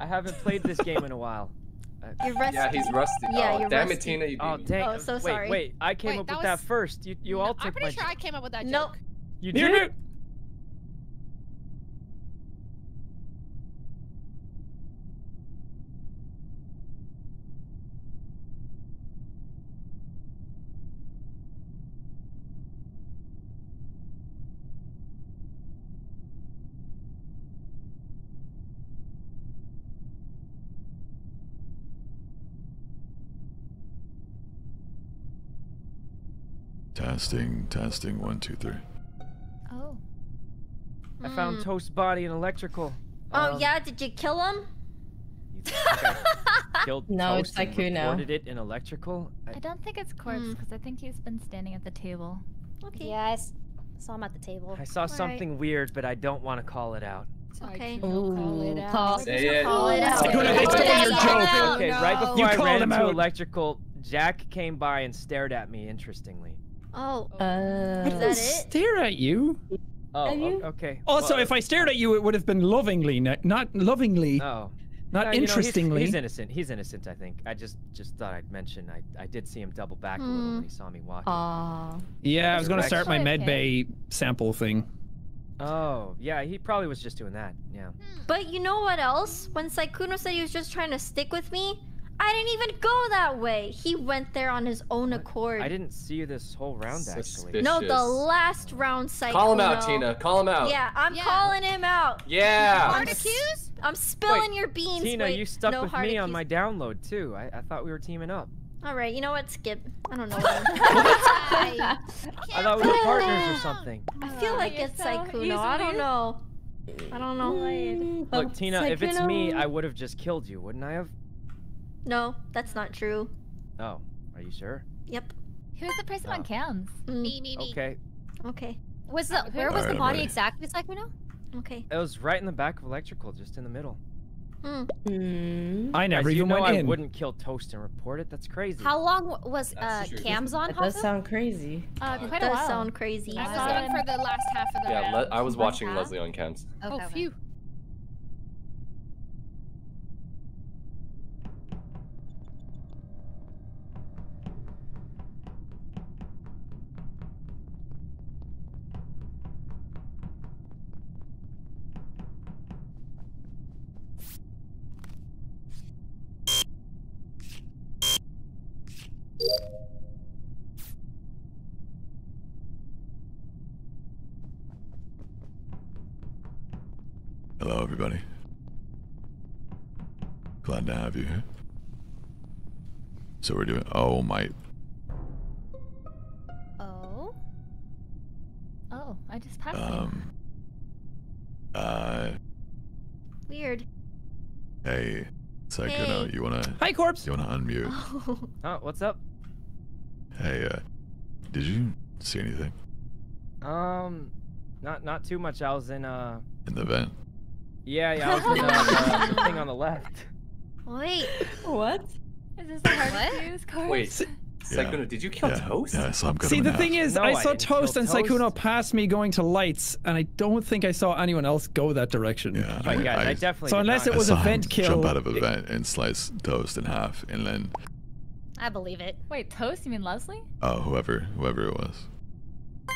I haven't played this game in a while. Uh, you're rusty. Yeah, he's rusty. Yeah, oh, you're damn rusty. it, Tina, you beat Oh me. dang! Oh, so wait, sorry. wait! I came Wait, up that with that first. You you No, all I'm took pretty my. sure I came up with that No. You did Testing, testing, one, two, three. Oh. I found Toast's body and electrical. Oh Um, yeah, did you kill him? You think I killed No, Toast it's and Sykkuno. reported it in electrical. I, I don't think it's corpse Hmm. because I think he's been standing at the table. Okay. Yeah, I s- saw him at the table. I saw something weird, but I don't want to call it out. Okay. Call it Ooh, out. call- Say it. Call it out. Sykkuno, they Call stole it your out. joke. Okay, right before You I called ran him into out. electrical, Jack came by and stared at me. Interestingly. Oh, Uh, is that it? Stare at you. Oh, you- okay. Also, well, if I stared at you, it would have been lovingly, not, not lovingly, Oh. not No, you know, he's- interestingly. he's, innocent. He's innocent, I think. I just just thought I'd mention I I did see him double back a little Hmm. when he saw me walking. Aw. yeah, I was gonna start my Okay. med bay sample thing. Oh, yeah, he probably was just doing that. Yeah. But you know what else? When Sykkuno said he was just trying to stick with me, I didn't even go that way. He went there on his own What? accord. I didn't see you this whole round actually. No, the last round Sykkuno. Call him out, Tina. Call him out. Yeah, I'm Yeah. calling him out. Yeah. Hard accused? I'm spilling Wait, your beans. Tina, Wait, you stuck no with hard me on my download too. I, I thought we were teaming up. All right, you know what? Skip. I don't know. I I thought we were partners or something. I feel like you're it's so Sykkuno. I don't know. I don't know. Mm, Look, but Tina, if it's me, I would have just killed you, wouldn't I have? No, that's not true. Oh, are you sure? Yep. Who's the person Oh. on cams? Mm, me, me, me. Okay. Okay. Was the where was Alright, the I'm body ready. exactly, Sykkuno? Okay. It was right in the back of electrical, just in the middle. Mm. Mm, I never Guys, you even know went I in. wouldn't kill Toast and report it. That's crazy. How long w- was uh, true. cams on? that does sound crazy. Uh, It quite a does while. sound crazy. I I was saw on for the last half of the Yeah, round. I was watching half? Leslie on cams. Okay, Oh, okay. phew. Everybody. Glad to have you here. So we're doing. Oh my. Oh. Oh, I just passed him. Um. Uh. Weird. Hey, Sykkuno, Hey. you wanna Hi, corpse. you wanna unmute? Oh. Oh, what's up? Hey, uh, did you see anything Um, not not too much. I was in uh, in the vent? Yeah, yeah, I was in uh, the, the thing on the left. Wait. What? Is this a hard What? accused corpse? Wait, Yeah. Did you kill yeah, Toast? Yeah, I saw him cut See, the in thing half. is, No, I I saw Toast and Toast. Sykkuno past me going to lights, and I don't think I saw anyone else go that direction. Yeah, But guys, I, I- definitely. So unless it was a saw him vent kill. Jump out of a vent and slice Toast in half, and then I believe it. Wait, Toast? You mean Leslie? oh, whoever whoever it was.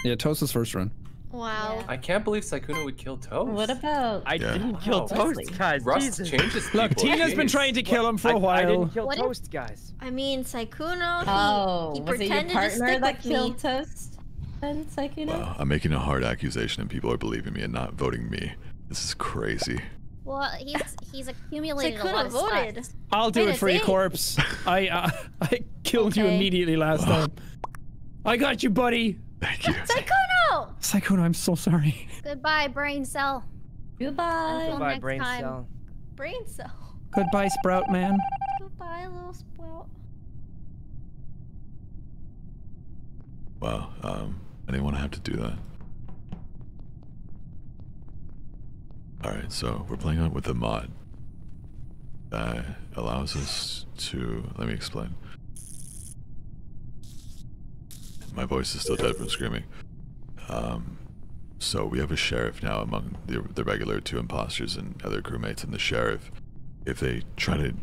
Yeah, Toast was first run. Wow. Yeah. I can't believe Sykkuno would kill Toast. What about? I Yeah. didn't kill Wow. Toast, Leslie. guys. Rust Jesus. changes people. Look, Tina's been trying to kill him for a while. I didn't kill What if- guys. I mean, Sykkuno, he, Oh, he was it your pretended to partner stick that with killed me. Toast? And Sykkuno? Wow, I'm making a hard accusation, and people are believing me and not voting me. This is crazy. Well, he's he's accumulated a lot of voted. stuff. I'll do Wait, it for you, corpse. I uh, I killed you immediately last time. I got you, buddy. Thank you. Sykkuno! Sykkuno, I'm so sorry. Goodbye, brain cell. Goodbye. Until Goodbye, next brain time. cell. Brain cell. Goodbye, Sprout Man. Goodbye, little sprout. Wow. Um, I didn't want to have to do that. All right, so we're playing on with a mod that allows us to. Let me explain. My voice is still dead from screaming. Um, so we have a sheriff now among the, the regular two imposters and other crewmates, and the sheriff if they try to,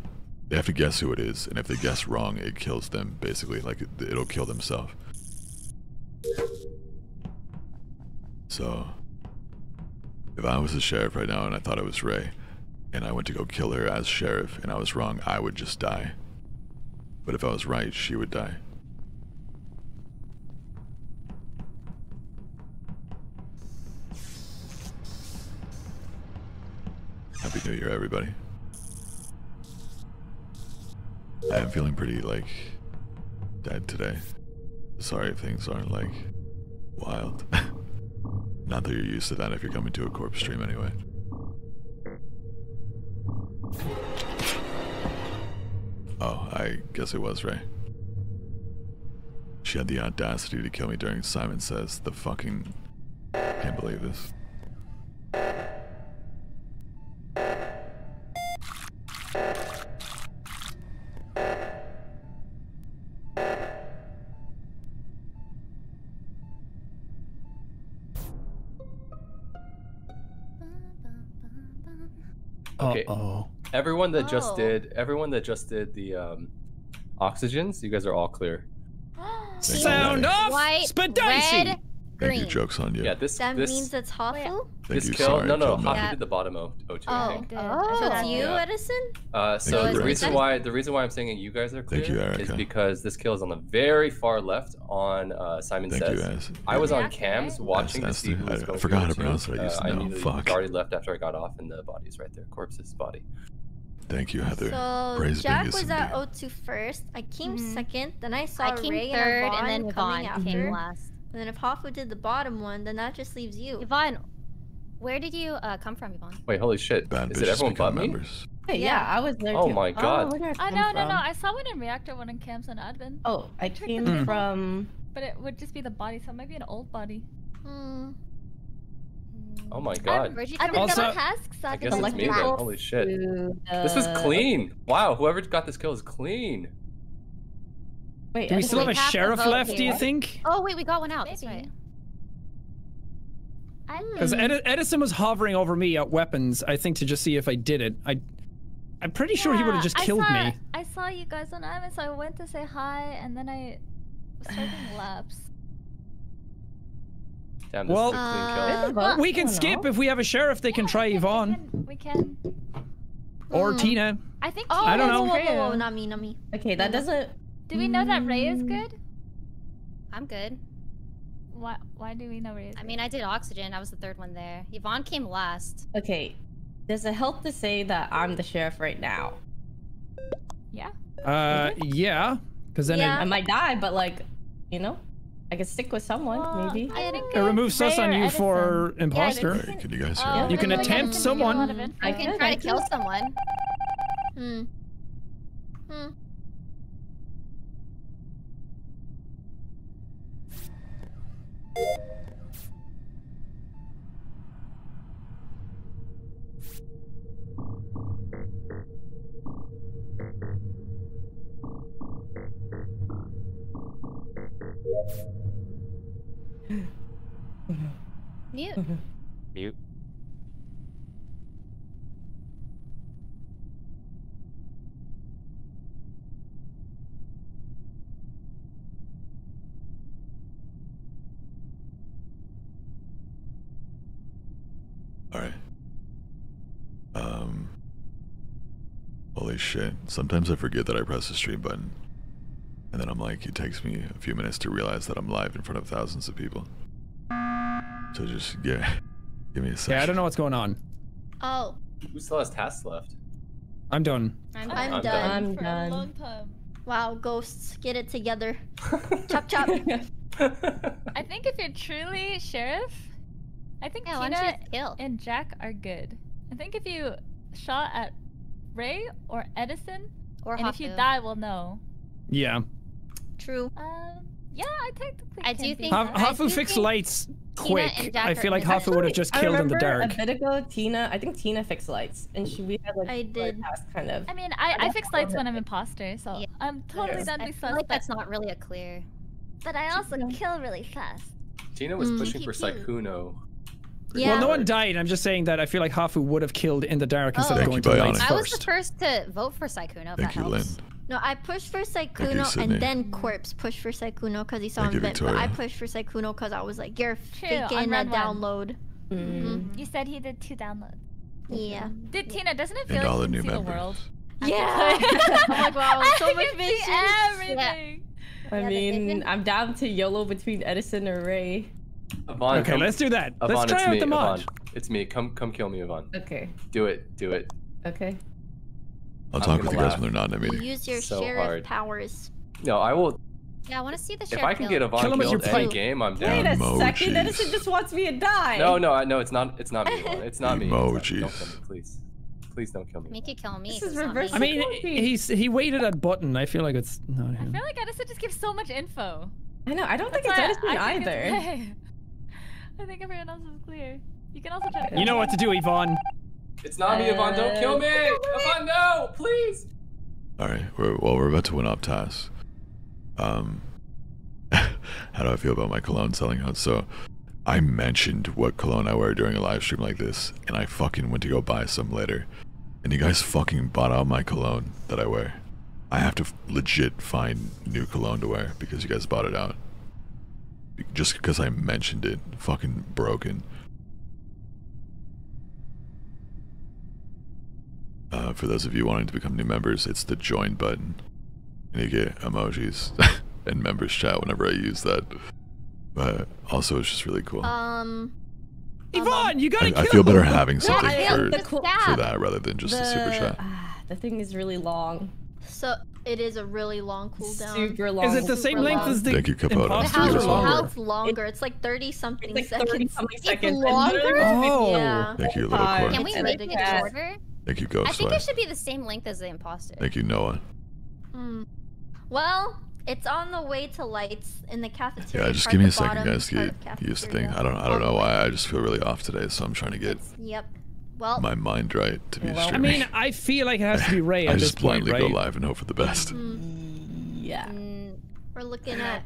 they have to guess who it is, and if they guess wrong, it kills them. Basically, like it, it'll kill themselves. So, if I was the sheriff right now and I thought it was Ray, and I went to go kill her as sheriff, and I was wrong, I would just die. But if I was right, she would die. Happy New Year, everybody. I am feeling pretty, like, dead today. Sorry if things aren't, like, wild. Not that you're used to that if you're coming to a corpse stream anyway. Oh, I guess it was Ray. She had the audacity to kill me during Simon Says. The fucking... Can't believe this. Okay. Uh-oh. Everyone that just Oh. did, everyone that just did the um, oxygens, you guys are all clear. Sound off! White, Spadaisi! red, Thank you, joke's on you. Yeah, this That this means it's Hafu? Thank this you, kill. sorry, no, no, killed me. Hafu Yeah. did the bottom O, O2, I Oh. think. Oh, so it's you, Yeah. Edison? Uh, so you, the Ray. reason why the reason why I'm saying you guys are clear you, is because this kill is on the very far left on uh, Simon Thank Says. you, guys. I was on Reactor, cams right? watching to see who I- was I forgot to pronounce tube. it. I used to uh, know. immediately Fuck. already left after I got off, and the body's right there. Corpse's body. Thank you, Heather. So Praise Jack was at. O2 first. I came Mhm. second. Then I saw I came Ray third, and, and then Yvonne coming after. came last. And then if Hafu did the bottom one, then that just leaves you. Yvonne, where did you uh, come from, Yvonne? Wait, holy shit! Bad is it everyone but become me? members. Hey, yeah, I was there Oh too. my God. where did I Oh no no from? no! I saw one in reactor, one in camps and admin, Oh, I came vehicle. from. but it would just be the body, so it might be an old body. Hmm. Oh my god! I've come been Also- from? done tasks. so I I guess can it's me then. Holy shit! to This is the- clean. Wow, whoever got this kill is clean. Wait, Do we I still have a Like half the sheriff vote left, do you think? Oh wait, we got one out. That's right. Because Edison was hovering over me at weapons, I think, to just see if I did it. I, I'm pretty sure he would have Yeah, just I killed saw, me. I saw you guys on admin, so I went to say hi, and then I was taking laps. Damn, this Well- is a clean Uh, kill. There's. We can no. skip if we have a sheriff. They can try we Yvonne We can. we can. or Hmm. Tina. I think. Oh, I don't know. Whoa, whoa, whoa, whoa, not me, not me. Okay, that doesn't. Do we know that Ray is good? I'm good. Why? Why do we know Ray is? I good? mean, I did oxygen. I was the third one there. Yvonne came last. Okay, does it help to say that I'm the sheriff right now? yeah. Uh, yeah. Because then Yeah. I might die, but like, you know, I can stick with someone Well, maybe. I think it, it removes Ray us on or you for imposter. Edison- Hey, can you guys hear Oh. You can then attempt Edison can give you a lot of someone. I I can try to kill someone. Hmm. Hmm. Mute. Mute. All right. Um. Holy shit! Sometimes I forget that I press the stream button, and then I'm like, it takes me a few minutes to realize that I'm live in front of thousands of people. So just yeah, give me a second. Yeah, I don't know what's going on. Oh, Who still has tasks left? I'm done. I'm I'm done. I'm done. I'm for done. a long time. wow, ghosts, get it together. Chop chop. I think if you're truly sheriff, I think Yeah, why don't you Tina just and Jack are good. I think if you shot at Ray or Edison, Or and if you die, we'll know. Yeah. True. Um, yeah, I technically. I can do be think- Ha- that. I Hafu do fixed think lights quick. I feel like. Hafu would have just killed in the remember dark. A bit ago, Tina, I think Tina fixed lights, and she we had like I similar did. tasks, kind of. I mean, I, I guess fix I'll lights when. I'm imposter, so Yeah. I'm totally Yes. done I with feel like that's not really a clear. But I also kill really fast. Tina was Mm. pushing for. Sykkuno. Yeah. Well, no one died. I'm just saying that I feel like Hafu would have killed in the dark instead Oh. of Thank going you, to lights Bionic. I was the first. first to vote for Sykkuno. Thank that you, Lynn. Helps. No, I pushed for you, Sykkuno and then Corpse pushed for Sykkuno because he saw Thank him you. But I pushed for Sykkuno because I was like, you're True, faking on a run one. download. Mm. You said he did two downloads. Yeah. Did Tina? Doesn't it feel And like all the can new see members. the world? Yeah. I'm like, wow, so I much can vision. everything. I Yeah, mean. I'm down to YOLO between Edison or Ray. Yvonne, Okay, come, let's do that. Yvonne, let's try it's out me. the mod. Yvonne, it's me. Come, come, kill me, Yvonne. Okay. Do it. Do it. Okay. I'll I'm talk with gonna you guys laugh. when they're not in a You meeting. use your So sheriff hard. powers. No, I will. Yeah, I want to see the If I can kill. get Yvonne Kill him with killed your any game, I'm Wait down. a Emojis. second. Edison just wants me to die. No, no, no. It's not. It's not me. It's not me. It's not. Emojis. Don't kill me, please. Please don't kill me. Make you kill me. This 'cause is reverse me. I mean, he's he waited at button. I feel like it's not him. I feel like Edison just gives so much info. I know. I don't think it's why Edison I think either. It's I think everyone else is clear. You can also try. to- You know what to do, Yvonne. It's not me, Yvonne. Don't kill me. Yvonne, no, please. All right. We're, well, we're about to win up tasks. Um, how do I feel about my cologne selling out? So, I mentioned what cologne I wear during a live stream like this, and I fucking went to go buy some later, and you guys fucking bought out my cologne that I wear. I have to f- legit find new cologne to wear because you guys bought it out. Just because I mentioned it, fucking broken. Uh, for those of you wanting to become new members, it's the join button. And you get emojis and members chat whenever I use that. But also, it's just really cool. Um, Yvonne, you gotta I kill. feel better having something am for, the The cool- for that rather than just a super chat. ah, the thing is really long. so it is a really long cooldown. Super long. Is it the same length long. as the Thank you, Capote. imposters How or longer? It's longer? It's like 30 something It's like 30 seconds. something It's seconds. and longer? Oh. Yeah. Thank you, little Corn. Can we make like it that. shorter? Thank you, Ghost. I think it should be the same length as the imposter. Thank you, Noah. Hmm. Well, it's on the way to lights in the cafeteria. Yeah, just give me a second, guys, to part get of used to things. cafeteria. I don't, I don't know why. I just feel really off today, so I'm trying to get It's- Yep. Well, my mind right to be Well, I I mean, I feel like it has to be Ray I at this just point, blindly right? go live and hope for the best. hmm, Yeah. Mm, we're looking at.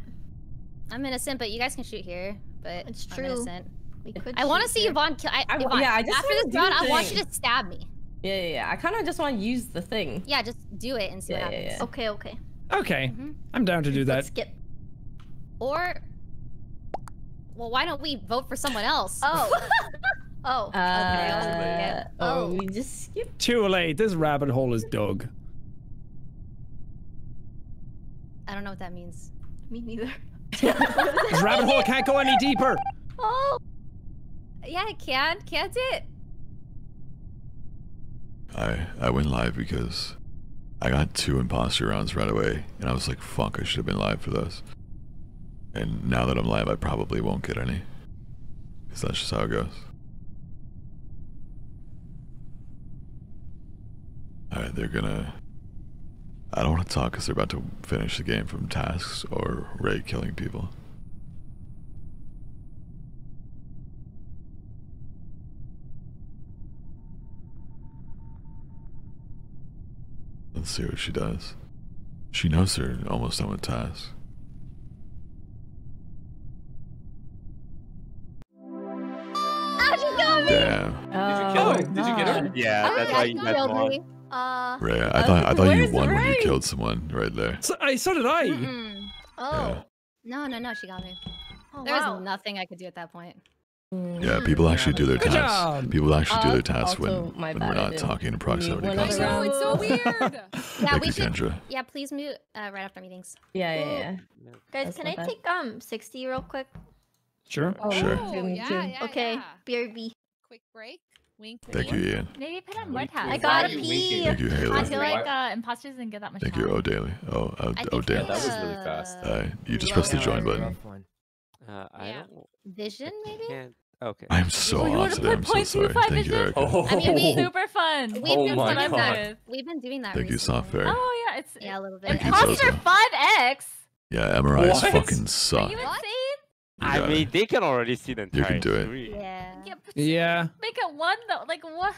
I'm innocent, but you guys can shoot here. But It's I'm true. innocent. We could. I want to see. Yvonne kill. I, I- Yvonne, yeah, I just after this round, I want you to stab me. Yeah, yeah, yeah. I kind of just want to use the thing. Yeah, just do it and see Yeah, what happens. yeah. Okay. Okay. Okay, Mhm. I'm down to do that. Let's skip. Or, well, why don't we vote for someone else? Oh. oh. okay. Uh, Oh. or we just skip. Too late. This rabbit hole is dug. I don't know what that means. Me neither. This rabbit hole can't go any deeper. Oh. Yeah, it can. Can't it? I I went live because I got two imposter rounds right away, and I was like, "Fuck! I should have been live for those." And now that I'm live, I probably won't get any, because that's just how it goes. All right, they're gonna. I don't want to talk because they're about to finish the game from tasks or Ray killing people. Let's see what she does. She knows they're almost done with tasks. Damn. Did you kill Oh, him? Did you get him? Yeah, that's why you guys killed won. me. Uh. Ray, I thought I thought you where's won when you killed someone right there. So, I, so did I. Mm-mm. Oh. Yeah. No, no, no, she got me. Oh, There was nothing I could do at that point. Yeah, people actually do their tasks. job. People actually do Uh, their tasks when, when we're not talking in proximity one I of the constantly. know, it's so weird. Yeah, Thank we you, should. Kendra. Yeah, please mute uh, right after meetings. Yeah, yeah, yeah. Guys, That's can I bad. take um 60 real quick? Sure. Oh, Sure. me too, yeah, yeah, okay. yeah. BRB. Quick break. Wink. Thank you. Ian. Maybe put on more Wink, tabs. I gotta Why are you pee. winking? Thank you, Haley. I feel like uh, imposters didn't get that much Thank you, time. O'Daily. Oh, O- I think O'Daily. Yeah, that was really fast. uh, Uh, you just press the Yeah, join that was a button. Uh, I Yeah. don't. Vision, I maybe. Can't. Okay. I am so you off today. I'm so sorry. Thank you. Erica. Oh, I mean, we- Super fun. We've Oh been my doing God. that. We've been doing that. Thank you, recently. Software. Oh yeah, it's Yeah, a little bit. Imposter so. 5x. Yeah, MRIs What? fucking suck. you You insane? I mean, it. they can already see the You can do it. screen. Yeah. Yeah, Yeah. Make it one though. Like what?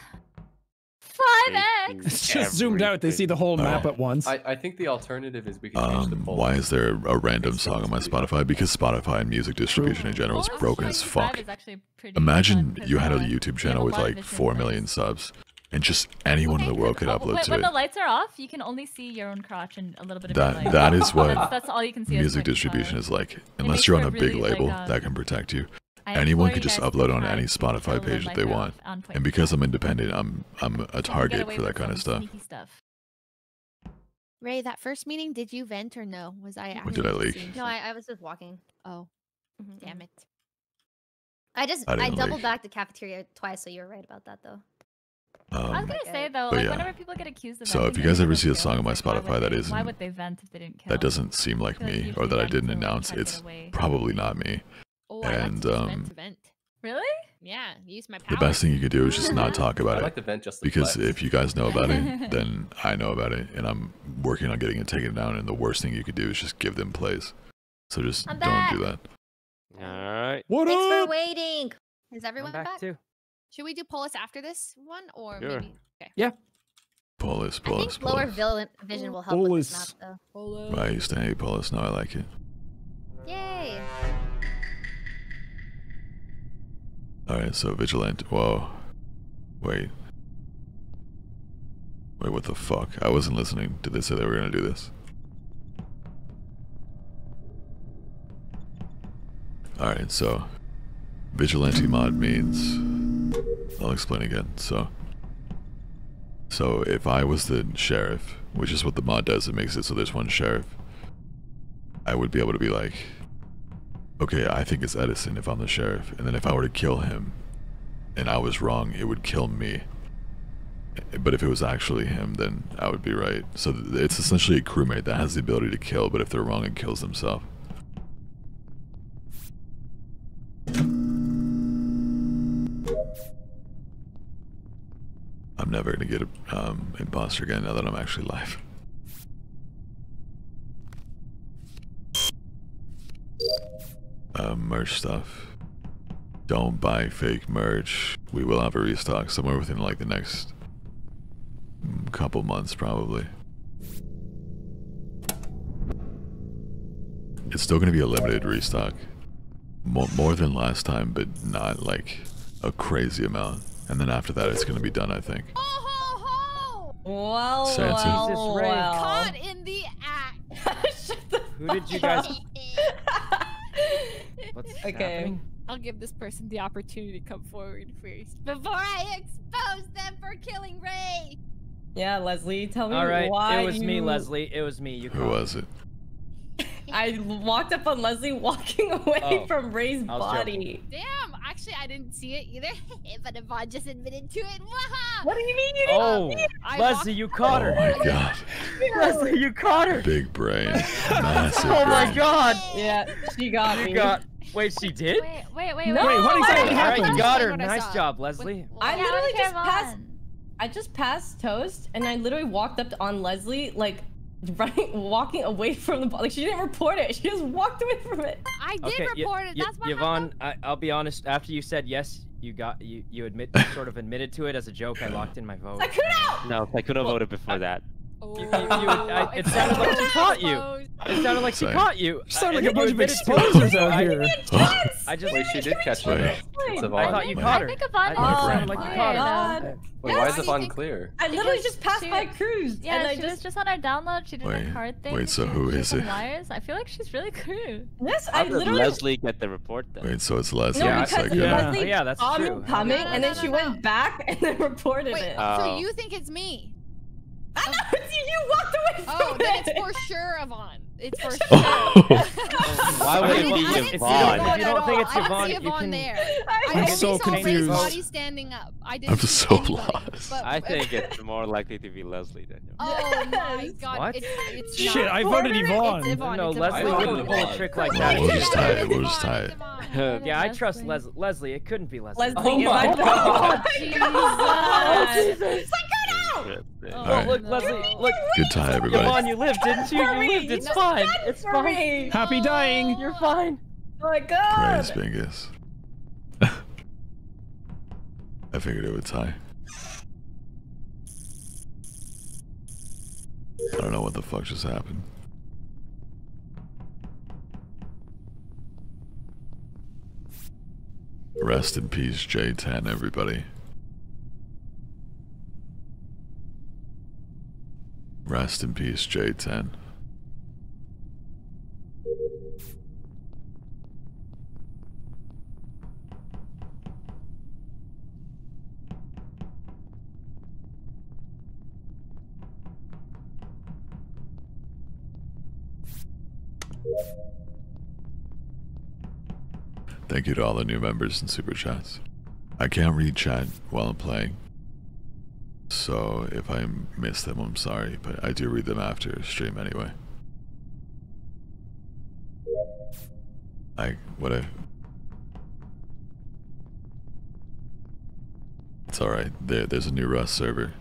5x. It's just zoomed out. They see the whole map at once. I, I think the alternative is we can change the Um, poll. why is there a random song on my Spotify? Because Spotify and music distribution in general is broken as fuck. actually pretty Imagine you had a uh, YouTube channel with like visual four subs, and just anyone in the world could Oh, upload when, to when the lights are off, you can only see your own crotch and a little bit of That your that is what That's, that's all you can see. music distribution is like. Unless you're on for a big really, like, label um, that can protect you, I anyone implore could just upload on any Spotify page that they want. And because I'm independent, I'm I'm a You can get target for that kind of stuff. stuff. Ray, that first meeting, did you vent or no? Was I What did I actually leak? No. I, I was just walking. Oh, Mhm, damn mhm. it. I just I I, didn't doubled leak. back the cafeteria twice, so you were right about that though. I was Um, gonna say though, like yeah. whenever people get accused of So if you guys ever see a song on my Like, why would Spotify that they- isn't- why would they vent if they didn't kill? that doesn't seem like me or that I didn't announce, try to get it's probably not me. Oh, I like And, vent um, vent. Really? Yeah, use my The best thing you could do is just not talk I about like it. the vent just Because flex. if you guys know about it, then I know about it, and I'm working on getting it taken down. And the worst thing you could do is just give them plays. So just I'm don't do that. All right. What Thanks for waiting. Is I'm everyone back, back? too. Should we do Polus after this one or Sure. maybe? Okay. Yeah. Polus, I Polus, think lower Polus. vil- vision will help with this Polus. map though. Polus. I used to hate Polus. Now I like it. Yay! All right, so vigilante. Whoa, wait, wait. What the fuck? I wasn't listening. Did they say they were gonna do this? All right, so vigilante mod means. I'll explain again. So, so if I was the sheriff, which is what the mod does, it makes it so there's one sheriff. I would be able to be like, okay, I think it's Edison if I'm the sheriff, and then if I were to kill him, and I was wrong, it would kill me. But if it was actually him, then I would be right. So it's essentially a crewmate that has the ability to kill, but if they're wrong, it kills themselves. I'm never gonna get a um, imposter again now that I'm actually live. Uh, merch stuff. Don't buy fake merch. We will have a restock somewhere within like the next couple months, probably. It's still gonna be a limited restock, more, more than last time, but not like a crazy amount. And then after that, it's gonna be done, I think. Oh ho ho! Well, Sansa. well, well. Caught in the act. Shut the Who did you guys? up. What's Okay. happening? I'll give this person the opportunity to come forward first before I expose them for killing Ray. Yeah, Leslie, tell me All right, why it was me, Leslie. It was me. You Who was it? I walked up on Leslie walking away Oh, from Ray's I was body. Damn, actually I didn't see it either. but Yvonne just admitted to it. What do you mean you didn't Oh, see it? I Leslie, you caught her. Oh my god. Leslie, you caught her. Big brain. Massive Oh my brain. god. Yeah, she got me. You got. Wait, she did? Wait, wait, wait, No, wait. Wait, what exactly All right, happened? you got her. Nice saw. job, Leslie. I literally just passed. I just passed toast, and I literally walked up on Leslie, like running, walking away from the body. Like she didn't report it. She just walked away from it. I did Okay, Y- report it. Y- That's why Yvonne, I, I'll be honest. After you said yes, you got you you admit sort of admitted to it as a joke. I locked in my vote. I could out. No, I could have Well, voted before that. Oh, you, you, you, I, it sounded like she caught you. It sounded like she Same. caught you. You sound like a bunch of admitted exposers out here. I just. Wait, she did catch her. Wait. It's I thought you Wait. caught I her. think Yvonne I is it brain. sounded like you caught her. Wait, why why is do Yvonne clear? I literally just passed by Cruz, Yeah, and I she just was just on our download. She did Wait, a card thing. wait, so she- who she is it? Wires. I feel like she's really cool. yes, I literally. Leslie get the report then? Wait, so it's Leslie. No, Yeah, because Yeah. Leslie Oh, yeah, that's true. coming, No, no, and then she went back and then reported Wait, it. so Oh. you think it's me? I know it's you. You walked away oh, from Oh, then it. it's for sure Yvonne. It's for sure. Oh. Why would I it be I Yvonne? If you don't think all. it's I didn't see Yvonne can- there. I- I I'm so saw Ray's confused. body standing up. I didn't I'm see so anybody. lost. But- I think it's more likely to be Leslie than you. Oh my god! What? It's, it's Shit, not. I voted Yvonne. It's Yvonne. No, it's Leslie Yvonne. wouldn't pull a trick like that. we'll It's just just- tie it, we'll just tie it. Yeah, I trust Leslie. Leslie. Leslie, it couldn't be Leslie. Leslie, Oh my God. Oh, Jesus. Shit. Oh, Alright. Look. Leslie, look. Good tie, everybody. Yvonne, you lived, didn't you? You lived. It's No, fine. It's fine. me. Happy dying. You're fine. Oh my god. Praise Bingus. I figured it would tie. I don't know what the fuck just happened. Rest in peace, J10, everybody. Rest in peace, J10. Thank you to all the new members and super chats. I can't read chat while I'm playing. So if I miss them, I'm sorry, but I do read them after stream anyway. I what I It's alright. There there's a new Rust server.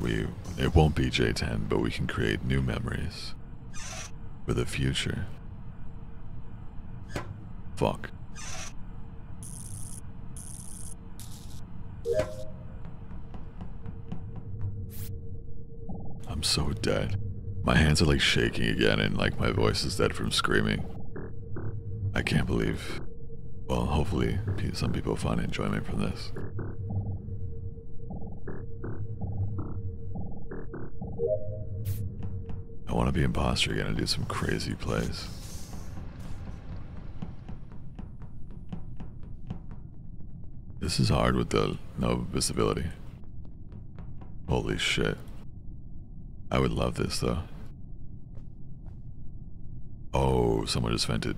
We it won't be J10, but we can create new memories for the future. Fuck. So dead. My hands are like shaking again and like my voice is dead from screaming. I can't believe. Well, hopefully some people find enjoyment from this. I want to be imposter again and do some crazy plays. This is hard with the no visibility. Holy shit. I would love this though. Oh, someone just vented.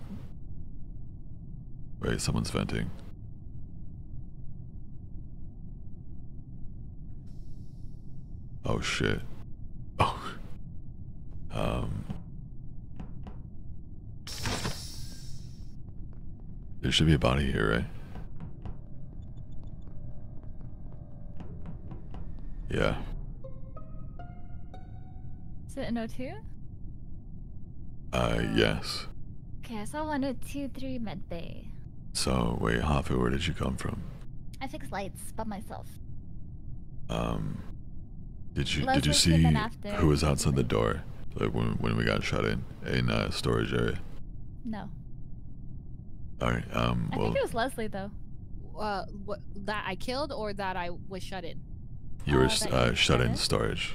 Wait, someone's venting. Oh shit. Oh. Um. There should be a body here, right? Yeah. Is it O2? Uh, yes. Okay, I saw one O two three med bay. So, wait, Hafu, where did you come from? I fixed lights by myself. Um, did you Leslie did you see who was outside the door, like when when we got shut in in uh, storage area? No. All right. Um. I Well, think it was Leslie though. Uh, what that I killed or that I was shut in? you were uh, uh, you shut in said? storage.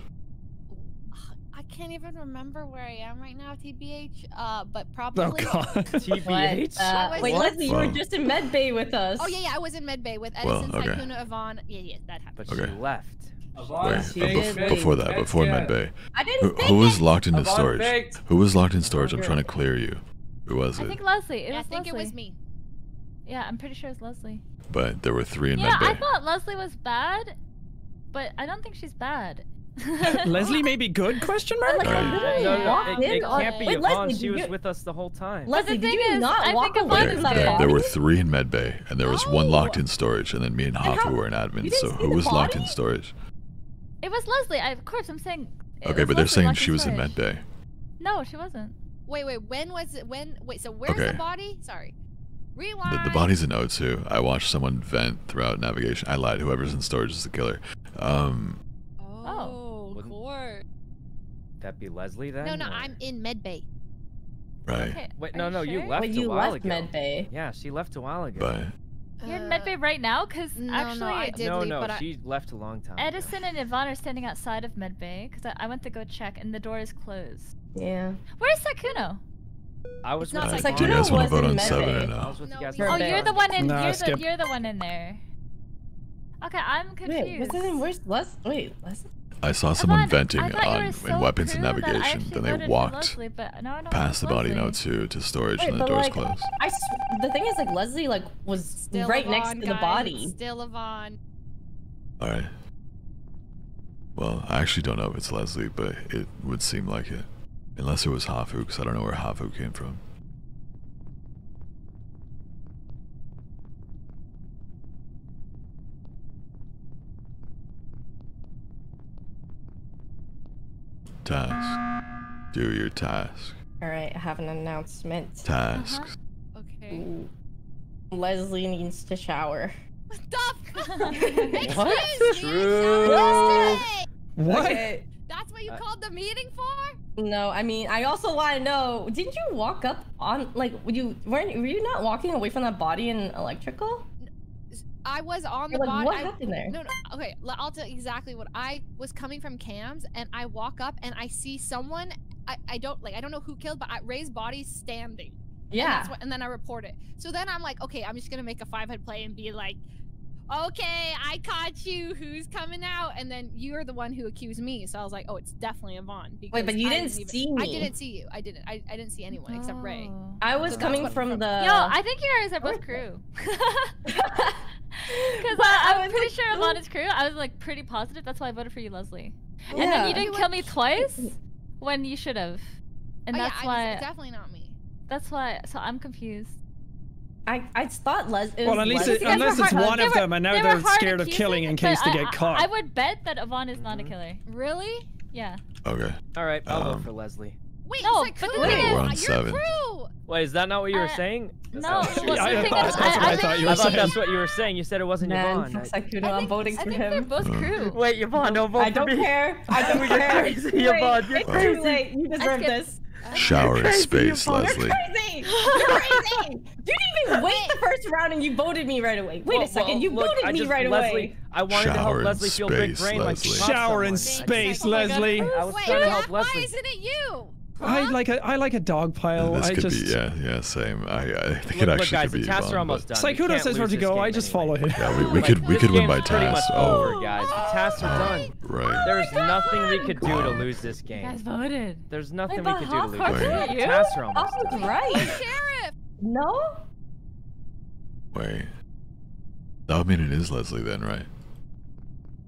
I can't even remember where I am right now, TBH. Uh, but probably. Oh god. TBH? Uh, wait, What? Leslie, you were just in med bay with us. Oh yeah, yeah, I was in medbay with Well, okay. Sykkuno, Yvonne. Yeah, yeah, that happened. But Okay. she left. Wait, Avon uh, faked. bef- before that, before yeah. medbay, I who, didn't think who was locked into Avon storage? faked. Who was locked in storage? I'm trying to clear you. Who was it? I think Leslie. It Yeah, I think Leslie. it was me. Yeah, I'm pretty sure it's Leslie. But there were three in yeah, I thought Leslie was bad, but I don't think she's bad. Leslie may be good? Question mark. Like, I Right. No, no, it, it can't be Wait, Yvonne. Leslie, She was you- with us the whole time. Leslie, did you is, not I walk think away from that good. there, there were three in medbay, and there was one locked in storage, and then me and Wait, Hafu were in admin. So who the was locked in storage? It was Leslie. I, of course, I'm saying. Okay, was but they're saying locked she was in storage. medbay. No, she wasn't. Wait, wait. When was it? When? Wait. So where's Okay. the body? Sorry. The, Rewind. the body's in O2. I watched someone vent throughout navigation. I lied. Whoever's in storage is the killer. Um, Oh, Wouldn't- court. That be Leslie then? No, no, or- I'm in medbay. right. Okay. Wait, are no, no, you sure? left Wait, a you while left ago. med bay. Yeah, she left a while ago. But You're in medbay right now, cause no, actually, no, I did no, leave, no, but I- she left a long time. ago. Edison and Yvonne are standing outside of medbay, cause I, I went to go check and the door is closed. Yeah. Where's Sykkuno? I was not with uh, like you Sykkuno guys want to was vote in on med seven bay. or I no? was with No, you Oh, you're the one in. Nah, you're, the, you're the one in there. Okay, I'm Wait, confused. what's his, where's Les? Wait, Les? I saw someone venting I thought you on so in weapons and cruel that I navigation. Then they walked Leslie, but now I don't past the body it's note to to storage, Wait, and the doors like, closed. I s- the thing is, like Leslie, like was Still right Yvonne, next to the body. Still Yvonne. All right. Well, I actually don't know if it's Leslie, but it would seem like it. Unless it was Hafu, because I don't know where Hafu came from. Task. Do your task. All right, I have an announcement. Tasks. Okay. Ooh. Leslie needs to shower. Stop. What? Excuse me, True. What? Okay. That's what you Uh, called the meeting for? No, I mean, I also want to know. Didn't you walk up on like? Were you weren't? Were you not walking away from that body in electrical? I was on the Like, body. what I- happened there? No, no. Okay, I'll tell you exactly what I was coming from cams, and I walk up and I see someone. I, I don't like. I don't know who killed, but I, Ray's body's standing. And, Yeah. that's what, and then I report it. So then I'm like, okay, I'm just gonna make a five head play and be like, okay, I caught you. Who's coming out? And then you're the one who accused me. So I was like, oh, it's definitely Yvonne. Because but you I didn't even- see me. I didn't see you. I didn't. I, I didn't see anyone except Ray. Oh. I was So coming what- from the. Yo, I think you guys are both crew. Because Well, I I'm was pretty like, sure. Yvonne's crew. I was like pretty positive. That's why I voted for you, Leslie. And then you didn't kill me twice when you should have. And Oh, yeah, that's I- why. it's definitely not me. That's why. So I'm confused. I I thought Les. It Well, was at least Les- it- unless it's hard- one of were- them, and now they they're scared of killing in case but they get caught. I would bet that Yvonne is not a Mhm. killer. Really? Yeah. Okay. All right, I'll Um, vote for Leslie. Wait, No, it's but like the thing is- We're on You're seven. crew. Wait, is that not what you were I- saying? No, not well, what the she- thing I- I thought- that's what I I, thought you were saying. that's what you were saying. You said it wasn't Man, Yvonne. fuck I- Sykkuno, I I'm think, voting I for think they're him. both crew. Wait, Yvonne, don't vote I for don't me. care. I don't You're care. crazy, Wait, Yvonne, you're crazy. You deserve this. Shower in crazy, space, Yvonne. Leslie. Crazy! You're crazy! You didn't even wait the first round and you voted me right away. Wait Well, a second, well, you look, voted I me just- right Leslie, away. I wanted to help in Leslie feel big space, brain Leslie. caught Shower in someone. space, Oh. Leslie. I was Wait, trying to why- help why Leslie. isn't it you? I like a I like a dog pile. this I could just be yeah, yeah, same. I, I think Look, it look, actually guys, could the be tasks Yvonne, are almost but- done. We Sykkuno says where to go. I just anyway. follow him. Yeah, we, we Like, could we could win by pretty much task. over, Oh, guys. The tasks are done. right. There's nothing we could do to lose this You guys voted. There's nothing we could do to lose far this from game. The tasks are almost was done. right. Sheriff. No? Wait. That would mean it is Leslie then, right?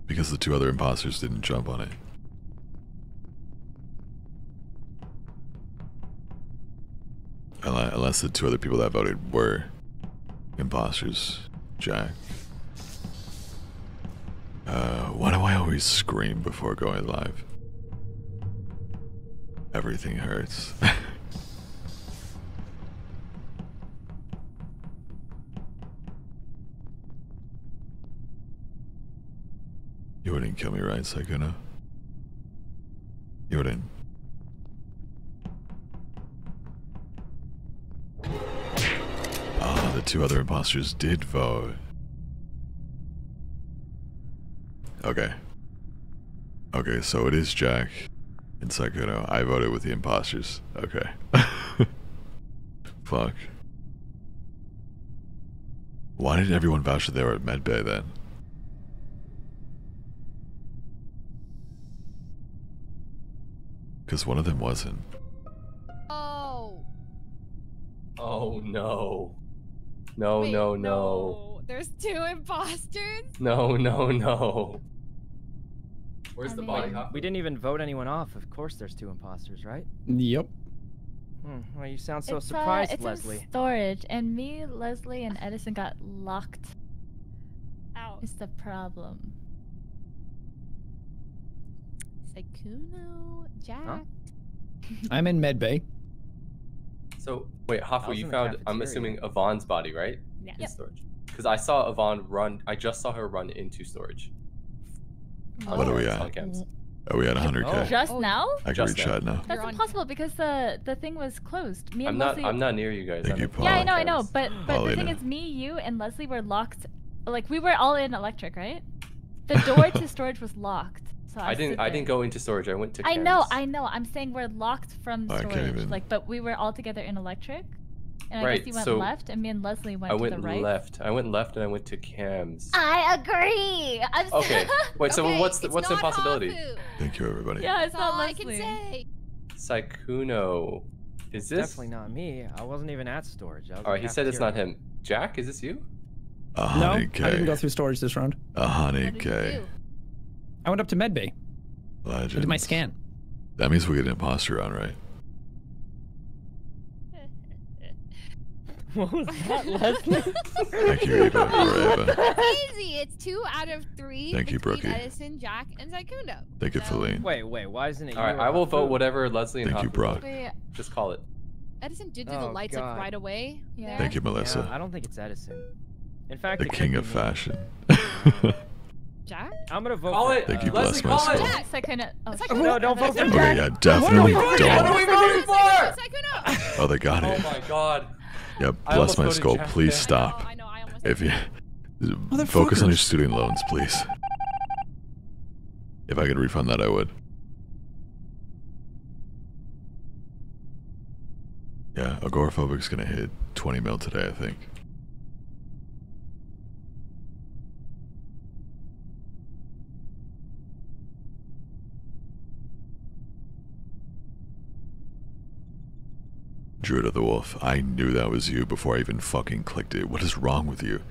Because the two other imposters didn't jump on it. Unless, the two other people that voted were imposters. Jack. Uh, why do I always scream before going live? Everything hurts. you wouldn't kill me, right, Sykkuno? You wouldn't. Two other imposters did vote. Okay. Okay, so it is Jack and Sykkuno. I voted with the imposters. Okay. Fuck. Why did everyone vouch that they were at medbay then? Because one of them wasn't. Oh. Oh no. No, Wait, no, no. There's two imposters. No, no, no. Where's I the mean- body hop? We didn't even vote anyone off. Of course, there's two imposters, right? Yep. Hmm. Well, you sound so it's, surprised, uh, it's Leslie. In storage, and me, Leslie, and Edison got locked. Out. Is the problem? Sykkuno, Jack. I'm in medbay. So wait, I Hafu, you found I'm assuming Yvonne's body, right? Yeah. In Yep. storage. Because I saw Yvonne run I just saw her run into storage. on What are we Lawrence at? Cams. Are we at 100k? Oh. Just Oh, now? I can just read now. now. That's impossible because the the thing was closed. Me and I'm not Leslie. I'm not near you guys. Thank you, Paul. Yeah, I know, I know, Cams. but but the thing Paulina. is, me, you, and Leslie were locked. Like we were all in electric, right? The door to storage was locked. So I, I didn't stood I didn't go into storage. I went to I know. I know. I'm saying we're locked from storage. even- Like, but we were all together in electric. And I Right, guess you went so left, and me and Leslie went, I to went the right. left. I went left and I went to cams. I agree. I'm Okay. Wait, so Okay, what's the, what's the not possibility? Hafu. Thank you, everybody. yeah, it's That's all not I can Leslie. say. Sykkuno. Is this Definitely not me. I wasn't even at storage. Alright, he said it's not him. Jack, is this you? A No, hundred I didn't go through storage this round. A hundred What did you k. do? I went up to medbay. I did my scan. That means we get an imposter on, right? What was that, Leslie? Thank you, Eva. or It's easy. It's two out of three Thank you, between Brookie. Edison, Jack, and Sykkuno. Thank you, So- Feline. Wait, wait. Why isn't it? Alright, I will vote whatever Leslie and Thank you, Brock. Wait, Just call it. Edison did do oh, the Oh, lights God. like right away. Yeah. Thank you, Yeah, Melissa. I don't think it's Edison. In fact, The king of me. fashion. Jack? I'm gonna vote Call for it. Thank you, Leslie, bless my call it. soul. Jack. Sykkuno. Oh, Sykkuno. No, don't vote for Okay, Jack. yeah, definitely What are we don't. voting for? Sykkuno! Oh, they got Oh it. my god. Yeah, bless my skull. Jack Please there. stop. Oh, I know, I almost If you focus on your student loans, please. If I could refund that, I would. Yeah, agoraphobic's gonna hit 20 mil today, I think. Druid of the Wolf, I knew that was you before I even fucking clicked it. What is wrong with you?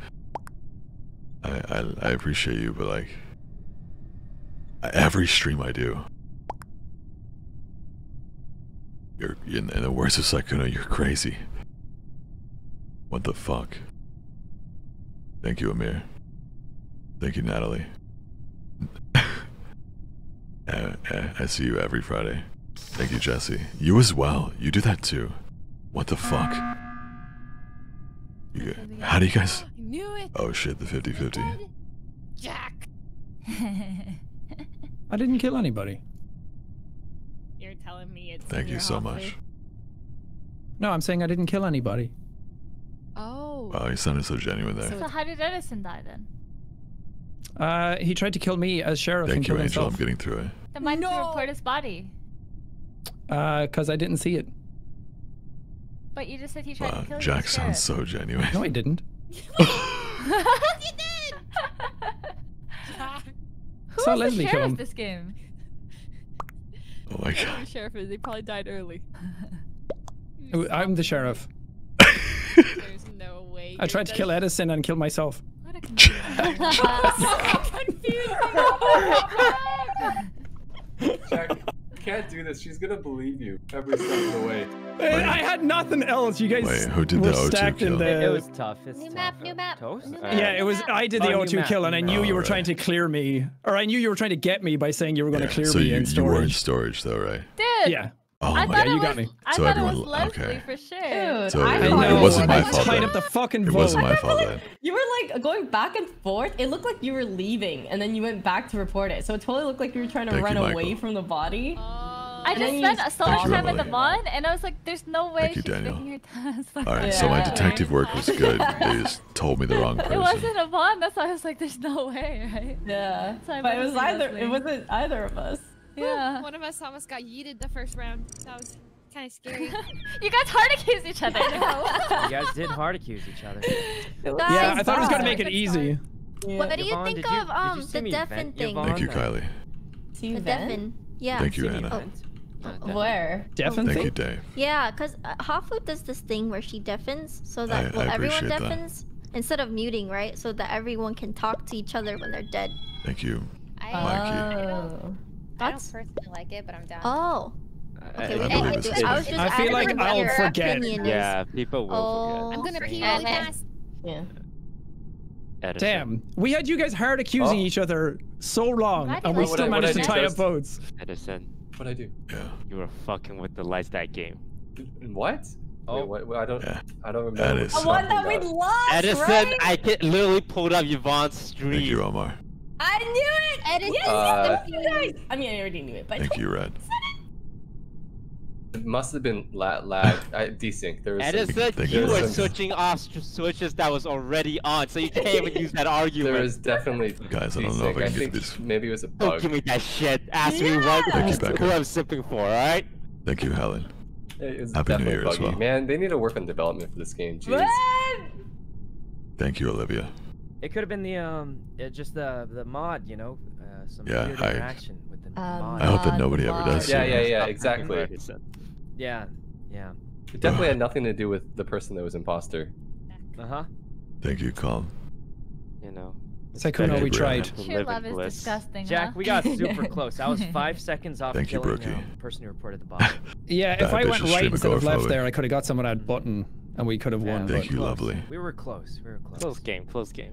I, I, I appreciate you, but like, every stream I do, you're, in, in the words of Sykkuno, you're crazy. What the fuck? Thank you, Amir. Thank you, Natalie. Uh, uh, I see you every Friday. Thank you, Jesse. You as well. You do that too. What the fuck? You, how do you guys? I knew it. Oh shit, the 50 50. Jack. I didn't kill anybody. You're telling me it's. Thank you so Hoffley. much. No, I'm saying I didn't kill anybody. Oh. Wow, you sounded so genuine there. so how did Edison die then? Uh, he tried to kill me as sheriff and Thank you, kill Angel. I'm getting through it. Then why did you No. report his body? Uh, cause I didn't see it. But you just said he tried Wow, to kill you. Jack sounds sheriff. so genuine. No, I didn't. you did. Jack. Who Saw was Leslie the kill sheriff him. this game? Oh my god. The sheriff is. They probably died early. I'm the sheriff. There's no way. I tried to kill Edison and killed myself. What a confusing. Jack, you can't do this. She's gonna believe you every step of the way. Hey, I had nothing else. You guys Wait, who did were the O2 stacked in kill? the. It was tough. It's New tough. map, new map. Toast? new Uh, map. Yeah, it was. I did the Oh, O2 kill, and I knew map. you were Oh, trying to clear me, or I knew you were trying to get me by saying you were going to Yeah, clear so me you, in you were in storage. storage though, right? Dude. Yeah, Oh I my thought yeah, you got was, me. I So thought everyone- it was Leslie okay. for sure. Dude, So I it- it was wasn't my like- fault Tied up the fucking It wasn't my fault then. You were like going back and forth. It looked like you were leaving, and then you went back to report it. So it totally looked like you were trying to Thank you, run away from the body. Uh, I just then you spent so much time at the Thank and I was like, "There's no way Thank you, she's Daniel. making her task." All right, so my Yeah. detective work was good. They just told me the wrong person. It wasn't a Vaughn. That's why I was like, "There's no way, right?" Yeah, So but it was either. It wasn't either of us. Yeah. One of us almost got yeeted the first round. That was kind of scary. you guys hard accuse each other. You guys did hard accuse each other. Guys, Yeah, I thought it was gonna make it easy. What do you Yvonne, think you- of you um see the me Devin vent, thing? Yvonne? Thank you, Kylie. The Ven? Devin. Yeah. Thank you, Anna. vent? Uh, Where? Deafen Thank thing? you, Dave. Yeah, cause uh, Hafu does this thing where she deafens so that I- well I everyone appreciate that. deafens instead of muting, right? So that everyone can talk to each other when they're dead. Thank you. I, Mikey. Oh. I don't personally like it, but I'm down. oh. Okay, I I, it's I, fine. I was just I feel asking like I'll your forget. opinion. Yeah, people will Oh. I'm gonna pee Okay. really fast. Yeah. forget. Damn, we had you guys hard accusing Oh. each other so long, and we still What- what managed to tie up votes. Edison, What'd I do? Yeah. you were fucking with the lights that game. What? Oh. Wait, what, what- I don't. Yeah. I don't remember. That what is- you're The one that we lost, Edison, right? I literally pulled up Yvonne's stream. Thank you, Omar. I knew it. Edison. Yes, Uh, you guys. I mean, I already knew it, but Thank you, Red. It must have been la- lag. I, desync. There was some- Edison, Thank you you. were Some- switching off switches that was already on, so you can't even use that argument. There was definitely Guys, I don't know if desync. I I can get think this. maybe it was a Don't bug. give me that shit. Ask me what Thank you, who I'm sipping for, alright? Thank you, Helen. It was Happy New definitely Year as well. Man, they need to work on development for this game. Jeez. Red! Thank you, Olivia. It could have been the um, it, just the the mod, you know, uh, some Yeah, weird I- interaction with the Um, mod. I hope that God, nobody ever does. Yeah, see yeah, that. yeah. Exactly. Yeah, yeah. It definitely had nothing to do with the person that was imposter. Uh huh. Thank you, Colin. You know. Sykkuno, we Brad. tried. To Sheer live love is disgusting. Jack, huh? we got super close. I was five seconds off Thank killing Brookie. the person who reported the bot. Yeah, if I went right stream instead of left agoraphobic. there, I could have got some of that button, and we could have won. Thank you, Close. lovely. We were close. We were close. Close game, close game.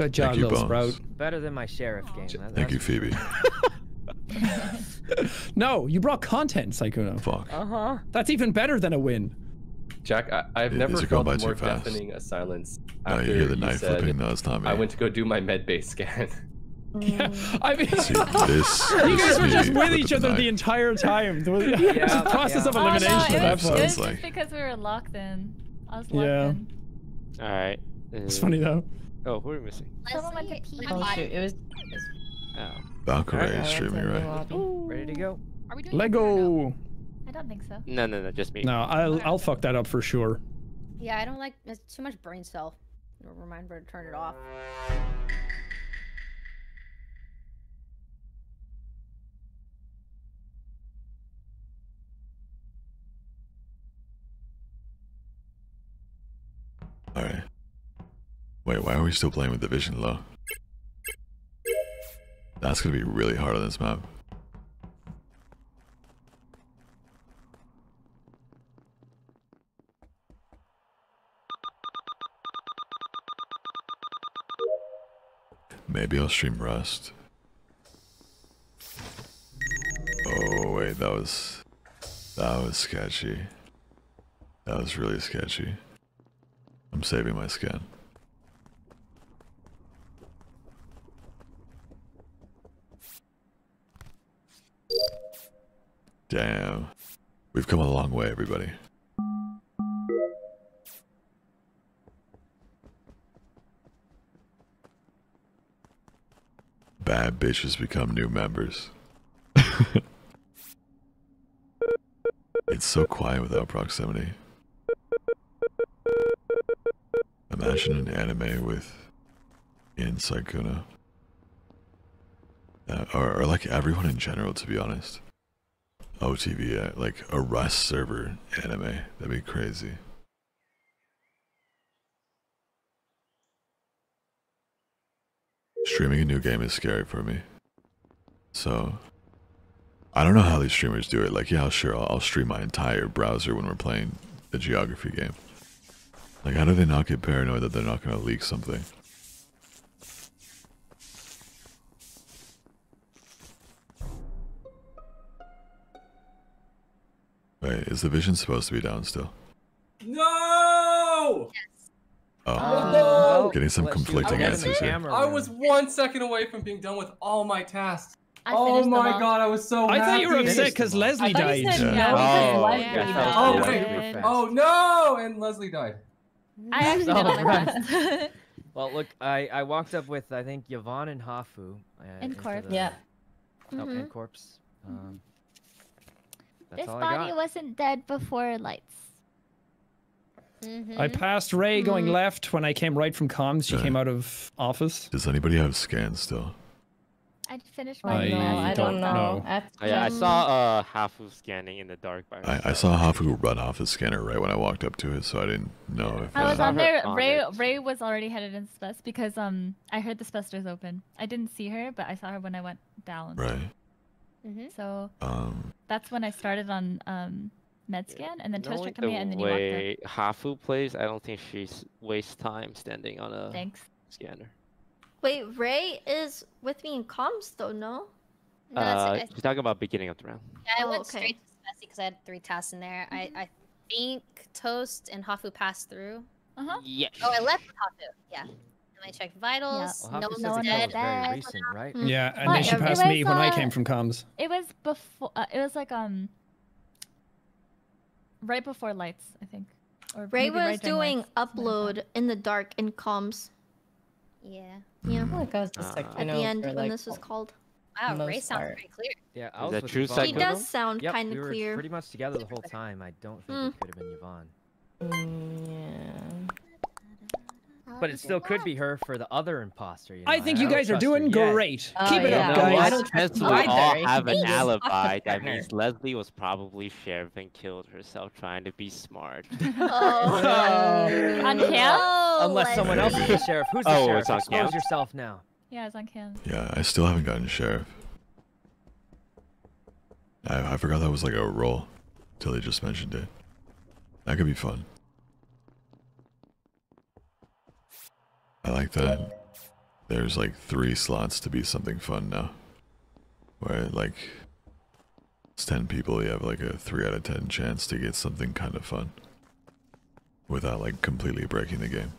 Good job, Thank you, little Bones. sprout. Better than my sheriff game. that- Thank you, Phoebe. No, you brought content, Sykkuno. Fuck. Uh-huh. That's even better than a win. Jack, I, I've Yeah, never these felt more too fast. deafening a silence Now after you hear the you knife said, flipping. No, it's not me. I went to go do my med base scan. Yeah, I mean, See, this you guys were just with with each other the knife. entire time. It's a process of Oh, no, elimination it at that was, it was Sounds like- just because we were locked in. I was locked Yeah. in. All right. It's uh, funny though. Oh, who are we missing? Someone went to pee. Oh shoot, it was. Oh. Valkyrae Alright, is streaming, right? Ready to go? Are we doing Lego. I don't think so. No, no, no, just me. No, I'll I'll fuck that up for sure. Yeah, I don't like it's too much brain cell. Reminder to turn it off. Alright. Wait, why are we still playing with Division low? That's gonna be really hard on this map. Maybe I'll stream Rust. Oh wait, that was that was sketchy. That was really sketchy. I'm saving my skin. Damn. We've come a long way, everybody. Bad bitches become new members. it's so quiet without proximity. Imagine an anime with in Sykkuno. Uh, or, or like everyone in general, to be honest. OTV, uh, like a Rust server anime. That'd be crazy. Streaming a new game is scary for me. So, I don't know how these streamers do it. Like, yeah, sure, I'll, I'll stream my entire browser when we're playing a geography game. Like, how do they not get paranoid that they're not going to leak something? Wait, is the vision supposed to be down still? No! Oh, well, getting some conflicting that in the answers here. I was one second away from being done with all my tasks. I oh my god, I was so I happy. thought you were upset because. Leslie I thought you died. said Yeah. no because Oh, Leslie yeah, I. Oh, wait. Oh no! And Leslie died. I actually did all my Alright. Well, look, I, I walked up with I think Yvonne and Hafu. Uh, And into Corpse. the- Yeah. Oh, Mhm. and corpse. Um, that's this all I body got. wasn't dead before lights. Mm-hmm. I passed Ray going left when I came right from comms. She Yeah. came out of office. Does anybody have scans still? I finished my I no, I don't don't know. know. I Oh, yeah, I saw uh Hafu scanning in the dark by I, I saw Hafu run off his scanner right when I walked up to it, so I didn't know if. I was uh, on her there. Ray. Ray was already headed into spec because um I heard the spec doors open. I didn't see her, but I saw her when I went down. Right. Mm-hmm. So Um. that's when I started on um med scan, and then Toaster Knowing came in, and then you walked way Hafu plays, I don't think she wastes time standing on a up. Thanks. scanner. Wait, Ray is with me in comms though, no? No, that's uh. I, she's talking about beginning of the round. yeah, I Oh, went okay. straight to Spessy because I had three tasks in there. I, I think Toast and Hafu passed through. Uh huh. Yes. Oh, I left with Hafu. Yeah. And I checked vitals. Well, no one's one was dead. was very recent, right? Mm. Yeah, and But then she it passed me was, when I uh, came from comms. It was before. Uh, it was like um right before lights, I think. Or Ray was right doing lights, something like upload in the dark in comms. Yeah. Yeah. I think I was just Uh, like, At the end when this was called. Wow, Most Ray sounds part. pretty clear. Yeah, I Is was that true, Yvonne. He does sound Yep, kind we of were clear. pretty much together the whole time. I don't think Mm. it could have been Yvonne. Mm, But it still could be her for the other imposter. You know? I think you guys are trust her doing yet. great. Oh, Keep it yeah. up, No, guys. I don't trust we either. all have an alibi, up that means Leslie was probably sheriff and killed herself trying to be smart. Oh. On cam? Unless someone else is the sheriff. Who's the Oh, sheriff? it's on Expose cam? yourself now. Yeah, it's on cam. Yeah, I still haven't gotten sheriff. I I forgot that was like a role, till they just mentioned it. That could be fun. I like that there's like three slots to be something fun now. Where like it's 10 people, you have like a 3 out of 10 chance to get something kind of fun. Without like completely breaking the game.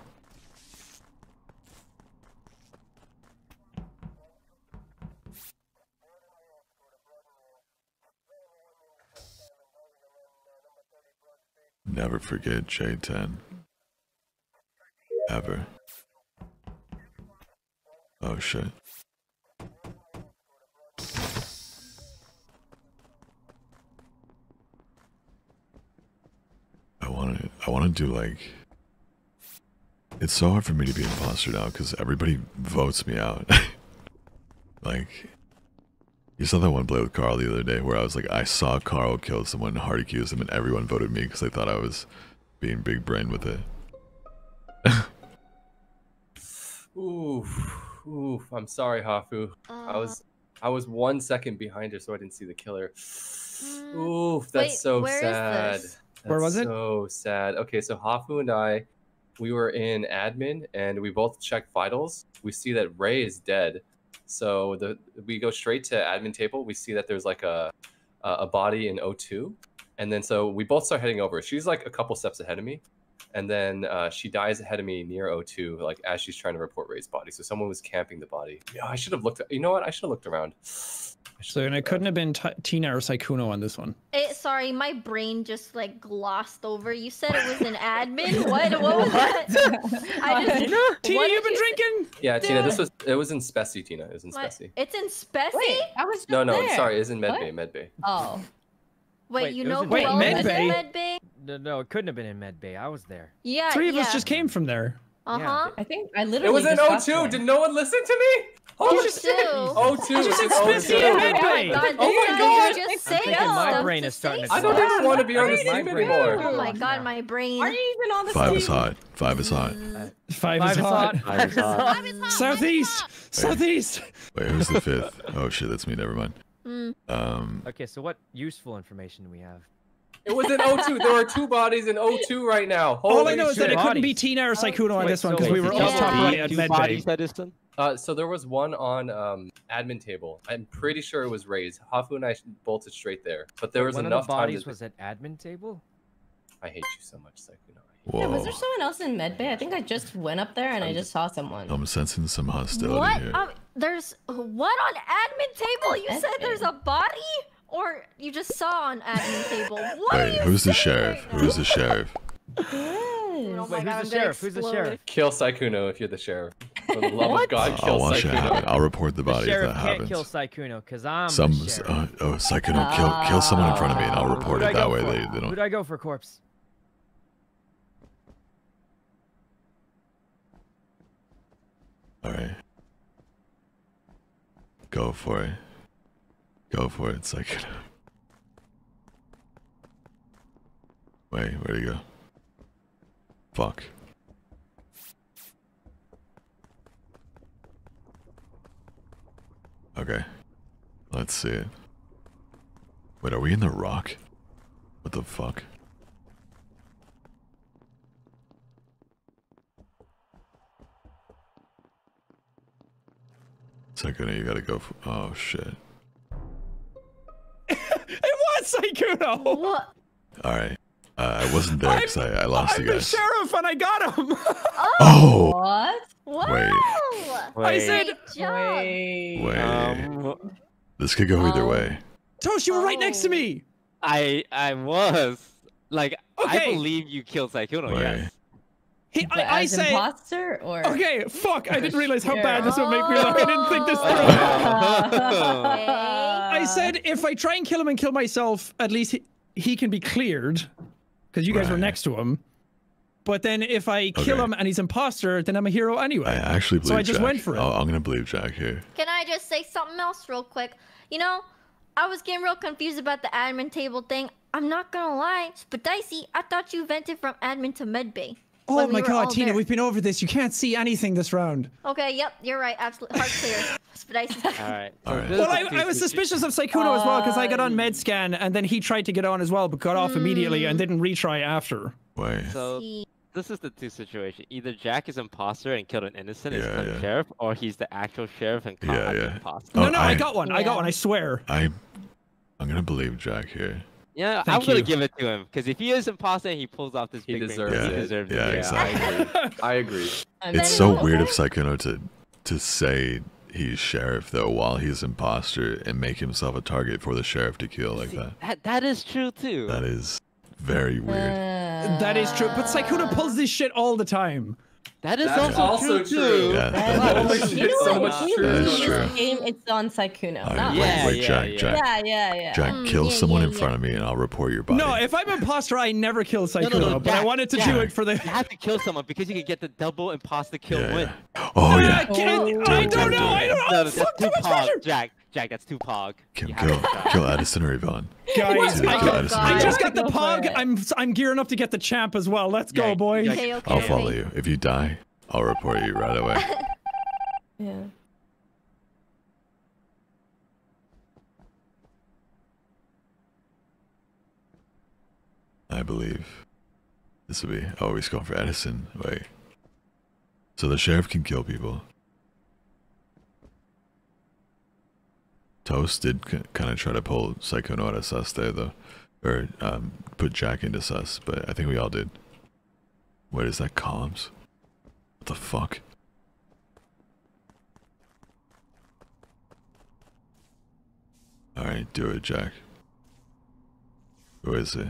Never forget J10. Ever. Oh shit. I want to. I want to do like. It's so hard for me to be imposter now because everybody votes me out. like, you saw that one play with Carl the other day where I was like, I saw Carl kill someone, and hard accused him, and everyone voted me because they thought I was being big brain with it. Oof, oof. I'm sorry, Hafu. I was, uh. I was one second behind her, so I didn't see the killer. Mm. Oof, that's Wait, so where is sad. this? Where That's was it? So sad. Okay, so Hafu and I, we were in admin, and we both checked vitals. We see that Ray is dead. So the we go straight to admin table. We see that there's like a a a body in O2, and then so we both start heading over. She's like a couple steps ahead of me, and then uh, she dies ahead of me near O2, like as she's trying to report Ray's body. So someone was camping the body. Yeah, I should have looked. You know what? I should have looked around. So and it couldn't have been T- Tina or Sykkuno on this one. Eh, sorry, my brain just like glossed over. You said it was an admin. What? What was that? I just. Tina, Tina, you've been you say? drinking. Yeah, Tina, this was it was in Spessy, Tina. It was in What? Spessy. It's in Spessy. Wait, I was No, no, there. sorry, it's in What? Medbay, Medbay. Oh. Wait, Wait, you know in who Wait, else is in Medbay? Medbay? No, no, it couldn't have been in Med Bay. I was there. Yeah. Three of yeah. us just came from there. Uh huh. I think I literally It was in O2. there. Did no one listen to me? Holy O2. shit! O2. You just it's said O2. Spessy and Medbay. God, Oh my guy God. is just I'm my brain is starting to I don't stuff. even want to be on this team anymore. Oh my god, my brain. Are you even on the Five team? is hot. Five is hot. Five, Five is is hot. hot. Five is hot. Five is hot, Southeast. five is hot. Southeast. Wait, who's the fifth? Oh shit, that's me. Never mind. Mm. Um, Okay, so what useful information do we have? It was in O2. There are two bodies in O2 right now. Holy All I know is that shit. it couldn't be Bodies. Tina or Sykkuno on Wait, this one so because we were all Yeah. top right at Medbay. bodies, Edison? Uh, so there was one on um, admin table. I'm pretty sure it was Ray's. Hafu and I bolted straight there, but there was One enough of the time. bodies To... was at admin table. I hate you so much, Sykkuno. Yeah, was there someone else in medbay? I think I just went up there and I just saw someone. I'm sensing some hostility What? here. Um, there's what on admin table? You said there's a body, or you just saw on admin table? What Wait, who's the sheriff? right? Who's the sheriff? Oh my Wait, God, who's I'm the gonna sheriff? Who's the sheriff? Kill Sykkuno if you're the sheriff. For the love of God, kill I'll watch it happen. Sykkuno. I'll report the The body if sheriff that can't happens. kill Sykkuno because I'm Some, the sheriff. uh, oh, Sykkuno, kill, kill someone in front of me, and I'll report do I it that way. for? They, they don't. do I go for, corpse? All right. Go for it. Go for it, Sykkuno. Wait, where'd he go? Fuck. Okay. Let's see it. Wait, are we in the rock? What the fuck? Second, you gotta go. For, oh shit! it was Sykkuno. What? All right, uh, I wasn't there because I, I lost I'm the the guys. sheriff and I got him. Oh, What? Wow. Wait. I said, Great job. Wait. wait. Um, this could go either Oh. way. Toast, you were right next to Oh. me. I I was like I believe you killed Sykkuno. Wait. Yes. He, I, I as said, imposter or okay, fuck. I didn't realize how bad this would make me look. I didn't think this through. I said if I try and kill him and kill myself, at least he, he can be cleared, because you guys were next to him. But then if I kill him and he's imposter, then I'm a hero anyway. I actually believe So I just Jack. went for it. I'll- I'm gonna believe Jack here. Can I just say something else real quick? You know, I was getting real confused about the admin table thing. I'm not gonna lie, but Dicey, I thought you vented from admin to medbay. Oh when we my were god, Tina, there. we've been over this. You can't see anything this round. Okay, yep, you're right. Absolutely, heart clear. Spadicy. All right. All right. Well, I, I was suspicious of Sykkuno as well because I got on med scan and then he tried to get on as well but got off immediately and didn't retry after. Wait. So this is the two situation. Either Jack is imposter and killed an innocent Yeah, killed yeah. sheriff, or he's the actual sheriff and caught Yeah, an yeah. imposter. No, Oh, no, I, oh, I- got one. I got one. I swear. I, I'm gonna believe Jack here. Yeah, Thank I'm gonna you. give it to him because if he is imposter and he pulls off this He big deserves ring, it. he deserves Yeah, it. exactly. I agree. It's so weird of okay. Sykkuno to to say he's sheriff though while he's imposter and make himself a target for the sheriff to kill like that. That that is true too. That is very weird. Uh, That is true, but Sykkuno pulls this shit all the time. That is That's also, also true. true. Yeah, That Holy shit, you know so much You truth know That what? is In true. this game, it's on Sykkuno. All not right, Yeah, wait, yeah, Jack, yeah. Jack, Yeah, yeah, yeah. Jack, Mm, kill yeah, someone yeah, in yeah. front of me and I'll report your body. No, if I'm imposter, I never kill Sykkuno, No, no, no, but I wanted to do it for the. You have to kill someone because you can get the double imposter kill yeah, win. yeah. Oh yeah. I, can't- Oh. I Do it, don't know. I don't know. Oh, that's too too much pressure. Jack, Jack, that's too pog. Kill, kill, kill Edison or Yvonne. Guys, Dude, I, kill got- Edison I just got the Go for pog. I'm I'm gearing up to get the champ as well. Let's go, Yeah, boys. Okay, okay. I'll follow you. If you die, I'll report you right away. Yeah. I believe this will be. Oh, he's going for Edison. Wait. So the sheriff can kill people. Toast did kind of try to pull Sykkuno out of sus there, though. Or um, put Jack into sus, but I think we all did. What is that columns? What the fuck? Alright, do it, Jack. Who is it?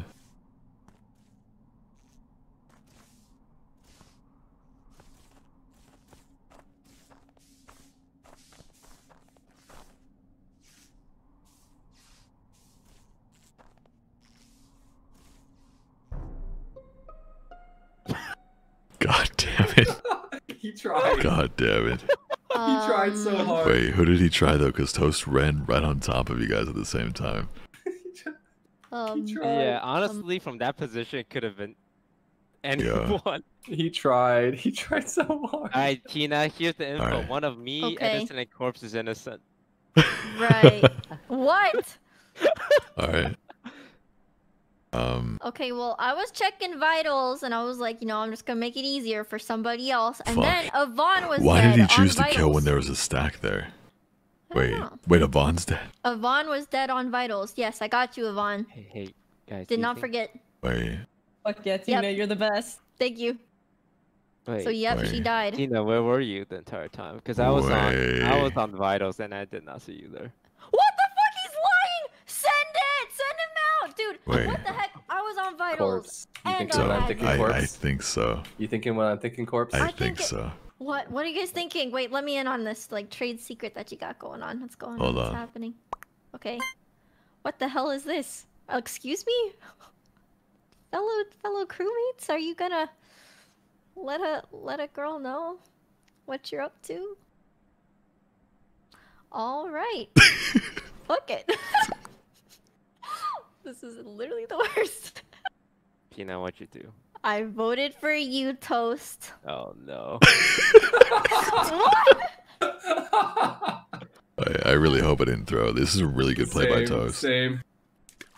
God damn it. he tried. God damn it. He tried so Um, hard. Wait, who did he try though? Because Toast ran right on top of you guys at the same time. Um, he tried. Yeah, honestly, from that position, it could have been anyone. He tried. He tried so hard. All right, Tina, here's the info. Alright. One of me, Okay. Edison, and Corpse is innocent. right. what? Alright. Um, Okay, well, I was checking vitals, and I was like, you know, I'm just gonna make it easier for somebody else. And Fuck. then Avon was why dead did he choose to kill when there was a stack there? Wait, know. wait, Avon's dead. Avon was dead on vitals. Yes, I got you, Avon. Hey, hey, guys. Did not think- forget. Wait, Fuck yeah, Tina, you're the best. Thank you. Wait, So yep, she wait. died. Tina, where were you the entire time? Because I was on, I was on vitals, and I did not see you there. What the fuck? He's lying! Send it! Send him out, dude. Wait. What the heck? I was on vitals. Corpse. You And thinking so I'm I- thinking, I, corpse? I think so. You thinking what I'm thinking, corpse? I, I think, think it- so. What? What are you guys thinking? Wait, let me in on this like trade secret that you got going on. What's going Hold on? What's on. happening? Okay. What the hell is this? Uh, excuse me, fellow fellow crewmates. Are you gonna let a let a girl know what you're up to? All right. Fuck it. this is literally the worst. Tina, what you do? I voted for you, Toast. Oh no. what? I, I really hope I didn't throw. This is a really good play by Toast. Same.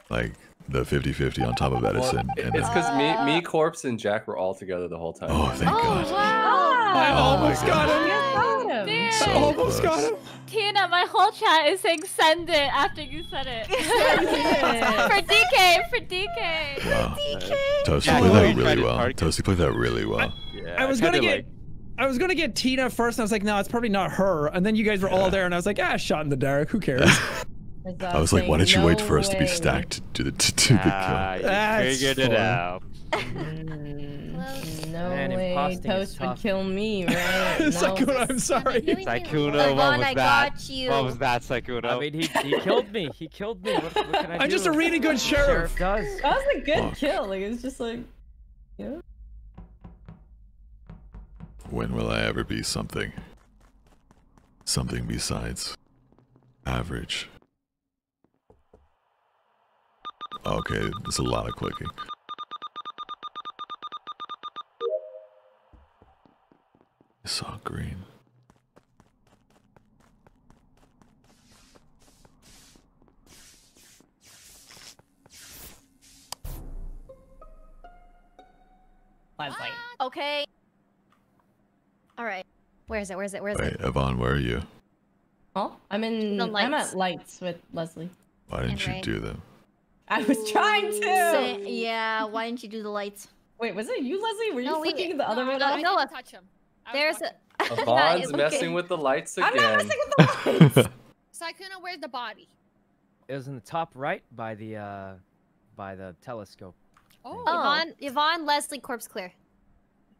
Like the 50-50 on top of Edison. it- and it's then, because me, uh. me, corpse, and Jack were all together the whole time. oh, thank Oh God. wow! I Oh my almost got him. Got him. Dude, So almost got him. Tina, my whole chat is saying send it after you said it. it. for DK, for DK. Wow. DK. Toast, Yeah, played that really well. target- Toast, played that really well. Yeah, I was kinda gonna get. like- I was gonna get Tina first, and I was like, no, it's probably not her. And then you guys were all there, and I was like, ah, shot in the dark. Who cares? I was like, why didn't you wait for us to be stacked to do the, to do the Ah, kill? you figured it fun. out. No Man, way, Toast would tough. kill me, right? no. Sakura, I'm sorry. Sykkuno, Yvonne, what was I that? got you. What was that, Sykkuno? I mean, he, he killed me. He killed me. What, what can I do? I'm just a really good sheriff. does. That was a good Fuck. kill. Like it's just like, yeah. When will I ever be something? Something besides average. Okay, there's a lot of clicking. I saw green. Leslie. Okay. All right. Where is it? Where is it? Where is Wait, it? Yvonne, where are you? Oh, I'm in. The I'm lights. at lights with Leslie. Why didn't And you Ray. do them? I was trying to. Say- yeah. Why didn't you do the lights? Wait, was it you, Leslie? Were you No, we flicking did- the other no, one I off? didn't touch him. I was There's watching. a. Avon's okay. messing with the lights again. I'm not messing with the lights. Sykkuno, where's the body? It was in the top right by the uh, by the telescope. Oh. Yvonne, Yvonne, Leslie, corpse clear.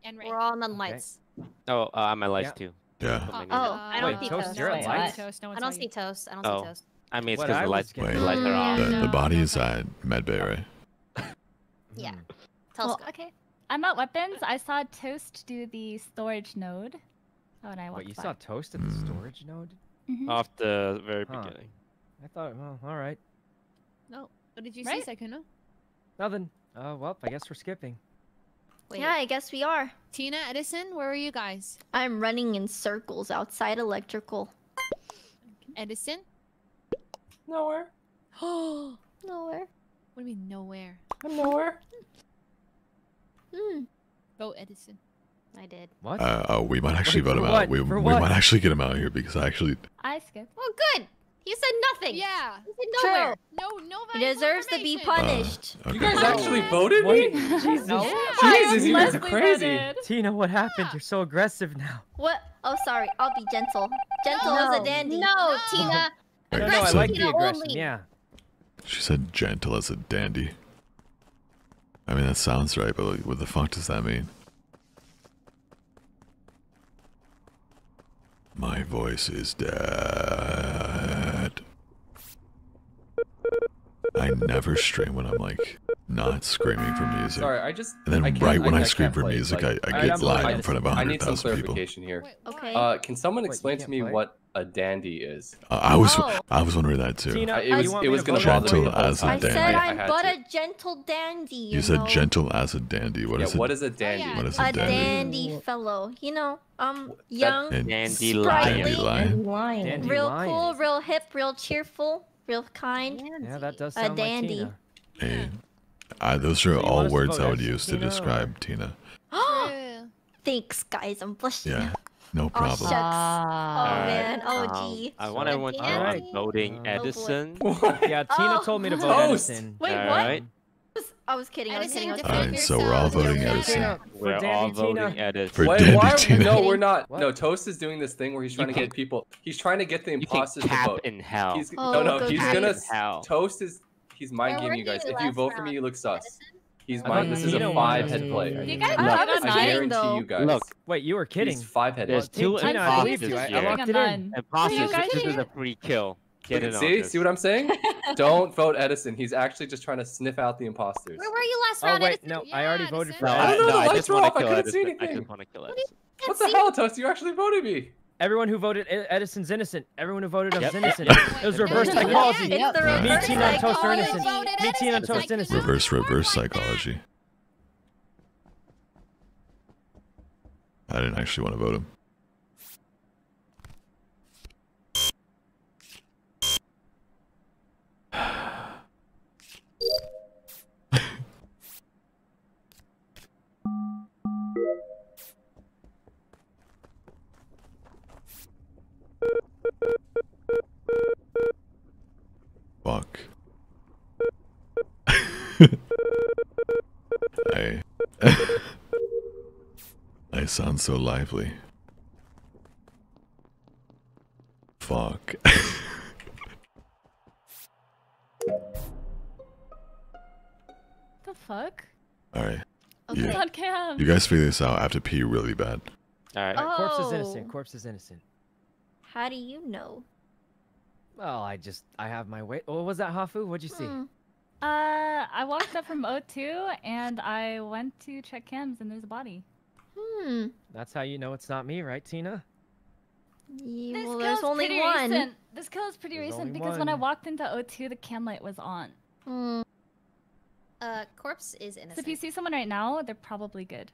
And Ray. We're all on the lights. Oh, uh, I'm at lights Yeah. too. Yeah. Put my name Oh. I don't Wait, see Toast, toast. you're at Wait, lights? Toast, no one I don't see toast. I don't Oh. see toast. I mean, it's because the lights, gonna- the lights are off. The, the body is at medbay, right? Yeah. Telescope. Well, okay. I'm at weapons. I saw Toast do the storage node. Oh, and I walked Wait, you by. saw toast at the Mm. storage node? Mhm. Off the very Huh. beginning. I thought, well, all right, No. What did you Right? see, Sykkuno? nothing. Uh, well, I guess we're skipping. Wait. Yeah, I guess we are. Tina, Edison, where are you guys? I'm running in circles outside electrical. Edison? Nowhere. Oh. Nowhere. What do you mean nowhere? I'm nowhere. Hmm. Vote Edison. I did. What? Uh, oh, we might actually Wait, vote him what? out. We, we might actually get him out here because I actually. I skipped. Oh, good. He said nothing. Yeah. He said nowhere. No, no He deserves to be punished. Uh, You okay. guys actually voted me? Jesus. Jesus, you guys are crazy. voted. Tina, what happened? You're so aggressive now. What? Oh, sorry. I'll be gentle. Gentle as a dandy. No, Tina. Right, No, no, I Aggressive so like the Tina aggression. only. Yeah. She said gentle as a dandy. I mean, that sounds right, but like, what the fuck does that mean? My voice is dead. I never stream when I'm like not screaming for music. Sorry, I just. And then I right when I, can't scream for play, music, like- I, I get I'm live in front of I need some 100,000 people. clarification here. Wait. Okay. Uh, can someone Wait, explain to me play? what a dandy is? Uh, I was Oh. I was wondering that too. Tina, I- it was- it was gonna vote bother you? Gentle. I as a said dandy. I'm I had but a gentle dandy. You, you said know? gentle as a dandy. What yeah, is it? what is a dandy? yeah. What is A dandy? a dandy? dandy fellow. You know, um, That- young, And Dandy Sprightly. dandy lion. Lion. Real cool, real hip, real cheerful, real kind. Yeah, that does A sound like dandy. Hey, I, those are you want all words I would Edison use to Tina, or- describe Tina. True. Thanks, guys. I'm blushing. Yeah, no problem. shucks. Oh Alright, man. Oh um, gee. I want So everyone to know Dandy- I'm voting Oh. Edison. Yeah, Tina Oh. told me to vote Toast. Edison. Wait, what? Alright. I was, I was kidding. I was Edison, kidding. I was kidding. Alright, so we're all voting You're Edison. We're all voting Edison. For Wait, Dandy why are we, Tina. no, we're not. What? No, Toast is doing this thing where he's trying to can- get people. He's trying to get the You can imposters to cap vote. in hell. He's, Oh, no, no, he's gonna. Toast is. He's mind Where were gaming you guys. you If you last vote for me, you look sus. He's I mind. This is a five head to- play. You guys I voted was on I guarantee though. you guys. Look, Wait, you were kidding. He's five head. There's two Tina, I imposters you. I, I here. locked it in. none. Imposters, you guys this is a free kill. Get in See, see what I'm saying? Don't vote Edison. He's actually just trying to sniff out the imposters. Where were you last Oh round, wait, Edison? no, I already Yeah, voted for No, I, I don't know, no, the I just lights were want off, I to kill couldn't see Edison. I anything. just want to kill Edison. What the hell, Toast? You actually voted me. Everyone who voted Edison's innocent. Everyone who voted Yep, was innocent. yep. It was reverse psychology. wait, It's the Yeah. Me, reverse Tina, and Toast are psychology. innocent. Me, Tina, and Edison, Toast like, innocent. Reverse, reverse psychology. I didn't actually want to vote him. Fuck. I. I sound so lively. Fuck. The fuck? Alright. Okay. It's on cam. You guys figure this out. I have to pee really bad. All right. Alright, corpse is Oh. innocent. Corpse is innocent. How do you know? Well, I just I have my way. What was that, Hafu? What'd you see? Hmm. Uh, I walked up from O2 and I went to check cams and there's a body. Hmm. That's how you know it's not me, right, Tina? Yeah, This well, kill there's is only pretty one. Recent. This kill is pretty There's recent only because when I walked into O2, the cam light was on. Hmm. Uh, corpse is innocent. So innocent. if you see someone right now, they're probably good.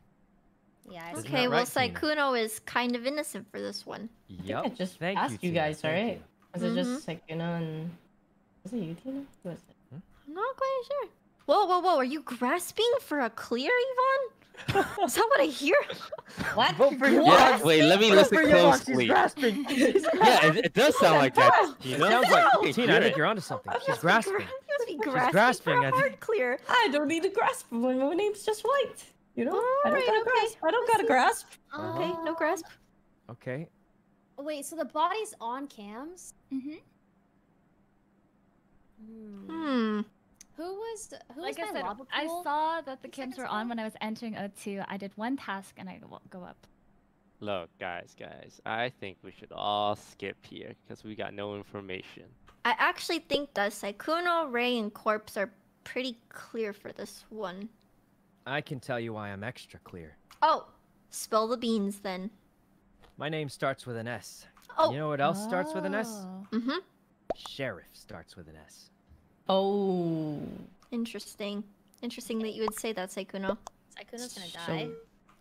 Yeah, I Okay, that well, right, Tina? Is kind of innocent for this one. Yep. I just Thank asked you, Tina, guys, thank alright? you. Was it just Sykkuno and was it you, Tina? Who was it? I'm not quite sure. Whoa, whoa, whoa! Are you grasping for a clear, Yvonne? is that what I hear? What? Vote for your Yeah, wait, let me Vote listen for your boss, closely. She's grasping. Yeah, it, it does sound like that. You It know? sounds like can Tina. I think you're onto something. She's grasping. gra- you must be grasping, grasping, for I a think. hard clear. I don't need to grasp. My my name's just white. You know? I don't Alright, gotta okay. grasp. I don't I gotta see. grasp. Okay, no grasp. Okay. Wait, so the body's on cams? Mm-hmm. Hmm. Hmm. Who was who Like was I my said, lava I pool? saw that the cams were on when I was entering O2. I did one task and I go- go up. Look, guys, guys. I think we should all skip here because we got no information. I actually think that Sykkuno, Ray, and Corpse are pretty clear for this one. I can tell you why I'm extra clear. Oh, spill the beans then. My name starts with an S. Oh. You know what else starts with an S? Oh. Mm-hmm. Sheriff starts with an S. Oh. Interesting. Interesting that you would say that, Sykkuno. Sykkuno's gonna So- die.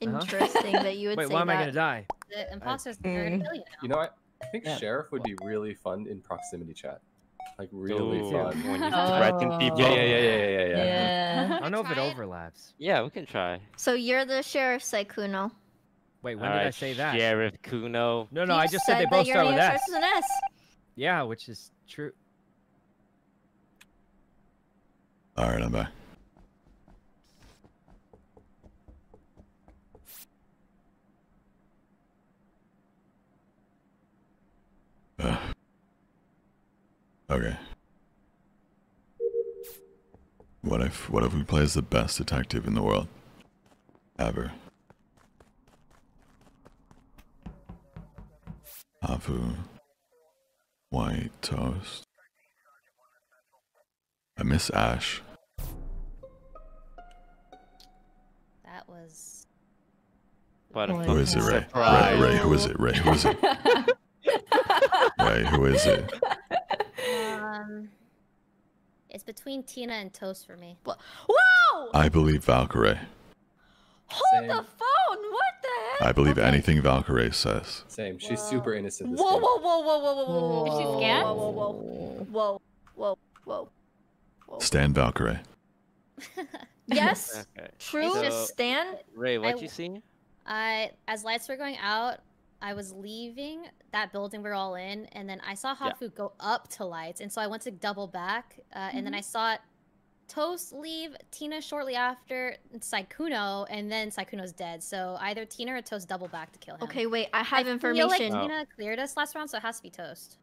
Interesting that you would say that. Wait, say why am. I gonna die? The imposters are Mm. killing You You know what? I think Yeah. sheriff would be really fun in proximity chat. Like really Ooh, fun. when you Oh. threaten people. Yeah, yeah, yeah, yeah, yeah, yeah. Yeah. I don't know if it Try it. overlaps. Yeah, we can try. So you're the sheriff, Sykkuno. Wait, when did I say that? Sheriff Kuno. No, no, You I just said they both start with S. with an S. Yeah, which is true. All right, I'm back. Ugh. okay. What if what if we play as the best detective in the world? Ever. Hafu. White toast. I miss Ash. Was What Who Who is it, Ray? Ray, Ray, who is it? Ray, who is it? Ray, who is it? um it's between Tina and Toast for me. Whoa! I believe Valkyrae. Hold Same. the phone! What the heck? I believe Okay. anything Valkyrae says. Same. She's super innocent. This Whoa, game. whoa, whoa, whoa, whoa, whoa, whoa, Is she whoa. Whoa, whoa, whoa, whoa, whoa, whoa, whoa. Stan Valkyrae. Yes, Okay. true. So- Just stand. Ray, what I- you see? I as lights were going out, I was leaving that building we're all in, and then I saw Yeah. Hafu go up to lights, and so I went to double back, uh, and Mm-hmm. then I saw Toast leave, Tina shortly after, Sykkuno, and then Sykkuno's dead. So either Tina or Toast double back to kill him. Okay, wait. I I have feel information. like Oh. Tina cleared us last round, so it has to be Toast.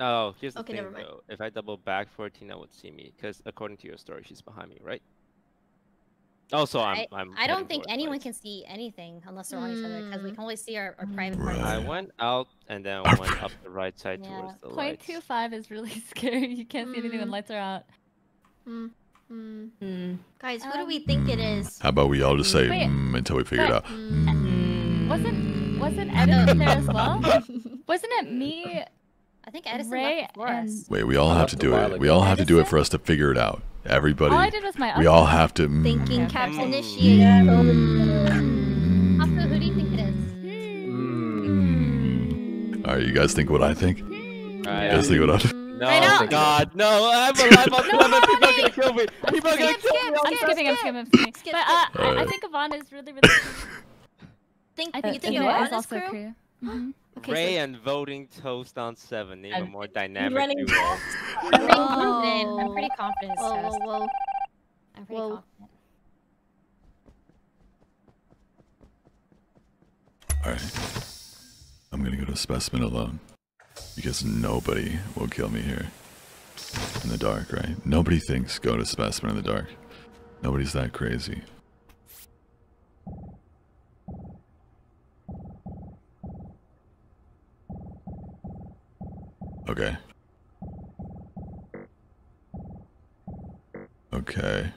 Oh, here's the Okay, thing never mind. though. If I double back for Tina would see me, because according to your story, she's behind me, right? Also, I'm. I, I'm I don't think anyone lights. can see anything unless they're on each other, because we Hmm. can only see our, our private Right. parts. I went out and then Our went pri- up the right side Yeah. towards the Point lights. two five is really scary. You can't see anything when Mm. lights are out. Hmm. Hmm. Hmm. Guys, who do Um, we think it Mm. is? How about we all just say Wait, mm until we figure it out? Mm. Wasn't wasn't Edison there as well? Wasn't it me? I think Edison Ray left before and- us. Wait, we all I have to do it. We all have to do it for us to figure it out. Everybody, All I did was my. we all have to. mm, Thinking Okay. caps Mm. initiate. mm, Hafu, who do you think it is? mm. All right, you guys think what I think? You Alright. guys think what I? think. No, Right now. God, no! I'm alive. I'm alive. People are gonna kill me. People are gonna Skip, kill skip, me. I'm skip, skipping. I'm skip. skipping. I'm skipping. Skip, But skip. uh, I, I Alright. think Yvonne is really really. Think I you think think Tina you're is on also crew? crew. Mhm. Okay, Ray so- and voting toast on seven. Even a I'm more dynamic running duo. I'm pretty confident. I'm pretty confident Whoa, whoa, whoa. I'm pretty Whoa. confident. All right. I'm gonna go to specimen alone because nobody will kill me here in the dark, right? Nobody thinks go to specimen in the dark. Nobody's that crazy. Okay. Okay.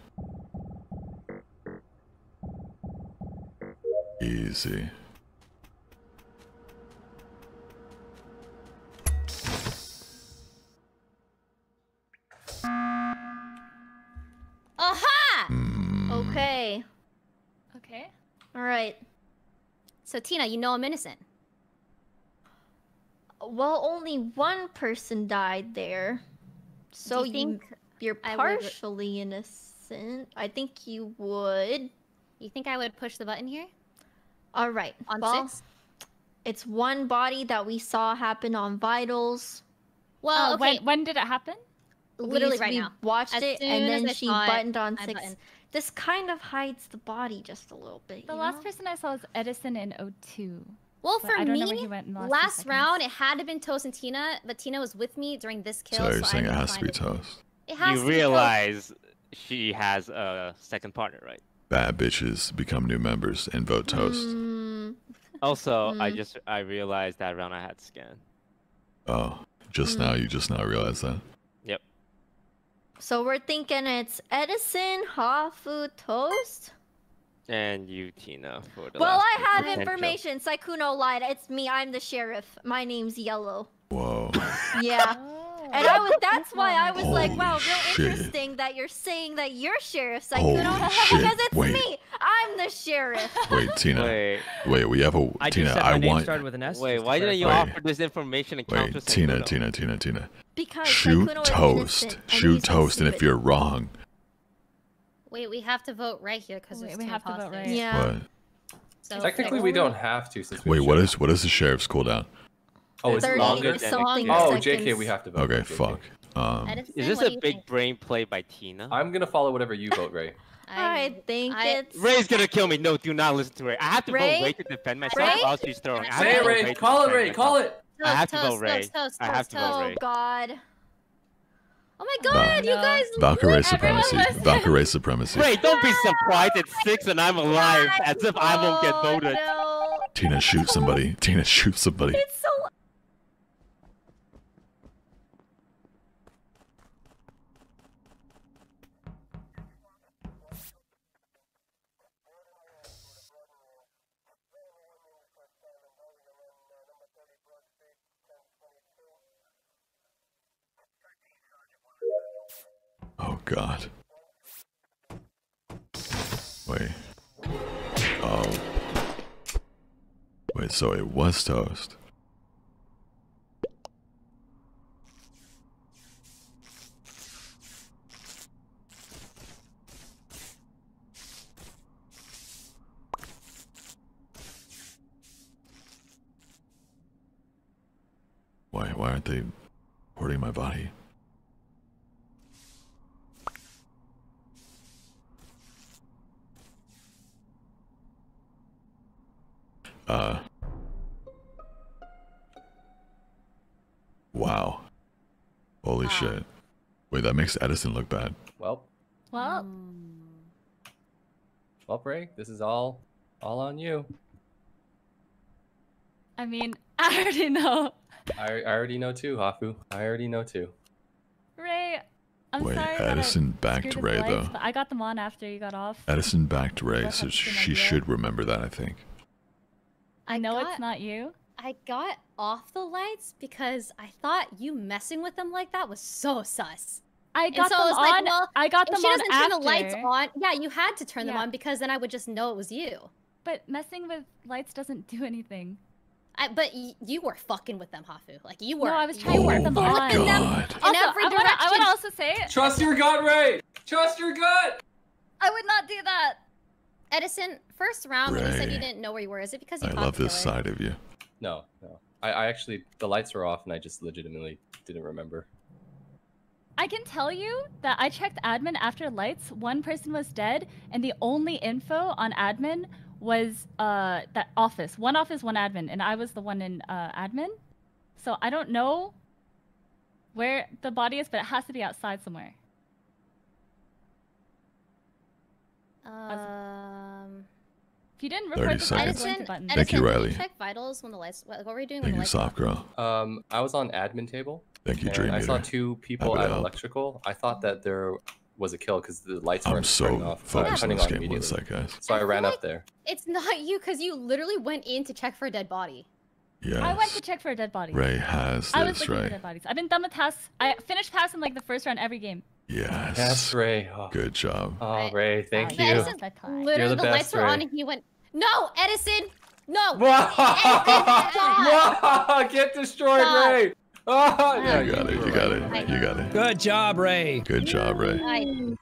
Easy. Aha! Hmm. Okay. Okay. All right. So Tina, you know I'm innocent. Well, only one person died there. So you you think you're I would- partially innocent. I think you would. You think I would push the button here All right. on well, six? it's one body that we saw happen on Vitals. Well, Uh, okay. when when did it happen? Literally we, right we now. watched As it soon and as then she saw it, buttoned on I six. buttoned. This kind of hides the body just a little bit. The you last know? person I saw was Edison in O2. Well, But for I don't me, where he went last last, round it had to have been Toast and Tina, but Tina was with me during this kill. So you're so saying it has to be find toast. It has You to be Toast. realize she has a second partner, right? Bad bitches become new members and vote toast. Mm, Also, I Mm. just I realized that round I had scan. Oh, just now you just now realized that. Yep. so we're thinking it's Edison, Hafu, Toast. And you, Tina, for the Well, last I have potential. information. Sykkuno lied. It's me. I'm the sheriff. My name's Yellow. Whoa. Yeah. Oh. And I was that's why I was like, wow, real shit. interesting that you're saying that you're sheriff Holy Sykkuno. Because it's wait. me. I'm the sheriff. Wait, Tina. Wait, Wait, we have a I just Tina. said I my name want. started with an S. wait, why didn't you. Wait. offer this information and Wait, Tina, Tina, Tina, Tina. Because Shoot Sykkuno is toast. Shoot toast, and if you're wrong, Wait, we have to vote right here because Wait, there's we have to vote right. Yeah. what? So Technically, we don't have to since Wait, have what sheriff. is what is the sheriff's cooldown? Oh, it's longer. something Oh. JK, we have to vote. Okay, fuck. Um, Is this a big think? brain play by Tina? I'm gonna follow whatever you vote, Ray. I think I- it's Ray's gonna kill me. No, do not listen to Ray. I have to Ray? vote Ray to defend myself Ray? while she's throwing. I have Say to it, vote Ray. Call it, Ray. Call it. I have to vote Ray. toast, toast, I have to toast, vote Oh god. Oh my god, you guys. Valkyrae supremacy. Valkyrae supremacy. Wait, don't be surprised it's six and I'm alive, as if I won't get Oh, voted. No. Tina, shoot somebody. Tina, shoot somebody. It's so Oh god. Wait. Oh. Wait, so it was toast. Why why aren't they hoarding my body? Uh. Wow. Holy shit. Wait, that makes Edison look bad. Well, Well, well, Ray, this is all, all on you. I mean, I already know. I, I already know too, Hafu. I already know too. Ray, I'm Wait, sorry. that I Edison backed Ray lights, though. I got them on after you got off. Edison backed Ray, so have the sh- same she idea. should remember that, I think. I know got- it's not you. I got off the lights because I thought you messing with them like that was so sus. I got so them I was like, on. well, I got if them she on doesn't after. turn the lights on, yeah, you had to turn them on because then I would just know it was you. But messing with lights doesn't do anything. I, but y- you were fucking with them, Hafu. Like you were. No, I was you trying to were put them on. flipping them in Also, every I wanna, I direction. wanna also say it. Trust your gut, Ray. Trust your gut. I would not do that. Edison, first round when you said you didn't know where you were, is it because you I love this killer? side of you. No, no. I, I actually the lights were off and I just legitimately didn't remember. I can tell you that I checked admin after lights. One person was dead, and the only info on admin was uh that office. One office, one admin, and I was the one in uh, admin. So I don't know where the body is, but it has to be outside somewhere. Um, If you didn't 30 the seconds. Edison, button. Edison, Thank you, did Riley. check vitals when the lights. What, what were you doing Thank when you, the lights? soft girl. Um, I was on admin table. Thank you, and Dream I saw two people at to help. electrical. I thought that there was a kill because the lights I'm weren't turning so off. uh, focused on this game. One immediately. sec, guys. So I, I ran feel up there. It's not you because you literally went in to check for a dead body. Yeah. I went to check for a dead body. Ray has I was this, looking for right? dead bodies. I've been done with tasks. I finished tasks in like the first round every game. Yes. Yes, Ray. Oh, Good job. oh, Ray, thank you. Edison, That time. literally, the the, best, lights were on Ray. and he went, "No, Edison, no." Whoa! Get destroyed, Stop. Ray. Oh, yeah, You got it. You got it. You got it. Good job, Ray. Good job, Ray. I,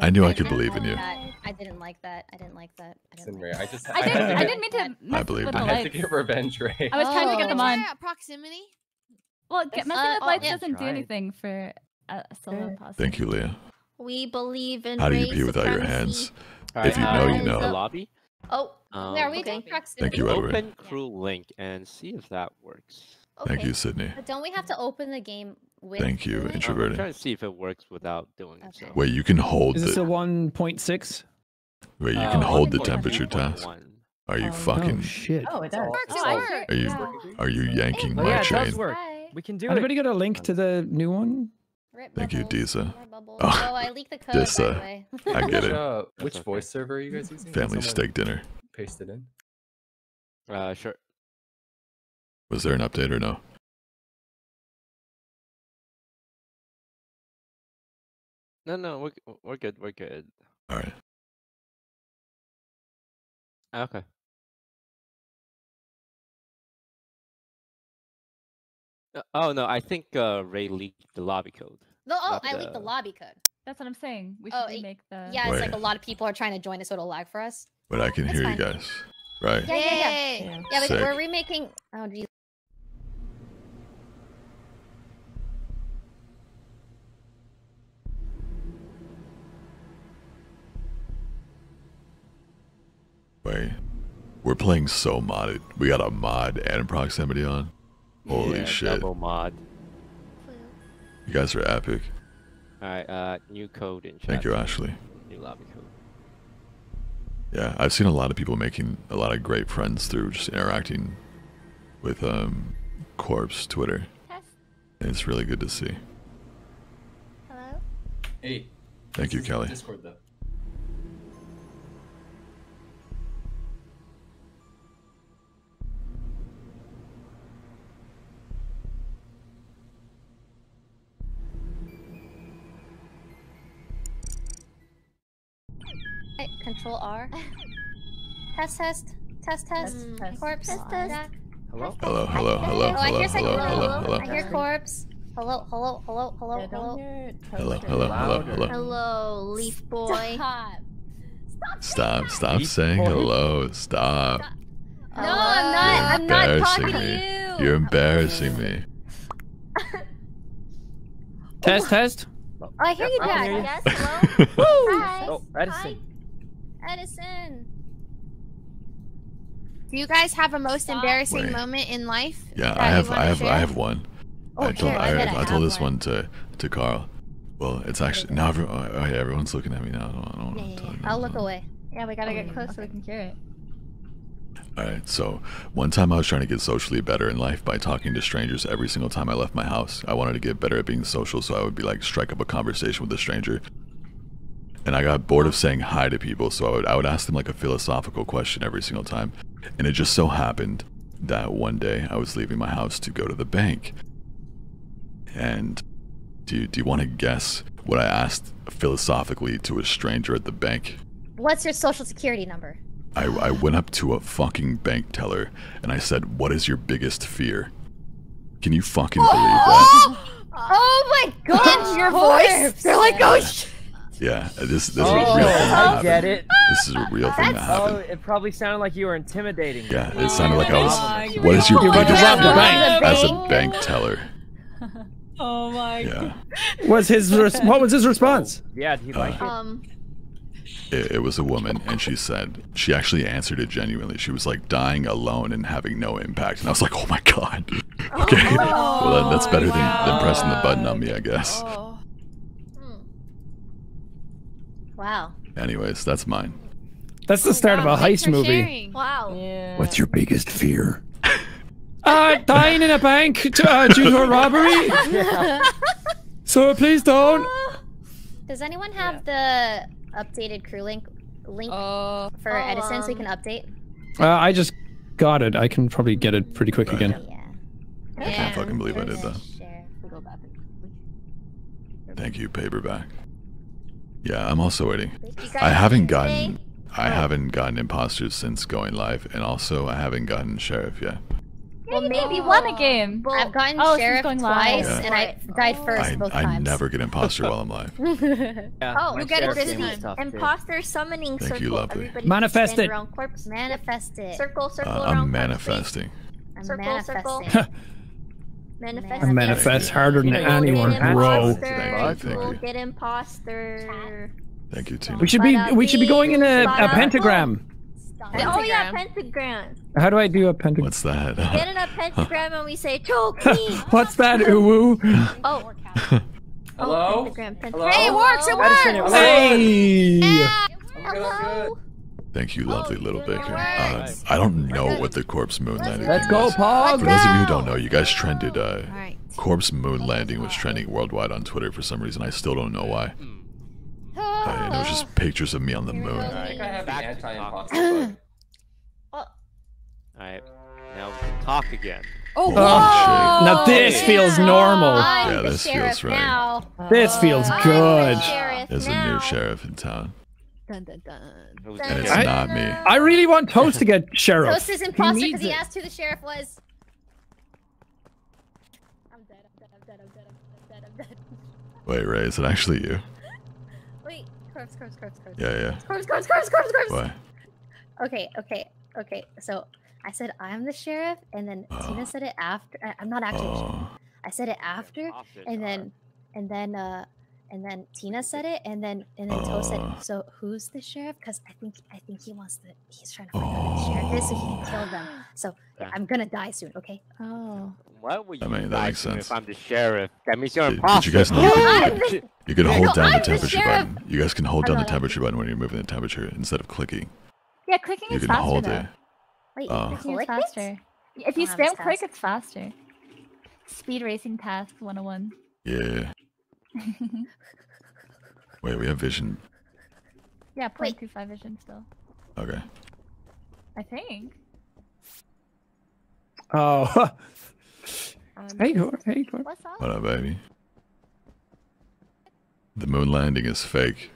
I knew I could believe in you. that. I didn't like that. I didn't like that. I didn't Ray, like I just I didn't. to I get- didn't mean to mess believed with the you. I had to lights. get revenge, Ray. I was trying to get them Oh. on. Yeah, proximity. Well, get, messing Uh, with oh, lights yeah. doesn't do anything for a solo imposter. Thank you, Leah. We believe in How do you race pee without your hands? Alright, If you uh, know, you know. The lobby. Oh, Um, are we Okay. doing proximity? Thank you, Edward. Open crew link and see if that works. okay. Thank you, Sydney. But don't we have to open the game with Thank you, crewmates? I'm trying to see if it works without doing it. So. Wait, you can hold Is this a 1.6? Wait, you Uh, can hold the 1.1. temperature task. Are you fucking? Oh shit. Oh, it does. Works, Oh, it I works. Are you? Are you yanking Oh my yeah, it chain? does work. We can do Anybody it. got a link to the new one? Rip Thank you, bubbles. Disa. Oh, Oh, I leaked the code, this, by the way. I get it. uh, which okay. voice server are you guys using? Family steak dinner. Paste it in. Uh, sure. Was there an update or no? No, no, we're we're good. We're good. All right. Okay. Oh no, I think uh, Ray leaked the lobby code. No, oh, not I leaked the the- lobby code. That's what I'm saying. We should Oh, it- remake the. Yeah, it's like Wait. a lot of people are trying to join it, so it'll lag for us. But I can That's hear you guys. Right. Yeah, yeah, yeah. Yay. Yeah, but we're remaking. Oh, geez. Wait. We're playing so modded. We got a mod and proximity on. Holy Yeah, shit. Double mod. You guys are epic. All right. Uh, new code in chat. Thank you, Ashley. New lobby code. Yeah, I've seen a lot of people making a lot of great friends through just interacting with um Corpse Twitter. And it's really good to see. Hello? Hey. Thank you, this is Kelly. Discord though. Hey, control R. test, test. Test, test. Test, test. Corpse. Test, Jack. Hello. Hello, hello, hello, Oh, I hello, hello, hello, hello. I hear corpse. Hello, hello, hello, hello, Yeah, hello. don't hear it. Hello, hello, hello, hello. Hello, leaf boy. Stop. Stop, stop Deep saying voice. hello. Stop. No, I'm not. You're I'm not embarrassing talking to you. You're embarrassing me. Test, test. Oh, I hear you, Jack. Yes, hello. Hi. Oh, Edison. Hi, Edison. Do you guys have a most embarrassing Wait. moment in life? Yeah, I have, I have, share? I have one. Oh, I told, sure, I I, I I told this one. one to to Carl. Well, it's actually now every, oh, oh, yeah, everyone's looking at me now. I don't, I don't Yeah, want yeah, to yeah. tell you. I'll look away. Yeah, we gotta Oh, get yeah, close so we can hear it. All right. So one time I was trying to get socially better in life by talking to strangers every single time I left my house. I wanted to get better at being social, so I would be like strike up a conversation with a stranger. And I got bored of saying hi to people, so I would I would ask them like a philosophical question every single time. And it just so happened that one day I was leaving my house to go to the bank. And do you, do you want to guess what I asked philosophically to a stranger at the bank? What's your social security number? I, I went up to a fucking bank teller and I said, What is your biggest fear? Can you fucking believe that? Oh my god, your voice. They're like, oh, sh- Yeah, this, this is a Oh, real thing that I get it. This is a real thing that Oh, happened. it probably sounded like you were intimidating. Yeah, me. it sounded like I Oh was. my What is your You're about biggest rob the fear bank. as a bank teller? Oh my Yeah, Was his res- what was his response? Yeah, do you like it? Um, it, it was a woman, and she said she actually answered it genuinely. She was like dying alone and having no impact, and I was like, "Oh my god." Okay, well that, that's better than, than pressing the button on me, I guess. Oh. hmm. Wow. Anyways, that's mine. That's the start of a thanks heist movie. sharing. Wow. Yeah. What's your biggest fear? Uh, dying in a bank to, uh, due to a robbery. So please don't. Does anyone have the updated crew link link Oh. for Oh, Edison so we um, can update? Uh, I just got it. I can probably get it pretty quick again. Yeah. I can't fucking believe I did that. Share. We go back. Thank you, paperback. Yeah, I'm also waiting. I haven't gotten I haven't gotten imposters since going live, and also I haven't gotten sheriff yet. Well, maybe won a game. Well, I've gotten Oh, sheriff going twice. Yeah. and I died first I, both I times. never get imposter while I'm live. Yeah, Oh, you get it sheriff this game week. too. Imposter summoning Thank you, circle. lovely. Everybody Manifest it. around corpse. Manifest it. Circle, circle Uh, around I'm corpse, manifesting. I'm Circle, circle. manifesting. Manifest. I manifest harder than You anyone, Get bro. imposter. Thank you, We'll. Get imposter. Thank you, Tina. We should be uh, we should be going in a, a pentagram. Oh yeah, pentagram. How do I do a pentagram? What's that? Get in a pentagram and we say choke me. What's that, uwu? Oh. oh Hello? Pentagram, pentagram. Hello? Hey, it works, it Edison, it works! Hey! Hello. Thank you, lovely little good. baker. Uh, I don't know what the corpse moon landing is. Let's go, was. Pog. For those of you who don't know, you guys trended. Uh, Alright. corpse moon landing was trending worldwide on Twitter for some reason. I still don't know why. Uh, and it was just pictures of me on the moon. I have the Back to anti-imposter bug. Alright, now we can talk again. Oh, Oh, Now this feels normal. I'm Yeah, this feels right. now. This feels good. the sheriff There's a new sheriff in town, Dun, dun, dun. Who's and it's the I- not me. I really want Toast to get sheriff. Toast is imposter because he it. asked who the sheriff was. I'm dead. I'm dead. I'm dead. I'm dead. I'm dead. I'm dead. Wait, Ray, is it actually you? Wait, corpse, corpse, corpse, corpse. Yeah, yeah. Corpse, corpse, corpse, corpse, corpse. Why? Okay, okay, okay. So I said I'm the sheriff, and then Oh. Tina said it after. I, I'm not actually. the sheriff. Oh, I said it after, and then, and then, uh, and then Tina said it, and then, and then Toe said, Oh. "So who's the sheriff?" Because I think, I think he wants to. He's trying to find out who the sheriff is, so he can kill them. Oh. So yeah, I'm gonna die soon. Okay. Oh. Why would you I mean, that makes sense. if I'm the sheriff? That means you're Did- imposter. did you guys know I'm the- you can No, hold down I'm the the temperature sheriff. button. You guys can hold down the temperature button when you're moving the temperature instead of clicking. Yeah, clicking You is can faster hold though. it. Wait, uh. Oh. you Clicking is click it? faster. If you Wow, that's spam click, it's faster. Speed racing task 101. Yeah. Wait, we have vision. yeah, 0.25 vision still. Okay. I think. Oh. Um, hey, Cor- hey, Cor- What's up? What up, baby? The moon landing is fake.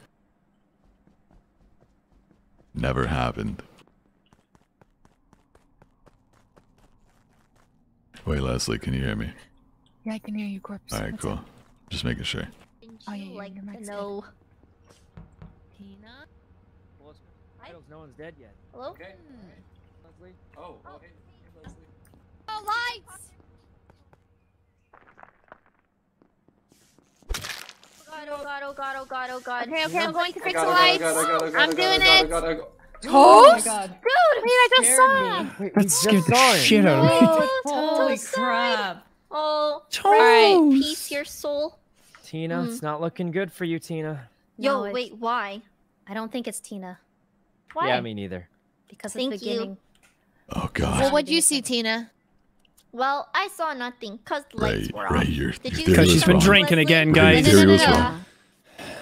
Never happened. Wait, Leslie, can you hear me? Yeah, I can hear you, corpse. Alright, What's cool. up? Just making sure. Oh, you yeah, yeah, like your to mic's know? Tina? Vitals, no one's dead yet. Hello? Okay. Hmm. Leslie? Oh, oh, hey, Leslie. Oh, lights! Oh god, oh god, oh god, oh god, oh god. Okay, okay, I'm going to fix the lights. I got it, I got it, I'm doing it, I it. got it, I got it. Oh my Toast? Dude, I mean, I just saw. me. Wait, That you scared the shit out of me. Holy crap. Oh, Toast. peace your soul. Tina, it's mm. not looking good for you, Tina. Yo, No, wait, why? I don't think it's Tina Why? Yeah, me neither. because Thank at the you. beginning. Oh god. Well, what'd you see, Tina? Well, I saw nothing, cause the Ray, lights were Ray, off. your, Did you theory Because see she's was been wrong. drinking again, guys. your No, no, no, no.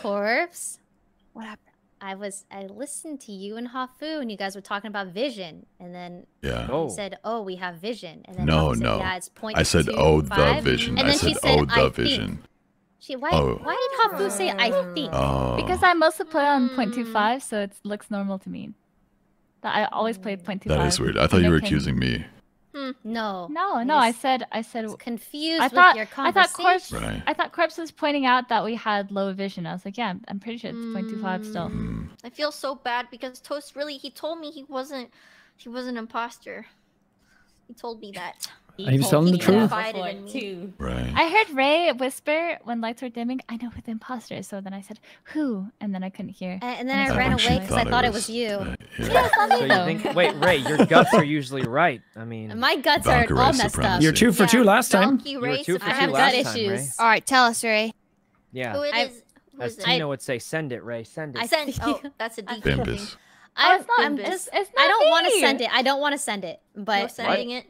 Corpse. What happened? I was I listened to you and Hafu and you guys were talking about vision and then Yeah. Oh. said, "Oh, we have vision." And then No, Hafu said, no. Yeah, it's point I said, oh, the vision. And I then she said, said, oh, "I the think." vision. She why Oh. why did Hafu say I oh. think? Oh. Because I mostly play on 0.25, so it looks normal to me. That I always play mm. 0.25. That is weird. I thought you were can- accusing me. No. No, I no. I said, I said. confused I with thought, your I thought Corpse. Right. I thought Corpse was pointing out that we had low vision. I was like, yeah, I'm, I'm pretty sure it's 0.25 still. Mm. I feel so bad because Toast really he told me he wasn't he was an imposter. He told me that. He was telling the He truth. confided in me. Too. Right. I heard Ray whisper when lights were dimming, I know who the imposter is. So then I said, who? And then I couldn't hear. And, and then And I ran away because I thought thought it it was was- you. uh, yeah. Yeah, it's not me So you think? Wait, Ray, your guts are usually right. I mean, My guts are Valkyrae all messed up. You're two for Yeah, two last time. Valky you were two for I two have last gut time, issues. Ray. All right, tell us, Ray. Yeah. Who it I- is? Who As is it? Tina would say, send it, Ray. Send it. I Send. Oh, that's a deep Bimbus. thing. Oh, I, it's not, I'm Bimbus. just, it's I don't want to send it. I don't want to send it, No but sending it.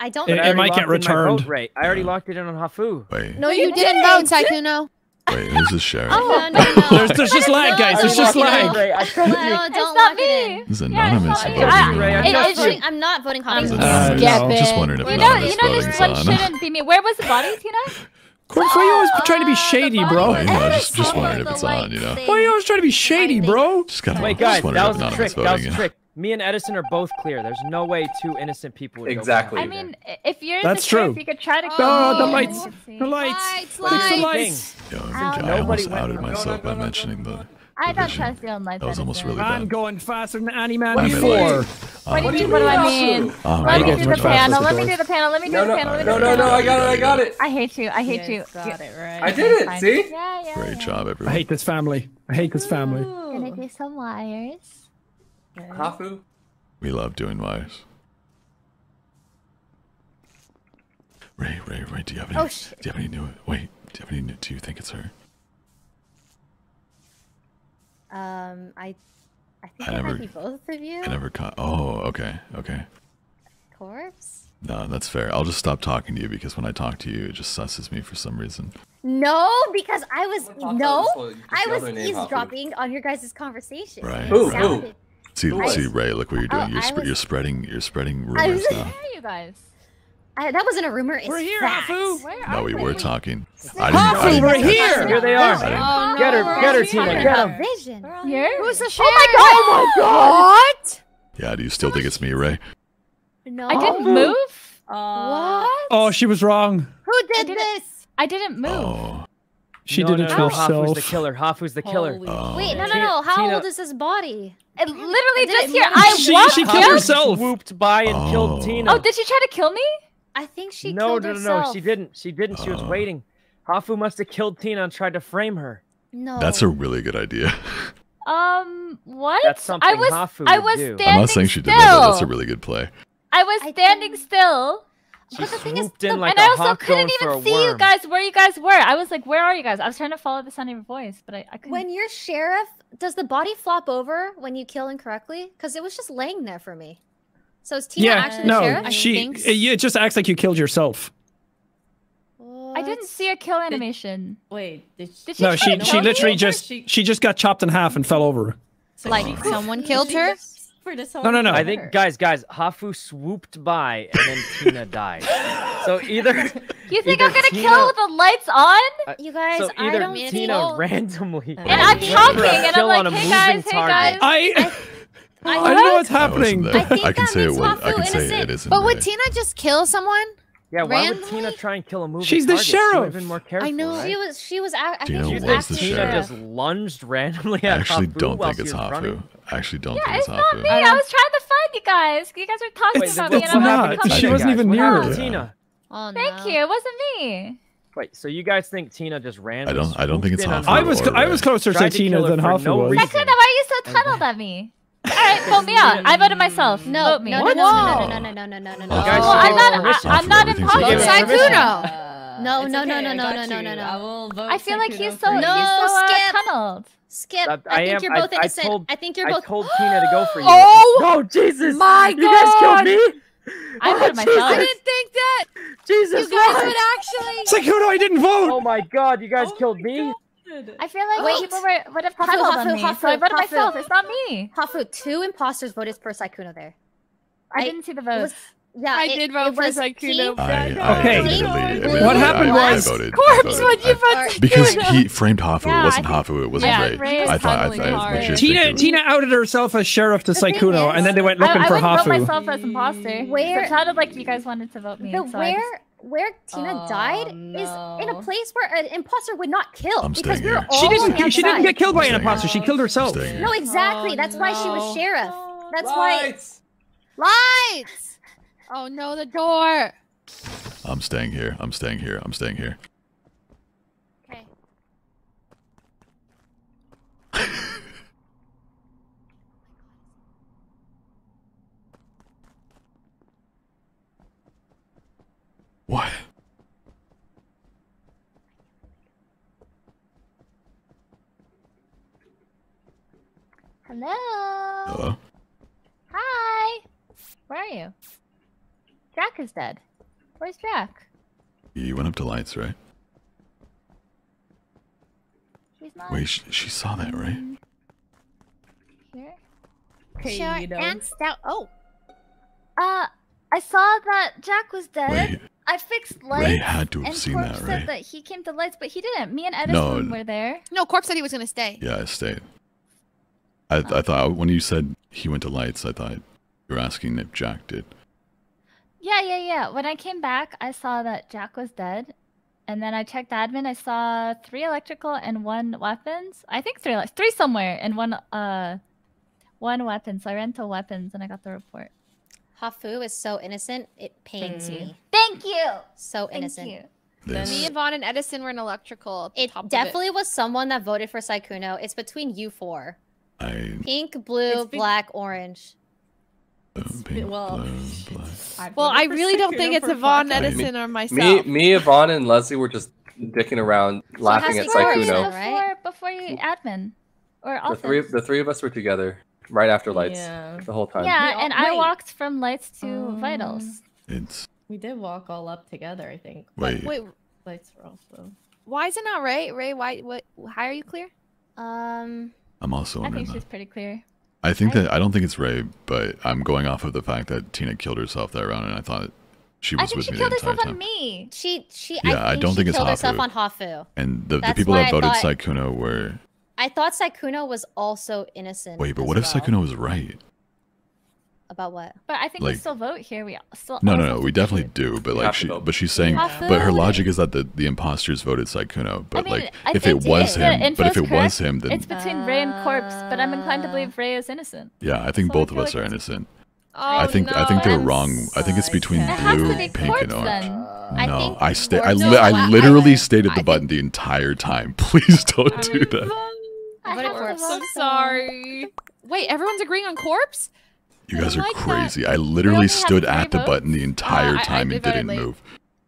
I don't. It- it might get locked in my returned. vote, I already locked it in on Hafu. Wait, no, You you didn't didn't. vote, Sykkuno. wait, who's the sheriff? Oh, no, no, no. There's, there's just lag, guys. There's just lag. Ray, I told No, don't It's lock not it me. in. This is Yeah, it's anonymous not me. voting. I- Ray, I on. It- trust it's you. voting- I'm not voting Hafu. anonymous. Skip I'm just wondering if You know, you know voting this one shouldn't be me. Where was the body, Tina? Corpse, why are you always trying to be oh, shady, bro? Why, yeah, just, just Oh, wondering if it's on, you know? lights Why are you always trying to be shady, bro? Just kind of Wait, just guys, wondering that if was a trick. That was a trick. Me and Edison are both clear. There's no way two innocent people would go Exactly. I mean, if you're That's the sheriff, true. you could try to. Oh, kill Oh, me the lights. we could. The lights. Lights, Fix the lights. lights. Yo, Ow. I almost went- outed no, no, myself by no, no, mentioning no, the. no. I the don't trust you on lights. That was almost Edison. really I'm going faster than any man before. What do you mean? What do I mean? um, Let me don't do know the panel. Let me do the panel. Let me do No, the panel. Let me no, do no, the no, panel. I got it, I got it. I hate you. I hate you. Got it right. I did it, see? Yeah, yeah. Great job, everyone. I hate this family. I hate this family. Gonna do some wires. Hafu, We love doing wires. Ray, Ray, Ray, do you have any? Oh. Do you have any new? Wait, do you have any? New, do you think it's her? Um, I, I think I it never- might be both of you. I never caught. Oh, okay, okay. Corpse. No, that's fair. I'll just stop talking to you because when I talk to you, it just susses me for some reason. No, because I was no, just wanna- just I was their name, Hafu. eavesdropping on your guys' conversation. Right. It Who? Sounded- See, I- see, Ray, look what you're doing. Oh, you're I sp- was- you're spreading you're spreading I rumors was- now. Where are you guys? I, that wasn't a rumor. It's We're here, facts. Hafu. No, are we were talking. I didn't. I Hafu, didn't we're catch here. Here they are. Oh, no, Get her, get her, all Tina, talking get her. Vision. Here? Who's the Oh sheriff? my god! What? Yeah. Do you still think it's me, Ray? No. I didn't move. Uh, What? Oh, she was wrong. Who did didn't- this? I didn't move. Oh, She no, did no, it no, to Hafu's herself. the killer. Hafu's the killer. Oh. Wait, no, no, no. How Tina- old is this body? It literally Did just it here. I She- walked she killed herself. Swooped by and Oh. killed Tina. Oh, did she try to kill me? I think she no, killed no, no, herself. no. She didn't. She didn't. She was Oh. waiting. Hafu must have killed Tina and tried to frame her. No. That's a really good idea. Um, what? That's something I was Hafu I was do. I'm standing I'm not saying she did that, but that's a really good play. I was I standing think- still. She But the thing is, swooped in the- like and a I also couldn't even see you guys where you guys were. I was like, where are you guys? I was trying to follow the sound of your voice, but I, I couldn't. When you're sheriff, does the body flop over when you kill incorrectly? Because it was just laying there for me. So is Tina yeah, actually the no, sheriff? I she. It, it just acts like you killed yourself. I didn't see a kill animation. wait, did she? Did she No, she she literally just she- she just got chopped in half and fell over. so Like someone killed her? just- or did no, someone no. kill I think, guys, guys, Hafu swooped by and then Tina died. So either You think either I'm gonna Tina- kill with the lights on? Uh, you guys, so I either don't Tina think... randomly And And I'm went for a talking, and I'm like, a hey moving guys, hey target. guys. I I, I don't know what's happening. there. I think can that say it means was. I Hafu can say innocent. it isn't. But would Tina just kill someone? Yeah, why would? Tina try and kill a moving She's the target? She sheriff. been more careful, know. right? She was. She was. I Tina think she was was think the Tina sheriff. just lunged randomly at I actually Hafu don't think it's she running? Hafu. I actually don't Yeah, think it's it's not Hafu. me. I was trying to find you guys. You guys were talking Wait, about then me, it's and I'm not. like, come She wasn't even near. to Tina. Oh, no. Thank you. It wasn't me. Wait, so you guys think Tina just ran? I don't- I don't think it's swooped in Hafu on I was Hafu, I was closer to Tina than for Hafu no was. reason. Sykkuno, why are you so tunneled at me? All right, vote me out. I voted myself. No, vote me. no, no, no, no, no, no, no, no, no, no, no. You guys Well, should I'm give not. her permission. I, I'm not Everything's imposter. okay. Give her permission. Sykkuno. Uh, No, it's no, no, okay, no, I no, got no, no, you. no, no. I will vote I feel like Sykkuno he's for so you. No, he's so uh, skip. tunneled. Skip. That- I, I think am- you're I- both I innocent. told- I think you're I both. told Tina to go for you. Oh! No, Jesus! My You guys killed God! me! I Oh, voted Jesus. myself. I didn't think that. Jesus, You guys why? would actually. Sykkuno, I didn't vote. Oh my God! You guys Oh killed me. God. I feel like Wait. people were, would have Hafu, tunneled Hafu, on me, Hafu, so I voted myself. It's not me. Hafu, two imposters voted for Sykkuno there. I I- didn't see the It votes. Was, yeah, I it- did vote for was Sykkuno. Pink, I, I Okay. literally, What that happened I, was- I voted. I Corpse, voted. what'd you I- vote? because he framed Hafu. Yeah, it wasn't Hafu. It wasn't yeah, Ray. Ray I thought. I, tunneling I, hard. I Tina Tina outed herself as sheriff to The thing Sykkuno, is- and then they went I, looking I for would vote Hafu. myself as imposter. Where- Where? It sounded like you guys wanted to vote me. the so where just- where Tina Oh, died is in a place where an imposter would not kill I'm because staying we were all She didn't. She didn't get killed by an imposter. She killed herself. No, exactly. Oh, That's why she was oh, sheriff. That's why. Lights! Lights. Oh no, the door. I'm staying here. I'm staying here. I'm staying here. Okay. What? Hello. Hello? Hi. Where are you? Jack is dead. Where's Jack? You went up to lights, right? She's not Wait, she, she saw that, right? here. Okay, Short you know. and stout. Oh, Uh, I saw that Jack was dead. Wait, I fixed lights. Ray had to have and seen Corpse that, said that he came to lights, but he didn't. Me and Edison No. were there. No, Corp said he was gonna stay. Yeah, I stayed. I, I thought when you said he went to lights, I thought you were asking if Jack did. Yeah, yeah, yeah. When I came back, I saw that Jack was dead. And then I checked admin. I saw three electrical and one weapons. I think three, three somewhere, and one uh, one weapon. So I ran to weapons, and I got the report. Hafu is so innocent. It pains me. Thank you. So Thank innocent. you. This. Me, Yvonne, and Edison were in electrical. At the It definitely was someone that voted for Sykkuno. It's between you four. I Pink, blue, It's be- black, orange. Pink, well, blue, well, I really don't think it's Yvonne Edison or myself. Me, me, Yvonne, and Leslie were just dicking around, so laughing at Saikuno. Right? Before, before you admin or. The three, the three of us were together right after lights yeah. the whole time. Yeah, and wait. I walked from lights to um, vitals. It's we did walk all up together, I think. Wait, wait, lights were also. Why is it not Ray? Ray, why? What? How are you clear? Um, I'm also. I think she's pretty clear. I think that I don't think it's Ray, but I'm going off of the fact that Tina killed herself that round, and I thought she was with me the entire time. me. She she. Yeah, I, I don't think it's killed Hafu. on Hafu. And the, the people that I voted Sykkuno were. I thought Sykkuno was also innocent. Wait, but what well. if Sykkuno was right? About what? But I think like, we still vote here. We still no, no, no. We definitely do. But like she, but she's saying, but her logic is that the the imposters voted Sykkuno. But I mean, like, I if it was him, but if it correct, was him, then it's between uh, Ray and Corpse. But I'm inclined to believe Ray is innocent. Yeah, I think so both I of us like are innocent. Oh, I think no, I think they're wrong. I think it's between it blue, be pink, corpse, and orange. No, I sta- I, li I literally stated the button the entire time. Please don't do that. I'm sorry. Wait, everyone's agreeing on corpse? You guys are like crazy. That. I literally stood at votes? the button the entire uh, time I, I and didn't like, move.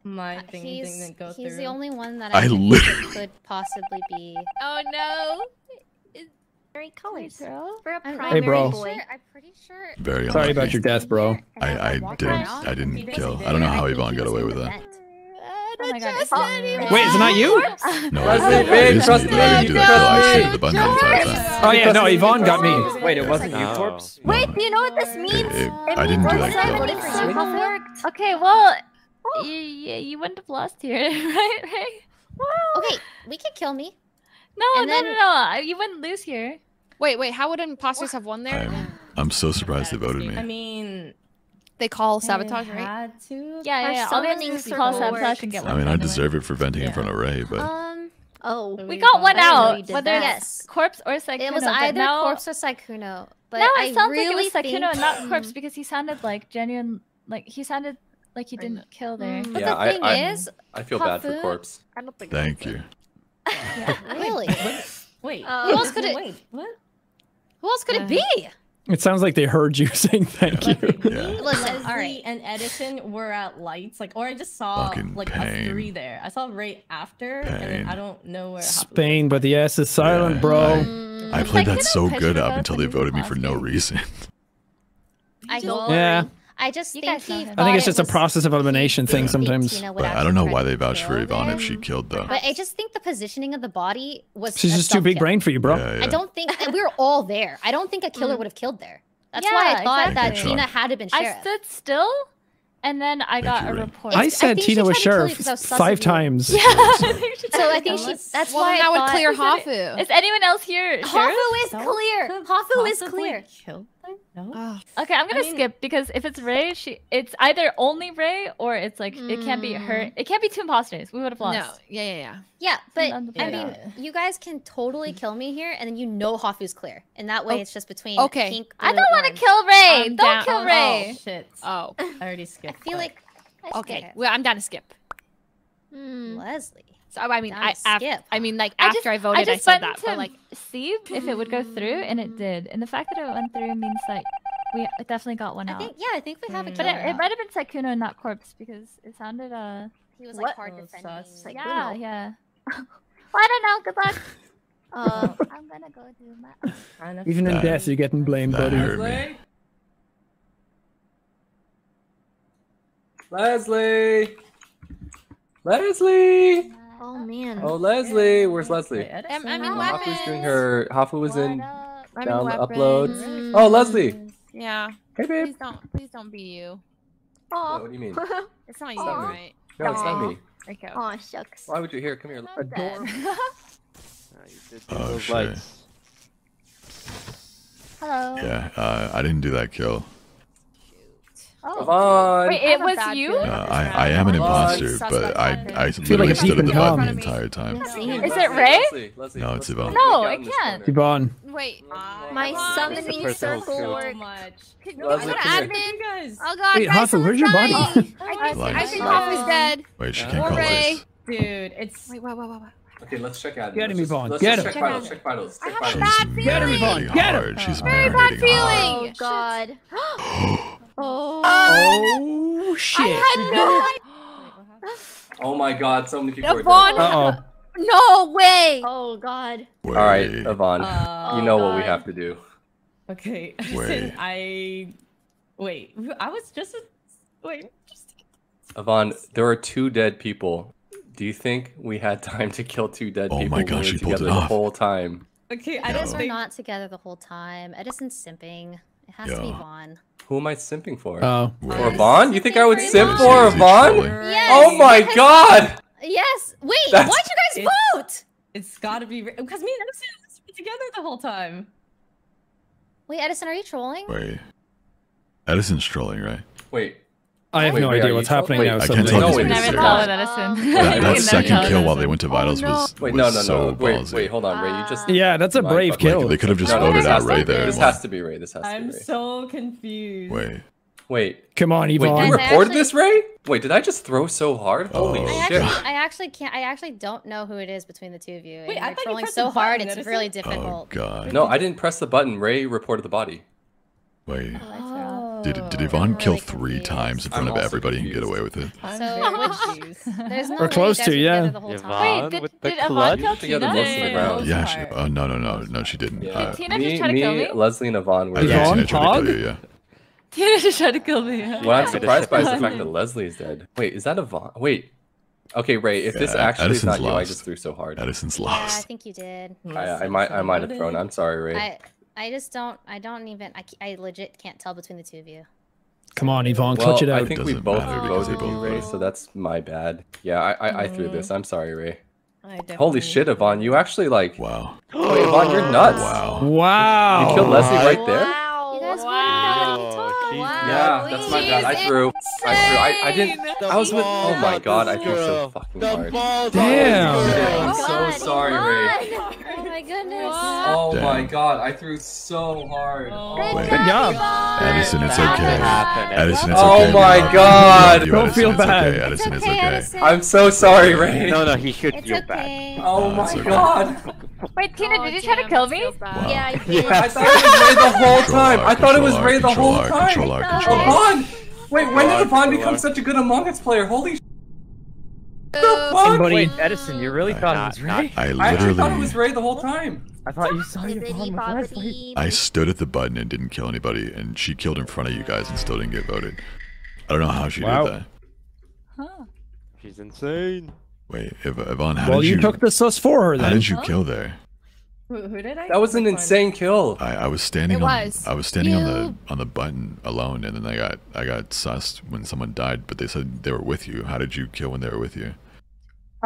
My thing, he's, didn't go he's through. the only one that I, I literally could possibly be. Oh no! Very colors, bro. For a primary hey, bro. boy. I'm pretty sure. Very Sorry about your death, bro. I I, I didn't I didn't kill. I don't know how Yvonne got away with that. Oh my god. Wait, is it not you? No, trust it, it trust me. I do that I shake the button all the time. Oh yeah, no, Yvonne got me. Wait, it wasn't you, Torps? Wait, do you know what this means? It, it, I didn't do like that. Okay, well, oh. you, you wouldn't have lost here, right? Well, okay, we could kill me. No, no, no, no, you wouldn't lose here. Wait, wait, how would imposters have won there? I'm, I'm so surprised they voted me. I mean... They call sabotage, right? To. Yeah, yeah. yeah. All things call sabotage and get. I mean, I deserve it for venting yeah. in front of Ray, but. Um, oh, we, we got one out. Whether yes, corpse or Sykkuno. It was either now... corpse or Sykkuno. But no, it I sounds really like it was Sykkuno, think... not mm. corpse, because he sounded like genuine. Like he sounded like he didn't kill there. Mm. But yeah, the thing I, is, I feel Papu, bad for corpse. I don't think. Thank you. Yeah, really? wait, who else could it? Wait, what? Who else could it uh, be? It sounds like they heard you saying thank you. Yeah. Listen, and Edison were at lights, like, or I just saw Fucking like pain. us three there. I saw right after, pain. and I don't know where. Spain, but the S is silent, yeah. bro. I, mm. played that so good up until they voted me for no reason. I go. Yeah. I just you think he. I think it's just it a process of elimination thing sometimes. But I don't know why they vouched for Yvonne him. if she killed them. But I just think the positioning of the body was. She's just too big brain for you, bro. Yeah, yeah. I don't think we were all there. I don't think a killer mm. would have killed there. That's yeah, why I thought exactly. that Tina had to been sheriff. I stood still. And then I Thank got a report. I said I Tina was sheriff was five times. Yeah. So I think she. That's well, why I would clear Hafu. Is anyone else here? Hafu is clear. Hafu is clear. No. Ah, okay, I'm gonna I mean, skip because if it's Ray, she it's either only Ray or it's like mm. it can't be her. It can't be two imposters. We would have lost. No. Yeah, yeah, yeah. Yeah, but. I mean, you guys can totally mm. kill me here, and then you know Hafu's clear, and that way oh, it's just between okay. Pink, blue, I don't want to kill Ray. I'm don't down. kill oh, Ray. Oh shit. Oh, I already skipped. I feel but... like. I okay, well, I'm down to skip. Hmm. Leslie. So I mean, I, af- I mean, like I after just, I voted, I, I said that, but like see if it would go through, and it did. And the fact that it went through means like we definitely got one I out. Think, yeah, I think we have mm. a But it, it, might have been Sykkuno, not Corpse, because it sounded uh. He was like what? hard oh, defending. Like, yeah, yeah. well, I don't know. Good luck. Oh, I'm gonna go do my. Even in death, you're getting blamed, buddy. Leslie. Leslie. Leslie. Oh, oh man. Oh Leslie, where's Leslie? I'm, I'm in weapons. Doing her. Hafu was in I'm down in the uploads. Mm-hmm. Oh Leslie. Yeah. Hey babe. Please don't, please don't be you. Oh. What do you mean? it's not you, Aww. right? No, it's not me. Okay. Oh shucks. Why would you here? Come here. Adorable. oh, oh shit. Hello. Yeah, uh, I didn't do that kill. Oh. Vaughn. Wait, it was you? Uh, I, I am an imposter, but I, I literally like stood at the button the entire time. Is it Ray? No, it's Yvonne. No, I can't. Yvonne. Wait, my summoning circle worked. No, I'm gonna admin. Oh god, Wait, Hassel, where's your body? I think Hafu's dead. Wait, she can't call Ray. Dude, it's... Wait, wait, wait, wait. Okay, let's check out. Get him, Yvonne. Get him. Check vitals. Check vitals. I have a bad feeling. Get him, Yvonne. Get him. She's very bad feeling. Oh God. oh. Oh shit. I had no. oh my God! So many people. Yvonne. Uh oh. No way! Oh God! Wait. All right, Yvonne, uh, you know God. what we uh, have to do. Okay. I wait. I was just a... wait. Yvonne, there are two dead people do you think we had time to kill two dead Oh people? my gosh, we were she pulled it together the whole time. Okay, I No. don't We're not together the whole time. Edison's simping. It has to be Yeah. Vaughn. Who am I simping for? Oh. for Wait. Yvonne? You think I would Simping simp for for Is he Yvonne? trolling? Yes. Oh my god! Yes. Wait. That's- Why'd you guys It's- vote? It's gotta be because me and Edison was together the whole time. Wait, Edison, are you trolling? Wait. Edison's trolling, right? Wait. I have Wait, no wait, idea you what's trolling? happening Wait, now. I can't suddenly. tell No, if wait, he's this being is Never serious. tell it, Edison. That, that second kill it, while they went to vitals no. was Wait, was no, no, so no. Wait, ballsy. wait, hold on, Ray. You just. Yeah, that's a My brave fucking- kill. They could have just Oh, voted this out has Ray be- there. This won. has to be Ray. This has to I'm be Ray. so confused. Wait. Wait. Come on, Wait, Yvonne. you Guys, I reported actually- this, Ray? Wait, did I just throw so hard? Oh. Holy Oh, I shit. actually, I actually can't. I actually don't know who it is between the two of you. Wait, I you're thought you trolling pressed so the hard. button, It's Edison. really Oh difficult. god. No, I didn't press the button. Ray reported the body. Wait. Oh. Did did I'm Yvonne kill really three confused. times in I'm front of also everybody and get away with it? I'm So, very which- confused. There's no We're close to, yeah. the whole Yvonne. Wait, did, with the did Yvonne kill together Tina? most the Yeah. rounds. Yeah. She, part. oh no no no no she didn't. Yeah. Uh, Tina me, just tried to me, kill me? Leslie, and Yvonne were. I think Yvonne? Tina tried to kill you. Yeah. Tina just tried to kill me. What I'm surprised by is the fact that Leslie is dead. Wait, is that Yvonne? Wait. Okay, Ray. If this Yeah, actually is Edison's not you, I just threw so hard. Edison's Yeah, I think you did. I, I might, I might have thrown. I'm sorry, Ray. I, I just don't. I don't even. I, I legit can't tell between the two of you. Come on, Yvonne, well, clutch it out. I out. think we both matter because voted you, both Ray. So that's my bad. Yeah, I, I, I threw mm. this. I'm sorry, Ray. I Holy shit, Yvonne! You actually like. Wow. Oh, Yvonne, you're nuts. Wow. Wow. You killed Leslie right there. Wow. You guys wow. Wow, she's Yeah, that's my bad. I threw. I threw. I, I didn't. I was with. Oh my god, I threw so fucking hard. Damn. I'm so oh sorry, Ray. Yvonne. Oh my goodness. Oh my god, I threw so hard. Oh. Wait. Good job. Edison, it's That okay. happened. Edison, it's Oh okay. my We love you. God. We love you, Don't Edison, feel it's bad. Okay. It's it's okay, okay. Edison. I'm so sorry, Ray. No, no, he should It's feel bad. okay. Oh No, my okay. god. Wait, Tina, Oh, did you try to kill me? so. Wow. Yeah, I did. I thought it was Ray the whole time. R, I thought it was Ray the whole time. Control R, control R. Yvonne! Wait, when did Control Yvonne become such a good Among Us player? Holy sh- the fuck? Wait, Edison, you really I- thought it was not- Ray? I I actually literally, thought it was Ray the whole time. I thought you saw your Bibbidi phone with I stood at the button and didn't kill anybody, and she killed in front of you guys and still didn't get voted. I don't know how she Wow. did that. Huh. She's insane. Wait, Yv- Yvonne, how Well, did you, Well, you, took the sus for her then. how did you kill there? Who, who did I? That was an click on? insane kill. I, I was standing It on was. I was standing on the on the button alone, and then I got I got sussed when someone died, but they said they were with you. How did you kill when they were with you?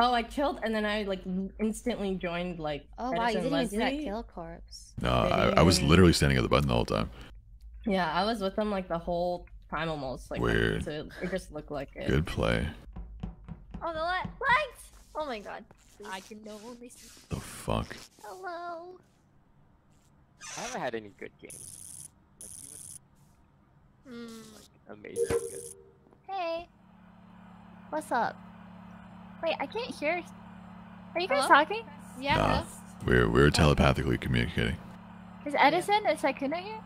Oh, I killed and then I like instantly joined like. Oh wow, you didn't even do that kill corpse. No, I, I was literally standing at the button the whole time. Yeah, I was with them like the whole time almost. Like Weird. So it just looked like it. Good play. Oh, the li- lights! Oh my god. I can only see. The fuck. Hello. I haven't had any good games. Like even Hmm. like amazing good. Hey. What's up? Wait, I can't hear. Are you guys Hello? talking? Yeah. Nah, we're we're telepathically communicating. Is Edison and Sykkuno here?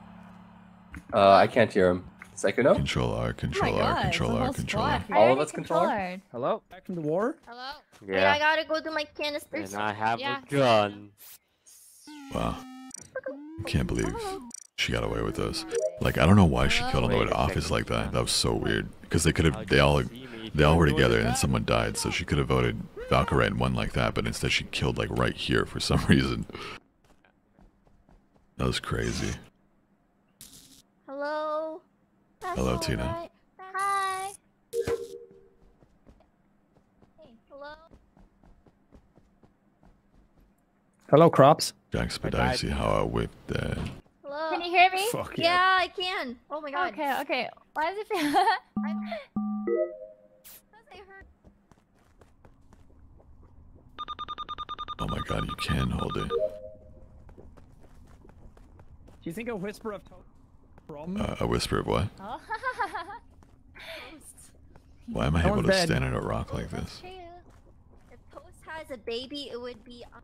Uh, I can't hear him. Sykkuno? Control R, control R, God, control the R, control R. All I of us control? controlled. Hello? Back from the war? Hello? Wait, I gotta go do my canisters. And I have Yeah. a gun. Wow. Can't believe she got away with this. Like I don't know why she killed on the way to office like that. That was so weird. Because they could have they all they all were together and then someone died, so she could have voted Valkyrae and won like that, but instead she killed like right here for some reason. That was crazy. Hello. That's Hello, Tina. right. Hi. Hey, hello. Hello, Crops. Jack Spadai, see how I whipped that. Hello. Can you hear me? Fuck Yeah, I can. Oh my god. Okay, okay. Why does it feel? Oh my god, you can hold it. Do you think a whisper of from? Uh, a whisper of what? Why am I able to dead. stand on a rock like this? If Toast has a baby, it would be um,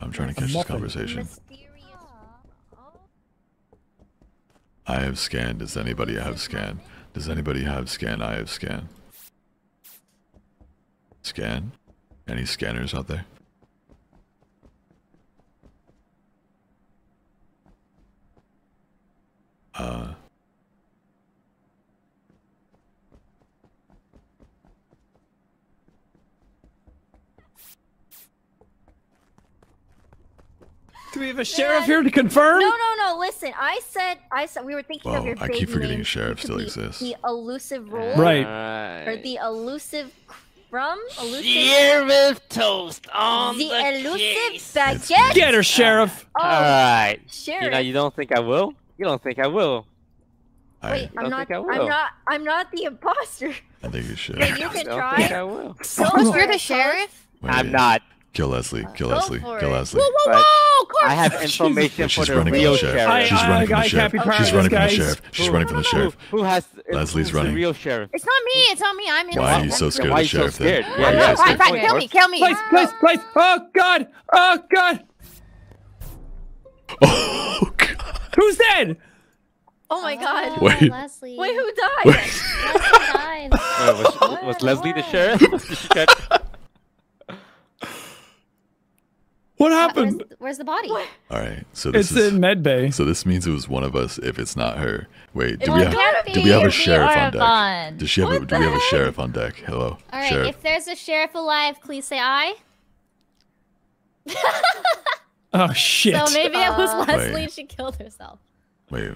I'm trying to catch this conversation. I have scanned. Does anybody have scan? Does anybody have scan? I have scan. Scan? Any scanners out there? Uh. Do we have a sheriff here to confirm? No, no, no. Listen, I said, I said we were thinking of Well, your I keep forgetting names. sheriff still be exists. The elusive role, Right. Or the elusive crumb, elusive. Sheriff toast on the, the elusive case. baguette. Get her, sheriff. Oh, All right. sheriff. You know, you don't think I will? You don't think I will? Wait, don't I'm not. I I'm not. I'm not the imposter. I think you should. Wait, you can don't try. think I will. Go for You're the Toast. sheriff? I'm not. Kill Leslie. Uh, kill Go Leslie. Kill it. Leslie. Whoa, whoa, But whoa! Corpse! I have information But for she's the running from real the sheriff. sheriff. She's I- running from the can't sheriff. She's running from the sheriff. She's running from the sheriff. Who has? Leslie's running. The real sheriff. It's not me. It's not me. I'm in. Why are you so scared of the sheriff then? scared? Why Yeah, are you so scared? fine. Kill me. Kill me. Place, place, place. Oh God. Oh God. Oh god. Who's dead? Oh my God. Oh, Wait. Leslie. Wait, who died? Wait. Leslie died. Uh, was, was Leslie the sheriff? Get- What happened? where's the body? All right. So this It's is. in med bay. So this means it was one of us if it's not her. Wait, do Well, we have do we have a sheriff on deck? Yvonne. Does she have a, do we have a sheriff on deck? Hello. All right. sheriff. If there's a sheriff alive, please say I. Oh shit. So maybe it was Uh, Leslie Wait. she killed herself. Wait.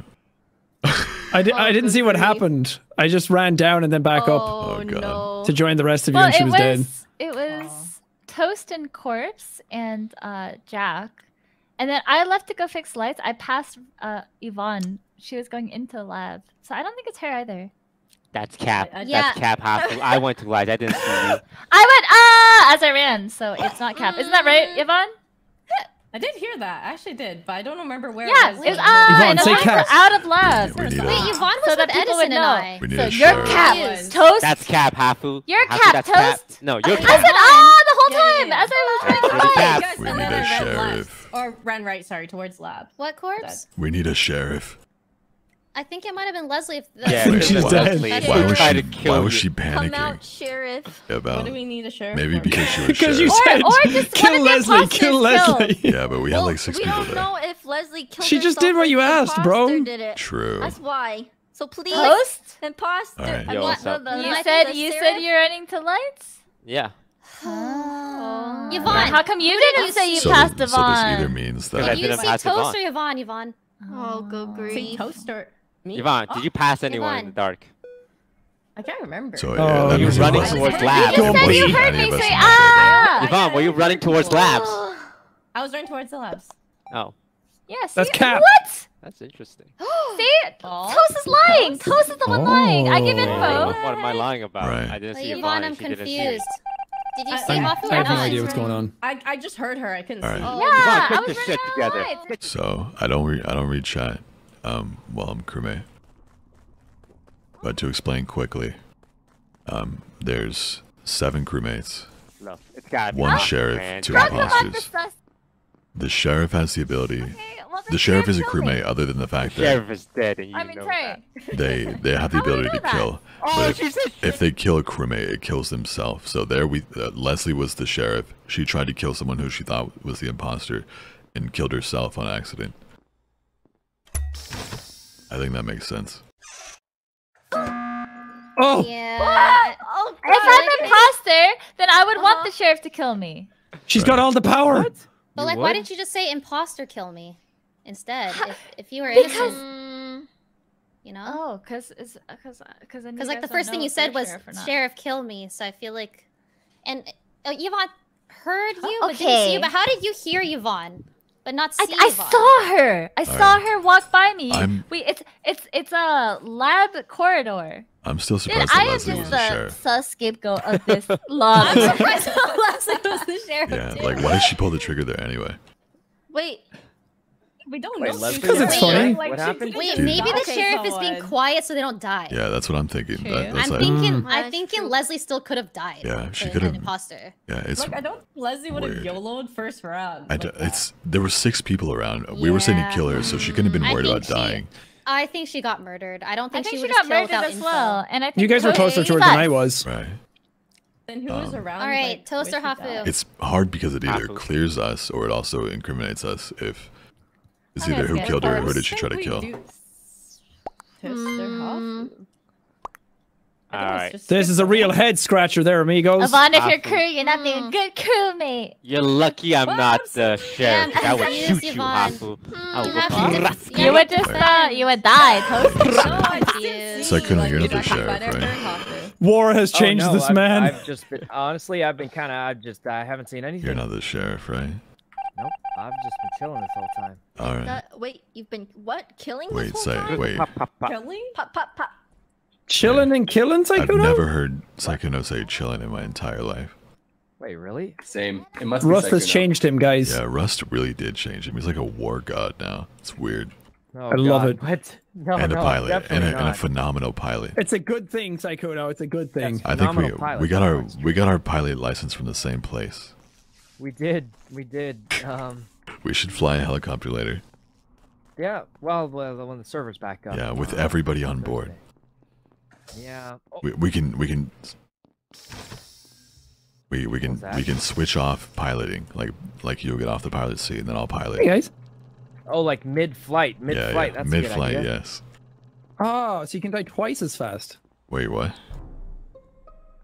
I, di- I Oh, didn't see what happened. I just ran down and then back up Oh, Oh, God. no. to join the rest of you, Well, and she was, was dead. it was Toast and Corpse and uh, Jack, and then I left to go fix lights. I passed uh, Yvonne. She was going into the lab, so I don't think it's her either. That's Cap. I- I- Yeah. That's Cap. Half. I went to lights. I didn't see you. I went ah as I ran, so it's not Cap. Isn't that right. Yvonne? I did hear that. I actually did, but I don't remember where Yeah, it it was. was ah, Yvonne, and say it was Cap. out of love. We need a- Wait, Yvonne was So with that Edison and. I. We need So a you're sheriff. Cap. Yes. Toast. That's Cap. Hafu. You're Hafu, Cap, that's Toast. No, you're I said ah the whole Yeah, yeah, time yeah. as I was That's running pretty the Cap. We need and then a I ran sheriff. left. Or ran right, sorry, towards lab. What corpse? We need a sheriff. I think it might have been Leslie. If the, Yeah, Wait, she's was dead. Leslie. Why was she? to Why was you. she Come out, sheriff. about? What do we need a sheriff Maybe because she was Because you sheriff. Or- said or just kill one of Leslie, kill killed. Leslie. Yeah, but we had like six we people don't there. know if Leslie killed She just did what you asked, bro. Did it. True. That's why. So please, Toast. imposter. Alright. Yo, mean, what's up? the- the- You said you said you're running to lights. Yeah. Oh. Yvonne, How come you who did didn't you say you so, passed th- so this either means Because I that Did you didn't see pass Toast Yvonne. or Yvonne? Yvonne. Oh, good See, grief. Toast or me? Yvonne, Oh, did you pass anyone in the dark? I can't remember. So Oh, yeah, that you're running wasn't- towards You labs. Don't just said you believe heard me of say ah. Yvonne, were you running towards labs? I was running towards the labs. Oh, Yeah, That's Cap. What? that's interesting. See, Oh. Toast is lying. Toast is the one lying. I give Oh. info. What, what am I lying about? Right. I didn't Wait, see Yvonne, Yvonne. I'm and she didn't see me. confused. Did you I- see I'm- Hafu I or have no not? idea what's going on. I, I just heard her. I couldn't Alright. see. Oh. Yeah, Yvonne, I put was your shit running together. So I don't read I don't read chat um, while I'm crewmate. But to explain quickly, um, there's seven crewmates, No, it's got one sheriff, two Talk about the imposters. The sheriff has the ability. Okay, well, then The sheriff is a kill me. crewmate, other than the The fact that sheriff is dead, and you I mean, know that. they they have the How would you ability to that? kill. Oh, But if, said if they kill a crewmate, it kills themselves. So there we uh, Leslie was the sheriff. She tried to kill someone who she thought was the imposter, and killed herself on accident. I think that makes sense. Oh, Yeah. Oh, If I'm an imposter, then I would want Uh-huh. the sheriff to kill me. she's got all the power. But You like, why didn't you just say imposter kill me instead? If, if you were Because- innocent, you know? Oh, cause it's cause cause Because like the first thing you said was sheriff kill me, so I feel like, and uh, Yvonne heard you, but didn't see you. But how did you hear Yvonne, but not see I, I saw her. I saw Alright. her walk by me. I'm- We it's it's it's a lab corridor. I'm still Dude, surprised I that am Leslie was just the the sus scapegoat of this lab. I'm surprised Leslie was the sheriff. Yeah, too. like why did she pull the trigger there anyway? wait we don't Wait, know. Because it's funny. Like, what happened? Wait, maybe the sheriff is being quiet so they don't die. Yeah, that's what I'm thinking. That, I'm like, thinking. Mm. I thinking Leslie still could have died. Yeah, she could have. Imposter. Yeah, it's. Look, I don't. Leslie would have yoloed first round. Like it's. There were six people around. We were saying kill her, so she couldn't have been worried about she, dying. I think she got murdered. I don't think, I think she, she got murdered as info. well. And I think you guys were closer to her than I was. Right. Then who was um, around? All right, like, Toaster Hafu. It's hard because it either clears us or it also incriminates us if it's either who killed her or who did she try to kill. Alright. This is a real head scratcher there, amigos. Avon, if ah. you're crew, you're not being a good crewmate. You're lucky I'm not the uh, sheriff. Yeah, I would shoot you, Hafu. You would just, uh, you would die. So I couldn't hear another sheriff, right? War has oh, changed oh, no, this I've, man. I've just been, honestly, I've been kind of, I just, I haven't seen anything. You're not the sheriff, right? Nope, I've just been chilling this whole time. All right. Wait, you've been what? Killing? Wait, this whole say, time? wait. Pop, pop. Killing? Pop, pop, pop. Chilling yeah. and killing, Sykkuno? I've never heard Sykkuno say chilling in my entire life. Wait, really? Same. It must Rust has changed him, guys. Yeah, Rust really did change him. He's like a war god now. It's weird. Oh, I god. love it. What? No, and a no, pilot, and a, and a, phenomenal pilot. It's a good thing, Sykkuno. It's a good thing. I think we we got our we got our pilot license from the same place. We did. We did. Um, we should fly a helicopter later. Yeah. Well, when the server's back up. Yeah, with everybody on board. Yeah. Oh. We, we can. We can. We we can we can switch off piloting. Like like you'll get off the pilot seat and then I'll pilot. Hey guys. Oh, like mid-flight. Mid-flight. Yeah, yeah. That's mid-flight. Yes. Oh, so you can die twice as fast. Wait, what?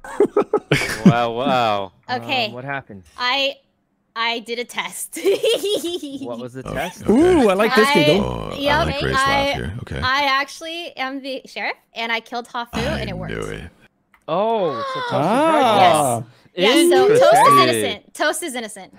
wow! Wow. Um, okay. Um, what happened? I I did a test. what was the test? Okay. Ooh, I like this I, giggle. Oh, yeah, I like I, Okay. I actually am the sheriff, and I killed Hafu, and it worked. It. Oh, so Toast. Ah. Yes. yes. So Toast is innocent. Toast is innocent.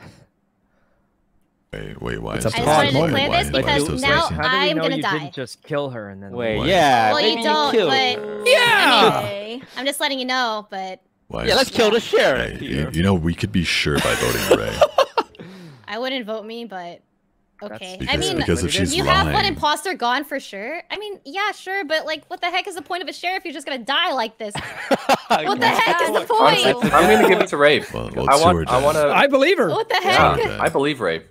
Wait, wait, why? It's up to I just wanted to clear this because now I'm gonna die. Didn't just kill her and then wait, what? yeah. Well, you don't, you but yeah. Anyway, I'm just letting you know, but why? yeah, let's kill the sheriff. Hey, you, you know, we could be sure by voting Ray. I wouldn't vote me, but Okay. Because, I mean, because if she's you lying. have one imposter gone for sure. I mean, yeah, sure, but like, what the heck is the point of a sheriff? You're just gonna die like this. what the heck is the point? I'm, I'm gonna give it to Rafe. Well, well, I want. I want to. I believe her. What the heck? Yeah, okay. I believe Rafe.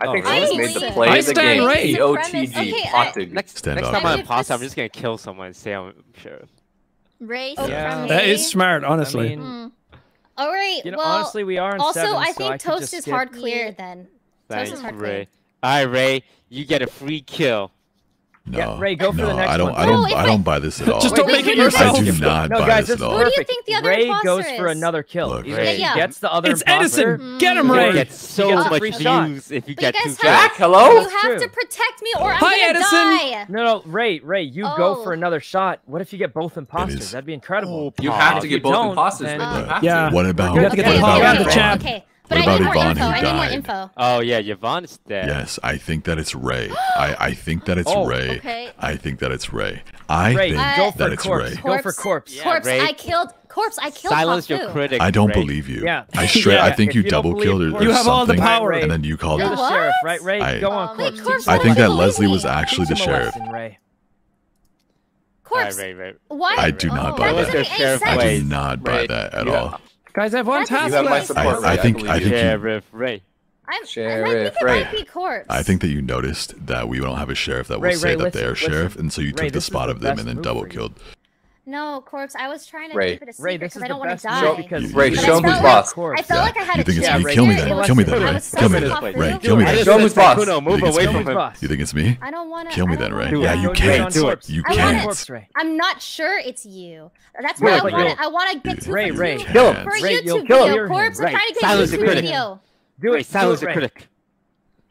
I think oh, made the play I of the game. Right. OTG okay, potting. Next, next time I'm imposter, I'm just gonna kill someone and say I'm sure. Race. Yeah. That is smart, honestly. I mean, mm. All right. You know, well, honestly, we are. also, seven, I think so Toast I is hard clear then. Thanks, Toast is hard Ray. clear. All right, Ray, you get a free kill. No, yeah, Ray, go for the next I don't, one. I don't, well, I don't buy this at all. Just don't make it yourself. I do not no, buy guys, this at all. Who do you think the other imposter Ray goes is? for another kill. Look, Ray yeah. gets the other. It's imposter. Edison. Mm. Get him, Ray. Get so much views shots. if you but get you two shots. Hello. You have to protect me, or I'm Hi, Edison. Die. No, no, Ray, Ray, you oh. go for another shot. What if you get both imposters? That'd be incredible. Oh, you have to get both imposters. Yeah. What about? You have to get the chat. Okay. But what I about Yvonne info. who died? Oh yeah, Yvonne is dead. Yes, I think that it's Ray. I, I think that it's oh, Ray. Okay. I think that it's Ray. I Ray, think uh, that it's corpse. Ray. Go for corpse. Yeah, corpse. Ray. I killed corpse. I killed. Silence Papu. your critic. I don't Ray. believe you. Yeah. I straight. yeah. I think you, you double killed her. You have something. all the power. And then you called. You're the what? sheriff, right? Ray, I, go on. Wait, corpse. corpse. I think that Leslie was actually the sheriff. Ray. Corpse. Why? I do oh, not buy that. I do not buy that at all. Guys, everyone's happy. You have my support, I, I, think, I, I think Sheriff you, Ray. I'm, sheriff Ray. I think that you noticed that we don't have a sheriff that will Ray, say Ray, that listen, they are listen, sheriff, and so you took the spot of them and then double killed. No, corpse. I was trying to Ray. keep it a secret Ray, this because is I don't want to die. show because Ray, show him who's boss. Like, I felt like I had you think it's chance. me? Kill me then. Kill me then, Ray. Kill me then. Ray, kill me then. Show him who's boss. Move away from him. You think it's me? I don't want to. Kill me then, Ray. Yeah, you can't. You can't. I'm not sure it's you. That's why I want to. I want to get to Ray. Ray, kill him. For a YouTube video, corpse. I'm trying to get a YouTube video. Do it. Silence the critic.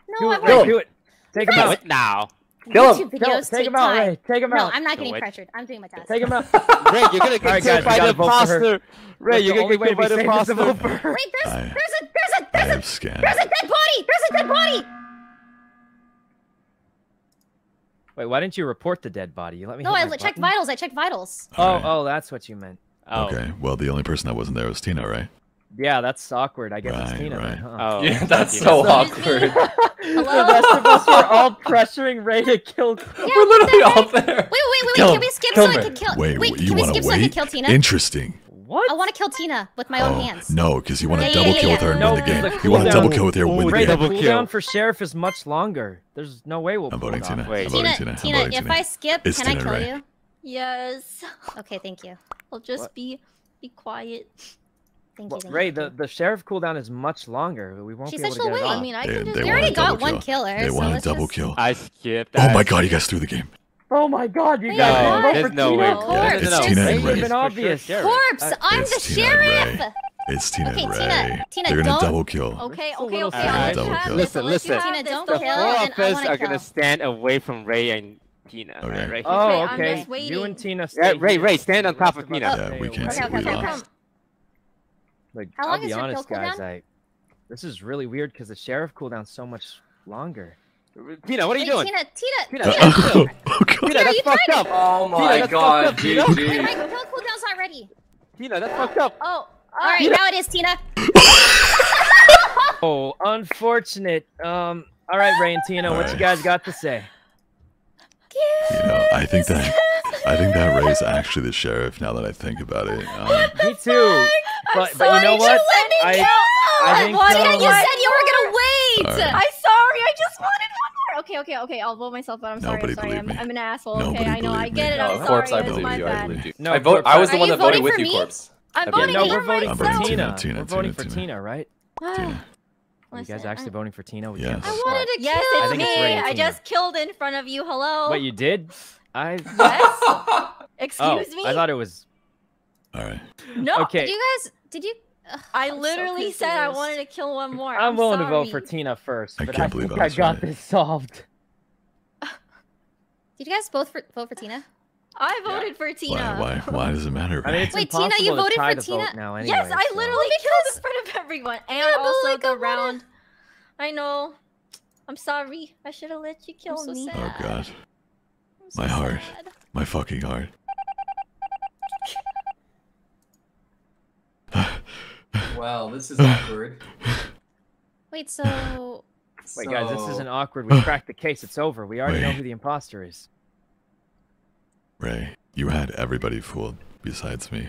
No, I want to do it. Take him out now. Kill him. videos take him out. Ray. Take him no, out. I'm not getting pressured. I'm doing my task. Take him out. Ray, you're gonna get right, killed by the imposter. Ray, you're gonna get killed by the imposter. Wait, there's, there's a, there's a, there's a, there's a dead body. There's a dead body. Wait, why didn't you report the dead body? You let me. No, I checked vitals. I checked vitals. Oh, oh, that's what you meant. Oh. Okay. Well, the only person that wasn't there was Tina, right? Yeah, that's awkward. I guess right, it's Tina. Right. Huh? Oh, yeah, that's so awkward the rest of us were all pressuring Ray to kill. Yeah, We're literally all there. Wait, wait, wait, wait. Kill Can we skip Kill so I him. can kill? Wait, wait, wait, you can we want skip to so I can wait? kill Tina? Interesting. What? I want to kill Tina with my own Oh, hands. no, because you want to Yeah, double yeah, kill yeah. with her and No, win the game. the You want to double kill with her and win the Ray, the game. cooldown for sheriff is much longer. There's no way we'll I'm voting it. Tina. Wait. I'm voting Tina, Tina. I'm Tina, voting if Tina. I skip, It's can I Tina kill Ray. you? Yes. Okay, thank you. I'll just What? be be quiet. Thank Well, you. Thank Ray, you. the, the sheriff cooldown is much longer. We won't She be said able to she'll get it off. I mean, I They, can just they We want already a double got one kill. killer, They so want a double just- kill. I skipped. Oh my I god, you guys threw the game. Oh my god, you guys what? vote for There's no Tina? way. Yeah, Corpse. it's This Tina It and Ray. have been obvious. Corpse! Uh, I'm It's the sheriff! It's Tina Okay, and Ray. Tina, They're gonna don't- double kill. Okay, okay, okay. sad. I'll let Double kill. Listen, I'll let you listen. Tina, don't The kill, Four of us are gonna stand away from Ray and Tina. Okay. Right, Ray? Oh, Okay, I'm okay. just waiting. You and Tina Yeah, Ray. Ray, stand on top of Tina. Yeah, we can't Okay, see. okay, We okay, lost. come. Like, How I'll long be is your honest, guys. cooldown? I, this is really weird because the sheriff cooldown's so much longer. Tina, what are you Wait, doing? Tina, Tina, Tina, Tina, that's oh Tina, god. that's you fucked up. Oh Tina, my that's god, fucked up, Tina. my kill cooldown's not ready. Tina, that's fucked up. Oh, All right, now it is Tina. Oh, unfortunate. Um. All right, Ray and Tina, what you guys got to say? You know, I think that I think that Ray's actually the sheriff. Now that I think about it, um, Me too. But but you know what? I I think What? um, Tina, you said you were gonna wait. Alright. I'm sorry. I just wanted one more. Okay, okay, okay. I'll vote myself out. I'm sorry. Nobody I'm sorry. believe I'm, me. I'm an asshole. Nobody okay, I know. I believe get me. it. I'm of course sorry. I believe my you. Bad. I believe you. No, I vote. I was the one that voted with you, Corpse. I'm voting no, for we're voting I'm for voting Tina. Tina, Tina, We're voting for Tina. Tina, right? Tina. Are you guys Listen, actually I- voting for Tina? We Yes. I wanted for to Yes, kill it's me. it's I just killed in front of you. Hello. What you did? I Yes. Excuse oh, me. I thought it was All right. no. okay. Did you guys? Did you? Ugh, I I'm so literally said I wanted to kill one more. I'm willing sorry. to vote for Tina first, I but can't I believe think I I got right. this solved. Did you guys both for, vote for Tina? I voted for Tina. Why? Why does it matter? I mean, Ray? it's Wait, Tina, impossible you voted for Tina? now anyway. Yes, I so- literally oh killed in front of everyone, and but, also like, I the wanna- I know. I'm sorry. I should have let you kill so me. sad. oh god, I'm so My heart. sad. my fucking heart. Wow, this is awkward. Wait, so Wait, guys, this isn't awkward. We cracked the case. It's over. We already know who the imposter is. Ray, you had everybody fooled besides me.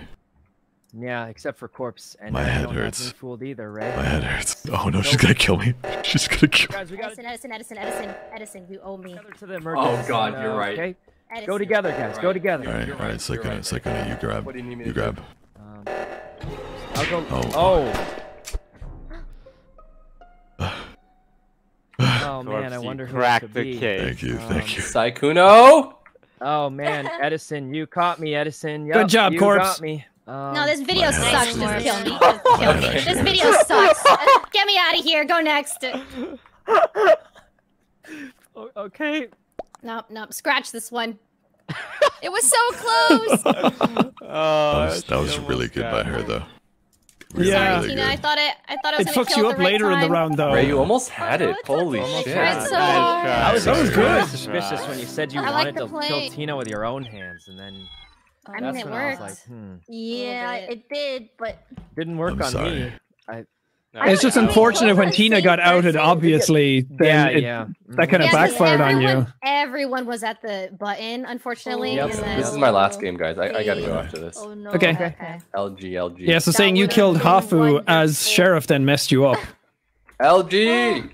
Yeah, except for Corpse. And My head hurts. fooled either, Ray. My head hurts. Oh no, she's gonna kill me. She's gonna kill. Guys, we got Edison, Edison, Edison, Edison, Edison, you owe me. to the emergency. God, center, you're right. Okay, Edison. go together, guys. Go together. All right, You're all right. right, Second, you're right. second. You grab. What do you need me You to grab. Um, I'll go. Oh. Oh. Oh man, I Corpse, you wonder who it could the be. case. Thank you, thank Um, you. Sykkuno. Oh man, Edison, you caught me, Edison. Good job, you Corpse. got me. Um, No, this video sucks. Just kill me. Just kill me. Okay. This video sucks. Get me out of here. Go next. okay. Nope, nope. Scratch this one. It was so close. That Oh, was, that was really good by her though. Really, Yeah. really Tina, I thought it. I thought I was It gonna fucks kill you up right later in the round, though. Ray, you almost had no, it. it's Holy okay. Almost shit. tried had so it. I was, That was good. suspicious when you said you I wanted the to kill. Tina with your own hands, and then I mean, it when I was worked. like, hmm, Yeah, it did, but didn't work I'm on sorry. me. I, No, It's just I- unfortunate when Tina see, got let's outed. see. Obviously, then yeah, it, yeah. that kind of Yeah, 'cause backfired on you. everyone- Everyone was at the button, unfortunately. Yep. and then- This is my last game, guys. I, I gotta go after this. oh no. Okay. Okay. LG, LG. Yeah, so That saying you killed Hafu as sheriff then messed you up. LG.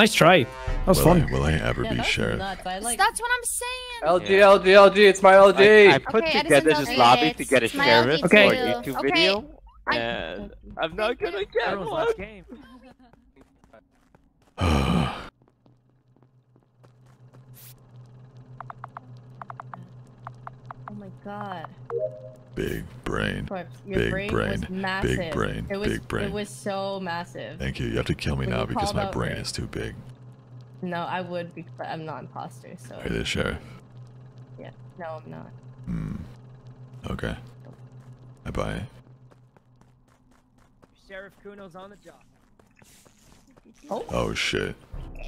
Nice try. That was Will fun. I, will I ever Yeah, be that's sheriff? nuts. Like. That's what I'm saying. LG, Yeah. LG, LG. It's my LG. I, I put Okay, together Edison, this okay, lobby to get a my sheriff LG Okay. for a. YouTube Okay. video, I- and I'm not gonna get Everyone's one. last game. Oh my god. Big brain. Your Big brain, brain. was. Big brain. It was, Big brain. It was so massive. Thank you. You have to kill me When now because my brain Ray. is too big. No, I would be, but I'm not imposter, so Are you the sheriff? yeah. No, I'm not. Hmm. Okay. I buy it. Sheriff Kuno's on the job. Oh shit.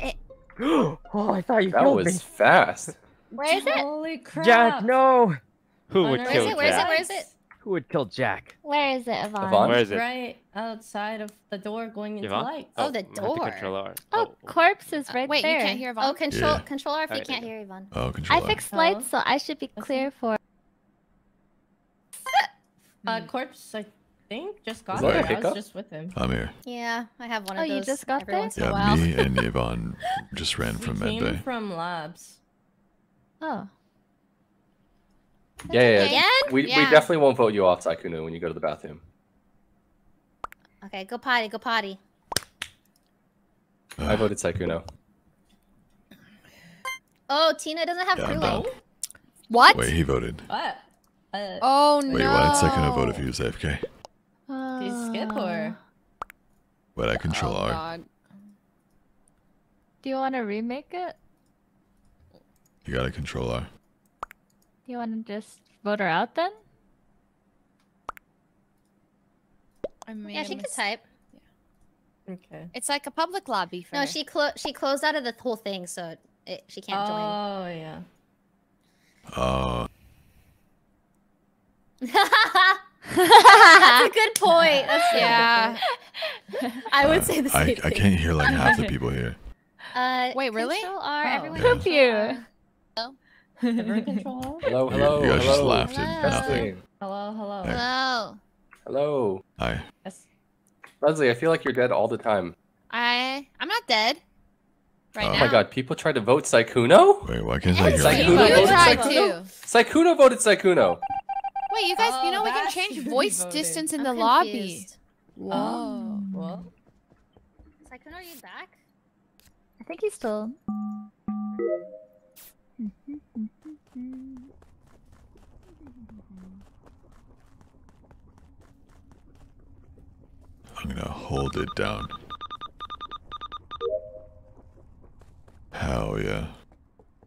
oh, I thought you That killed was me. fast. Where is it? Holy crap! Jack, no. Who Oh, would no. Kill is it? Where is it? Jack? Where is it? Who would kill Jack? Where is it, Yvonne? Yvonne? Where is it? Right outside of the door going into Yvonne? light. Oh, the I have door. control R. Oh, corpse is right Wait, there. you can't hear Yvonne? Oh, control, Yeah. control R if you Alright. can't hear Yvonne. Oh, control. I R. fixed Oh. lights, so I should be clear for. Uh, corpse, I think, just got there. I was hiccup? just with him. I'm here. Yeah, I have one Oh, of those. Oh, you those just got every there? once Yeah, while. me and Yvonne just ran We from came medbay. from labs. Oh. Yeah, yeah. yeah. Again? We, we Yeah. definitely won't vote you off, Sykkuno, when you go to the bathroom. Okay, go potty, go potty. I voted Sykkuno. Oh, Tina doesn't have Yeah, I'm What? Wait, he voted. What? Uh, Oh no. Wait, why did Second vote if he was AFK? did you skip or? Wait, I control oh, R. God. Do you want to remake it? You gotta control R. Do you want to just vote her out then? I mean, Yeah, she can type. Okay. It's like a public lobby for No, her. she clo- she closed out of the whole thing, so it, she can't join. Oh yeah. Uh, That's a good point. That's a good Yeah. I would say the same I, I can't hear like half the people here. Uh, Wait, really? Control R, Oh. everyone Yeah. control you. R. Everyone control. Hello, hello, you guys just hello. laughed at Hello. nothing. Hello, hello. Hey. Hello. Hello. Hi. Yes. Leslie, I feel like you're dead all the time. I I'm not dead. Right Oh Oh now. my god, people tried to vote Sykkuno? Wait, why can't I Yes, hear I like could. You voted tried Sykkuno? to. Sykkuno voted Sykkuno. Wait, you guys, you Oh, know we can change voice voted. distance in I'm the lobby. confused. Whoa. Oh. Well. Sykkuno, are you back? I think he's still. I'm gonna hold it down. Hell yeah.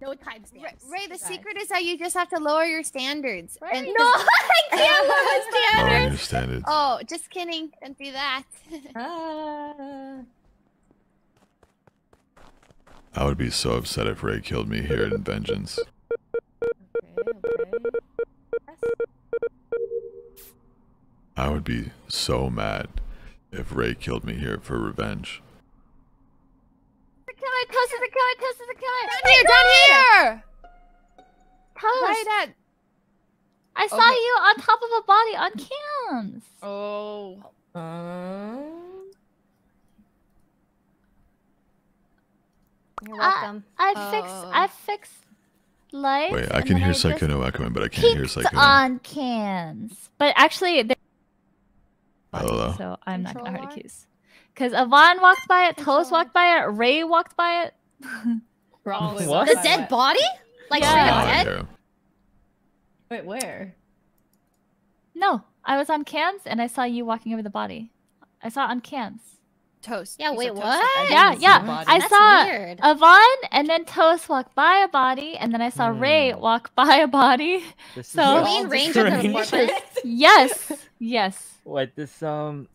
No timestamps. Ray, the guys. secret is that you just have to lower your standards. And No, I can't lower I standards. don't understand it. Oh, just kidding. Don't do that. Ah. I would be so upset if Ray killed me here in Vengeance. I would be so mad if Ray killed me here for revenge. The killer, Toast is the killer, Toast is the killer. Down here, down here. Toast, Right at. I saw Okay. you on top of a body on cams. Oh. Um. You're welcome. I fixed, Oh. I fixed lights. Wait, I and can then hear just Sykkuno echoing, but I can't hear peeked Sykkuno. on cams. But actually, they're Hello. so I'm not gonna hurt Control R? accuse. Because Avon walked by it, Control Toast walked by it, Ray walked by it. Probably What? The dead body? Like Yeah. straight up dead? Wait, where? No, I was on cams and I saw you walking over the body. I saw it on cams. Toast. Yeah, You wait, said toast. what? Yeah, yeah. I That's saw weird. Avon and then Toast walk by a body, and then I saw Ray Hmm. walk by a body. This So- is Were a- we in range of the Yes, yes. Wait, this um.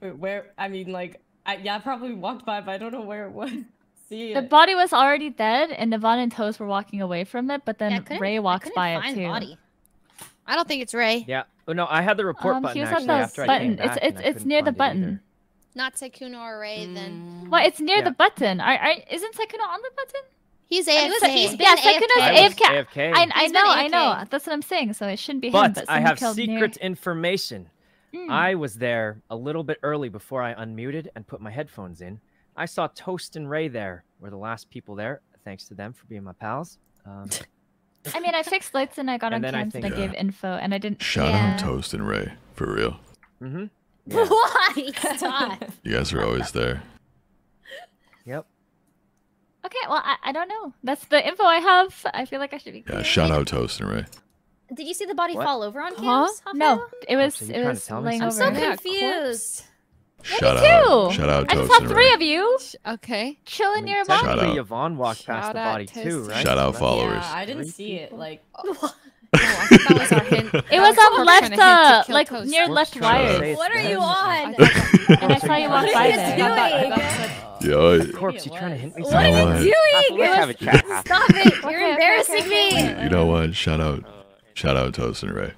Wait, where? I mean, like, I, yeah, I probably walked by, but I don't know where it was. See The it. body was already dead, and Avon and Toast were walking away from it, but then couldn't- Ray I walked couldn't by it too. body. I don't think it's Ray. Yeah. Oh no, I had the report Um, button he was actually at the after I button. back. It's it's it's near the find it either. button. Not Sykkuno or Ray then. Well, it's near Yeah. the button. Are, are isn't Sykkuno on the button? He's I was- AFK. he's been yeah, Sykkuno's I AFK. AFK. I, I He's been know, I know. That's what I'm saying. So it shouldn't be him. but But I have killed near- secret information. Mm. I was there a little bit early before I unmuted and put my headphones in. I saw Toast and Ray there. Were the last people there. Thanks to them for being my pals. Um, I mean, I fixed lights and I got And on then I cams and I think- gave info, and I didn't. Shout Yeah. out Toast and Ray, for real. mm-hmm. Why? Stop. You guys are always there. Yep. Okay, well, I, I don't know. That's the info I have. I feel like I should be. Yeah, clear. shout out Toast and Ray. Did you see the body What? fall over on Huh? cams? No, it was so it was tell me laying I'm so Yeah, confused. Shout me out. too. Shout out I just saw three of you Okay. chilling near a Shout body. out. Yvonne walked past Shout the body to too, Toast. right? Shout out followers. Yeah, I didn't Three see it. Like, Oh, I that was our hint. It was That on our left, trying to hint to uh, like Toast. near We're left trying wires. What are you on? And I saw you walk What by are you there. doing? Yo, Corpse, you it trying to was. hint me What are you doing? Let's have a chat. Stop it! You're Okay, okay, embarrassing me. you know what? Shout out. Shout out Toast and Ray.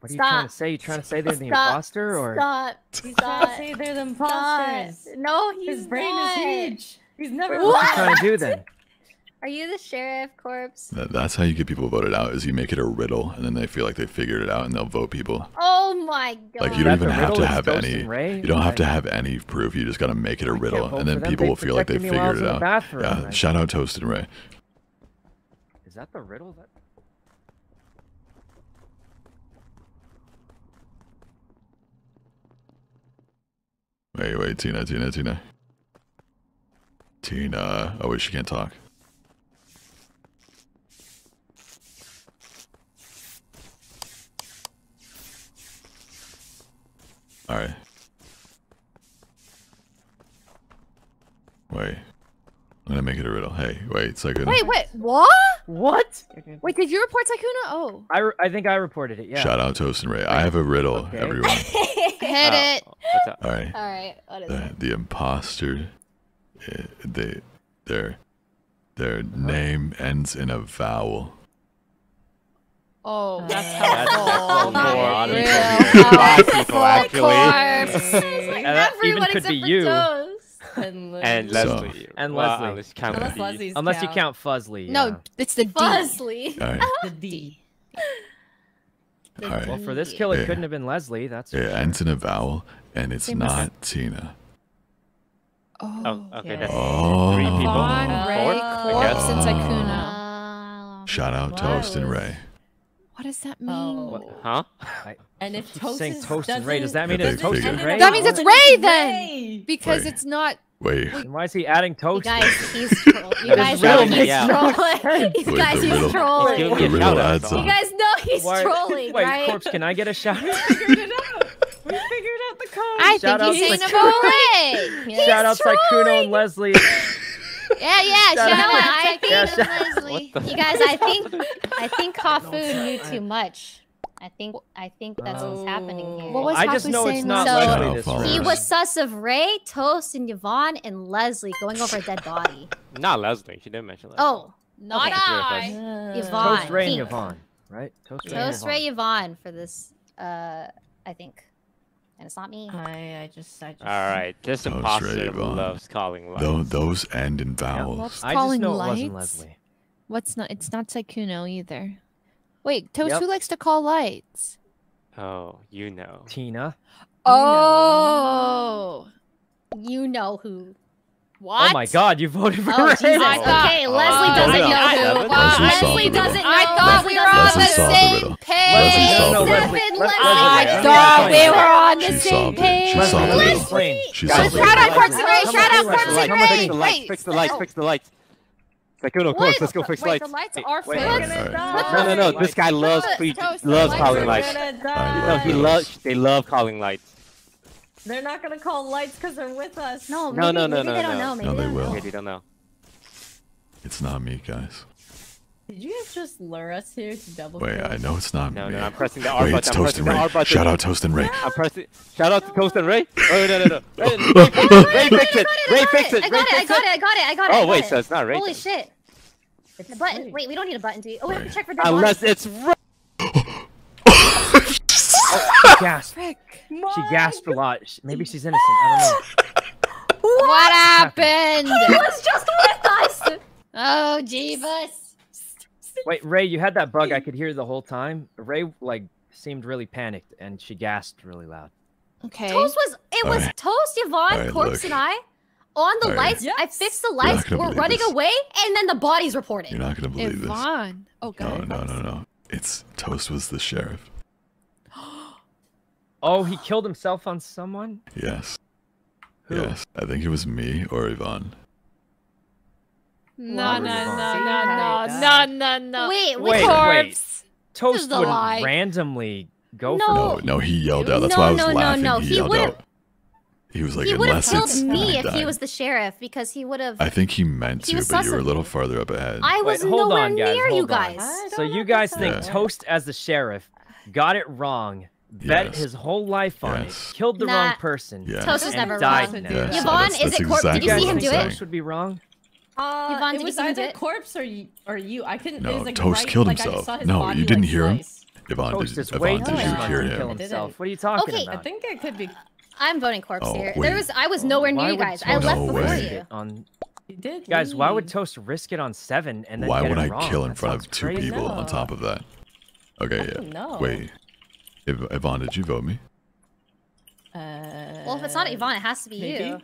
What are you trying to say? You trying to say they're the Stop. imposter or? Stop! he's trying to say they're the Stop! imposters. No, he's His brain not. is huge. He's never. What are you trying to do then? Are you the sheriff, corpse? That, that's how you get people voted out. Is you make it a riddle, and then they feel like they figured it out, and they'll vote people. Oh my god. Like you don't That's even have to have any. You don't have to have any proof. You just gotta make it a riddle, and then people they will feel like they protected me while I figured it in the out. bathroom, Yeah. like- Shout out Toast and Ray. Is that the riddle? That... Wait, wait, Tina, Tina, Tina. Tina. Oh wait, she can't talk. All right. Wait. I'm gonna make it a riddle. Hey, wait, second. Wait, wait, what? What? Wait, did you report Sykkuno? Oh. I, re- I think I reported it. Yeah. Shout out Toast and Ray. I have a riddle, Okay. everyone. Hit Uh, it. what's up? All right. Alright, what is The, it? the imposter, eh, they, their, their name ends in a vowel. Oh, that's That's helpful. helpful for a lot of people here. Five people, helpful, actually. Corpse. And that even could be you. And, And So- Leslie. And well, Leslie. Unless you count Unless the Leslie's Unless you count. count Fuslie. No, yeah. it's the D. Fuslie. All right. The D. The All right. Well, for this D. kill, it Yeah. couldn't have been Leslie. That's It ends in a vowel, and it's They must- not Tina. Oh, okay. That's Oh. three people. Vaughn, Ray, Four, I Corpse, guess. and Sykkuno. Uh, Shout out Why Toast and Ray. What does that mean? Oh. Huh? And if keep Toast saying is- Toast and Ray, does that mean it's Toast and. Ray? That means it's Ray then. Because Wait. it's not. Wait. And why is he adding You Toast? guys, he's troll- you guys know he's trolling. You guys, he's trolling. Give The me a riddle shout out, adds though. You guys know he's Why- trolling, Wait, right? Corpse, can I get a shout? figured it out. We figured out the code. I Shout think he's saying Sykkuno. trolling. shout out Sykkuno trolling. and Leslie. Yeah, yeah. Shout Shout You out? I Sykkuno Yeah, shout- Leslie. you guys, I think, I think Hafu knew too much. I think, I think that's what's happening here. What was I just Hafu know it's saying not So- Leslie Shout this round. He was sus of Ray, Toast, and Yvonne, and Leslie going over a dead body. Not Leslie. She didn't mention Leslie. Oh, Not Okay. I. Yvonne. Toast Ray and Yvonne, right? Toast Ray Toast Ray Yvonne. Yvonne for this, uh, I think. And it's not me. I, I just, I just. All right. This Toast imposter Ray Vaughn. loves calling lights. Tho- those end in Yeah, vowels. Loves I just calling know it wasn't lights. Leslie. What's not? It's not Sykkuno either. Wait, Toast, Yep. who likes to call lights? Oh, you know. Tina. Oh. You know who. What? Oh my God, you voted for Oh, Ray. Jesus. I thought- okay, Leslie Oh, doesn't know I who. haven't. Well, Leslie solved Leslie the riddle. doesn't know. I thought we were on the same page. Leslie solved no, the riddle. Leslie. Stupid Leslie. Leslie. I thought we were on the same page. She solved the Leslie. riddle. Explain. She Guys, shout out riddle. Corpse and Ray, shout out Leslie. Corpse and Come. Fix the lights. Wait, Fix the lights. oh. Fix the lights. Sykkuno, of course. Let's go fix Wait, lights. the lights Hey, are fixed. No, no, no. This guy loves Toast, loves calling lights lights. are gonna I No, he loves. They love calling lights. They're not gonna call lights because they're with us. No, No, maybe, no, no, maybe no, they don't no. know. Maybe No, they don't will. know. Okay, they don't know. It's not me, guys. Did you guys just lure us here to double Wait, kill? I know it's not No, me. no. No, I'm pressing the R Wait, it's button. I'm Toast and Ray. button. Shout out Toast and Ray. I'm pressing. Shout out to Toast and Ray. Oh no, no, no. Ray, Ray, fix it. Ray, fix it. Ray, fix it. I got it. I got it. I oh, got it. I got it. Oh wait, so it's not Ray. Holy shit. It's A button. Wait, we don't need a button, do we? Oh, we have to check for dead Unless it's Ray. She gasped. Frick. She gasped a lot. Maybe she's innocent. I don't know. What happened? He was just with us. Oh, Jeebus. Wait, Ray, you had that bug. I could hear the whole time. Ray like seemed really panicked and she gasped really loud. Okay. Toast was. It was Alright. Toast, Yvonne, Alright, Corpse, look. and I. On the Alright. lights, I fixed the lights. We're running this. away, and then the bodies reported. You're not gonna believe this. Yvonne. Oh, God. No, no, no, no. It's Toast was the sheriff. Oh, he killed himself on someone? Yes. Who? Yes. I think it was me or Yvonne. No, no, no, no, no, no, no, no. Wait, Wait, wait. wait. Corpse. Toast the would lie. randomly go No. for No, no, he yelled out. That's No, why I was no, no, laughing. no, He, he yelled would've- out. He was like, he would have unless killed it's me if he was the sheriff because he would have. I think he meant He to, was but you were a little farther up ahead. I Wait, was hold nowhere on, guys. near you hold on. guys. I So you guys think how Toast as the sheriff got it wrong, bet Yes. his whole life on Yes. it, killed the Nah. wrong person, Yes. Toast was never died wrong. now. Yes, Yvonne, that's, is that's it Corp- did you see him do it? Toast would be wrong? Uh, Yvonne, it did you was see him do either it? corpse or you, or you. I couldn't. it No, was like Toast right, killed like, himself. No, body, you didn't like, hear him? slice. Yvonne, Toast did, is way Yvonne, did you hear him? What are you talking Okay. I think it could be. I'm voting corpse Oh, here. wait. There was I was nowhere near you guys. I Toast left No before way. you. on You did. Guys, why would. Toast risk it on seven and then Why get would it I kill in front of two crazy. people on top of that? Okay, I yeah. don't. Wait. Iv- Yvonne, did you vote me? Uh, Well, if it's not Yvonne, it has to be maybe? you.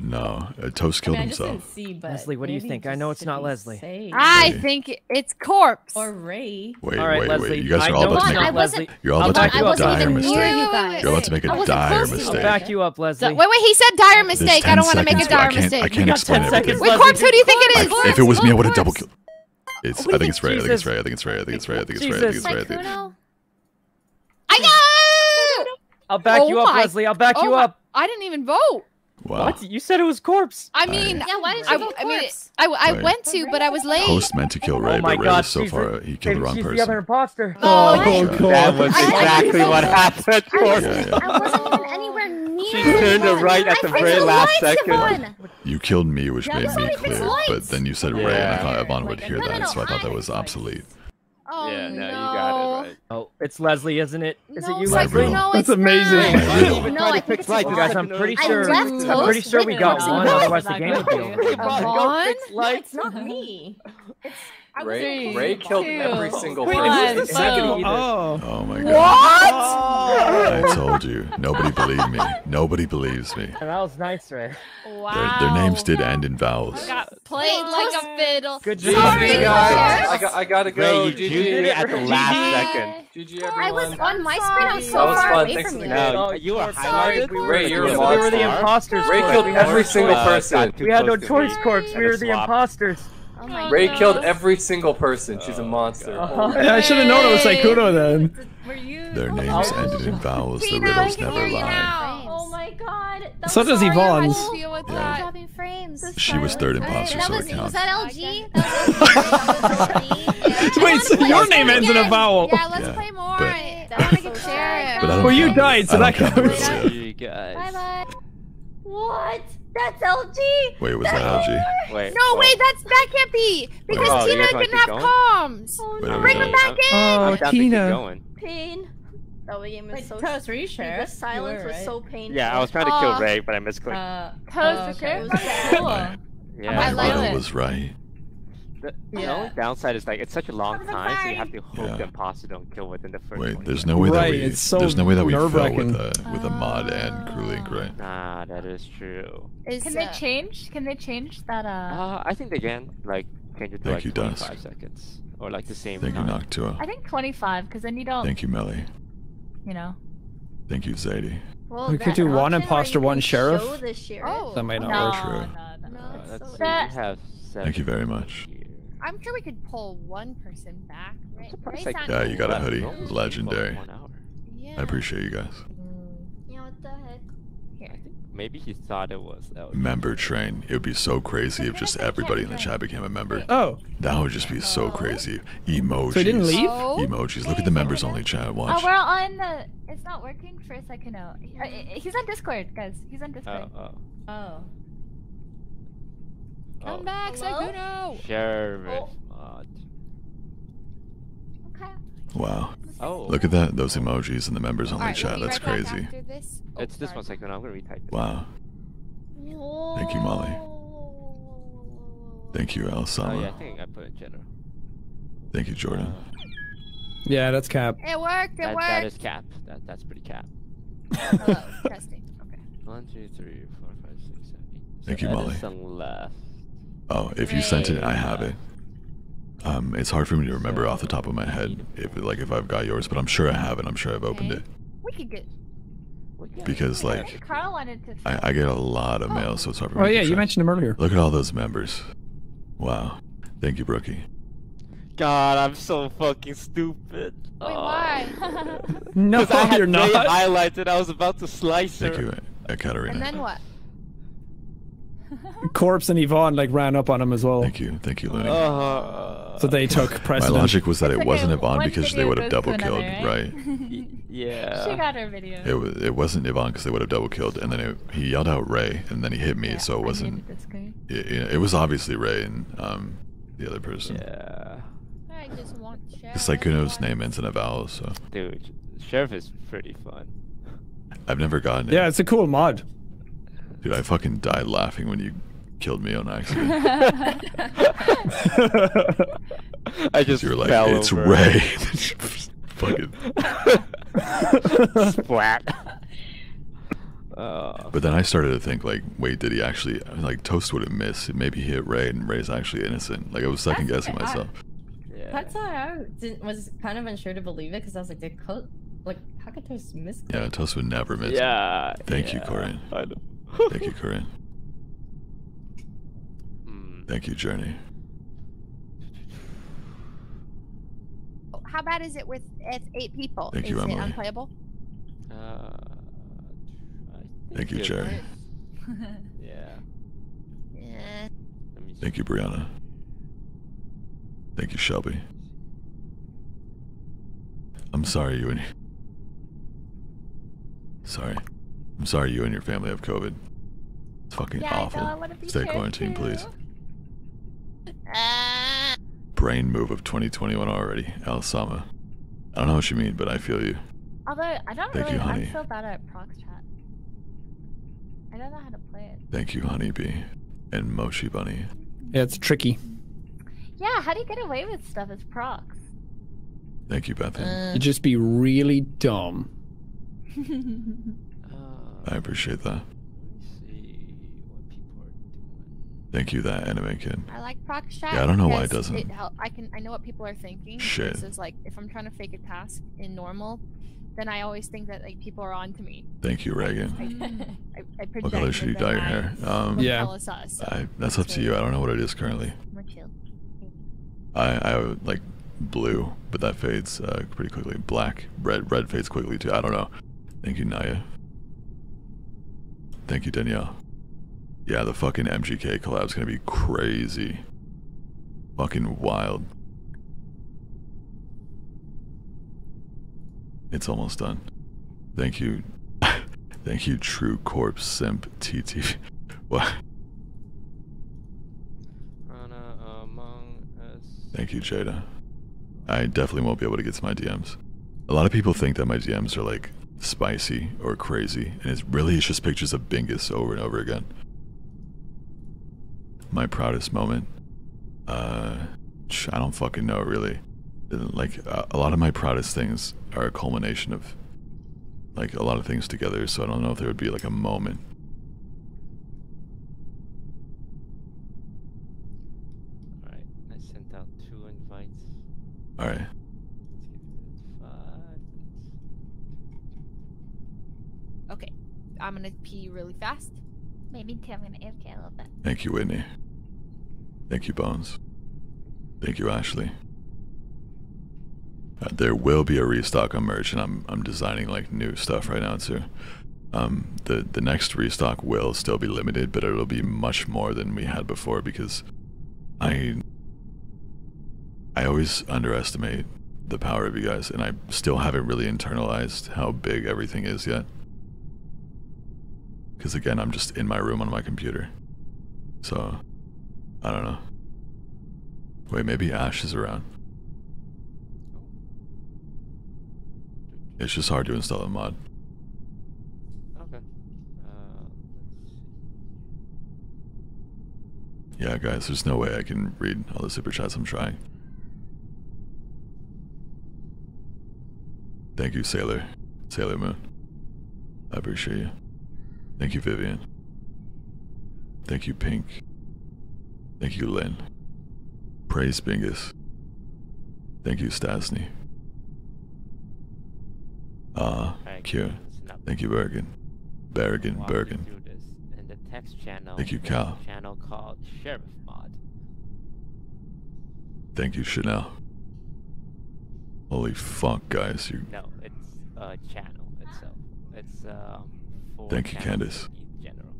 No. Uh, Toast I killed mean, I himself. see, Leslie, what do you think? I know it's not Leslie. safe. I Wait. think it's corpse. Or Ray. Wait, All right, wait, Leslie, wait. You guys are all about it's to make I a, you're all about to make a dire mistake. Wait, wait, wait, wait. You're about to make I a wasn't dire close to you. mistake. I'll back you up, Leslie. So- wait, wait. He said dire mistake. I don't want to make a seconds, but I dire can't- mistake. I can't explain 10 everything. Wait, corpse. Who do you think it I- is? if it was me, I would have double killed. It's. What I think it's Ray. I think it's Ray. I think it's Ray. I think it's Ray. I think it's Ray. I think it's Ray. I think it's Ray. Sykkuno? I got. I'll back Oh you up, my- Leslie. I'll back oh you my- up. I didn't even vote. Wow. What? You said it was corpse. I mean, Yeah, why did I, you vote I mean, corpse? I, I Right. went to, but I was late. Toast meant to kill oh Ray, oh but Ray God, so far the- he killed the wrong she's the other person. imposter. Oh, Oh, God. That was I- I- exactly what happened. I wasn't, Yeah, yeah. I wasn't even anywhere near. She turned to right at the very last second. You killed me, which made me clear. But then you said Ray, and I thought Yvonne would hear no, no, that, so I thought that was obsolete. Oh, Yeah, no, no, you got it right. Oh, it's Leslie, isn't it? Is no, it you, Sykkuno, Leslie? it's That's not. amazing. Am I real? No, I think it's You guys, I'm Yvonne. pretty I sure. left I'm pretty sure we got Corpse one. Yvonne. Otherwise, the game would be over. Yvonne? No, it's not me. Ray, Ray killed every single Wait, person. is this the second? Either. Oh. Oh my god. What? god. I told you. Nobody believed me. Nobody believes me. And that was nice, Ray. Wow. Their, their names did end in vowels. Got played like a fiddle. Good job. Sorry, guys. I, got, I gotta Ray, go. you juiced it GG. at the last second. GG, I was on my screen. I was so was far fun. away Thanks from you. the. Oh, no, you were Sorry, highlighted. we Ray, you're we were the monster. imposters. Ray killed every single person. We had no choice, Corpse. We were the Swap. imposters. Oh my Ray God. killed every single person. She's a monster. Uh-huh. I should have known it was Sykkuno then. Were you? Their names ended in vowels. The Tina, riddles never lie. Oh my god. That So does sorry, Yvonne's. had to Deal with Yeah. that. Dropping frames. She was third imposter, that so was, it was counts. that LG? That was LG? Wait, so your name ends in a vowel. Yeah, let's Yeah, play more. but- I want to get sheriff. But Well, you died, so that counts. You guys. Bye bye. What? That's LG. Wait, was that LG? Wait. No, oh. wait, that's that can't be because Oh, Tina didn't have going? comms. Oh no. Bring wait. them back in. Oh, I'm down to Tina. going. Pain. That game is Wait, so. Toast, were you sheriff? The silence You were, was so painful. Yeah, I was trying to Aw. kill Ray, but I misclicked. Uh, Toast oh, the okay. sheriff? Cool. My, yeah. I my like it. was right. The, the only downside is like it's such a long time, so you have to hope Yeah. the imposter don't kill within the first. Wait, 20 there's no way that Right, we it's so there's no way that we fell with nerve-wracking. a with a mod and crew link, right? Nah, that is true. Is, Can they uh, change? Can they change that? Uh. Uh, I think they can like change it to Thank like you, Dust. 25 seconds or like the same Thank you, time. Noctua. I think 25, because then you don't. Thank you, Melly. You know. Thank you, Zadie. Well, We could do one option imposter, one sheriff. Sheriff. Oh, That might not no, work. True. no, no, no. No, Uh, it's let's so see, That- we have Thank you very much. Here. I'm sure we could pull one person back. Right? surprised Ray I sound- Yeah, you got a Left hoodie. row, Legendary. Yeah. I appreciate you guys. Yeah, what the heck? I think maybe he thought it was. LG. Member train. It would be so crazy if just everybody in the chat became a member. Oh, That would just be so crazy. Emojis. so he didn't leave? Oh. Emojis. Look at the members only chat. Oh, Watch. we're on the. It's not working for Sykkuno. He- uh, He's on Discord, guys. He's on Discord. Oh, oh, Oh. Come oh. back, Hello? Sykkuno. Sheriff Oh. mod. Okay. Wow. Oh. Look at that. Those emojis in the members only Alright, we'll chat. be That's right back crazy. this. Oh, It's this sorry. one second. I'm gonna retype this. Wow. Thank you, Molly. Thank you, Oh yeah, I think I put in general. Thank you, Jordan. Uh, yeah, that's cap. It worked. It That, worked. that is cap. That that's pretty cap. Oh, Hello. Testing. Okay. One, two, three, four, five, six, seven, eight. Thank So you, Molly. Edison left. Oh, if you sent it, I have it. Um, it's hard for me to remember off the top of my head if like if I've got yours, but I'm sure I have it. I'm sure I've opened it We could get. because like Carl wanted to. I, I get a lot of mail, so it's hard for me. Oh to yeah, you track. mentioned him earlier. Look at all those members. Wow. Thank you, Brookie. God, I'm so fucking stupid. Wait, why? No, 'Cause I had you're Ray not. highlighted. I was about to slice her. Thank you, uh, Katarina. And then what? Corpse and Yvonne like ran up on him as well. Thank you, thank you, Looney. Uh, So they took My logic was that It's it okay, wasn't Yvonne one because they would have goes to double killed, another, right? y- yeah. She got her video. It was it wasn't Yvonne because they would have double killed, and then it, he yelled out Ray, and then he hit me, Yeah, so it wasn't. the Discord. It, it was obviously Ray and um the other person. Yeah. I just want sheriff. It's like Kuno's name ends in a vowel, so Dude, Sheriff is pretty fun. I've never gotten it. Yeah, it's a cool mod. Dude, I fucking died laughing when you killed me on accident. I just you were like, fell it's over. Ray. Fucking. Splat. Uh, But then I started to think, like, wait, did he actually like Toast would have missed? Maybe he hit Ray, and Ray's actually innocent. Like I was second guessing I- myself. That's why I didn't, was kind of unsure to believe it because I was like, did Co- like how could Toast miss? Yeah, Toast would never miss. Yeah, Thank you, yeah, Corinne. I know. Thank you, Corinne. Hmm. Thank you, Journey. How bad is it with if eight people? Thank is you, it Emily. unplayable? Uh, Thank you. Jerry. yeah. Yeah. Thank you, Brianna. Thank you, Shelby. I'm sorry you and Sorry. I'm sorry you and your family have COVID. It's fucking Yeah, awful. I wanna be Stay quarantined, too. please. Uh, Brain move of 2021 already. Alsama. I don't know what you mean, but I feel you. Although I don't Thank really, you, honey. I'm so bad at prox chat. I don't know how to play it. Thank you, Honeybee. And Mochi Bunny. Yeah, it's tricky. Yeah, how do you get away with stuff as prox? Thank you, Bethan. You just be really dumb. I appreciate that. Thank you, that anime kid. I like prox chat. Yeah, I don't know why it doesn't. hel- I can I know what people are thinking. Shit. This is like if I'm trying to fake a task in normal, then I always think that like people are on to me. Thank you, Reagan. I, I, I What color should you dye your hair? I Um, look hella so I, that's up to you. I don't know what it is currently. More chill. I I would like blue, but that fades uh, pretty quickly. Black, red, red fades quickly too. I don't know. Thank you, Naya. Thank you, Danielle. Yeah, the fucking MGK collab's gonna be crazy. Fucking wild. It's almost done. Thank you. Thank you, True Corpse Simp TT. What? Rana Among Us. Thank you, Jada. I definitely won't be able to get to my DMs. A lot of people think that my DMs are like spicy or crazy, and it's really it's just pictures of Bingus over and over again. My proudest moment. Uh, I don't fucking know really. Like a lot of my proudest things are a culmination of like a lot of things together. So I don't know if there would be like a moment. Alright, I sent out two invites. All right. Five. Okay, I'm gonna pee really fast. Maybe too. I'm gonna AFK a little bit. Thank you, Whitney. Thank you, Bones. Thank you, Ashley. Uh, there will be a restock on merch, and I'm I'm designing like new stuff right now too. Um, the the next restock will still be limited, but it'll be much more than we had before because I I always underestimate the power of you guys, and I still haven't really internalized how big everything is yet. Because again, I'm just in my room on my computer. So, I don't know. Wait, maybe Ash is around. It's just hard to install a mod. Okay. Uh, Yeah, guys, there's no way I can read all the super chats I'm trying. Thank you, Sailor. Sailor Moon. I appreciate you. Thank you, Vivian. Thank you, Pink. Thank you, Lynn. Praise Bingus. Thank you, Stasny. Ah, listen up. Thank you, Bergen. Bergen, walk Bergen. in the text channel. Thank you, Cal. Channel called Sheriff Mod. Thank you, Chanel. Holy fuck, guys. You No, it's a channel itself. It's um. Thank you. General.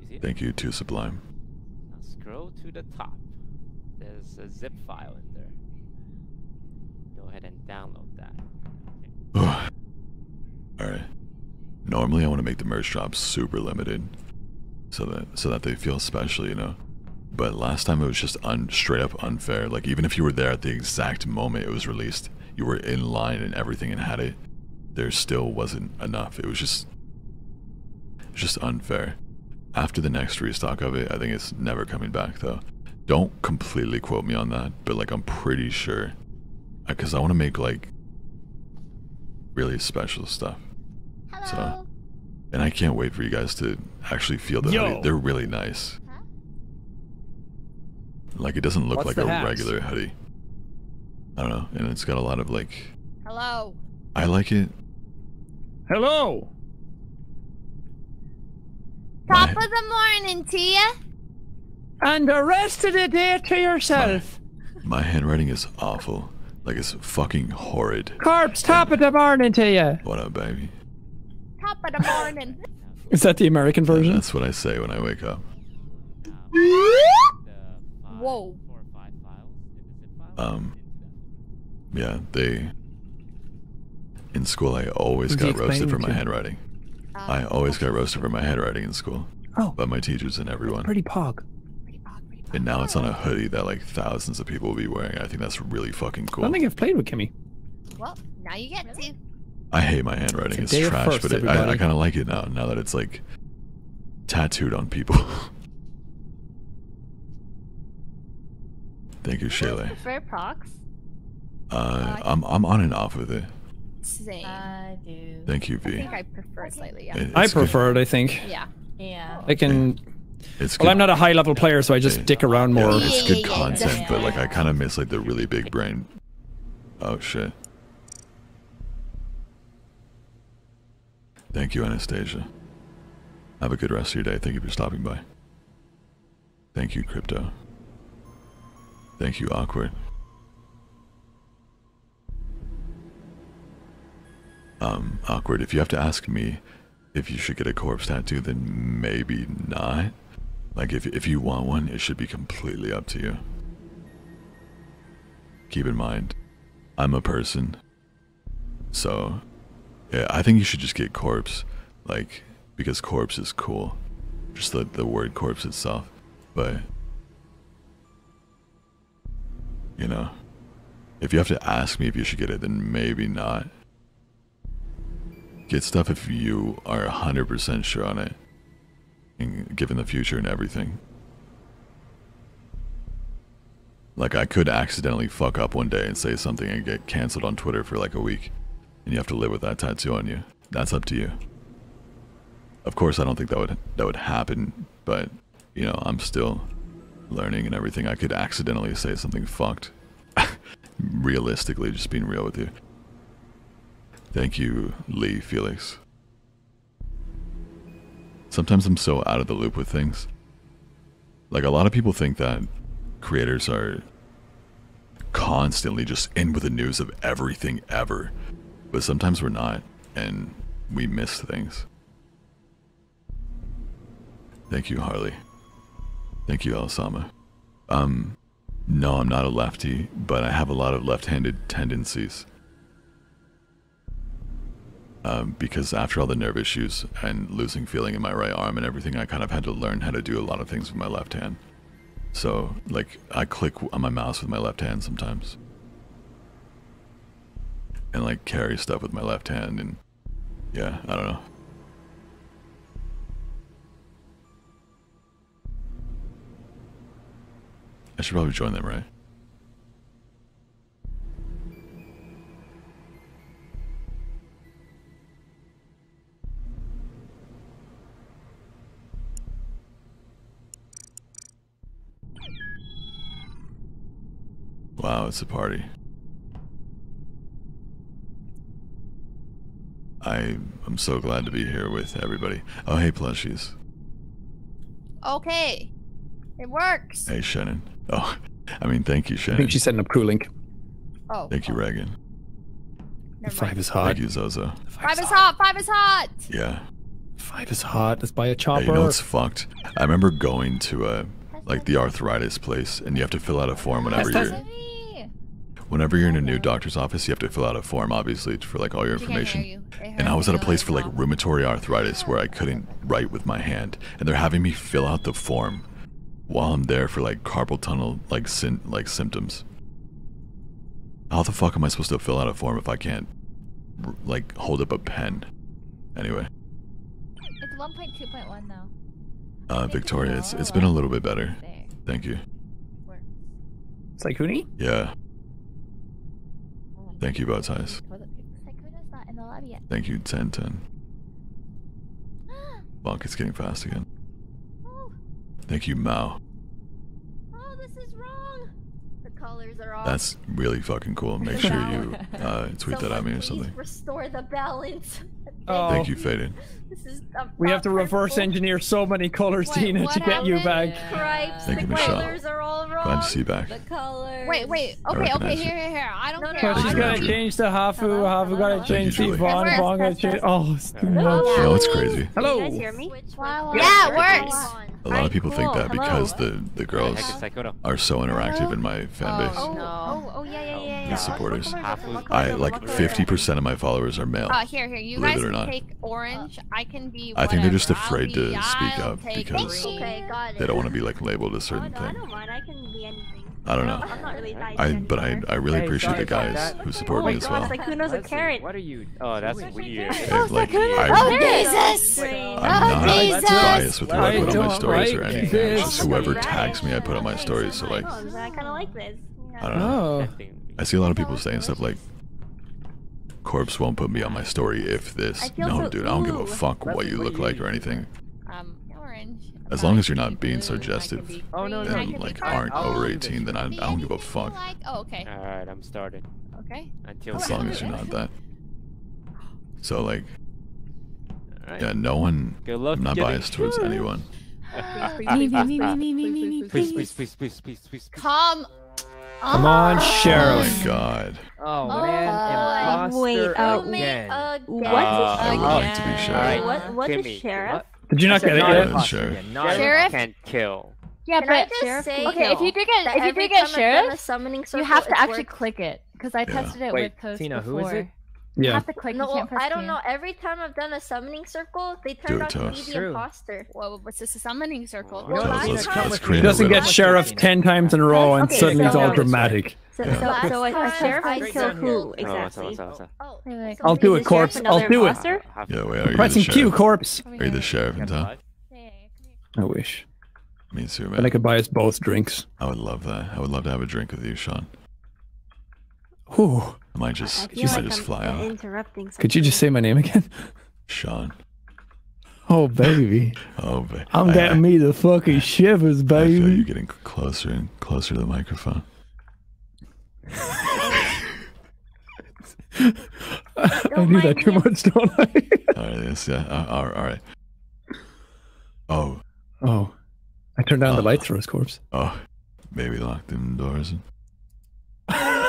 You see? Thank you, Too Sublime. Now scroll to the top. There's a zip file in there. Go ahead and download that. Alright. Normally I want to make the merch drops super limited. So that so that they feel special, you know. But last time it was just un, straight up unfair. Like even if you were there at the exact moment it was released, you were in line and everything and had it, there still wasn't enough. It was just just unfair. after the next restock of it, I think it's never coming back though. Don't completely quote me on that, but like I'm pretty sure, uh, because I want to make like really special stuff. So, and I can't wait for you guys to actually feel the hoodie. They're really nice. Like it doesn't look What's like a hats? regular hoodie. I don't know, and it's got a lot of like. Hello. I like it. Hello. Top of the morning to ya. And the rest of the day to yourself. My handwriting is awful. Like it's fucking horrid. Corpse, top of the morning to you. What up, baby? Top of the morning. Is that the American version? That's what I say when I wake up. Whoa. Um, yeah, they. In school, I always Who's got roasted for my handwriting. I always got roasted for my handwriting in school. Oh. By my teachers and everyone. Pretty pog. And now it's on a hoodie that like thousands of people will be wearing. I think that's really fucking cool. I don't think I've played with Kimmy. Well, now you get to. I hate my handwriting. It's Today of trash, firsts, but it, I, I kind of like it now. Now that it's like tattooed on people. Thank you, Shayla. Prefer prox? Uh, I'm I'm on and off with it. Same. I do. Thank you, I V. think I prefer it slightly. Yeah. It- I it's good. prefer it, I think. Yeah. Yeah. I can. It's Well, good. I'm not a high level player, so I just dick around more. Yeah, it's good yeah, yeah, content, but like I kind of miss like the really big brain. Oh shit. Thank you, Anastasia. Have a good rest of your day. Thank you for stopping by. Thank you, Crypto. Thank you, Awkward. Um, Awkward, if you have to ask me if you should get a corpse tattoo, then maybe not. Like, if, if you want one, it should be completely up to you. Keep in mind, I'm a person. So, yeah, I think you should just get corpse. Like, because corpse is cool. Just the, the word corpse itself. But, you know, if you have to ask me if you should get it, then maybe not. Get stuff if you are 100% sure on it. And given the future and everything. Like, I could accidentally fuck up one day and say something and get canceled on Twitter for like a week. And you have to live with that tattoo on you. That's up to you. Of course, I don't think that would that would happen, but you know, I'm still learning and everything. I could accidentally say something fucked. Realistically, just being real with you. Thank you, Lee Felix. Sometimes I'm so out of the loop with things. Like a lot of people think that creators are constantly just in with the news of everything ever. But sometimes we're not, and we miss things. Thank you, Harley. Thank you, Elsama. Um, no, I'm not a lefty, but I have a lot of left-handed tendencies. Um, because after all the nerve issues and losing feeling in my right arm and everything, I kind of had to learn how to do a lot of things with my left hand. So, like, I click on my mouse with my left hand sometimes. And, like, carry stuff with my left hand, and yeah, I don't know. I should probably join them, right? Wow, it's a party. I am so glad to be here with everybody. Oh, hey, plushies. Okay. It works. Hey, Shannon. Oh, I mean, thank you, Shannon. I Shannon. think she's setting up CrewLink. Oh. Thank you, Reagan. never Five mind. is hot. Thank you, Zozo. Five is hot. Five is hot. Yeah. Five is hot. Let's buy a Yeah, chopper. you know what's fucked? I remember going to a like the arthritis place, and you have to fill out a form whenever you're whenever you're in a new doctor's office. You have to fill out a form, obviously, for like all your She can't hear information. you. And I was at a place for like rheumatoid arthritis where I couldn't write with my hand, and they're having me fill out the form while I'm there for like carpal tunnel like syn- like symptoms. How the fuck am I supposed to fill out a form if I can't like hold up a pen? Anyway, It's 1.2.1 now. Uh, Victoria, it's it's been a little bit better. Thank you. It's like Sykkuno? Yeah. Thank you, Bow Ties. Not in the lobby yet. Thank you, 1010. Bonk, it's getting fast again. Thank you, Mao. Oh, this is wrong. The colors are off. That's really fucking cool. Make sure you uh, tweet that at me or something. Restore the balance. Oh. Thank you, Faded. This is. We have to reverse purple. engineer so many colors, Wait, Tina, what to get you back. happened? Cripes, Thank the you, Michelle. colors are all wrong. Glad to see you back. The colors. Wait, wait. I Okay, okay. Here, here, here. I don't No, no, care. Oh, she's I gotta don't change the Hafu, Hafu gotta change you, the Julie. Vaughn. Vaughn got to change. Oh, it's too much. No, it's crazy. Hello. You guys hear me? Yeah, it works. A lot of people think that because the, the girls Thank you, Sykkuno. are so interactive in my fan base. Oh, oh, oh, yeah, yeah, yeah, yeah. The supporters. I like 50% of my followers are male. Uh, here, here. You guys it or can not. take orange. I can be. I think they're just afraid be- to speak I'll up because. Okay, they don't want to be like labeled a Oh, certain no, I thing. don't mind. I can be anything. I don't know. I'm not really I but I. I really Hey, appreciate sorry the guys who support Oh me my as God, well. Sykkuno's a carrot. What are you? Oh, that's weird. Hey, oh, like Oh, Jesus! I'm Oh, not Jesus! biased with who I I put on my stories or anything. It's just whoever tags me, I put on my stories. So like, Oh, I kind of like this. Oh. I don't know. Oh. I see a lot of people saying stuff like, "Corpse won't put me on my story if this." No, so- dude, I don't give a fuck what you look you like or anything. Um, orange. As long as you're not being blue, I can suggestive be Oh, no, green, and like aren't I'll over 18, then I, I don't give a fuck. Like. Oh, okay. Alright, I'm started. Okay. Until As long as you're not that. So like, yeah, no one. Good luck, I'm not Jimmy. biased towards anyone. Me, me, me, me, me, me, me, me, Please, please. please, please, please, please, please. Come. Come on, Oh Sheriff. my god. Oh, Oh, man, imposter wait, uh, again. Again. What? Uh, I would like to be Alright. sheriff. What? What Timmy, is sheriff? What? Did you not get it yet? Yeah, sure. Sheriff? Can't kill. Yeah, Can I but just sheriff. say, okay, if you do get if you every do get time a sheriff, summoning you have to actually worked- click it because I Yeah. tested it Wait, with Toast Tina, who before. is it? You Yeah. have to click. No, you I don't Q. know. Every time I've done a summoning circle, they Do turned out to be Toast. the imposter. Well, what's this? A summoning circle. Well, last let's, time- let's He create He a doesn't riddle. get sheriff ten times in a row and Okay, suddenly it's all dramatic. So, Yeah. so, Last so a, a sheriff I kill who here. No, what's up, exactly? what's up, what's up? Oh, Wait, wait, so I'll do the it, corpse. I'll do it. Yeah, wait, are you Pressing Q, corpse. Are you the sheriff in town? I wish. Me too, Then I could buy us both drinks. I would love that. I would love to have a drink with you, Sean. Whew. I might I just, feel I like just I'm fly uh, out. interrupting. Could you just say my name again? Sean. Oh, baby. Oh, baby. I'm I- getting me the fucking shivers, baby. I feel you baby. getting closer and closer to the microphone. I knew that too much, don't I? All right, yes, yeah. Uh, all right, all right. Oh, Oh. I turned down the Uh, lights for his corpse. oh, maybe locked them doors.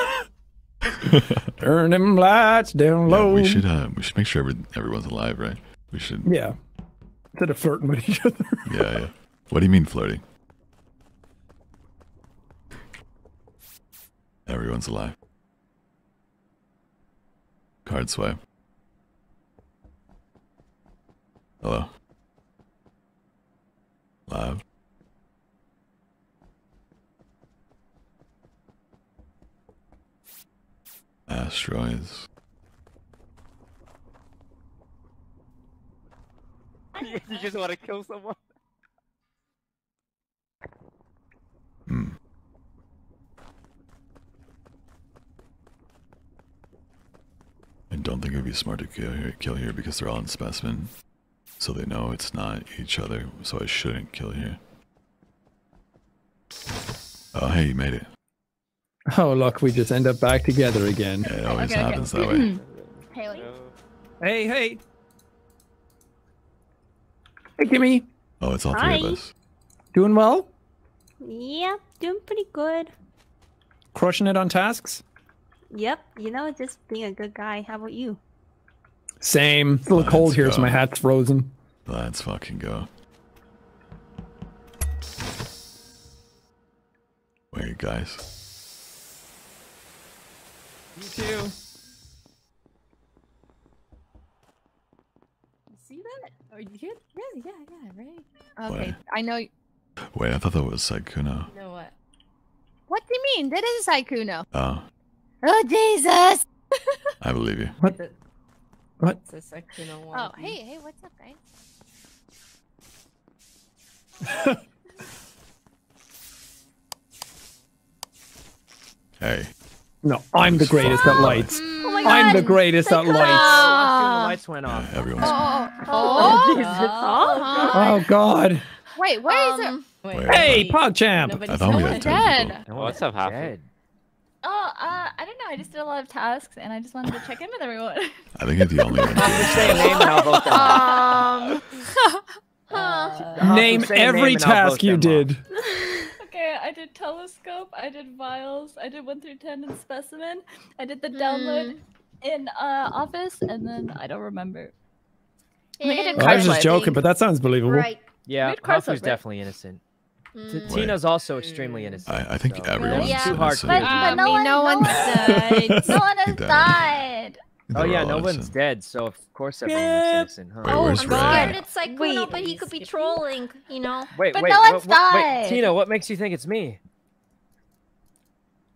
Turn them lights down Yeah, low. we should, uh, we should make sure every, everyone's alive, right? We should. Yeah. Instead of flirting with each other. Yeah, yeah. What do you mean flirting? Everyone's alive. Card swipe. Hello. Live. Asteroids. you just want to kill someone? Hmm. I don't think it'd be smart to kill here, kill here because they're all in specimen, so they know it's not each other. So I shouldn't kill here. Oh, hey, you made it. Oh, look, we just end up back together again. Yeah, it always Okay, okay. happens that way. Haley. Hey, hey. Hey, Kimmy. Oh, it's all three of us. Doing well? Yeah, doing pretty good. Crushing it on tasks? Yep, you know, just being a good guy. How about you? Same. It's a little cold Let's here, so my hat's frozen. Let's fucking go. Wait, guys. You too. See that? Or you hear? Yeah, yeah, yeah, right. Okay, Wait. I know. Wait, I thought that was Sykkuno. You know what? What do you mean? That is Sykkuno. Oh, ah. Oh Jesus! I believe you. What? What? It's a Sykkuno Oh, hey, hey, what's up, guys? Hey. No, I'm the greatest at lights. Oh my I'm the God. greatest at lights. As soon as the lights went off. Everyone's. Oh, Jesus. Oh God. Wait, where is it? Um, Wait, Hey, wait. PogChamp. I thought we going. had two dead. people. What's one's up, Hafu? dead. Oh, uh, I don't know. I just did a lot of tasks, and I just wanted to check in with everyone. I think you're the only one. Just say a name and I'll vote them off. um, huh. Name say name every and I'll vote task you did. Off. okay, I did telescope. I did vials. I did one through ten in specimen. I did the download in uh office, and then I don't remember. I think I did I was just joking, but that sounds believable. Right. Yeah, Weird cards Hafu's definitely innocent. Mm. Tina's also extremely innocent. I, I think so- everyone's Yeah. Too hard innocent. for But, but no, I mean, one, no one's died. no one has died. Oh yeah, no one's innocent. dead, so of course everyone looks innocent, huh? Wait, Oh, where's I'm Rae? scared it's Sykkuno, Wait, but he could be trolling, you know. Wait, But wait, no what- one's what- wait, died. Tina, what makes you think it's me?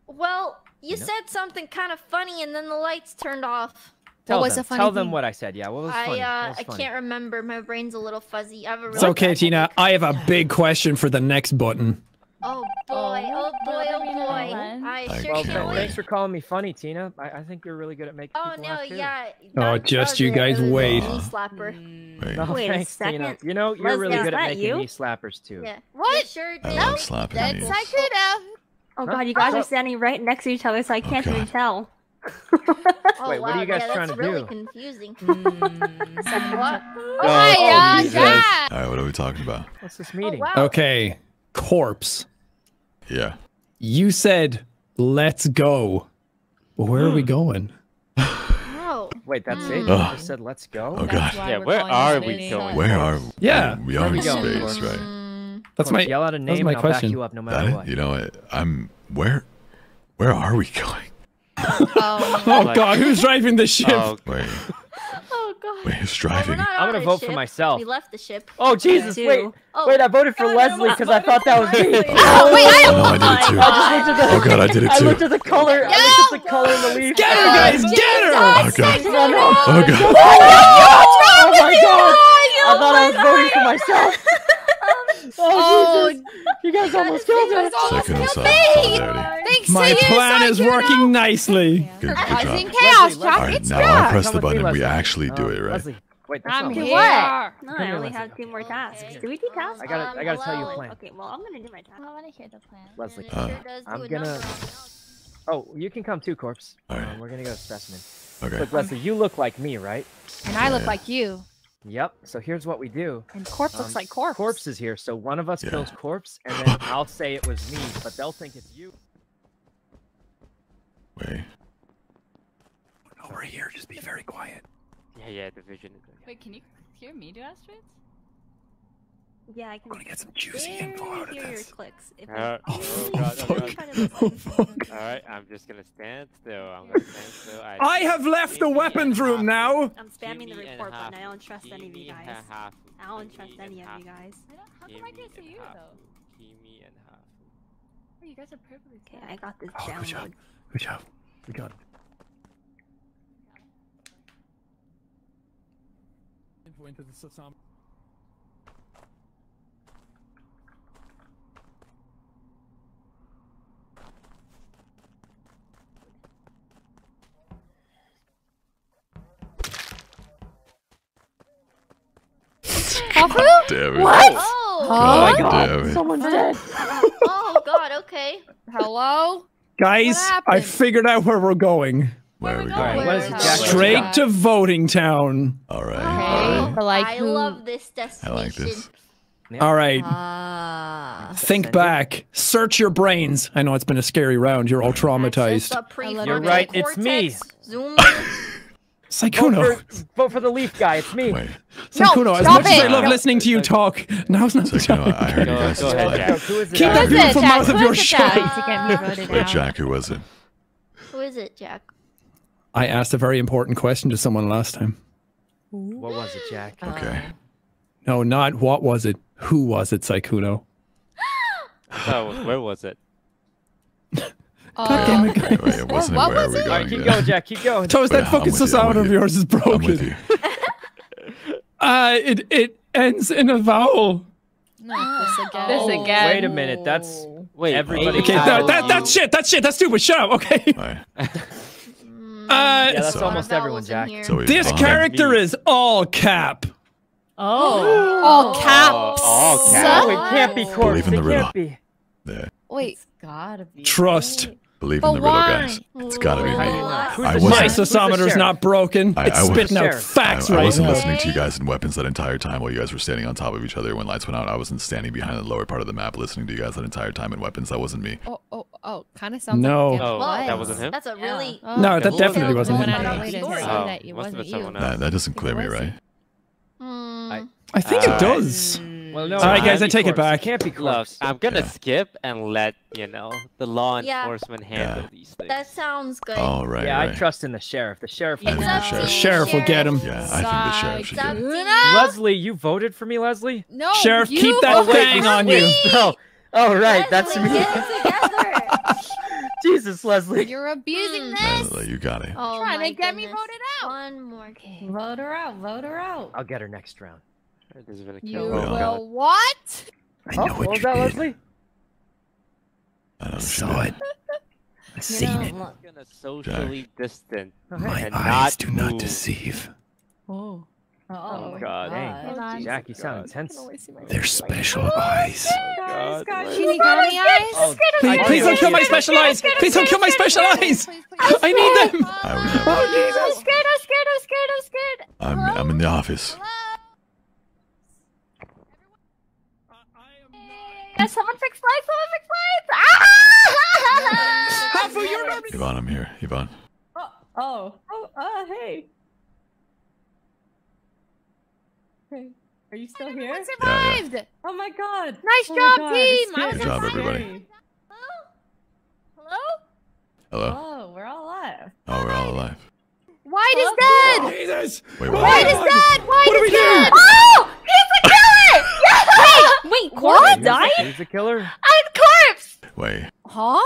Well, you You said something kind of funny, and then the lights turned off. Tell was them. the funny Tell them what I said. Yeah, what was funny? I uh, What was I funny? can't remember. My brain's a little fuzzy. I have a really It's okay, Tina. headache. I have a big question for the next button. Oh boy! Oh, Oh boy! Oh boy! I I sure Well, can't th- wait. thanks for calling me funny, Tina. I, I think you're really good at making Oh people no! laugh too. Yeah. Oh, just you guys It was a wait. knee slapper. Wait. No, Wait a thanks, Tina. second. You know, you're Leslie, really good at making you? knee slappers too. Yeah. What? You sure I did. love slapping That's knees. Sakura. Oh god, you guys Oh. are standing right next to each other, so I can't Okay. even tell. Oh, Wait, wow, what are you guys yeah, trying that's to really do? confusing. Mm. what? Oh, hi, uh, Jesus. Jack. All right, what are we talking about? What's this Oh, meeting? wow. Okay, corpse. Yeah. You said let's go. Well, where are we going? Oh. Wait, that's it? You Oh. just said let's go? Oh That's god. why Yeah, we're where are we space going? Where are? Yeah. We are in we going, space, right? Mm, That's my yell out a name was my and I'll back you up no matter That, what. you know what? I'm where? Where are we going? Oh, Oh Like- god, who's driving the ship? Oh, Wait, Oh god. wait, who's Well, we're driving? not I'm gonna a vote for myself. We left the ship. Oh Jesus! too. Wait, Oh. wait! I voted for God, Leslie because I thought that was me. Oh, wait, I Oh I did it too. I just at the. Oh god, I did it too. I looked at the color. I looked at the color in the leaf. Get her, oh, guys! Get her! Oh god. No, no. Oh, oh god. Oh my god! I thought I was voting for myself. Oh, Jesus! You guys almost killed her. Second us off. me. Thanks My to you, plan is Sakura. working nicely. Good, good Causing job. chaos, Leslie, Jack. All right, It's now I'll press the button and we Leslie. actually do it, right? Leslie, wait, that's I'm not here. what? No, Come I only Leslie. have two more tasks. Okay. Do we do tasks? I gotta, I gotta tell you a plan. Okay, well, I'm gonna do my task. I want to hear the plan. Leslie, Uh, sure I'm gonna- number on us. oh, you can come too, corpse. All right. Um, we're gonna go to specimen. Okay. Look, Leslie, you look like me, right? And I look like you. Yep. So here's what we do. And corpse Um, looks like corpse. Corpse is here, so one of us Yeah. kills corpse, and then I'll say it was me, but they'll think it's you. Wait. Over here, just be very quiet. yeah, yeah, the vision is. Wait, can you hear me do asteroids? Yeah, I can I'm gonna get some juicy info out of hear your this. clicks. If Uh, I oh, really God, oh, try God. Oh, fuck. Alright, I'm just gonna stand still. I'm gonna stand still. I, I have left the weapons room Hafu. now. I'm spamming the report button. I don't trust any of you guys. Hafu. I don't trust any of you guys. How come I Kimi can't see you though? Kimi and Hafu. Oh, you guys are perfectly Okay. I got this Oh, good job. Good job. We got it. Info into the Hafu? Damn it. Oh. God my God, damn it. Someone's dead. oh god. Okay. Hello? Guys, I figured out where we're going. Where are we going? what is it, Where Jack? is? Straight to voting town. All right. Okay. All right. But like I love this I like this. All right. Ah. Think back. Search your brains. I know it's been a scary round. You're all traumatized. You're right, it's me. cortex. Zoom. Vote Sykkuno. for, vote for the leaf guy. It's me. Wait. Sykkuno, as stop much as I love No. listening to you talk, now's not the So, you know, time. I heard you Go- guys go ahead, play. Jack. Jack, who is it? Keep Who that is it, beautiful Jack? mouth of Who yours is it, shut. Jack? To get me voted Wait. Jack, who was it? Who is it, Jack? I asked a very important question to someone last time. What was it, Jack? Uh, okay. No, not what was it. Who was it, Sykkuno? Oh, where was it? God damn it, guys. wait, it wasn't What where was we it? All right, going keep yet? going, Jack. Keep going. Toast, Wait, that fucking I'm you, sound of you. yours is I'm with broken. you. Uh, it it ends in a vowel. Not this again. This Oh, again. Wait a minute. That's Wait, everybody. Okay, that, that, that's shit. That's shit. That's stupid. Shut up. Okay. Alright. Uh, Yeah, that's So- almost everyone, Jack. So this Fine. character is all cap. Oh. All Oh, caps. all Oh, caps. it can't be corpse. Believe in the riddle. can't be. There. Wait. It's gotta be. Trust. right? Believe But in the riddle, why? guys. It's gotta be How do you me. I the wasn't- My sheriff? Sosometer's not broken. I- it's I was- spitting out Sheriff. facts I, I right wasn't now. listening to you guys in weapons that entire time while you guys were standing on top of each other when lights went out. I wasn't standing behind the lower part of the map listening to you guys that entire time in weapons. That wasn't me. Oh, oh, oh. Kind of sounds No. like Oh, What? that wasn't him? That's a really. Oh, No, that definitely was it? wasn't him. out of way to Oh, say that it must have wasn't been you. someone else. That, that doesn't clear me, right? I think it does. Well, no. All right, guys, I be take it back. It can't be Look, corpse. I'm gonna Yeah. skip and let you know the law Yeah. enforcement handle Yeah. these things. that sounds good. Oh, right, yeah, right. I trust in the sheriff. The sheriff. I will think the It's sheriff- to Sheriff will get him. Yeah, I think the sheriff should get up it. Leslie, you voted for me, Leslie. No, Sheriff, you keep that thing you- on you. Oh, oh, right, that's me. Get it together. Jesus, Leslie. You're abusing Hmm. this. Nah, you got it. Oh Trying to get me goodness. voted out. One more game. Vote her out. Vote her out. I'll get her next round. There's been a You kill. Oh, will God. what? I Oh, know what what was you that, did. Leslie? I know I she saw it. I You seen know, it. look- gonna socially distant Oh. My and eyes not do not move. deceive. Oh. Oh, God. Dang. God. Jack, you sound God. intense. They're special eyes. Oh, God. guys, what? Teeny tiny eyes. Oh, Please, please don't kill my special eyes. Please don't kill my special eyes. I need them. Oh, Jesus. I'm scared. I'm scared. I'm scared. I'm scared. I'm, I'm in the office. Yeah, someone fix lights. Someone fix lights. Ah! Hafu, you're not. Yvonne, I'm here. Yvonne. Oh. Oh. Oh. Uh. Hey. Hey. Are you still here? Everyone Yeah, yeah. survived. Oh my God. Nice Oh job, God, team. that's I was Good job, everybody. Hello? Hello. Oh, we're all alive. Oh, we're all alive. White is dead. Jesus. Wait, what? White is dead. White What do is we do? dead. Oh! He's the killer! Wait, wait, Who's Corpse the- died? Who's the killer? I'm Corpse! Wait. Huh?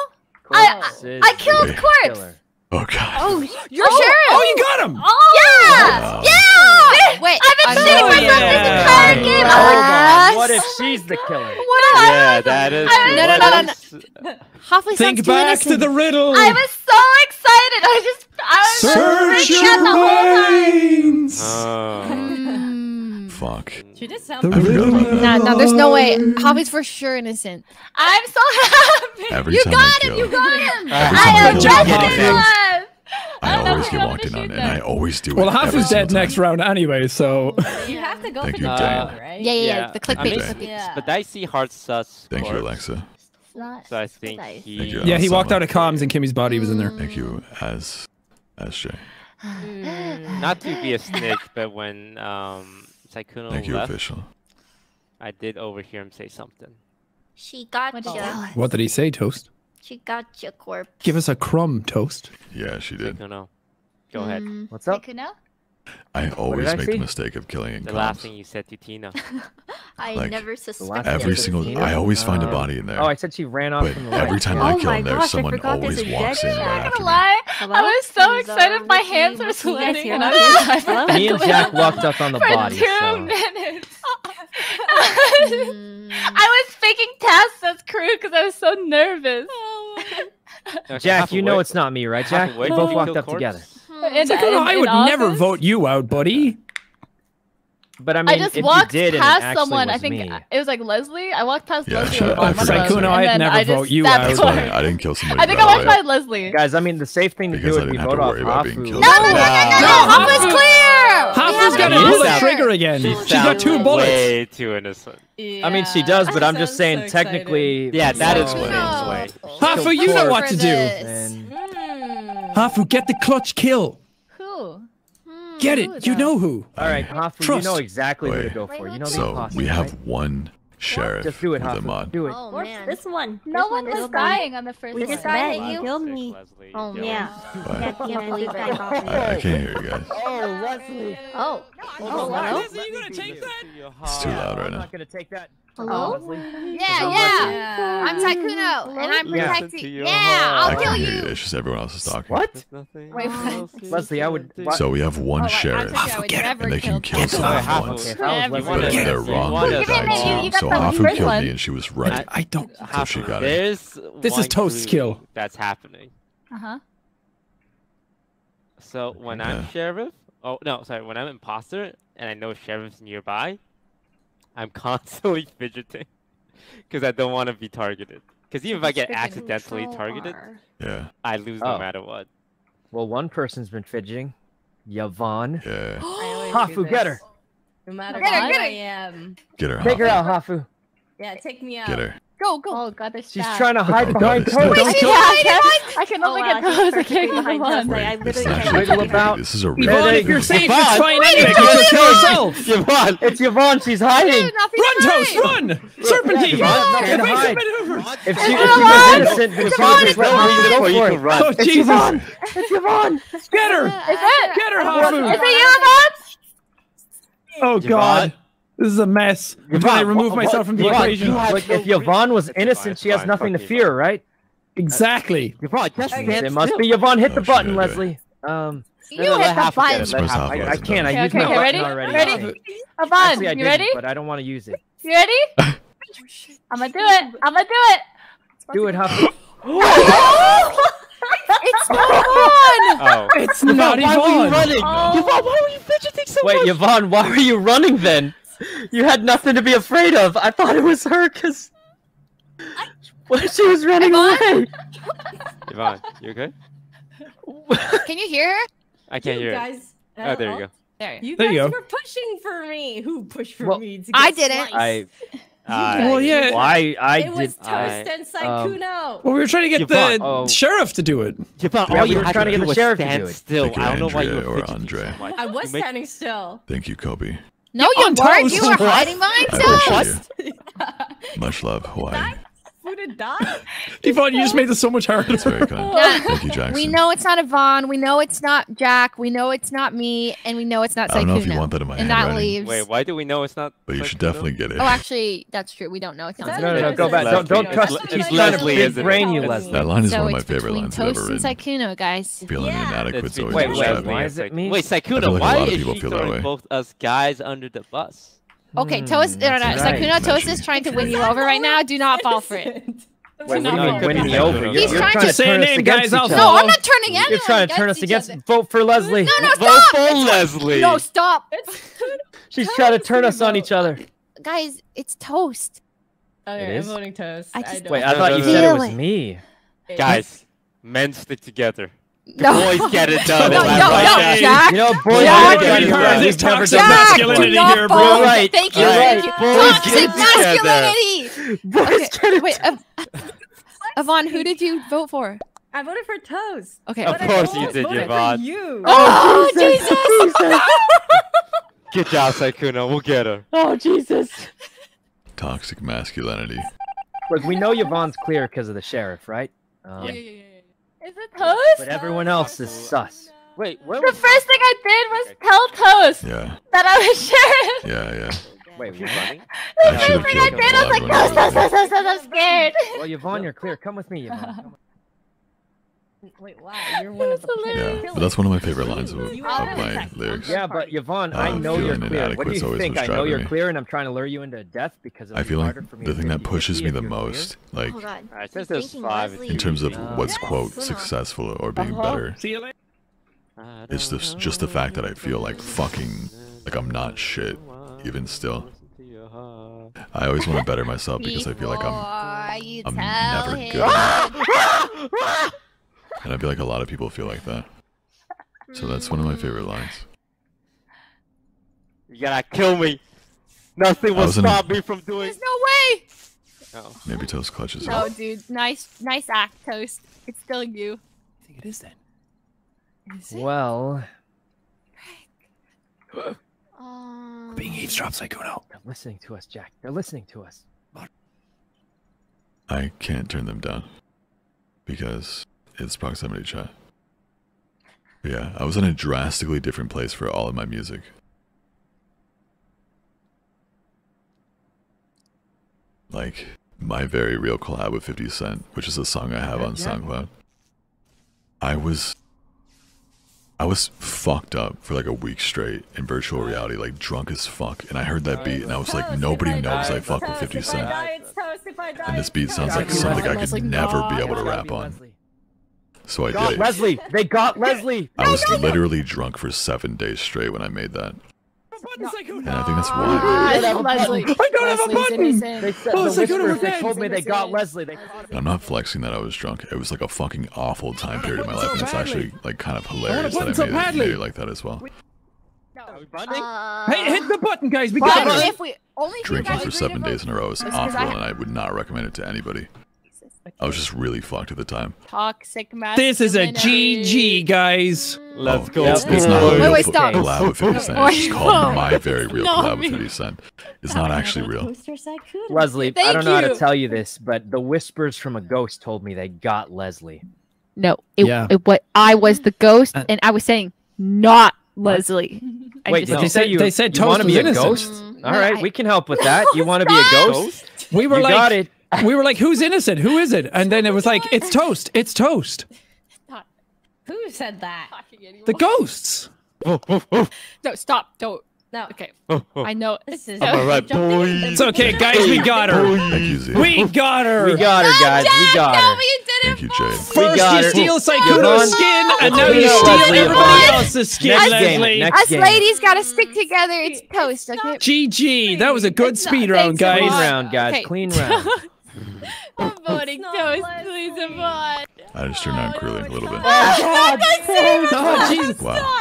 I- Corpse is I killed the Corpse! killer. Oh, God. Oh, You're sheriff! Oh, you got him. Yeah! Oh. Yeah! Wait, I've been shooting myself you- this Yeah. entire game! Hold on. What if oh she's the killer? What if Yeah, that is. I- true. No, no, no, What no, Halfway Think sounds too back to the riddle. I was so excited! I just. I was Search freaking out the whole time! your brains. Oh. Mm. Fuck. She just sounds The I forgot riddle about that. Nah, no, there's no way. Halfway's for sure innocent. I'm so happy! Every You time got him. kill, You got him. Every I time I am kill Jack one of Hawkins. these, alive! I I'm always not get gonna walked in on, shoot and I them. always do Well, it. half every is dead single next round anyway, so. You have to go Thank for you, the Dan. kill, right? Yeah, yeah, yeah. Yeah, The clickbait. amazing. clickbait. Yeah. But I see hard sus. Thank you, corpse, Alexa. So I think Nice. he. Thank you. Yeah, he walked out of comms and Kimmy's body was in there. Thank you, as SJ. Not to be a snitch, but when um Sykkuno Thank you, left, official. I did overhear him say something. She got What did you you. tell What did he say, Toast? She got you, Corpse. Give us a crumb, Toast. Yeah, she did. Sykkuno, go ahead. Mm, What's up? Kuno? I always I make see? the mistake of killing in The last thing you said to Tina. I Like, never last suspected. Every single, Tina? I always find a Uh, body in there. Oh, I said she ran off but from the every light. time Oh I kill my him, there's gosh, someone always a walks in I'm not after gonna me. lie. Hello? I was so excited. um, My hands were Ricky, you guys sweating, and I me? was like, Me and Jack walked up on the body. for body. two minutes. Mm, I was faking tasks as crew because I was so nervous. Jack, you know it's not me, right, Jack? We both walked up together. Mm-hmm. In- Sykkuno, I oh, in would never office? vote you out, buddy. But I mean, I just if walked you did past someone. I think me, it was like Leslie. I walked past Yeah, Leslie. shut on up. the bottom, Sykkuno, I'd never I vote you out. That's her. I didn't kill somebody I think I walked away. by Leslie. guys, I mean, the safe thing to Because do I would be didn't have vote to off worry about being Hafu. killed. No, by no, no, no, No, Hop was clear. We Hafu's have got a to pull the trigger again. She She's got two bullets. Way too innocent. I mean, she does, but I'm just saying, Sounds so excited. technically. Yeah, that is so- way. No. way. Hafu, you know what to do. And Hafu, get the clutch kill. Who? Hmm, get Who it. You know who. all right, Hafu, you Trust. know exactly who to go for. You know the So imposter, we have right? one sheriff Just do it, with a Hafu. mod. Do it. Oh man. this one. No This one is was dying on the first We one. just got You killed me. Oh, Leslie, Oh, Dylan. Yeah. But I can't believe I got I, I can't hear you guys. Oh. Leslie. Oh, Oh, oh hello. you gonna take that? It's too loud right I'm now. not gonna take that. Hello? Yeah, Oh, yeah. yeah. I'm Sykkuno, and I'm Yeah. protecting. Listen Yeah, heart. I I'll kill can hear you. you. It's just everyone else is talking. What? Wait, what? Leslie, I would- what- So we have one Oh, wait, sheriff, told you I would never and they can kill kill someone Half once. Okay, if I was Yeah, Leslie, you But if they're wrong, they die too. So the Hafu killed one. me, and she was right. I don't. So she got it. There's This is one Toast's kill. That's happening. Uh huh. So when I'm sheriff, oh no, sorry, when I'm imposter and I know sheriff's nearby, I'm constantly fidgeting because I don't want to be targeted. Because even if I get accidentally targeted, Yeah, I lose no Oh. matter what. Well, one person's been fidgeting. Yvonne. yeah. Hafu, get her. No matter Get her, who get I her. am. Get her. Take her out, Hafu. Yeah, take me out. Get her. Go, go. Oh god, there's She's trying to hide Oh, behind God, Toast. it's Wait, Don't yeah, I kill can, I can Oh, only wow, get she's those. I perfectly can't get behind one. us. Wait, I this literally actually can't Wiggle about. This is a Yvonne, real. if you're safe, Yvonne! it's fine anyway. Wait, Because wait, she'll kill herself. Yvonne! It's Yvonne. She's hiding. Run. Toast, run! Serpentine! Yvonne, not gonna Evasive hide. If she, was innocent, then she would just let me you for run. Oh, It's Jesus. Yvonne. It's Yvonne. Get her! Get her, Hafu! Is it you, Yvonne? Oh, God. This is a mess. I'm trying to Yvonne, remove what- myself from the Yvonne, equation. you have- if Yvonne was innocent, she has nothing to fear, right? Exactly. Yvonne, just stand It must be Yvonne. Hit Oh, the button. Leslie. Um, You No, no, hit the Hafu button. it, Suppose let Hafu Hafu I, I can't. I Okay, used okay, my okay, button ready? already. Ready? Actually, Yvonne, you didn't, ready? but I don't want to use it. You ready? I'm gonna do it. I'm gonna do it. Do it, Hafu. It's not on. Oh. It's not why were you running? Oh. Yvonne, why were you fidgeting so much? Wait, Yvonne, why were you running then? You had nothing to be afraid of. I thought it was her because well, she was running away. Yvonne, you okay? Can you hear her? I can't you hear it. guys. Oh, there you go. There. You There guys you go. were pushing for me. Who pushed for Well, me? To I didn't. sliced? I, Well, yeah. well, I, I it was. Toast I- and um, Well, we were trying to get Yvonne, the oh. sheriff to do it. Yvonne, Yeah, all we were trying to to get the sheriff to do it. still. Thank you, I don't know why you were or Andre. so. I was You standing still. Thank you, Kobe. No, you On weren't. You toast. were hiding behind I Toast. appreciate you. Much love, Hawaii. Who did die? Yvonne, you just made this so much harder. That's very kind. Nah. Thank you, Jackson. We know it's not Yvonne. We know it's not Jack. We know it's not me, and we know it's not I don't know if you want that in my and that handwriting. leaves. Wait, why do we know it's not? But you should Sykkuno? definitely get it. Oh, actually, that's true. We don't know. It's not. that No, no, Leslie. no, go back. Don't, don't trust. It's- She's trying to Leslie, isn't it? brain you, It's- Leslie. That line is so one of my favorite lines I've Toast ever and written. Sykkuno, guys. Feeling Yeah. inadequate It's is always Wait, between wait, describing why is it Sykkuno. me? Wait, I Sykkuno, feel like a why lot of is people she feel that throwing way. both us guys under the bus? Okay, Toast. No, no, that's uh, Sykkuno, right. Toast is trying to win you over right now. Do not fall for it. Innocent. Wait, what do No, you it mean could winning be me Sykkuno. over? You're, He's you're trying trying to to say turn a us name, against guys, each I'll. No, I'm not turning anyone You're trying to turn us against against. other. Vote for Leslie. No, no, Vote stop! for Leslie. No, stop, She's trying to turn us on each other. guys. It's Toast. Okay, It I'm voting Toast. I I just- don't Wait, I thought you said it was me. Guys, men stick together. The No. boys get it done. No, am no, right, no, guys? Jack. You know, boys Jack, are Jack, together. Jack, never toxic done Jack, that do masculinity not here, bro. You're right. Thank you. You're thank you. Boys Toxic get masculinity. Boys Okay, get it. wait, Ev- Yvonne, who did you vote for? I voted for Toast. Okay. Of course you did, voted for Yvonne. You. Oh, Jesus! Good job, Sykkuno. We'll get her. Oh Jesus! Toxic masculinity. Look, we know Yvonne's clear because of the sheriff, right? Um, Is it Toast? But everyone else is sus. Wait, where was? The first thing I did was tell Toast Yeah, that I was sheriff. yeah, yeah. Wait, you what? The I first thing I did, I was like, everyone Toast, Toast, Toast, Toast, Toast, I'm scared. Well, Yvonne, you're clear. Come with me, Yvonne. Come Wait, wow, you're one of the Yeah, but that's one of my favorite lines of, of my lyrics. Yeah, but Yvonne, I know you're clear. What do you think? I know you're me. clear, and I'm trying to lure you into death because I it'd be feel like for me the thing that pushes me the you're clear. most, like Oh god. Alright, since there's five, in terms of Uh, what's quote Kuno. successful or being Uh-huh. better, See you later. it's just just the fact that I feel like fucking like I'm not shit even still. I always want to better myself because I feel like I'm I'm never good enough. and I feel like a lot of people feel like that. So that's one of my favorite lines. You gotta kill me. Nothing will was in- stop me from doing. There's no way. Oh. Maybe Toast clutches No, it. dude. Nice, nice act, Toast. It's still you. I think it is then. Well, Um, Being eavesdropped, Sykkuno. they're listening to us, Jack. They're listening to us. I can't turn them down because it's proximity chat. But yeah, I was in a drastically different place for all of my music. like my very real collab with 50 Cent, which is a song I have on Yeah. SoundCloud. I was I was fucked up for like a week straight in virtual reality, like drunk as fuck, and I heard that beat and I was like, nobody knows I fuck with 50 Cent. It's toast if I die. And this beat sounds like something I could never be able to rap on. Leslie. So I Got did. Leslie. They got Leslie. I was literally drunk for seven days straight when I made that. And I think that's I why. don't have a Leslie. I don't have a button. innocent. They said Oh, the it's like, go to whispers, they told me they got Leslie. They And I'm not flexing that I was drunk. It was like a fucking awful time period in my So life, and it's badly. actually like kind of hilarious button that so I made it, badly. made it like that as well. Are we bonding? Hey, hit the button, guys. We got her. if we only Drinking for seven days in a row is awful, and I would not recommend it to anybody. I was just really fucked at the time. Toxic This is a. GG, guys. Let's Oh, go. It's, it's not Wait, real wait, stop. collab with 50 Cent. It's just called my very real Not collab with 50 Cent. It's not actually real. Toaster Sakura. Leslie, I don't know how to tell you this, but the whispers from a ghost told me they got Leslie. No, it, Yeah. it what I was the ghost, Uh, and I was saying not Leslie. I Wait, just- did They said- you, they said you want to be was a innocent. ghost? All right, I- we can help with that. You want to be a ghost? We were you like, got it. We were like, who's innocent? Who is it? And then it was like, it's toast. It's toast. Who said that? The ghosts. No, stop. Don't. No. Okay. Oh, oh. I know. This is All right, boys. It's okay, guys. We got her. Thank you, Z. We got her. We got her, guys. We got her. you did Thank you, Jade. First got you her. steal Yvonne. Sykkuno's skin, and now you Yvonne. steal Leslie, everybody Yvonne. else's skin, Next game. Leslie. Next Us game. ladies gotta stick together. It's toast, okay? GG. That was a good It's not- speed round, thanks, Clean guys. Yvonne. round, guys. Okay. Clean round. I'm voting toast, please, Yvonne. I just turned on curling oh, a little bit. Oh, oh God. Oh, Jesus. Wow.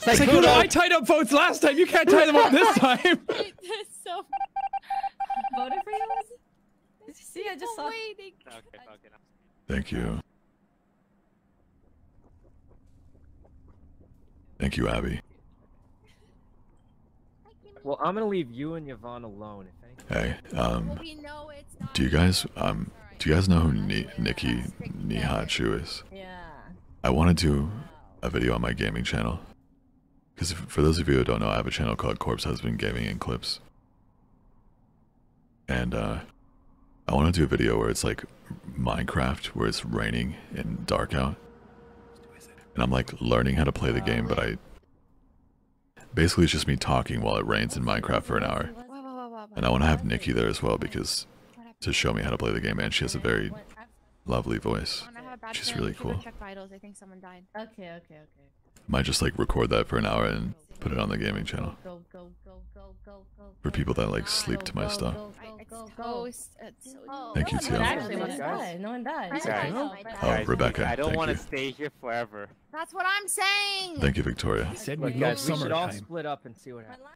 Sykkuno, I tied up votes last time. You can't tie them up this time. so Voted for you? Leslie? See, I just saw. waiting. Okay, okay. Thank you. Thank you, Abby. Well, I'm gonna leave you and Yvonne alone. Hey, um, We know it's not. do you guys um do you guys know who Ni- Nikki Nihachu is? Yeah. I want to do a video on my gaming channel. Because for those of you who don't know, I have a channel called Corpse Husband Gaming and Clips. And uh, I want to do a video where it's like Minecraft, where it's raining and dark out. And I'm like learning how to play the game, but I. Basically, it's just me talking while it rains in Minecraft for an hour. And I want to have Nikki there as well because to show me how to play the game, and she has a very lovely voice. When I have a bad She's really you should go cool. Check. I think someone died. Okay, okay, okay. Might just like record that for an hour and put it on the gaming channel for people that like sleep to my stuff. Go, I- go, It's go, go. toast. It's toast. Thank you, No Tio. one actually Guys. wants to die. No one died. Guys. Guys, Oh, Rebecca, I don't thank want to you. stay here forever. That's what I'm saying. Thank you, Victoria. Said Look, we love guys, we should all split up and see what happens.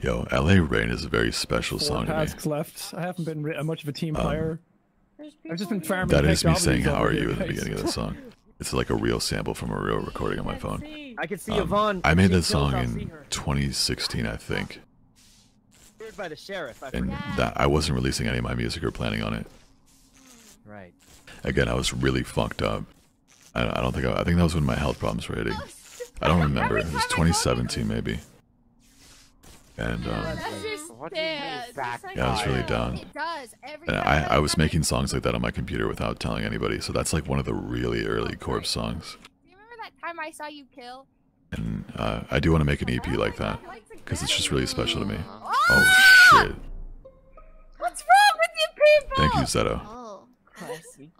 Yo, LA Rain is a very special Four song to me. tasks left. I haven't been ri- much of a team Um, player. There's I've just been farming. That to is make me saying, How are here, you at the beginning of the song. It's like a real sample from a real recording on my phone. I can see Um, Yvonne. I made that song kills, I'll see in 2016, I think. By the sheriff. I And forgot. that I wasn't releasing any of my music or planning on it. Right. Again, I was really fucked up. I, I don't think I, I think that was when my health problems were hitting. I don't remember. It was 2017 maybe. And um, That's just What do you mean sad. back yeah, I was really down. It does. Every And I, I was making songs like that on my computer without telling anybody. So that's like one of the really early Corpse songs. Do you remember that time I saw you kill? And uh, I do want to make an EP like that because it's just really special to me. Oh shit! What's wrong with you people? Thank you, Zeto. Oh.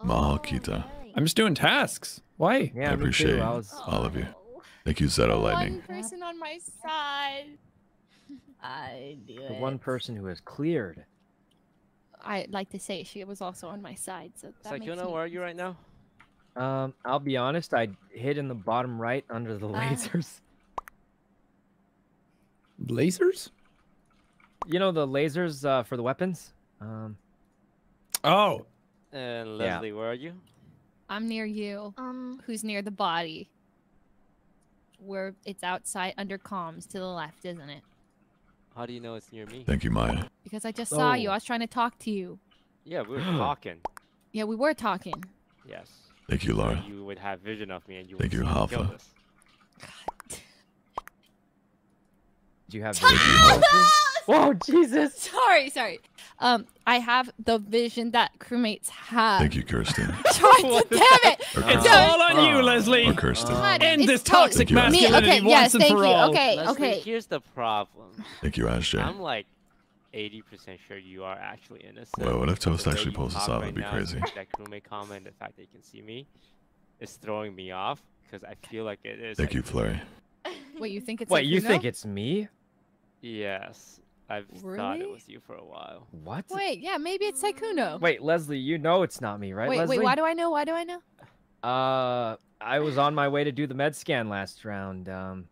Mahal Kita. I'm just doing tasks. Why? Yeah, I appreciate. I was. all of you. Thank you, Zeto One person on my side. I do The it. one person who has cleared. I'd like to say she was also on my side, so that makes Sykkuno, me- where are you right now? Um, I'll be honest. I hid in the bottom right under the Ah. lasers. Lasers? You know the lasers uh, for the weapons. Um, Oh, And Yeah. Leslie, where are you? I'm near you. Um, Who's near the body? Where it's outside under comms to the left, isn't it? How do you know it's near me? Thank you, Maya. Because I just saw you. Oh. I was trying to talk to you. Yeah, we were talking. Yeah, we were talking. Yes. Thank you, Laura. You would have vision of me and you Thank would you, see me Alpha. do you have? Vision? Hope. Whoa, Jesus. Sorry, sorry. Um, I have the vision that crewmates have. Thank you, Kirsten. Try damn it! It's Kirsten. all on you, Leslie. Or Kirsten. God, End this toxic Thank masculinity Me, okay, once yes, and thank for you. all. Okay, Leslie, okay. here's the problem. Thank you, Ashley. I'm like 80% sure you are actually innocent. Well, what if Toast The actually you pulls this talk off? right That'd be now, crazy. That crewmate comment, the fact that you can see me, is throwing me off because I feel like it is. Thank like- you, Flurry. Wait, you think it's Wait, you Sykkuno? think it's me? Yes, I've thought it was you for a while. What? Wait, yeah, maybe it's Sykkuno. Wait, Leslie, you know it's not me, right? wait, Leslie? wait. Why do I know? Why do I know? Uh, I was on my way to do the med scan last round. Um,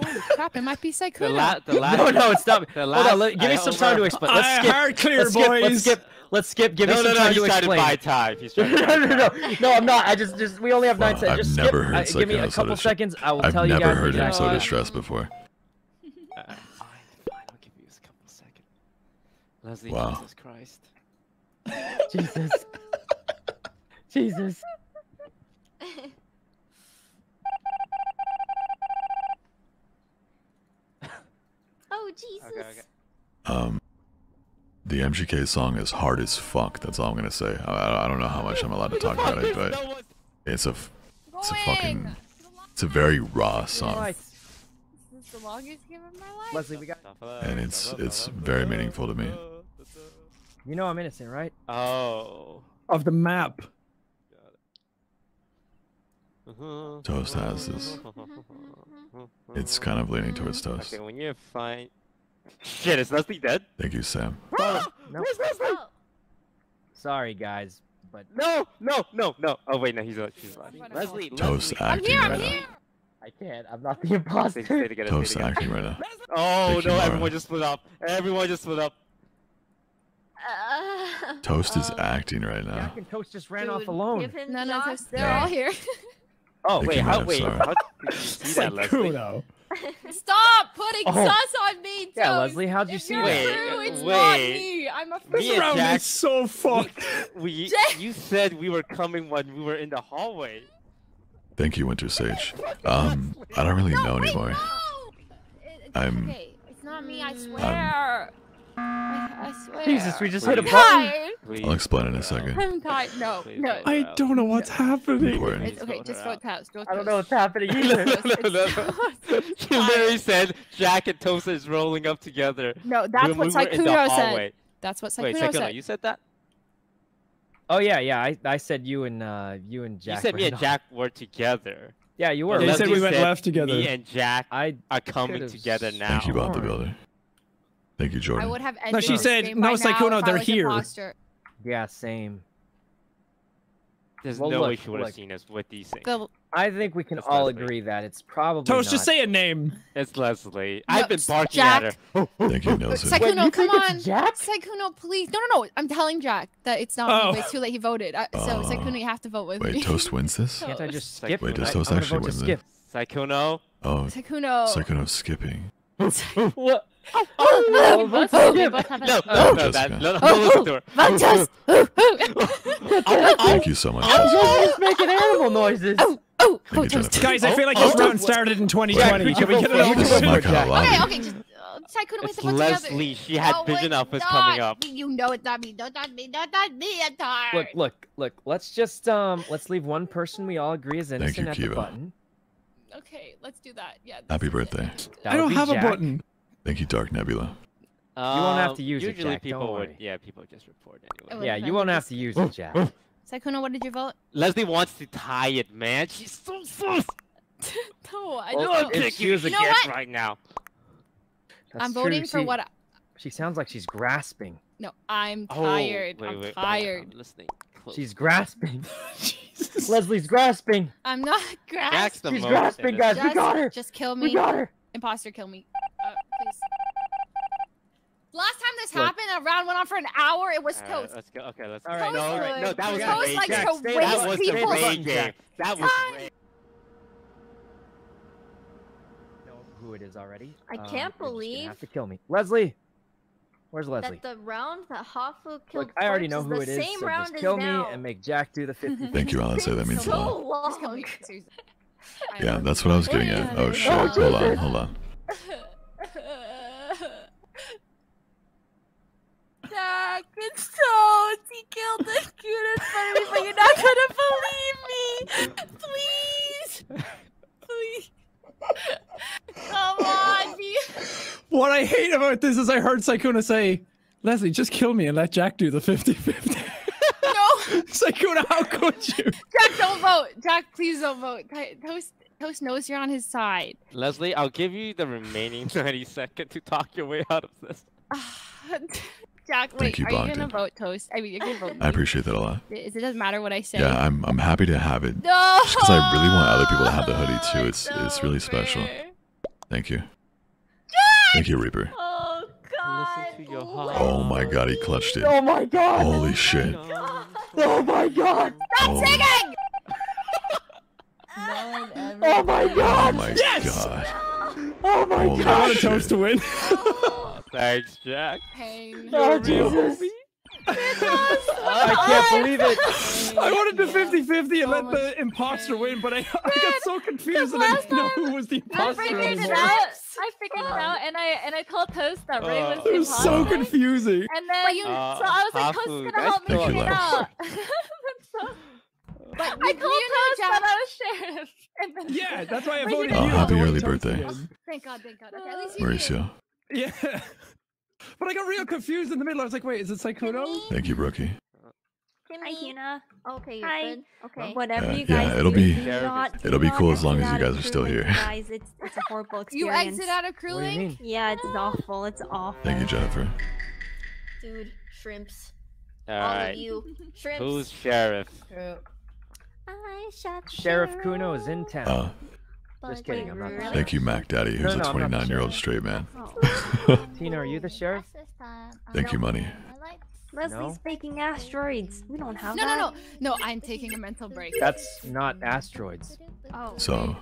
Holy crap! It might be The, la- the last. no, no, it's not. me. The Hold last, on, let, give me I some time to explain. Let's Uh, skip. hard clear, let's skip, boys. Let's skip. Let's skip. Give no, me no, some no, time to trying to explain. buy time. He's no, trying to buy no, no, no, no, I'm not. I just, just, we only have nine Wow, seconds. I've Just never skip. heard uh, give me a so couple dis- seconds. I will I've tell you never heard him so distressed before. Uh, fine, fine, I'll give you a couple seconds. Leslie, Wow. Jesus Christ. Jesus. Jesus. Oh Jesus. Okay, okay. Um, the MGK song is hard as fuck. That's all I'm gonna say. I, I- I don't know how much I'm allowed to talk about it, but it's a, f- it's a fucking, it's a very raw song, Right. This is the longest game of my life. Leslie, we got. and it's it's very meaningful to me. You know I'm innocent, right? Oh. Of the map. Mm-hmm. Toast has this. Mm-hmm. It's kind of leaning towards mm-hmm. Toast. Okay, when you find. Shit, is Leslie dead? Thank you, Sam. No. Where's Leslie? Sorry, guys, but No, no, no, no. Oh wait, no, he's alive. She's alive. Leslie, Toast Leslie. acting right now. I can't. I'm not the imposter. stay together, stay Toast together. acting right now. Oh Thank no, everyone just split up. Everyone just split up. Uh, Toast is um, acting right now. Jack and Toast just ran off alone. give him No, no, shots. they're Yeah. all here. Oh wait, how wait, how did you see that, Leslie? Stop putting Oh. sus on me, Toast. Yeah, Leslie, how'd you If see you're that? True, Wait, it's not wait. me. I'm a Me This round Jack- is so fucked. We, Jack- you said we were coming when we were in the hallway. Thank you, Winter Sage. Um, I don't really know wait, anymore. no! It- it's I'm- okay. It's not me. I swear. I, I swear. Jesus, we just hit a I'm button. Please I'll explain in a vote her out. second. I'm tired. No, no. I don't know what's happening. Important. It's okay. vote Just her vote out. Toast. Vote I don't know what's happening no, either. no, no, It's no. Toast. She literally said Jack and Tosa is rolling up together. No, that's when what we were in the Sykkuno said. That's what Wait, Sykkuno Sykkuno, said. you said that? Oh yeah, yeah. I, I said you and uh you and Jack. you said me and. Jack were together. Yeah, you were. They said we went left together. Me and Jack I are coming together now. Thank you, Bob the Sworn. Builder. Thank you, I Jordan. would have ended No, she said, no, by now Sykkuno, if they're here. imposter. yeah, same. There's Well, no way she would have seen us with these things. The I think we can It's all Leslie. agree that it's probably Toast, just say a name. It's Leslie. No, I've been it's barking Jack. at her. Thank you, Nelson. Wait, you come on. Jack? Sykkuno, please. No, no, no. I'm telling Jack that it's not Oh. me, it's too late. He voted. I, so, Oh. Sykkuno, you have to vote with me. Wait, Toast wins this? Can't I just Wait, skip? Wait, does Toast actually vote to win skip. Sykkuno. Oh, Sykkuno. Sykkuno skipping. what? Oh, Oh, both, vote they both have. No, Oh, no, no, Jessica. that, no, no, no, listen to her. Vote Toast. Thank you so much, I'm Jessica. just making animal noises. Oh, oh, Thank you, vote Toast. Jennifer. Guys, I feel like Oh, this oh, round started in 2020. Jack, Can we get it you over can This is vote my with? for kind of Okay, lobby. okay, just uh, Sykkuno, we It's have to vote together. Leslie. She had No, vision it's of us not. coming up. You know it's not me. No, not me. No, not me. I'm tired. Look, look, look. Let's just um, let's leave one person we all agree is Thank innocent you, at the Kiva. button. Okay, let's do that. Yeah. Happy this is it. birthday. I don't have Jack. a button. Thank you, Dark Nebula. You won't have Um, to use it, Usually Jack, people don't would, yeah, people just report Oh, anyway. Yeah, you won't have to use it, Jack. Sykkuno, what did you vote? Leslie wants to tie it, man. She's so sus. No, I Well, don't. I'm if she was a a You know guess what? right now. That's I'm true, voting for she- what? I... She sounds like she's grasping. No, I'm Oh, tired. wait, I'm wait, tired. I'm listening. Close. She's grasping. Leslie's grasping. I'm not Jack's grasping. the She's grasping, innocent. guys. We got her. Just kill me. We me. got her. Imposter, kill me. Please. Last time this Look. happened, a round went on for an hour. It was Alright, toast. let's go. Okay, let's All go. right, no, Toast right, no, that was Toast the likes to game. waste That was the people's time. That was Time. Know who it is already. I Um, can't you're just gonna believe have to kill me. Leslie. Where's Leslie? that the round that Hafu killed Look, I already know who it is. same so round just as kill me now. and make Jack do the 50. Thank you, Alice. That means a lot. Long. me. seriously. I Yeah, that's what I was getting at. Oh shit. Hold on, hold on. Jack, it's so. He killed the cute in front of me, but you're not gonna believe me! Please! Please! Come on, be What I hate about this is I heard Sykkuno say, Leslie, just kill me and let Jack do the 50-50. No! Sykkuno, how could you? Jack, don't vote! Jack, please don't vote. Toast Toast knows you're on his side. Leslie, I'll give you the remaining 90 seconds to talk your way out of this. Jack, wait, Thank you, are you gonna vote Toast? I mean, you're gonna vote. I appreciate that a lot. It, it doesn't matter what I say. Yeah, I'm I'm happy to have it. No. Just because I really want other people to have the hoodie too. It's it's really special. Thank you. Thank you, Reaper. Oh god. Listen to your heart. Oh my god, he clutched it. Oh my god. Holy shit. Oh my god. Oh. oh. singing! Oh my god! Oh god. my Yes! god. Oh my Holy I want a toast to win. Thanks, Jack. Pain. Oh Jesus. I can't believe it. I wanted the 50 50 and let the imposter win, but I, I got so confused that I didn't know who was the imposter. I imposter figured it out. I figured it out, and I and I told Toast that Ray was the imposter. It was so confusing. And then, Uh, so I was like, Toast is gonna help me Thank figure it Lex. out. so, But I you, told you know, Toast Jack. that I was sheriff. Yeah, that's why I But you voted know- Oh, you. happy early toast birthday. again. Thank God, thank God. Okay, at least you did. Mauricio. Yeah. But I got real confused in the middle. I was like, wait, is it Sykkuno? Thank you, Brookie. Hi, Tina. Okay, Hi. you're good. Okay. Whatever Uh, you yeah, guys it'll do, be- do not, it'll be cool as long as you guys are still here. Guys, it's it's a horrible experience. You exit out of What do you crewing? Yeah, it's awful. It's awful. Thank you, Jennifer. Dude, shrimps. All All right. of you. Shrimps. Who's sheriff? I shot Sheriff Kuno is in town. Uh, Just kidding, I'm not the Really? sheriff. thank you, Mac Daddy, who's No, a no, I'm not the 29 year old straight man. Tina, are you the sheriff? Thank you, money. Leslie's No? faking asteroids. We don't have No, that. no, no. No, I'm taking a mental break. That's not asteroids. Oh. So,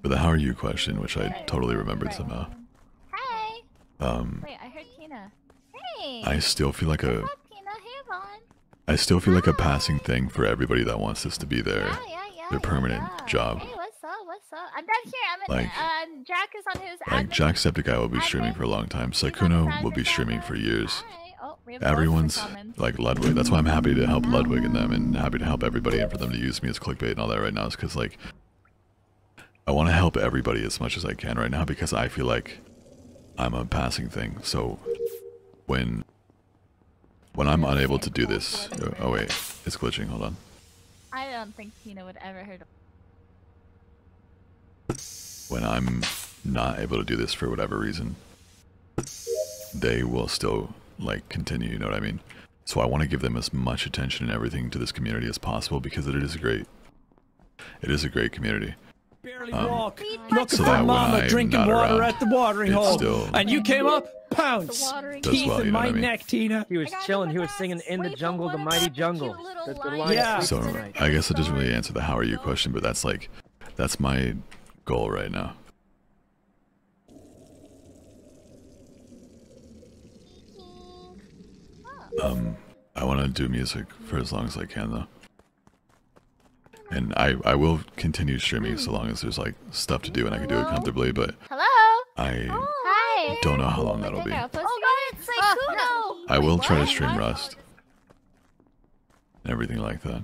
for the how are you question, which I totally remembered somehow, Hey. um, Wait, I heard Tina. Hey. I still feel like a What's up, Tina? Hey, Vaughn. I still feel like a passing thing for everybody that wants this to be their Yeah, yeah, yeah. their permanent job. Hey, what's up? What's up? I'm down here. I'm in. Like- uh, Jack is on his. Like admin. Jacksepticeye will be streaming for a long time. Sykkuno will be streaming for years. Oh, we have both Everyone's like Ludwig. That's why I'm happy to help Ludwig and them, and happy to help everybody, and for them to use me as clickbait and all that right now. Is because like I want to help everybody as much as I can right now because I feel like I'm a passing thing. So when when I'm unable to do this, oh, oh wait, it's glitching. Hold on. I don't think Tina would ever heard. when I'm not able to do this for whatever reason, they will still like continue, you know what I mean? So I want to give them as much attention and everything to this community as possible because it is a great. It is a great community. Barely Um, walk. Looking so for that mama I'm drinking not water around, at the watering it's hole. still- And you came up, pounce. Does Teeth well, in you know my I mean? neck, Tina. He was chilling. He was singing "In the Jungle, the Mighty Jungle." The, the line Yeah. So. I guess it doesn't really answer the how are you question, but that's like that's my goal right now. Um, I want to do music for as long as I can though. And I, I will continue streaming so long as there's like stuff to do and I can do it comfortably, but Hello. I Hi. don't know how long that'll be. Oh God, it's Sykkuno. I will try to stream Rust and everything like that.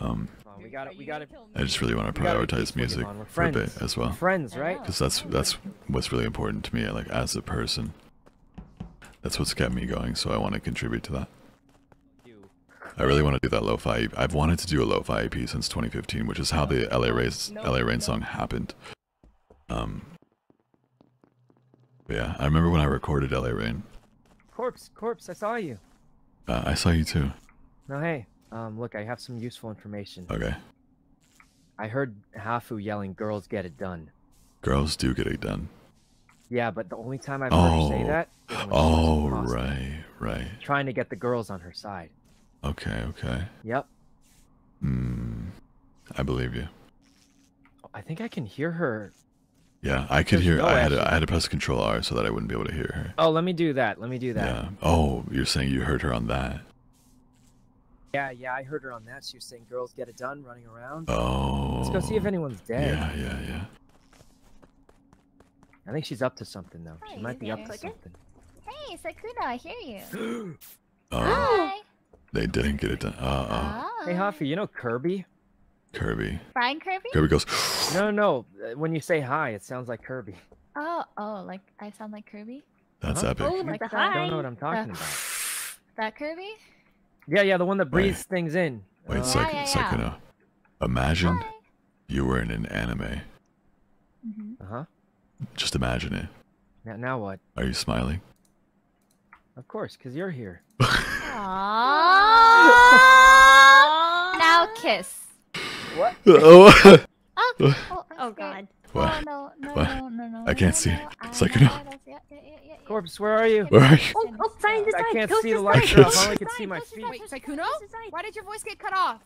Um, we got it. We got it. I just really want to prioritize music for a bit as well. We're friends, right? Because that's that's what's really important to me, like as a person. That's what's kept me going, so I want to contribute to that. I really want to do that lo-fi. I've wanted to do a lo-fi EP since 2015, which is how the LA Rain LA Rain song happened. Um. Yeah, I remember when I recorded LA Rain. Corpse, corpse. I saw you. Uh, I saw you too. No, hey. Um, look, I have some useful information. Okay, I heard Hafu yelling, "Girls get it done." girls do get it done. Yeah, but the only time I've heard her say Oh, that is when she was oh, imposter, right, right. trying to get the girls on her side. Okay, okay. Yep. Hmm. I believe you. I think I can hear her. Yeah, I could There's hear. no I had to, actually- I had to press Control R so that I wouldn't be able to hear her. Oh, let me do that. Let me do that. Yeah. Oh, you're saying you heard her on that? Yeah, yeah, I heard her on that. She was saying, "Girls get it done," running around. Oh. Let's go see if anyone's dead. Yeah, yeah, yeah. I think she's up to something though. Hi, She might be there up to clicker? something. Hey, Sykkuno, I hear you. Oh, they didn't get it done. Uh. Hey, Huffy, you know Kirby? Kirby. Brian Kirby? Kirby goes. No, no. uh, When you say hi, it sounds like Kirby. Oh, oh, like I sound like Kirby? That's Huh? epic. Oh, Like the the- I don't know what I'm talking Uh, about. That Kirby? Yeah, yeah, the one that Wait. breathes things in. Wait, Uh, second, yeah, yeah. Sykkuno. Imagine you were in an anime. Mm-hmm. Uh huh. Just imagine it. Now, now what? Are you smiling? Of course, because you're here. Aww. now kiss. What? oh, Oh, oh, god. What? Oh, no, no, What? no, no, no. I can't no, see it. no, I- Sykkuno. I- yeah, yeah, yeah, yeah, yeah. Corpse, where are you? Where are you? Oh, oh, sign this I can't Toast see the this lights side. can't. I only can see my feet. side, Wait, toast Sykkuno? side, toast this side. Why did your voice get cut off?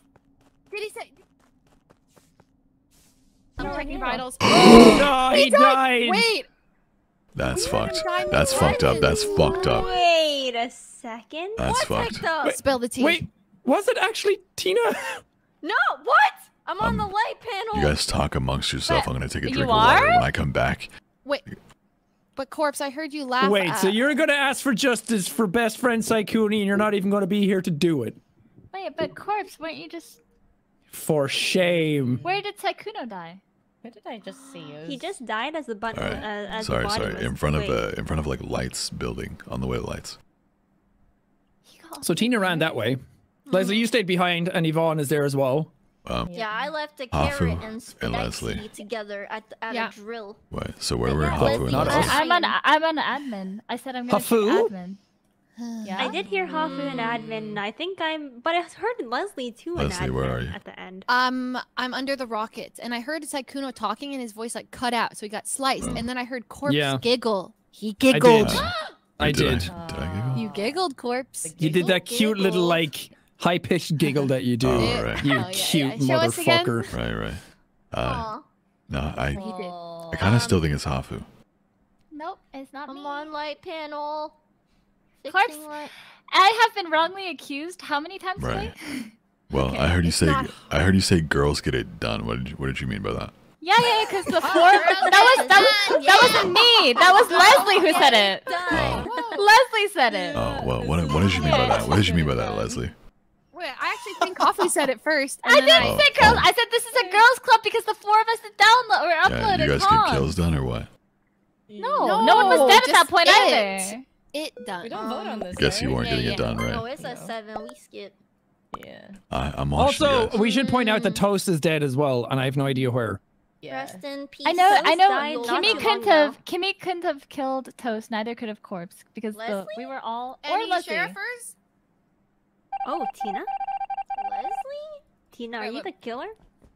Did he say? I'm checking vitals. no, he died. Wait, That's We fucked. haven't That's the fucked up. That's fucked up. Wait a second. That's fucked. the... spill the tea. Wait, was it actually Tina? No, what? I'm on Um, the light panel. You guys talk amongst yourself. I'm gonna take a drink of water when I come back. Wait, but corpse, I heard you laugh. Wait, at... so you're gonna ask for justice for best friend Sykkuno, and you're not even gonna be here to do it? Wait, but corpse, weren't you just? For shame. Where did Sykkuno die? Where did I just see you? He just died as the button. All right. Uh, as sorry, the body sorry. was In front of wait. the, in front of like lights building on the way to lights. So Tina ran that way. Leslie, you stayed behind, and Yvonne is there as well. Um, Yeah, I left a Hafu carrot and and Spaghetti Leslie. together at, the, at Yeah. a drill. wait. So where But were yeah, Hafu and Leslie Not Leslie? I, I'm an I'm on admin. I said I'm gonna check Hafu? admin. Yeah. I did hear Hafu and admin. and I think I'm, but I heard Leslie too in Leslie, admin where are you? at the end. Um, I'm under the rockets, and I heard Saikuno talking, and his voice like cut out, so he got sliced. Oh. And then I heard corpse Yeah. giggle. He I giggled. did. Uh, I did. did. I, did I giggle? You giggled, corpse. You did that cute little like high pitched giggle that you do. Oh, right. You Oh, cute yeah. Show us again. motherfucker. Right, right. Uh, Aw. no, I, He. I kind of still think it's Hafu. Nope, it's not I'm me. on light panel. Corpse? Fixing light. I have been wrongly accused how many times Right. today? Well, Okay, I heard you it's say not- I heard you say girls get it done. What did you, what did you mean by that? Yeah, yeah, because the four. that was that, was- that wasn't me. That was oh, Leslie who said it. Done. Oh. Leslie said it. Oh well, what what did you mean by that? What did you mean by that, Leslie? Wait, I actually think Coffee said it first. And I then didn't Oh, say girls. oh. I said this is a girls' club because the four of us did download or Yeah, upload you guys get con. kills done or what? No, no, one was dead at that point it. either. It done. We don't vote on Um, this. I guess you right? weren't Yeah, getting yeah. it done, No, right? it's a seven. We skip. Yeah. I, I'm watching Also, you we should point out that Toast is dead as well, and I have no idea where. Yeah. Rest in peace. I know, I know. Kimmy couldn't have. ago. Kimmy couldn't have killed Toast. Neither could have Corpse because the, we were all or Any Leslie. sheriffers? Oh, Tina. Leslie. Tina, are Wait, you what- the killer?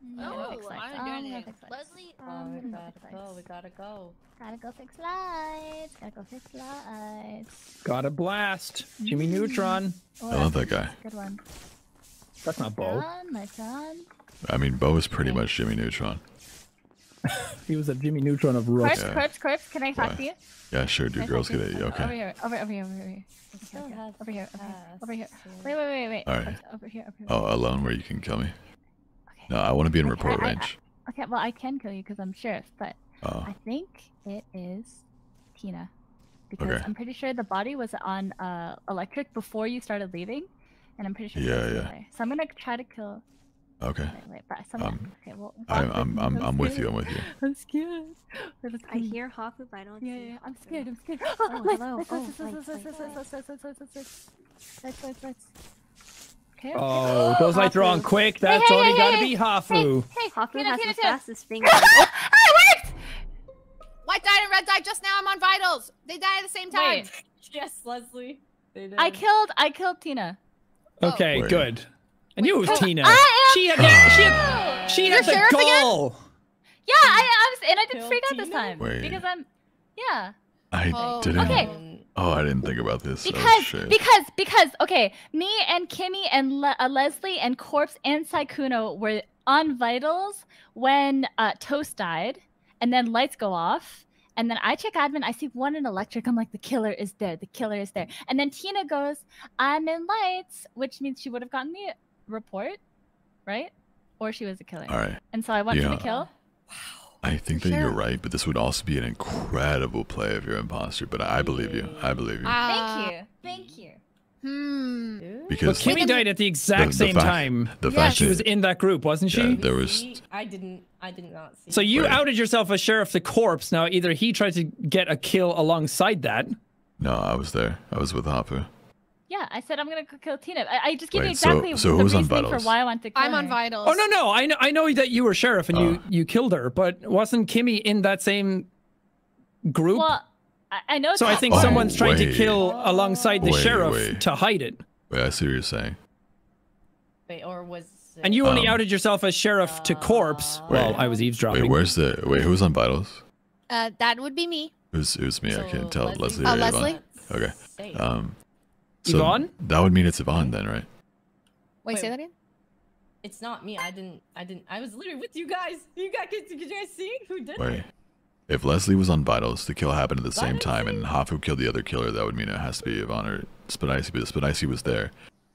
No, Oh, fix lights. I'm Um, doing it. fix lights. Leslie. Oh, Um, we no, gotta go. We gotta go. Gotta go fix lights. Gotta go fix lights. Got a blast. Jimmy Neutron. Oh, I love that guy. Good one. That's not Bo. Son, my. I mean, Bo is pretty much Jimmy Neutron. He was a Jimmy Neutron of Rook. Corpse, Yeah. corpse, corpse. Can I talk Why? to you? Yeah, sure. Do Can I girls get it? Okay. Over here, over, over here, over here. Okay, Still okay. have Over here, over here, over here. Wait, wait, wait, wait. All right. Over here, over here. Oh, alone where you can kill me? Okay. No, I want to be in Okay, report I- I- range. Okay, well, I can kill you because I'm sheriff, but Oh, I think it is Tina. Because Okay. I'm pretty sure the body was on uh, electric before you started leaving, and I'm pretty sure. Yeah, yeah. why. So I'm gonna try to kill. okay. Wait, wait, but some. Um, okay, well. I'm walk I'm I'm I'm with you. I'm with you. I'm scared. I hear Hafu, but I don't Yeah, see. yeah, I'm scared. I'm scared. Oh, Oh, let's, hello. let's, Oh, let's, let's, lights, let's, let's, lights, let's, let's, let's, let's, let's, let's, let's, let's, let's. Okay. Oh, those lights are on quick. That's hey, only hey, gotta hey, be Hey, Hafu. hey, Hafu Tina, has Tina, the Tina. fastest fingers. Ah, it worked! White died and red died just now. I'm on vitals. They die at the same time. Wait, Yes, Leslie. They did. I killed, I killed Tina. Okay, Wait. good. I knew it was Tina. I am- She had the, she had, she had the sheriff again? Yeah, I, I was, and I didn't freak out this time Wait. because I'm, yeah. I Oh, didn't. Okay. Oh, I didn't think about this. oh, Because, shit. because, because, okay, me and Kimmy and Le- uh, Leslie and Corpse and Sykkuno were on vitals when uh, Toast died, and then lights go off. And then I check admin, I see one in electric. I'm like, the killer is there. The killer is there. And then Tina goes, I'm in lights, which means she would have gotten the report, right? Or she was a killer. All right. And so I went for Yeah. the kill. I think that you're right, but this would also be an incredible play if you're imposter. But I believe you. I believe you. Uh, Thank you. Thank you. Hmm. But Because Kimmy died at the exact the- the same fact- time. the fact she was in that group, wasn't she? Yeah, there was. I didn't. I did not see. So you outed yourself as sheriff the corpse. Now either he tried to get a kill alongside that. No, I was there. I was with Hafu. Yeah, I said I'm gonna kill Tina. I, I just gave you Wait, so- exactly so the who's on reasoning for why I want to kill I'm on her. vitals. Oh no no I know I know that you were sheriff and you you killed her, but wasn't Kimmy in that same group? Well, I, I know. so I that- think someone's trying to kill alongside the Wait, sheriff wait. to hide it. Wait, I see what you're saying. Wait, or was. And you only Um, outed yourself as sheriff to corpse. Well, I was eavesdropping. Wait, where's the wait? Who's on vitals? Uh, that would be me. Who's who's me? I can't tell. Leslie, Uh, or Leslie? Okay. Um. So Yvonne? That would mean it's Yvonne then, right? Wait, say that again. It's not me. I didn't. I didn't. I was literally with you guys. You guys, could, could you guys see who did Wait. it? If Leslie was on vitals, the kill happened at the same time, and Hafu killed the other killer. That would mean it has to be Yvonne or Spinacy, but Spinacy was there,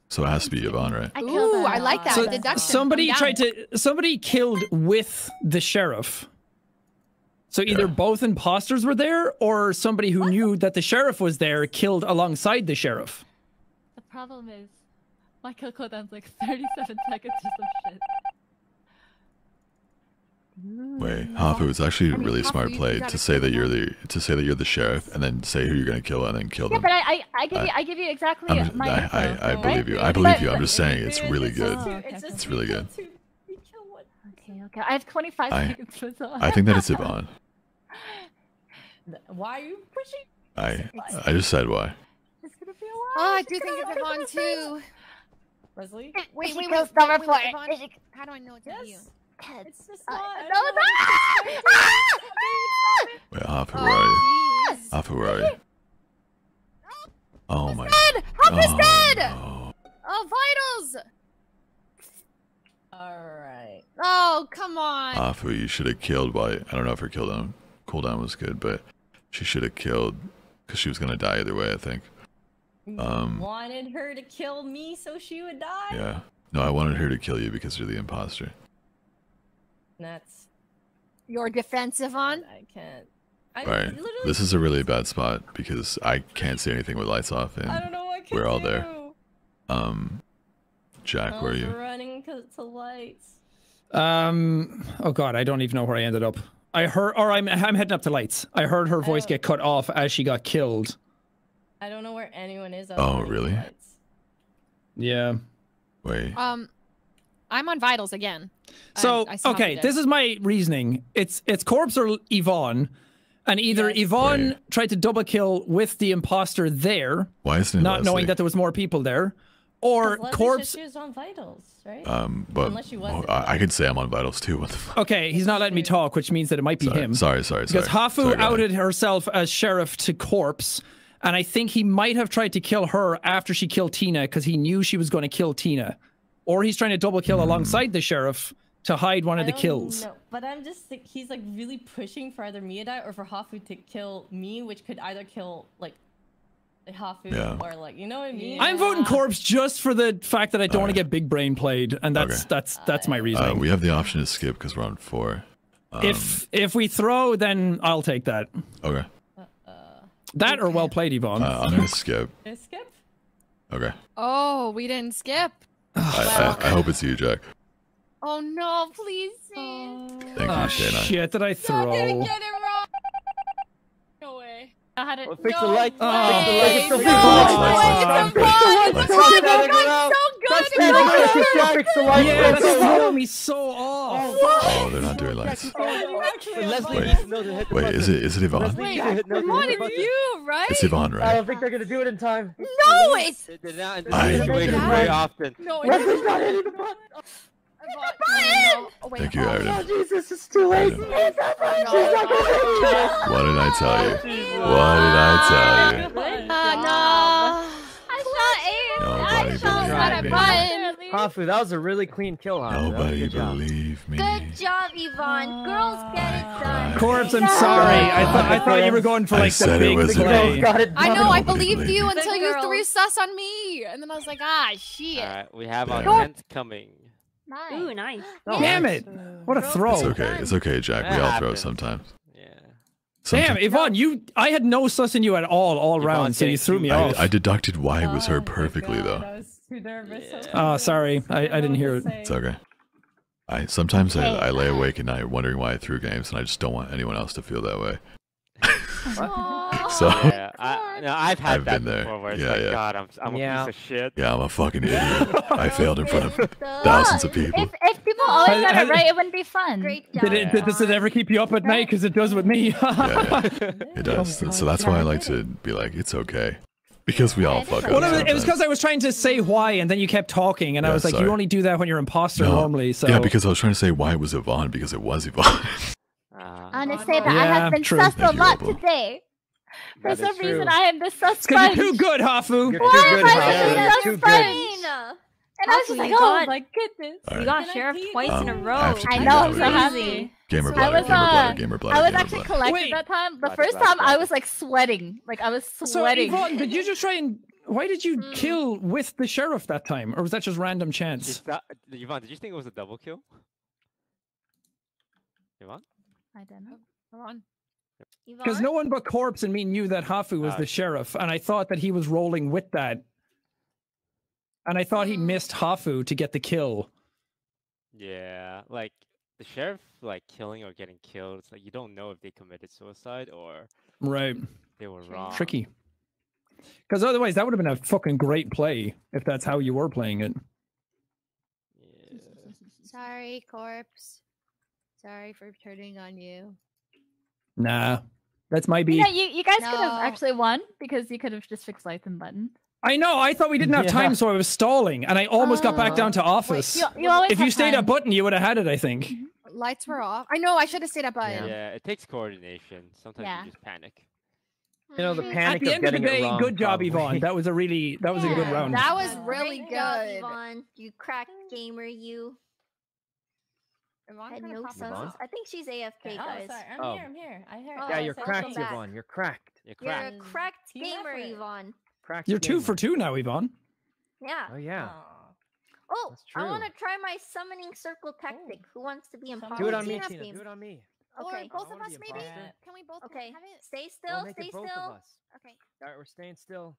so it has to be Yvonne, right? I Ooh, I like that So deduction. somebody tried to somebody killed with the sheriff. So either both imposters were there, or somebody who knew that the sheriff was there killed alongside the sheriff. The problem is, my kill cooldown's like 37 seconds or some shit. Mm. Wait, Hafu, it's actually a really Hafu, smart play gotta say that you're the to say that you're the sheriff, and then say who you're gonna kill, and then kill Yeah, them. but I, I, I give I- you, I give you exactly I'm my I, info, I, I right? believe you. I But- believe you. I'm just saying it's really good. Oh, okay. It's really good. Okay, okay. I have 25 I- seconds. That's all. I think that it's Yvonne. Why are you pushing? I I just said why. Oh, I do think it's Yvonne too. Leslie? Wait, wait, should wait. go wait, star wait, report. Yvonne, We should- How do I know it's not you? It's just Uh, not. no, Wait, Hafu, where are you? jeez. Hafu, where are you? Oh my. Dead! Hop is Oh, dead! no. Oh, vitals! Alright. Oh, come on. Hafu, you should have killed White. I don't know if her cooldown cooldown was good, but she should have killed because she was gonna die either way. I think. Um. Wanted her to kill me so she would die? Yeah. No, I wanted her to kill you because you're the imposter. That's. Your defensive on? I can't. I Right. literally. This is a really bad spot because I can't see anything with lights off, and I don't know what I can we're all do. there. Um, Jack, I where are was you? running to, to lights. Um. Oh God, I don't even know where I ended up. I heard, or I'm I'm heading up to lights. I heard her voice get cut off as she got killed. I don't know where anyone is. Oh, really? lights. Yeah. Wait. Um, I'm on vitals again. So I saw okay, you this is my reasoning. It's it's corpse or Yvonne, and either Yvonne tried to double kill with the imposter there, Why isn't it not knowing that there was more people there, or Leslie corpse. She was on vitals, right? Um, but Unless she oh, wasn't. I, I could say I'm on vitals too. What the fuck? Okay, he's not letting me talk, which means that it might be Sorry, him. sorry, sorry, sorry. Because. Hafu Sorry, go ahead. outed herself as sheriff to corpse, and I think he might have tried to kill her after she killed Tina because he knew she was going to kill Tina, or he's trying to double kill Hmm. alongside the sheriff to hide one of I the don't kills. know, but I'm just think he's like really pushing for either me to die or for Hafu to kill me, which could either kill like Hafu Yeah. or like you know what I mean. I'm voting corpse just for the fact that I don't want to get big brain played, and that's that's that's my Uh, we have the option to skip because we're on four. Um, if if we throw, then I'll take that. okay, That or well played, Yvonne. uh, I'm gonna skip. skip. Okay, Oh, we didn't skip. I, I, I hope it's you, Jack. Oh no, please. Oh. Thank you, Oh shit! Did I throw? Get it wrong. No way. I had it. fix the No lights. Oh. Fix the lights. Fix the Fix lights. the lights. Fix the Fix lights. the lights. That's Fix the lights. Fix the lights. Yeah, that's the lights. throwing me so off. Oh, they're not doing lights. Leslie Wait. needs to know to hit the Wait, button. is it is it Yvonne? Leslie needs to hit- know to Come on, it's button. you, right? It's Yvonne, I don't think they're gonna do it in time. No, it's They did not in I- this situation very often. no, it's not hitting the button. button. Oh, wait. Thank you, Oh Aaron. Jesus, it's too late. She's not gonna What did I tell you? What did I tell you? Uh, no. I shot Abe. Nobody shot me. button. Hafu, that was a really clean kill, Hafu. That was a Nobody good job. me. Good job, Yvonne. Girls get it done. Corpse, I'm sorry. I thought I thought you were going for I like the said it big was play. Got it I know, I believed believed you until you girl. threw sus on me. And then I was like, ah, shit. Alright, we have our Yeah. tent coming. Nice. Ooh, nice. Oh, Damn it! What a throw. It's okay. It's okay, Jack. We That all throw happens. sometimes. Yeah. Damn, Yvonne, you I had no sus in you at all all round, so you threw me I, off. I deducted why it was her perfectly though. Was too nervous. Oh, sorry. I, I didn't hear it. It's okay. I sometimes I, I lay awake at night wondering why I threw games, and I just don't want anyone else to feel that way. so Yeah, I, no, I've had I've that been there. before where it's Yeah, like, yeah. God, I'm, I'm Yeah. a piece of shit. yeah, I'm a fucking idiot. I failed in front of thousands of people. If, if people always got it right, it wouldn't be fun. Great Did it, did, does it ever keep you up at night? Because it does with me. Yeah, It does. Oh so that's why I like to be like, it's okay, because we all fuck up. Well, no, it was because I was trying to say why, and then you kept talking, and I was like, sorry. "You only do that when you're imposter No. normally." So Yeah, because I was trying to say why it was Yvonne because it was Yvonne. I want to say that I have been true. sus a lot Opal. today. For That is some reason. I am the sus it's because you're too good, Hafu. You're Why too am good, I Hafu. the You're sus too good. And I was just like, you oh got- my goodness. All You got sheriff pee? twice in a Um, row. I I know, now, I'm so happy. Gamer I was, gamer uh, bladder, gamer bladder. I was gamer actually bladder. collected Wait. that time. The Bladder, first bladder, time, I was like sweating. Like I was sweating. So sweating. Yvonne, did you just try and why did you kill with the sheriff that time, or was that just random chance? Is that, Yvonne, did you think it was a double kill? Yvonne? I don't know. Come on. Because no one but Corpse and me knew that Hafu was Ah, the sheriff, and I thought that he was rolling with that. And I thought he missed Hafu to get the kill. Yeah, like the sheriff, like killing or getting killed. It's like you don't know if they committed suicide or Right. they were wrong. Tricky. Because otherwise, that would have been a fucking great play if that's how you were playing it. yeah. Sorry, corpse. Sorry for turning on you. Nah, that's my You beat. know, you, you guys could have actually won because you could have just fixed lights and buttons. I know. I thought we didn't have Yeah. time, so I was stalling, and I almost got back down to office. You, you always if you stayed time. at button, you would have had it. I think. Lights were off. I know. I should have stayed up by Yeah. it. it takes coordination. Sometimes Yeah. you just panic. You know, the Mhm. panic At the of end of the day, wrong, good job, probably. Yvonne. That was a really that was a good round. That was really Great job, good. Yvonne. You cracked gamer, you. Yvonne Had no popped sus. Yvonne? I think she's AFK, Oh, guys. sorry. I'm Oh. here. I'm here. I heard. Oh, Yeah, I you're cracked, welcome. Yvonne. You're cracked. You're cracked. You're cracked. a cracked gamer, effort. Yvonne. Cracked You're two for two now, Yvonne. Yeah. Oh yeah. Aw. Oh, I want to try my summoning circle tactic. Who wants to be imposter? Do it on me, Tina's Tina. team. Do it on me. Okay. Or both of us, maybe. imposter. Can we both Okay. have it? Stay We'll still. Stay still. Okay. All right, we're staying still.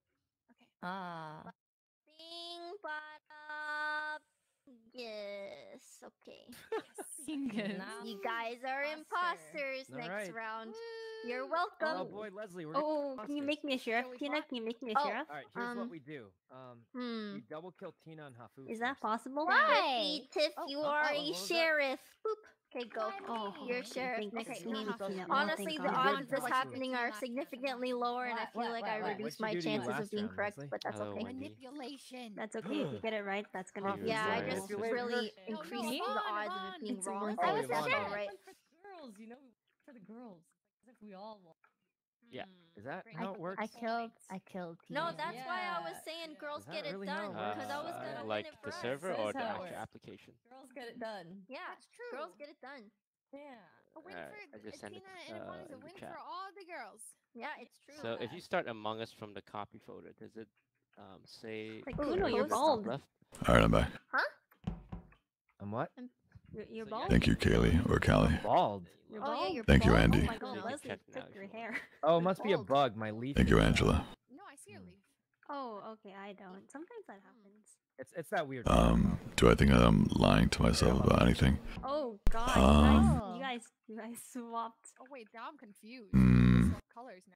Okay. Ah. Bing, bada. Yes. Okay. Now You guys are imposters All next right. round. You're welcome. Oh boy, Leslie, we're Oh, can you make me a sheriff, Tina? fought? Can you make me a Oh. sheriff? All right, here's what Um, we do. Um, Hmm. we double kill Tina and Hafu. Is that first. possible? Why? Tiff, Oh, you oh, are oh, a what was that? sheriff. Boop. Okay, go. Oh, You're okay, sheriff next Okay, to me. now Tina, now Honestly, the odds Good of this happening are significantly lower, and I feel what, like what, I what? reduced my chances of being correct, Leslie? but that's okay. Manipulation. That's okay. If you get it right, that's gonna be Yeah, I just Manipulator. really No, no, increased the odds of Yvonne. it being It's wrong. worth so it. that's Yvonne. all right. For girls, you know, for the girls. As if we all want. Yeah. Is that Great. how it works? I killed. I killed. No, Tina. that's why I was saying girls get it really done it because I was Uh, gonna win like it the for us. server or the actual application. Girls get it done. Yeah, That's true. girls get it done. Yeah. A win Alright, for I just sent it, Tina and uh, is a the win chat. for all the girls. Yeah, it's true. So if you start Among Us from the copy folder, does it um, say Like, Ooh, Kuno, you're post bald. left? All right, I'm back. Huh? I'm what? You're, you're bald. Thank you, Kaylee or Callie. Bald. You're Oh, yeah, bald. you're Thank you. Andy. Oh my god, Leslie took your hair. Oh, it must be a bug. My leaf. Thank you, Angela. No, I see a leaf. Oh, okay, I don't. Sometimes that happens. It's it's that weird. Um, do I think I'm lying to myself about anything? Oh god, Um, you guys, you guys, you guys swapped. Oh wait, now I'm confused. Hmm. Swap colors now.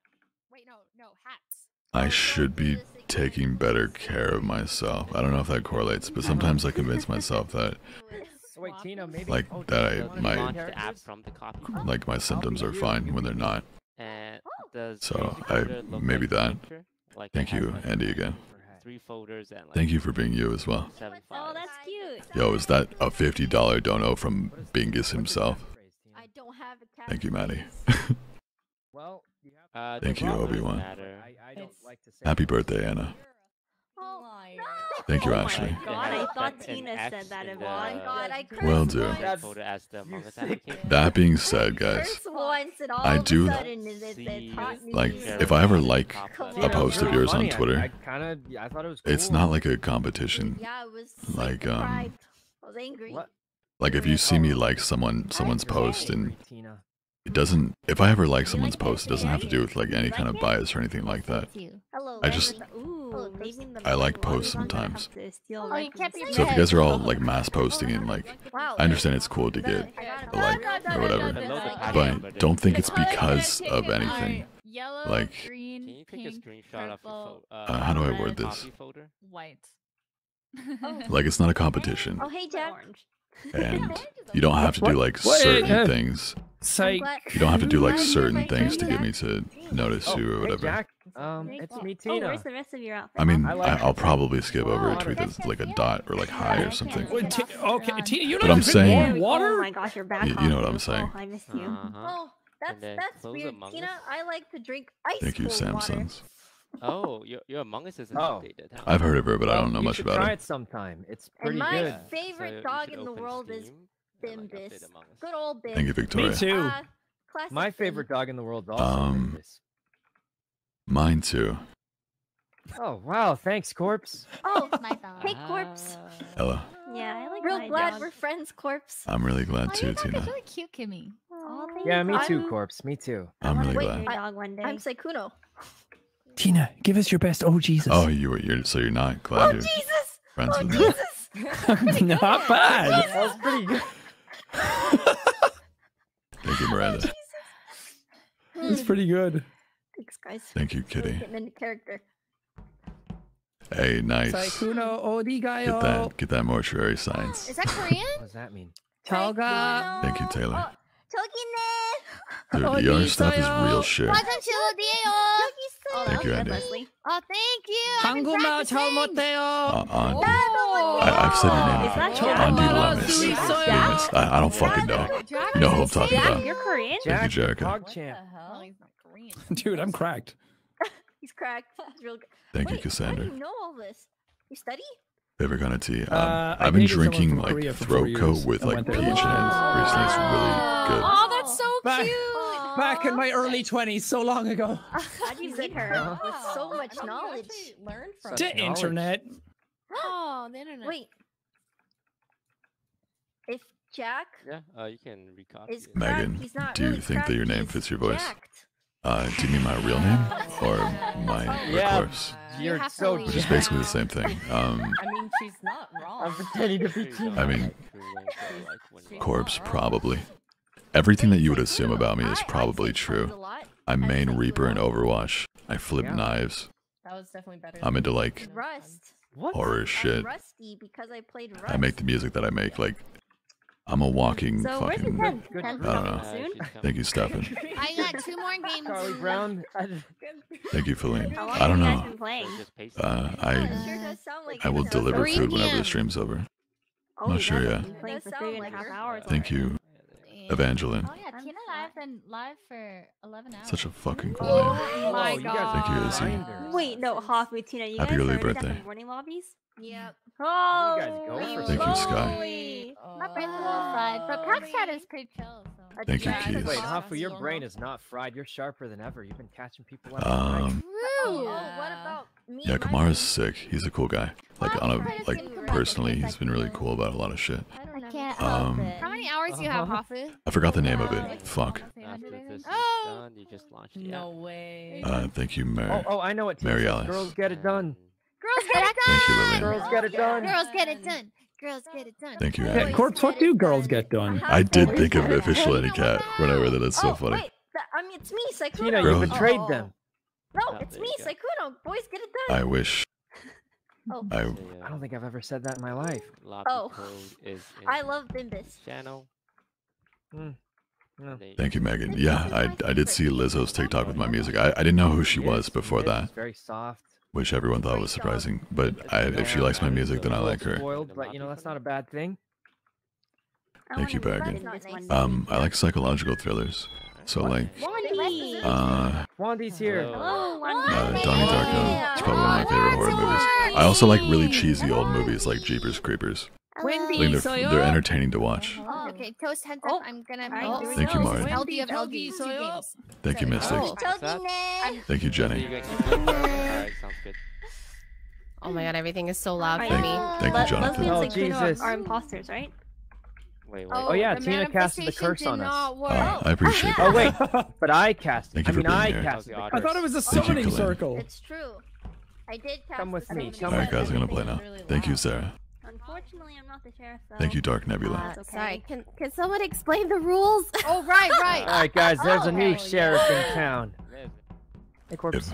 Wait, no, no, hats. I should be taking better care of myself. I don't know if that correlates, but sometimes I convince myself that wait, Tina, maybe. Like, oh, that I Tina, might- be launch the app characters? from the copy. like my symptoms are fine when they're not. And So, I- maybe that. Like Thank you, like, Andy, again. Three folders and like Thank you for being you as well. seven Oh, files. that's cute. Yo, is that a $50 dono from Bingus himself? I don't have a cat. Thank you, Maddie. Well, you have. Uh, Thank you, rock Obi-Wan. matter. I, I don't It's- like to say. Happy birthday, Anna. Oh, Liar. Thank you, Oh my Ashley. It God, I thought that- Tina X said that, in Yvonne. Oh my god, I Yeah. cursed Will do. once. same That's- folder as the you Among Us sick application. That being said, guys, once all I of do- like, if I ever like top Come left. on. a post of yours on Twitter, I, kind of, I thought it was. Cool. it's not like a competition. Yeah, it was Like, like, um. I was angry. Like if you see me like someone someone's post and Tina. It doesn't. If I ever like someone's post, it doesn't have to do with like any kind of bias or anything like that. I just I like posts sometimes. Oh, you can't be So if you guys are all like mass posting and like, I understand it's cool to get a like or whatever, but don't think it's because of anything. Yellow, Like, green, Can you take a pink, screenshot of the purple, pho- uh, how do I word this? white. Like it's not a competition, Oh, hey, Jack. And you don't have to do like What? certain Uh, things. Psych. You don't have to do like certain things to get me to notice Oh, you or hey, whatever. Jack. Um, it's me, Oh, Tina. where's the rest of your outfit? I mean, I I like- I'll probably skip over a tweet that's like a dot or like hi or something. Wait, okay, Tina, you But don't I'm drink saying- more There we go. water? Oh my gosh, you're back. You- you know what I'm Beautiful. saying. I missed you. Uh-huh. Oh, that's And that's weird, Tina. I like to drink ice Thank you, cold water. Samsons. Oh, your your Among Us isn't Oh. updated. Huh? I've heard of her, but I don't know you much should about try her. it sometime. It's pretty And my good. favorite you dog in the open world is Steam and, like, Bimbus. Among Good old Bimbus. Thank you, Victoria. Me too. Uh, classic My Bim. favorite dog in the world also. Um, Bimbus. Mine too. Oh wow, thanks, corpse. Oh, My fella. hey, corpse. Hello. Yeah, I like Real my glad dog. we're friends, corpse. I'm really glad Oh, too, your dog is Tina. really cute, Kimmy. Oh, Yeah, me too, I'm- corpse. Me too. I'm really Wait, glad. Your dog one day. I'm Sykkuno. Tina, give us your best. Oh Jesus. Oh, you were you're so you're not glad Oh you're Jesus! friends Oh with me. Jesus! Not bad. That was pretty good. Thank you, Miranda. Oh, That's pretty good. Thanks, guys. Thank you, Kitty. Getting into character. Hey, nice. Sykkuno odigayo. Get that get that mortuary science. Is that Korean? What does that mean? Toga. Thank you, Taylor. Oh, Dude, Oh, the other stuff is real shit. Welcome. Oh, Thank that you, was good, Andy. Leslie. Oh, thank you. I've been Hanguma practicing. Chalmoteo. Uh, on. Oh. I, I've said your name Is that Andy Lemus. Lemus. I, I don't fucking know. Jack, You know who I'm talking Jack- about. You're Korean? Thank you, Jack, Jerica. Hog champ. Oh, he's not Korean. Dude, I'm cracked. He's cracked. He's real good. Thank you, Wait, How Cassandra. do you know all this? You study? Favorite kind of tea. Um, Uh, I I've been drinking like throat coat with like peach, there. and recently it's really good. Oh, that's so Back- cute. Back in my early 20s, so long ago. How'd you meet her? Huh? With so much How do you knowledge. actually Learn from The Knowledge. internet. Oh, the internet. Wait. If Jack Yeah, uh, you can recopy is it. cracked, Megan, he's not do you really think that your name fits your voice? jacked. Uh, do you mean my real name or my Yeah. corpse? You You're so. Which is basically the same thing. Um, I mean, she's not wrong. I'm pretending to be Tina. I mean, corpse probably. Everything that you would assume about me is I- I probably say puns a true. I'm main Reaper in. Overwatch. I flip Yeah. knives. That was definitely better. I'm into like Rust. Horror I'm shit. rusty because I played Rust. I make the music that I make. Like, I'm a walking So where's the fucking. 10? Good. I don't know. soon. Thank you, Stefan. I got two more games. Charlie Brown. Thank you, Feline. I don't have you guys know. Uh, I sure does sound like I will deliver food whenever the stream's over. Oh, Not you sure yet. have been playing Does for sound three and a like half you're- hours. Thank you, And- Evangeline. Oh yeah, Tina and I have been live for 11 hours. Such a fucking cool name. Oh name. my god. Thank you, Izzy. grinders. Wait, no, Hafu, Tina, you Happy guys early are in birthday. morning lobbies? Yep. Oh, guys go for Thank you, Sky. slowly. My brain's a little fried, but Pack's chat is pretty chill. So. Thank you, Yeah, Keys. Wait, Hafu, Hafu, your brain is not fried. You're sharper than ever. You've been catching people left and right. Um, Oh, what about me? yeah, Kamara's sick. He's a cool guy. Like on a like personally, he's been really cool about a lot of shit. I can't Um, it. How many hours do you have, Uh-huh. Hafu? I forgot the name of it. Fuck. After this is Oh. done, you just launch it. No way. Uh, thank you, Oh, Mary. oh, I know it. Mary Tina. Alice. Girls get it done. Girls get it done. Thank you, Lillian. Girls get it done. Girls get it done. Girls get it done. Thank you, Yeah, Andy. Corpse, what do girls get done? I did think of official Eddie Cat when I read that. That's so oh, funny. Wait, that, I mean, it's me, Sykkuno. Tina, you betrayed Oh. them. No, Oh, it's me, you go. Sykkuno. Boys, get it done. I wish. Oh. I I don't think I've ever said that in my life. Lobby Oh. is in I love Bimbus. channel. Mm. No. Thank you, Megan. Yeah, I I did see. Lizzo's TikTok with my music. I, I didn't know who she was before that, It's very soft. which everyone thought was surprising. But I, if she likes my music, then I like her. Spoiled, but you know that's not a bad thing. Thank you, wanna be Bergen. friends, not nice. Um, I like psychological thrillers. So like, Wandy. uh, Wandy's here. Oh, Hello, uh. Donnie Darko. It's probably one of my favorite horror movies. I also like really cheesy old movies like Jeepers Creepers. Wendy, Like they're, they're entertaining to watch. Oh, okay. Toast heads Oh, up. I'm gonna alright, make here we Thank you, go. Mari. LD of LD. Two games. Thank you, Mystic. Oh. Thank you, Jenny. Alright, sounds good. Oh my god, everything is so loud Alright, for me. Thank you, Jonathan. Leslie and Oh, Jesus. are imposters, right? Wait, wait. Oh, yeah, Tina casted the curse on us. Oh, I appreciate Oh that. Oh wait, but I cast it. Thank you I for mean, being I here. casted the I I thought it was a Thank you, summoning circle. It's true. I did cast Come with me, come Alright, guys, I'm gonna play now. Thank you, Sarah. Unfortunately, I'm not the sheriff though. Thank you, Dark Nebula. Uh, okay. Sorry, can can someone explain the rules? Oh right, right. All right, guys, there's a new Oh, sheriff yeah. in town. Liz. Hey, corpse.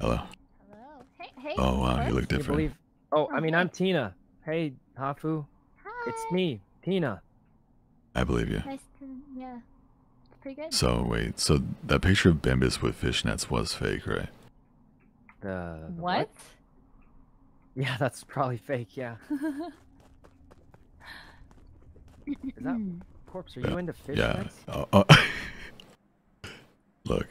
Hello. Hello. Hey, hey. Oh wow, you look Can you different. believe? Oh, I Oh, mean. I'm Tina. Hey, Hafu. Hi. It's me, Tina. I believe you. Nice to yeah. It's pretty good. So wait, so that picture of Bimbus with fishnets was fake, right? The the What? Yeah, that's probably fake. Yeah. Is that corpse? Are you into fish yeah. nets? Oh, oh. Look,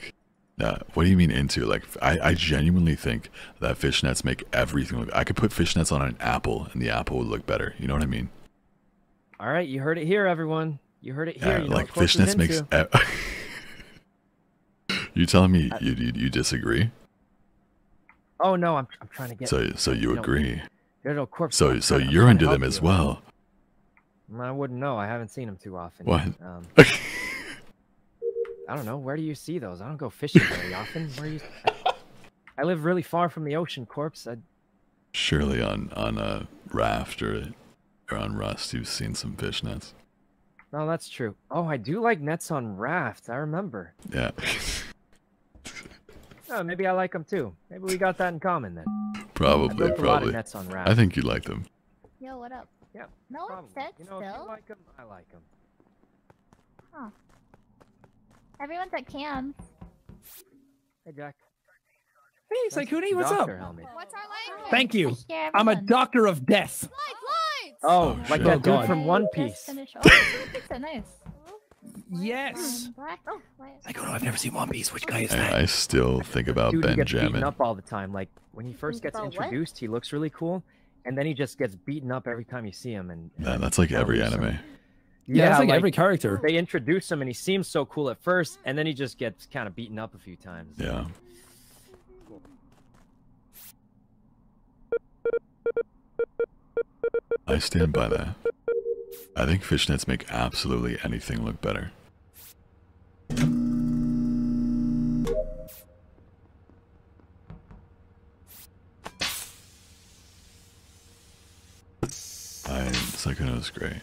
uh, what do you mean into? Like, I, I genuinely think that fishnets make everything look. I could put fishnets on an apple, and the apple would look better. You know what I mean? All right, you heard it here, everyone. You heard it here. Yeah, you know like what corpse is fishnets makes. you telling me you, you you disagree? Oh no, I'm I'm trying to get. So so you know, agree? No, no, corpse. So so I'm you're into them as well. I wouldn't know. I haven't seen them too often. What? Um, I don't know. Where do you see those? I don't go fishing very often. Where you? I, I live really far from the ocean, corpse. I, Surely on on a raft or or on rust, you've seen some fishnets. no, oh, that's true. Oh, I do like nets on rafts. I remember. Yeah. Oh, maybe I like them too. Maybe we got that in common then. I Probably, a lot of probably. nets on I think you like them. Yo, what up? Yeah, No, probably. it's dead You know, if you like them, I like them. Huh. Everyone's at camp. Hey, Jack. Hey, Nice Sykkuno, what's up? helmet. What's our language? Thank you. I'm a doctor of death. Lights, lights. Oh, oh, like shit. that Oh, dude God. from One Piece. finish- Oh, nice. Yes. Oh, white. I don't know. I've never seen One Piece. Which guy is I, I still think about dude who gets beaten Benjamin. up all the time. Like when he first gets about what? introduced, he looks really cool, and then he just gets beaten up every time you see him. And Man, that's like every lose him. anime. Yeah, it's like every character. They introduce him, and he seems so cool at first, and then he just gets kind of beaten up a few times. Yeah. I stand by that. I think fishnets make absolutely anything look better. I Sykkuno's great.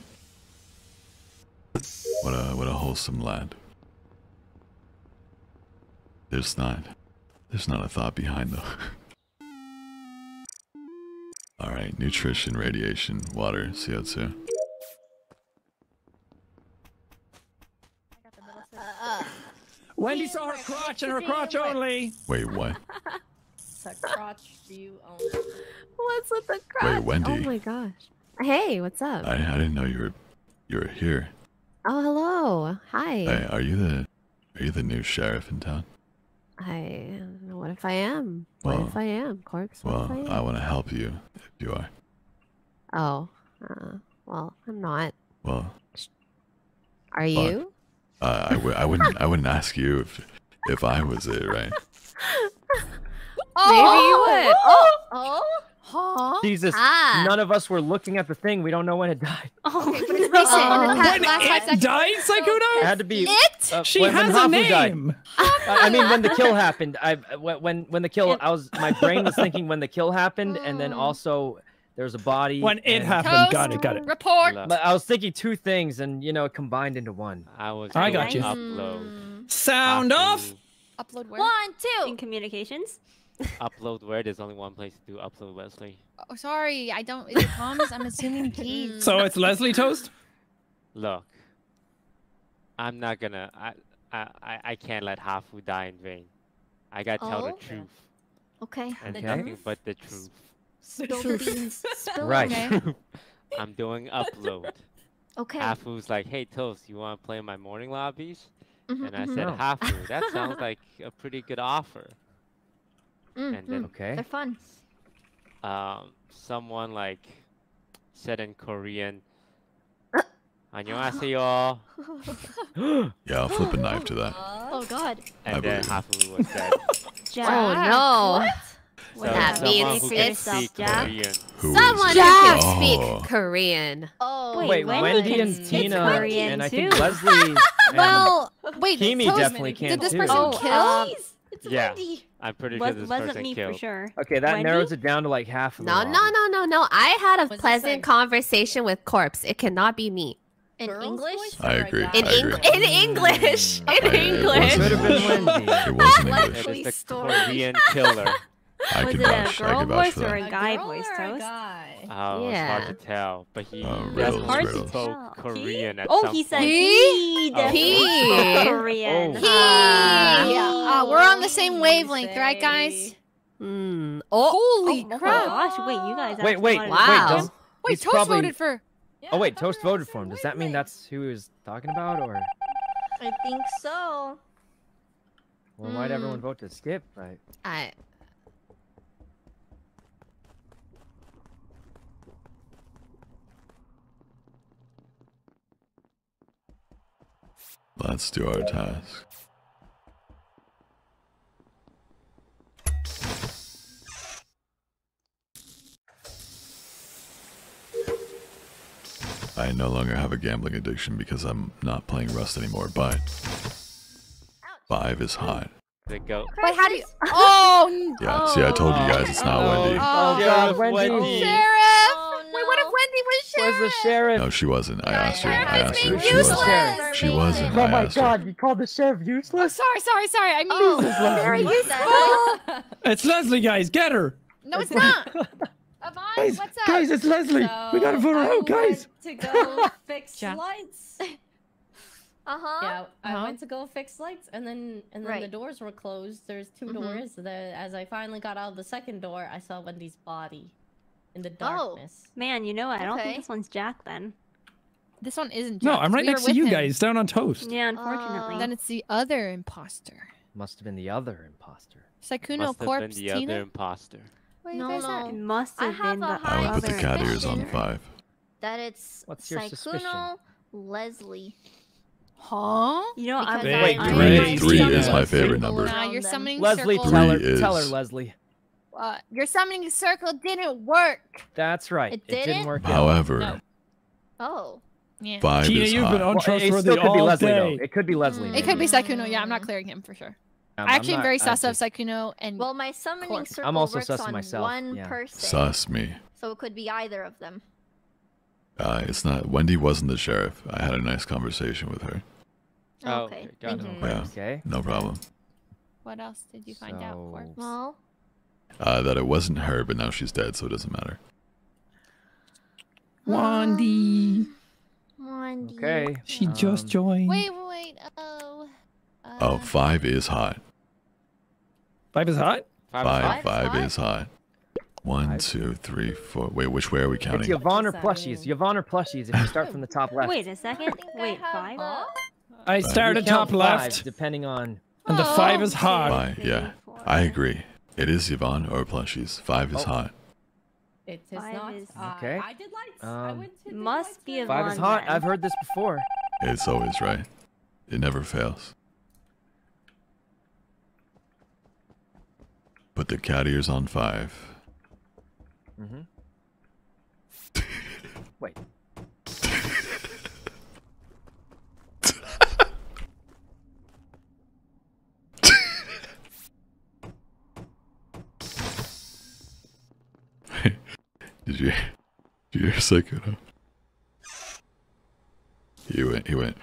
What a what a wholesome lad. There's not there's not a thought behind though. Alright, nutrition, radiation, water, CO2. Wendy saw her crotch and her crotch only. Wait, what? Suck crotch do you own? What's with the crotch? Oh Wendy. Oh my gosh. Hey, what's up? I, I didn't know you were you were here. Oh, hello. Hi. Hey, are you the are you the new sheriff in town? I. What if I am? What Well- if I am, Corpse? What Well, I? I want to help you if you are. Oh. Uh, well, I'm not. Well, Are you? uh, I w- I wouldn't I wouldn't ask you if if I was it, right? Maybe you would. Oh. Oh. Huh? Jesus, Ah. none of us were looking at the thing. We don't know when it died. Oh, Okay, but it's recent. no. In the When it died, died, It had to be. It? uh, She when, when a Hafu died. name. Uh, I mean, when the kill happened, I when when when the kill, I was my brain was thinking when the kill happened, and then also there's a body. When it and- happened. Got it, got it. Report. But I was thinking two things, and you know, combined into one. I was I got you. upload. Sound off. Upload where? One, two. In communications. Upload where? There's only one place to do upload, Leslie. Oh, sorry, I don't. Is it comms? I'm assuming keys. So it's Leslie Toast? Look, I'm not gonna. I I I, I can't let Hafu die in vain. I gotta tell the Oh. truth Okay. and Okay. nothing but the truth. Spill the beans. Spill Right. Okay. I'm doing upload. Okay. Hafu's like, "Hey Toast, you want to play in my morning lobbies?" Mhm, And I mhm. said, No. "Hafu, that sounds like a pretty good offer." Mm, And then mm. Okay. They're fun. um, someone like said in Korean, "안녕하세요," Yeah, I'll flip a knife to that. Oh God. and I then believe. Hafu was dead. Jack. Oh no. So That someone means who can it's speak Jack. Korean. Who is Someone it? who can Oh. speak Korean. Oh, Wait, Wait, Wendy Wendy can and speak Tina Korean and I think too. Leslie. and Well, wait. Kimi Toast, definitely can Did this too. person Oh, kill? uh, Yeah, I'm pretty sure Was, this wasn't person me killed. for sure. Okay, that Wendy? narrows it down to like half of the No, lobby. no, no, no, no. I had a Was pleasant conversation with Corpse. It cannot be me. in Girl's English? I agree. In, I agree. in English. In I- it English. wasn't Could have been Wendy. It wasn't English. It Please the story. Korean killer. I Was it a girl voice or a guy voice, or a Toast? Guy? Oh, it's Yeah. hard to tell, but he Oh, riddles, definitely riddles. spoke Tell. Korean at Oh, some he said point. he Oh. He. Korean. Oh. Yeah, uh, we're on the same wavelength, right, guys? Hmm. Oh, Holy Oh crap! gosh, wait, you guys Wait, wait, wanted wait, to Wow. Wait, He's Toast probably- voted for. Oh wait, Toast voted for him. Does that mean that's who he was talking about, or I think so. well, why'd Mm. everyone vote to skip? Right. I. Let's do our task. I no longer have a gambling addiction because I'm not playing Rust anymore, but five is hot. The goat. Wait, how do you? Oh, n- Yeah, see, I told you guys it's not oh, Wendy. oh, God, Sheriff Wendy. Wendy. No. Was Where's the sheriff? No, she wasn't. I asked her. I asked her. being She wasn't. She wasn't. Oh my asked her. God! You called the sheriff Oh, useless. sorry, sorry, sorry. I mean, Oh, very what useful. It's Leslie, guys. Get her. No, it's not. Avon, Guys, what's up? guys, it's Leslie. we gotta vote her I out, guys. to go fix Jack. lights. Uh huh. Yeah, I Uh-huh. went to go fix lights, and then and then the doors were closed. There's 2 Mhm. doors. The, as I finally got out of the second door, I saw Wendy's body in the Oh. darkness. Man, you know what? I don't Okay. think this one's Jack then. This one isn't. No, I'm right we next to you him. guys, down on toast. Yeah, unfortunately. Uh, Then it's the other imposter. Must have been the other imposter. Sykkuno Must have been the Tina. other imposter. Wait, No, no. it must have have been a the high I would put the other cat ears on five. that it's What's your suspicion? Sykkuno Leslie. Huh? You know, I'm, Because Wait, I- Three, I three summoned is my favorite number. Nah, you're them. summoning Leslie, circle. tell her, Three tell her, Leslie. Uh, your summoning circle didn't work. That's right. It didn't didn't? work. However, No. Oh. Yeah. five Tina, is you've hot. been Well, it untrustworthy still could be all Leslie day. though. It could be Leslie. Mm. It could be maybe. Sykkuno. Yeah, I'm not clearing him for sure. I'm- I I'm actually am very I sus of just- Sykkuno and Well, my summoning Corp. circle I'm also works on myself, one yeah. person. Sus me. So it could be either of them. Uh, it's not. Wendy wasn't the sheriff. I had a nice conversation with her. Oh, okay. okay, got Thank it. you. Yeah, Okay. no problem. what else did you find out, So- Corpse? Well, Uh, that it wasn't her, but now she's dead, so it doesn't matter. Wandy. Wandy. Okay. She just um, joined. Wait, wait. Oh. Uh, Oh, five is hot. Five is hot? Five, Five, five. five is hot. One, Five. two, three, four. Wait, which way are we counting? It's counting? Yvonne or plushies. Yvonne or plushies if you start from the top left. Wait a second. Wait, five? I We started top left, depending on. and the five is hot. Five, yeah. I agree. It is Yvonne or plushies. Five is Oh. hot. It is Five not. is- Okay. I did lights. I Um, went to Must be with- a Five is Yvonne hot. then. I've heard this before. It's always right. It never fails. Put the cat ears on five. Mm-hmm. Wait. Did you, did you hear Psycho? He went, he went.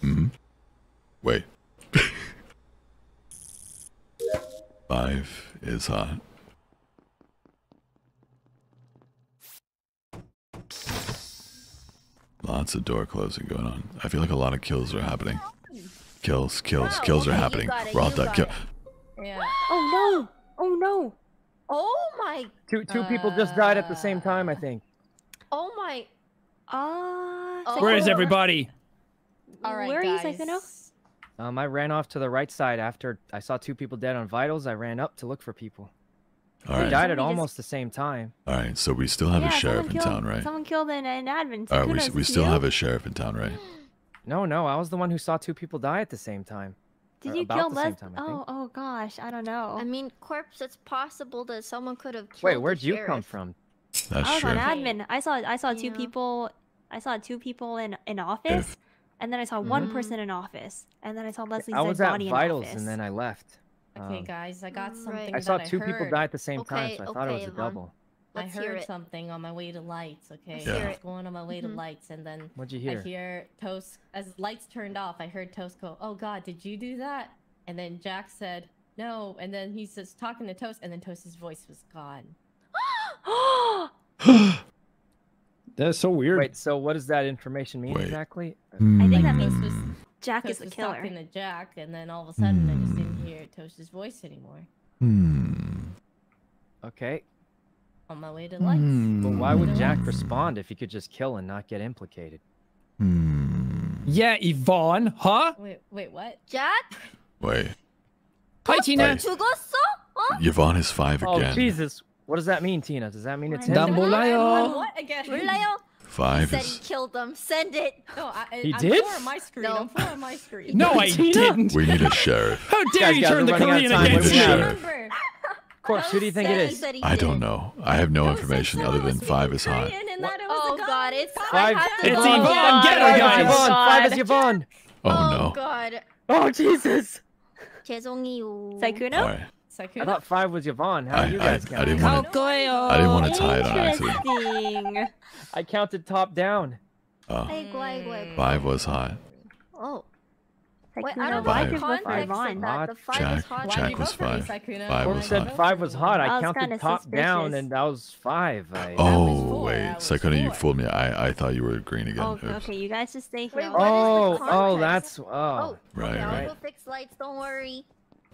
Hmm? Wait. Five is hot. Lots of door closing going on. I feel like a lot of kills are happening. Kills, kills, kills are happening. got it, We're all you done. Kill. Yeah. Oh no! Oh no! Oh my. Two two people just died at the same time. I think. Oh my. Uh, Oh. Where is everybody? All right, Where are you, guys. Um, I ran off to the right side after I saw two people dead on vitals. I ran up to look for people. All They right. died at Somebody just- almost the same time. All right. So we still have yeah, a sheriff someone in killed, town, right? Someone killed an, an admin. All right. We, Sykkuno, s- is we still you? have a sheriff in town, right? No, no, I was the one who saw two people die at the same time. Did you about kill the same Les? time, I think. oh, oh gosh, I don't know. I mean, corpse. It's possible that someone could have killed. Wait, where'd you come from? That's I was on admin. I saw I saw two people. I saw two people in in office, and then I saw one person in office, and then I saw Leslie's I was at body Vitals in office. and then I left. Okay, Um, guys, I got Right. something I saw that two I people heard. die at the same time, Okay, so I thought it was okay, a Yvonne. double. Let's I hear heard it. something on my way to lights. Okay, Yeah. I was going on my way to Mhm. lights, and then What'd you hear? I hear Toast as lights turned off. I heard Toast go, "Oh God, did you do that?" And then Jack said, "No," and then he's just talking to Toast, and then Toast's voice was gone. That's so weird. Wait, so what does that information mean Wait. exactly? I think that means was Jack Toast is the was killer. talking to Jack, and then all of a sudden I just didn't hear Toast's voice anymore. Hmm. Okay on my way to lights. Mm. Well, why would Jack respond if he could just kill and not get implicated? Mm. Yeah, Yvonne, huh? Wait, wait, what? Jack? Wait. Hi, Tina. Wait. Yvonne is five oh, again. Oh, Jesus. What does that mean, Tina? Does that mean it's him? What again? Five. He said he killed them. Send it. No, I, he I'm did. Four on my screen. No. I'm four on my screen. No, I didn't. We need a sheriff. How dare you turn the Korean against me? course. Who do you think it is? I don't know. I have no that information other than five is hot. Oh God! It's five. It's Yvonne. Get her, guys. Yvonne. Five is Yvonne. Oh, oh no. God. Oh Jesus. 죄송해요. Sykkuno? I thought five was Yvonne. How I, you guys I, oh, I, didn't want to, I didn't want to tie it on accident. I counted top down. Oh. Five was hot. Oh. Sykkuno, Wait, I don't know Five. the context Five. of that. The five Jack- is hot. Jack Why'd was vote five. Sykkuno? Five Corpse was said hot. five was hot. I I was counted kinda top down, and that was five. I... Oh four, wait, that was Sykkuno, you fooled me. I I thought you were green again. Oh, Oops. okay, you guys just stay here. Wait. Oh, oh, that's oh. Oh, Right, okay, I'll right. go fix lights. Don't worry.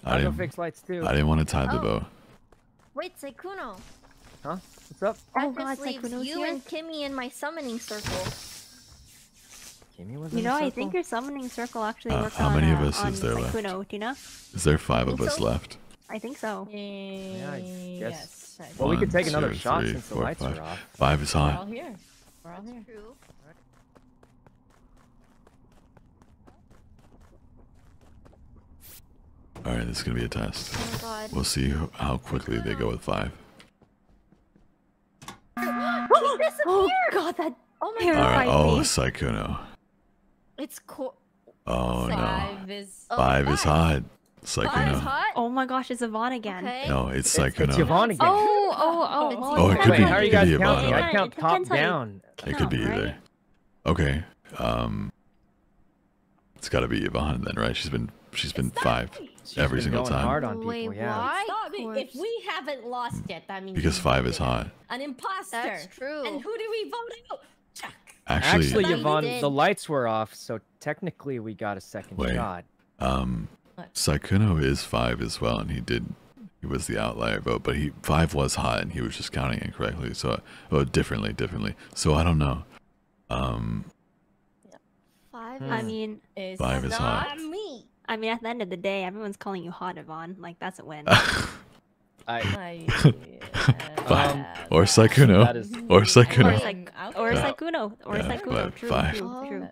I I'll go didn't. fix lights too. I didn't want to tie the Oh. bow. Wait, Sykkuno. Huh? What's up? Oh That God, just leaves you here. and Kimmy in my summoning circle. Kimmy was You know, the I think circle? your summoning circle actually Uh, works how on, many of uh, us on is there left? Sykkuno, do you know? Is there five of Think us so? left? I think so. Yeah, I guess. Yes. I Well, we could take another two, shot three, since the lights five. are off. Five is We're all here. We're all here. True. All right, this is gonna be a test. Oh God. We'll see who, how quickly they go with five. he Oh disappeared. God, that Oh my All God. right. terrified Oh, me. Sykkuno. It's cool. Oh no. Five is. Oh, Five is hot. Five is hot. Oh my gosh, it's Yvonne again. Okay. No, it's It's, it's Yvonne again. Oh, oh, oh, It's Oh, it could Wait, be- how are you it could guys be counting? I count top depends how you down. It could be either. Okay. Um, it's got to be Yvonne then, right? She's been she's been five She's every been single going time hard on people. Wait, yeah. why? Stop it. If we haven't lost yet, that means because five is hot. An imposter. That's true. And who did we vote out? Jack. Actually, Actually, Yvonne, did. the lights were off, so technically we got a second Wait. shot. um, What? Sykkuno is five as well, and he did. He was the outlier vote, but he five was hot, and he was just counting incorrectly. So, well, differently, differently. So I don't know. Um, Five. Hmm. I mean, Is Five is hot. me. I mean, at the end of the day, everyone's calling you hot, Yvonne. Like that's a win. I, I, Five. uh, or that Sykkuno, is- or or Sykkuno. Psych- out or there. Sykkuno, or Yeah, Sykkuno. True, five. true, true.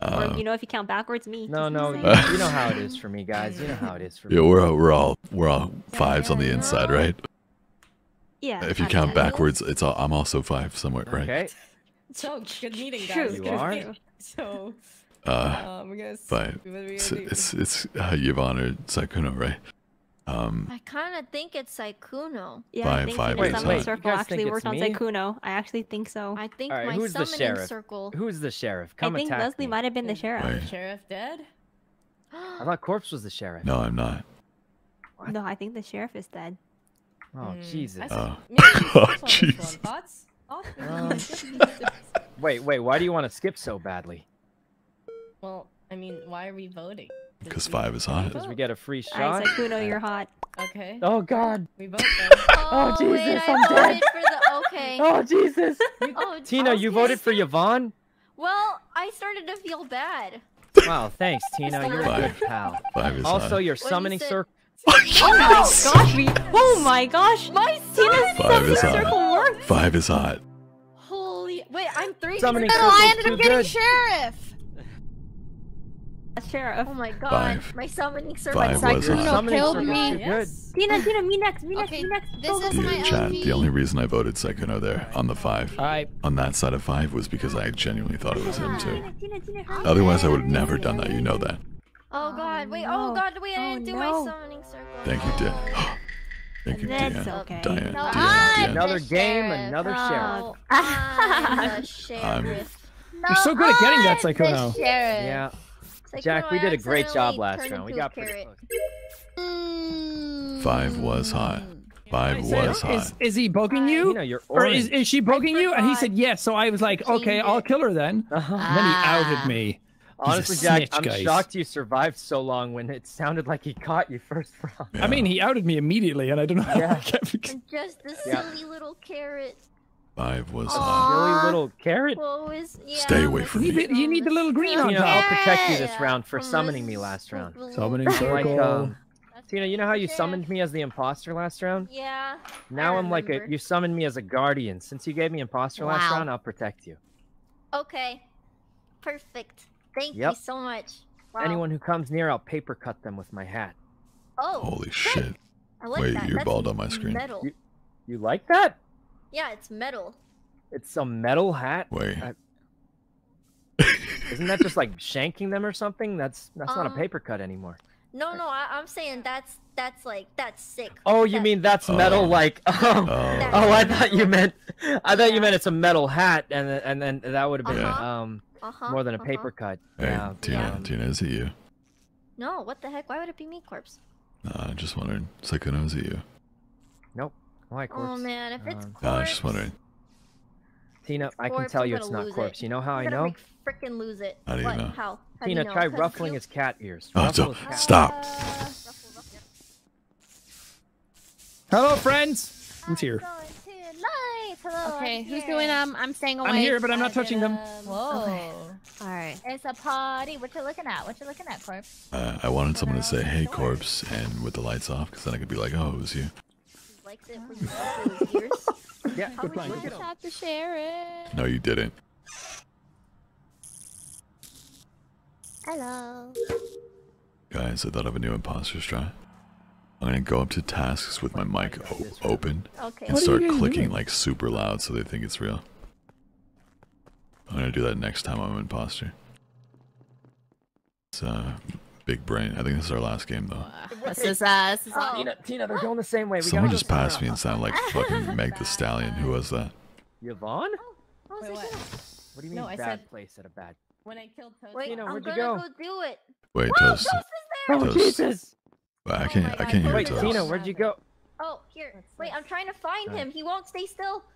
Uh, or you know, if you count backwards, me. no, no, saying. you know how it is for me, guys. You know how it is for yeah, me. we're all, we're all we're all fives on the inside, right? Yeah. If you count backwards, it's all, I'm also five somewhere, right? Okay. So good meeting, guys. True, You Good are? meeting. So, Uh, um, we're but what are we it's it's, it's uh, Yvonne or Sykkuno, right? Um, I kind of think it's Sykkuno. Yeah, Five- I think five the is summoning hot. circle actually worked on? Sykkuno. I actually think so. I think All right, my who's the summoning sheriff? circle. Who's the sheriff? I think Leslie me. might have been the sheriff. Wait. Sheriff dead? I thought Corpse was the sheriff. no, I'm not. No, I think the sheriff is dead. Oh, Hmm, Jesus. Oh. said- maybe we Oh, skip on this one. Jesus. Thoughts? Thoughts? Um, Wait, wait, why do you want to skip so badly? well, I mean, why are we voting? Did Because five is hot. Because we get a free All shot? right, Sykkuno, you're hot. Okay. Oh, God. We vote then. Oh, oh Jesus, wait, I I'm dead. voted for the okay. Oh, Jesus. Oh, Tina, you voted for Yvonne? Well, I started to feel bad. Wow, thanks, Tina. You're a good pal. Five is Also, hot. your summoning circle. Oh my gosh, we. Oh my gosh. My Tina's Five is summoning circle hot. worked. Five is hot. Holy. Wait, I'm three. Summoning No, circle's I ended too up getting good. sheriff. Sheriff. Oh my god. Five. My summoning server. Five was Sykkuno. Summoning killed me. too good. Tina, Tina, me next, me next, Okay, me next. this Go, go, is go. my Dear chat, LP. the only reason I voted Sykkuno there on the five, All right. on that side of five, was because I genuinely thought it was him too. Tina, Tina, Tina. Otherwise, I would have never done that. You know that. Oh, oh god, wait, oh god, wait, I Oh, didn't do oh, no. my summoning circle. Thank you, Diane. Thank you, That's Diane. okay. Diane, No, Diane, I'm Another game, sheriff. another oh, sheriff. Oh, I'm the sheriff. You're so good at getting that, I'm sheriff. Yeah. Like, Jack, no, we I did a great job last round. We got pretty carrot. close. Five was hot. Five was hot. Is, is he bugging you? Tina, you're or is, is she bugging you? And he said yes. So I was like, Change okay, I'll kill her then. Uh-huh. And then he outed me. He's a Honestly, Jack, snitch, I'm guys. shocked you survived so long when it sounded like he caught you first round. I mean, he outed me immediately, and I don't know how Yeah. I kept I'm just a Yeah. silly little carrot. Five was Aw. hot. Silly little carrot. Well, is, yeah, Stay away from you me. need, you need the little green on Tina, top. I'll protect you this round for summoning me last round. Summoning carrot. Like, circle. um, Tina, you know how you summoned me as the imposter last round? Yeah. Now I I'm like a, you summoned me as a guardian. Since you gave me imposter last Wow. round, I'll protect you. Okay. Perfect. Thank Yep. you so much. Wow. Anyone who comes near, I'll paper cut them with my hat. Oh. Holy sick. shit. I like Wait, that. you're That's bald on my screen. Metal. You, you like that? Yeah, it's metal. It's some metal hat. Wait. I- Isn't that just like shanking them or something? That's that's not a Um, paper cut anymore. No, no, I, I'm saying that's that's like that's sick. Oh, you That- mean that's metal? Oh. Like, oh, Oh. oh, I thought you meant, I thought you meant it's a metal hat, and then- and then that would have been Uh-huh. um Uh-huh, more than a uh-huh. paper cut. Hey, yeah, Tina, um, Tina, is it you? No, what the heck? Why would it be me, corpse? Nah, I just wondering. Sykkuno, is it you? Nope. Why Oh man, if it's Um, corpse, Nah, I was just wondering. Tina, I can tell you it's not corpse. it. You know how I'm I gonna know? make frickin' lose it. How do you what? know? How? How do Tina, you know? try 'Cause ruffling you- his cat ears. Oh, Ruffle cat stop. Uh, Hello, friends. Who's here? Hello, Okay, who's doing um? I'm staying away. I'm here, but I'm not touching them. Whoa. All right. It's a party. What you looking at? What you looking at, Corpse? Uh, I wanted someone to say, hey, corpse, and with the lights off, because then I could be like, oh, it was you. He likes it when you ruffle his ears. Yeah, How good would plan. you Good know? plan. Shot the sheriff. No, you didn't. Hello. Guys, I thought of a new imposter strat. I'm gonna go up to tasks with my mic o- open Okay. and What start clicking doing? like super loud so they think it's real. I'm gonna do that next time I'm an imposter. It's uh, big brain. I think this is our last game though. This is uh, this is all. Tina, Tina, they're going the same way. We Someone just passed me and sounded like fucking Meg the Stallion. Who was that? Yvonne? What Wait, what? What do you mean No, I bad said- place at a bad? When I killed Toast. Wait, Tina, I'm where'd you gonna go? go do it. Wait, Whoa, Toast. Toast is there. Oh Toast. Jesus! Wait, I Oh can't. my I can't hear Wait, Toast. Tina, where'd you go? Oh, here. Wait, I'm trying to find him. He won't stay still.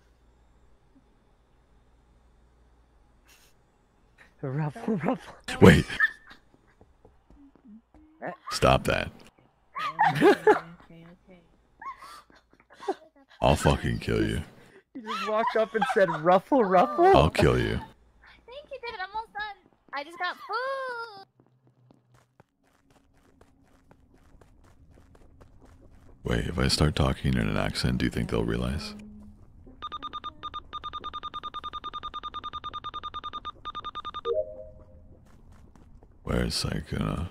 Ruffle, ruffle. Wait. Stop that. I'll fucking kill you. You just walked up and said ruffle, ruffle. I'll kill you. I think you did it. I'm almost done. I just got food. Wait, if I start talking in an accent, do you think they'll realize? Where's Sykkuno?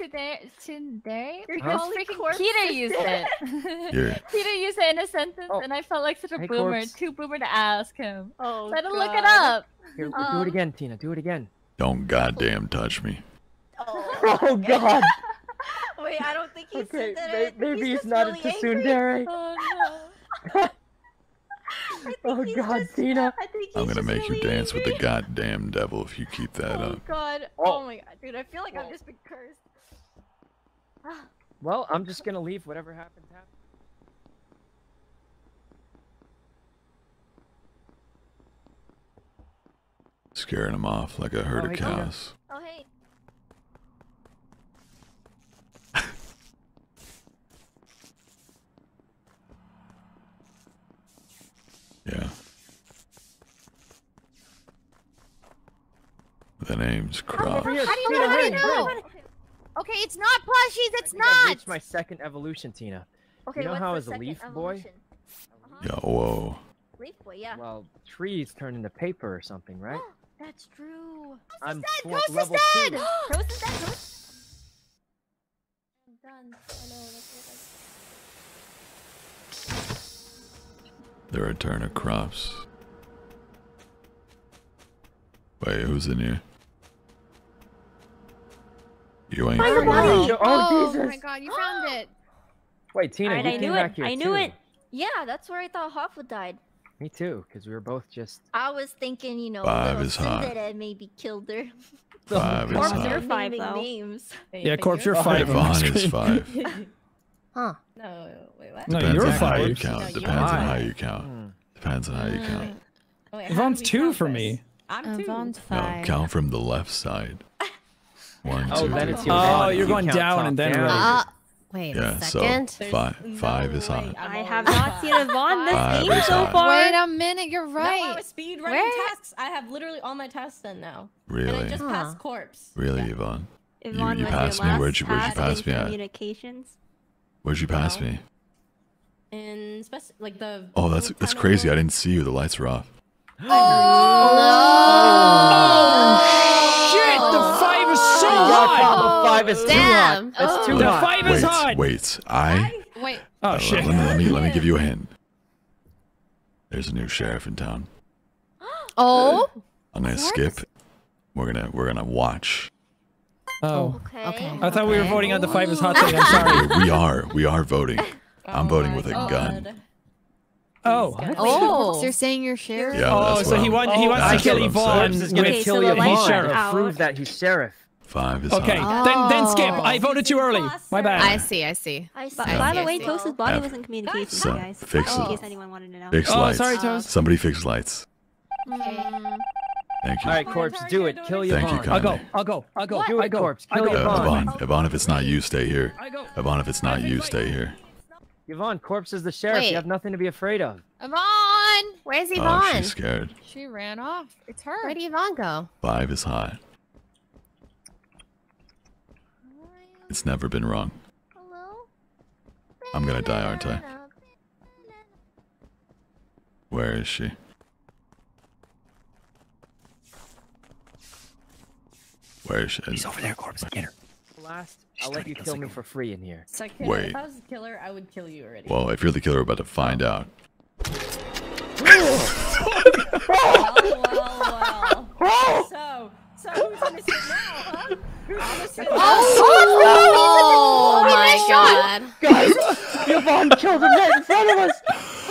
Today, today, Your because holy freaking corpse Peter used it. You're- Peter used it in a sentence, Oh. and I felt like such a Hey, boomer, corpse. too boomer to ask him. Oh, so I had to look it up. Here, do Um, it again, Tina. Do it again. Don't goddamn touch me. Oh, Oh God! Wait, I don't think he's Okay, tsundere. I may- maybe he's just not really a angry. tsundere. Oh no. Oh God, just- Tina. I think he's I'm gonna just make you really dance with the angry. goddamn devil if you keep that Oh up. God! Oh. Oh my God, dude! I feel like I've just been cursed. Well, I'm just gonna leave. Whatever happens, happens. Scaring him off like a herd Oh, of cows. Oh hey. Yeah. The name's Cross. Tina, How do you Tina, know? Okay, it's not plushies. It's I think not. reached my second evolution, Tina. Okay, you know what's how the as a second leaf boy? evolution? Uh-huh. Yeah, whoa. Leaf boy, yeah. Yeah. Well, trees turn into paper or something, right? That's true. I'm dead! fl- Toast is level dead! two. Toast is dead! Toast- I'm done. I know, that's what The return of crops. Wait, who's in here? You ain't. Find the you're body! not. Oh, my god, you found it. Wait, Tina, Alright, you I came knew back it. here I knew too. it. Yeah, that's where I thought Hafu died. Me too, because we were both just. I was thinking, you know, Five is hot. That had maybe killed her. Five is Corpse, hot. you're Five, though. names. Yeah, Corpse, you're five. on Yvonne the is five. Huh. No, wait, what? No, you're on how you five. count. No, you Depends on are. how you count. Hmm. Depends on how you hmm. count. Oh, wait, how Yvonne's do we two for this? me. I'm two. Yvonne's No, count from the left side. One, Oh, two, then three, it's four, your Oh, you're You going down and then down. right. Uh, wait Yeah, a second. There's five. Five no is way hot. I'm I always have not seen Yvonne this Five game is so far. Wait a minute, you're No, I right. was speed running Where? tasks. I have literally all my tasks done now. And I Really? just Huh. passed corpse. Really, Yvonne? Yvonne you was passed me. Where'd you- where'd you pass me at? Communications. Where'd you pass No. me? In spec like the. Oh, that's that's tunnel- crazy. I didn't see you. The lights were off. Oh Shit, the five is so hot. call the five is too Damn. hot. It's too The hot. five is Wait, hot. wait. I. Wait. Oh uh, shit. Let me let me let me give you a hint. There's a new sheriff in town. Oh. I'm gonna skip. We're gonna we're gonna watch. Oh. Okay. Okay. I thought we were voting on the five is hot thing. I'm sorry. we are we are voting. I'm Oh voting with a God. gun. Oh. Oh. So you're saying you're sheriff? Yeah, Oh, that's so what he I'm- want he wants to kill what I'm. Yvonne Corpse is gonna Okay, kill so the you. lights are to out. prove that he's sheriff. Five is Okay, hot. then then skip. Oh. I voted too early. My bad. I see. I see. I see. But I by the way, see. Toast's body Guys, was in communications, So, guys. fix in it. case anyone wanted to know. Fix Oh, lights. sorry, Toast. Somebody fix lights. Mm, Thank you. All right, Corpse, do it. Kill Thank you, Yvonne. I'll go. I'll go. I'll go. Do I it, go. Corpse. I Kill go. Uh, Yvonne. Yvonne, Yvonne, if it's not you, stay here. I. Yvonne, if it's not you, stay here. Yvonne, Corpse is the sheriff. Wait. You have nothing to be afraid of. Yvonne! Where's Oh, she's scared. She ran off. It's her. Where did Yvonne go? Five is hot. It's never been wrong. hello? I'm gonna die, aren't I? Where is she? Where is she? He's over there, corpse. Get her. Last, I'll let you kill me for free in here. Second, Wait. if I was a killer, I would kill you already. Well, if you're the killer, we're about to find out. well, well, well. So, so who's innocent now, huh? Who's innocent? Oh, my god. Guys, Yvonne killed him right in front of us.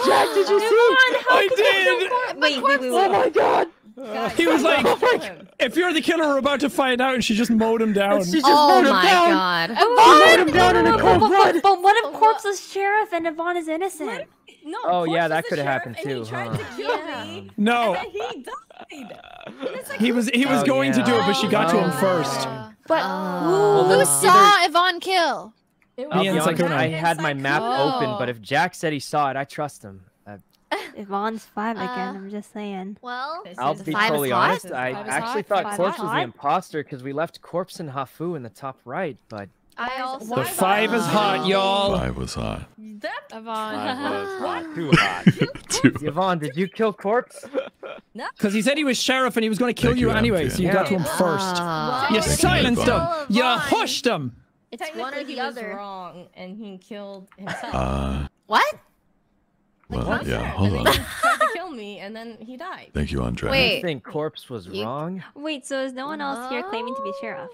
Jack, did you see? I did. Wait, wait, wait, Oh my god. Guys, He was oh like, kill if you're the killer, we're about to find out, and she just mowed him down. She just Oh mowed him my down. god. She mowed him down in a cold blood. but, but what if Corpse is sheriff and Yvonne is innocent? No, Oh, yeah, Corpse that is the coulda happened and too, He tried huh? to kill Yeah. me. No, And then he died. And it's like, he was he was Oh, going to do it, but she got to him Oh. first. But Oh. then Who either- saw Yvonne kill? it I'll Me be and honest, Sykkuno. I had my map Oh. open, but if Jack said he saw it, I trust him. Uh, Yvonne's five again. Uh, I'm just saying. Well, I'll be Five totally honest. I actually hot? thought Five Corpse was the imposter because we left Corpse and Hafu in the top right, but I also. The five is hot, y'all. Five was hot. That Yvonne. hot. Too hot. Two. Yvonne, did you kill Corpse? No. Because he said he was sheriff and he was going to kill Thank you you, anyway, so you got to him first. Ah. You Thank you, silenced him. You hushed him. It's one technically or the he was other. wrong, and he killed himself. Uh, What? well, Like, yeah, sure. hold on. he tried to kill me, and then he died. Thank you, Andre. I Wait. think Corpse was You- wrong. Wait, so is no one else here claiming to be sheriff?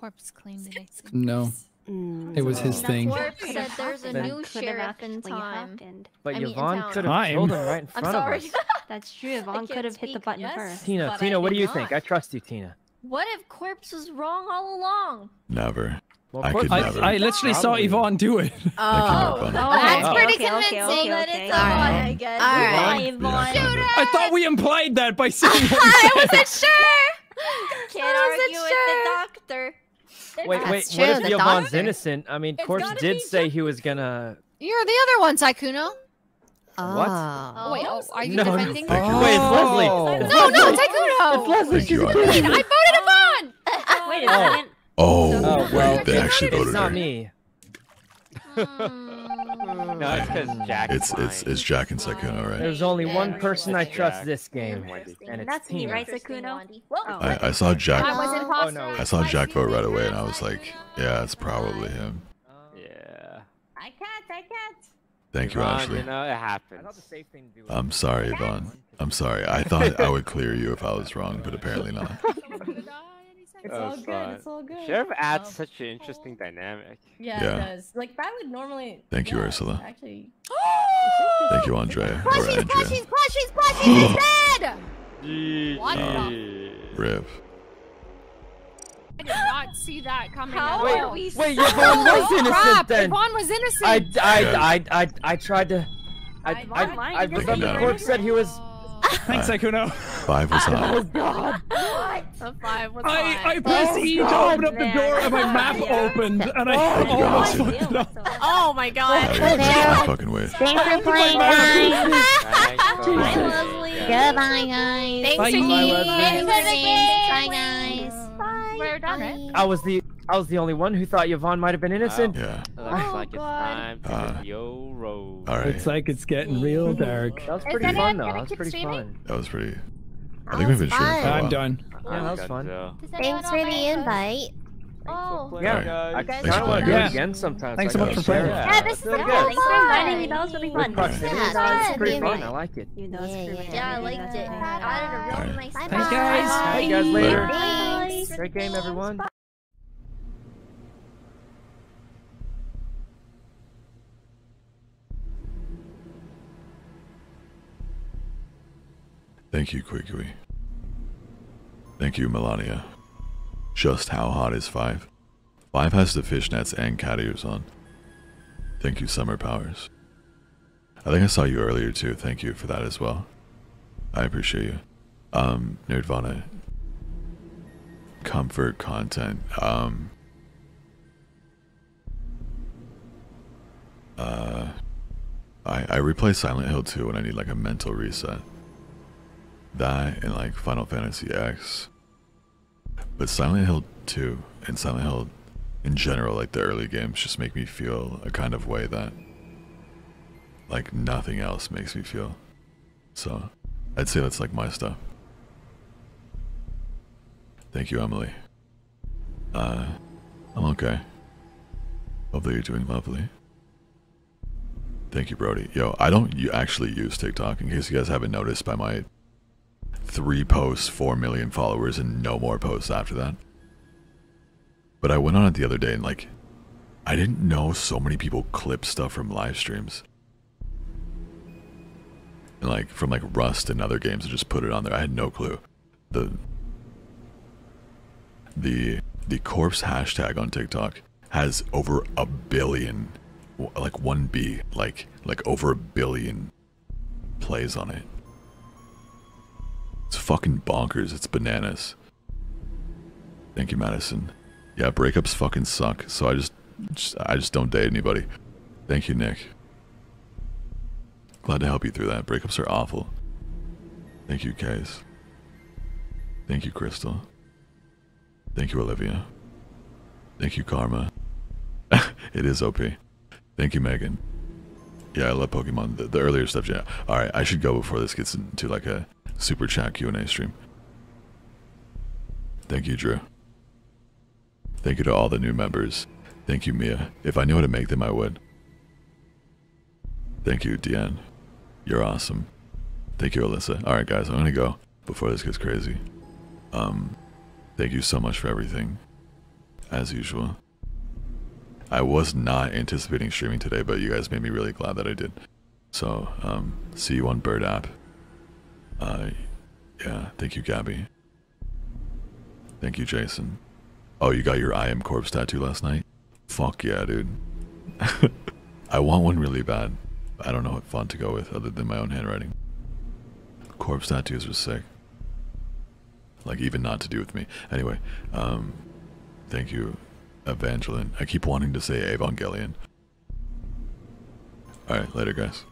Corpse claimed it. I think. No, Mm. it was his That thing. Corpse Could've said there's a new sheriff in actually time. But I mean, Yvonne could have killed him right in I'm front sorry. of us. That's true. Yvonne could have hit the button Yes. first. Tina, But I Tina, what do you not. think? I trust you, Tina. What if Corpse was wrong all along? Never. Well, I could is- never. I, I literally saw Probably. Yvonne do it. Thank you, Oh. That's Oh. pretty okay, okay, convincing. okay, then okay. it's a lie, I guess. All right. Lie, Yeah, Yvonne. kinda. I thought we implied that by saying what I wasn't sure. Can't I wasn't argue with sure. the doctor. Wait, wait. That's What if the Yvonne's doctor. innocent? I mean, It's Corpse did say he was gonna. You're the other one, Sykkuno. Oh. What? Oh. Oh, Wait, oh, are you No, no. defending? Thank you. Wait, it's oh. Leslie. Oh. It's No, no, Leslie. Sykkuno. It's Leslie. Thank She's you, a Andre. I voted Yvonne. Oh, wait a Oh. second. Oh, Oh, wait, well, they actually it's not me. Hmm. No, it's because Jack. It's it's it's Jack and Sykkuno, right? There's only one person I trust Jack. this game, and it's That's me, right, Sykkuno? Oh. I, I saw Jack. I was imposter. I saw Jack vote right away, and I was like, yeah, it's probably him. Yeah. I can't. I can't. Thank you, Ashley. You know, it happens. I'm sorry, Yvonne. I'm sorry. I thought I would clear you if I was wrong, but apparently not. It's all was good. fun. It's all good. Sheriff adds Um, such an interesting dynamic. Yeah, Yeah. it does. Like that would normally. Thank you, Ursula. Actually. Thank you, Andre. Or Plushies, Andrea. plushies, plushies, plushies, he's dead! What the? Rip. I did not see that coming How at are all. we Wait, so- Yvonne was innocent crap, then. Yvonne was innocent. I, I, Yeah. I, I, I, I tried to. I, I, Yvonne, I, you just remember said you Corp were said he was. Thanks, Sykkuno. Five was Oh on. God! A five was I, fine. I pressed E to oh, open up the door and my map opened and I Oh, almost God. fucked it up. Oh my god. Oh, I can't fucking wait. Thanks for playing, guys. Thanks for Bye, playing. Leslie. Goodbye, guys. Thanks, Bye. Vicky. Thanks for the game. Bye, guys. We're done, right? I was the, I was the only one who thought Yvonne might have been innocent. Yeah. Looks Oh, like it's God. time to Uh, Yo Road. All right. Looks like it's getting real dark. That was pretty that fun though. That was pretty streaming? fun. That was pretty. I think we've been streaming for a I'm while. done. Yeah, that was fun. Thanks for the invite. Oh. Yeah, Alright. I Thanks kind for of want to do it again sometimes. Thanks so much for playing. share. Yeah, this is Really the good. fun. Thanks for inviting me. That was really fun. proximity, Yeah, that was pretty fun. I like it. You know, Yeah, it's pretty yeah. I liked it. Added a Alright. really nice. Bye, Thanks, bye. guys. Bye. you guys later. Thanks. Great game, everyone. Thank you, Quigui. Thank you, Melania. Just how hot is Five? Five has the fishnets and cat ears on. Thank you, Summer Powers. I think I saw you earlier too. Thank you for that as well. I appreciate you. Um, Nerdvana. Comfort content. Um. Uh. I I replay Silent Hill 2 when I need like a mental reset. That and like Final Fantasy X. But Silent Hill 2 and Silent Hill in general, like the early games, just make me feel a kind of way that like nothing else makes me feel. So I'd say that's like my stuff. Thank you, Emily. Uh, I'm okay. Hope that you're doing lovely. Thank you, Brody. Yo, I don't you actually use TikTok in case you guys haven't noticed by my three posts, four million followers, and no more posts after that. But I went on it the other day and like, I didn't know so many people clip stuff from live streams. And like from like Rust and other games and just put it on there. I had no clue. The the the corpse hashtag on TikTok has over a billion like 1B, like like over a billion plays on it. It's fucking bonkers. It's bananas. Thank you, Madison. Yeah, breakups fucking suck. So I just, just I just don't date anybody. Thank you, Nick. Glad to help you through that. Breakups are awful. Thank you, Case. Thank you, Crystal. Thank you, Olivia. Thank you, Karma. it is OP. Thank you, Megan. Yeah, I love Pokemon. The, the earlier stuff, yeah. All right, I should go before this gets into like a super chat Q and A stream. Thank you, Drew. Thank you to all the new members. Thank you, Mia. If I knew how to make them, I would. Thank you, Deanne. You're awesome. Thank you, Alyssa. All right, guys, I'm gonna go before this gets crazy. Um, thank you so much for everything, as usual. I was not anticipating streaming today, but you guys made me really glad that I did. So, um, see you on Bird app. Uh, yeah, thank you, Gabby. Thank you, Jason. Oh, you got your I am corpse tattoo last night? Fuck yeah, dude. I want one really bad. I don't know what font to go with other than my own handwriting. Corpse tattoos are sick. Like even not to do with me. Anyway, um, thank you, Evangeline. I keep wanting to say Evangelion. Alright, later guys.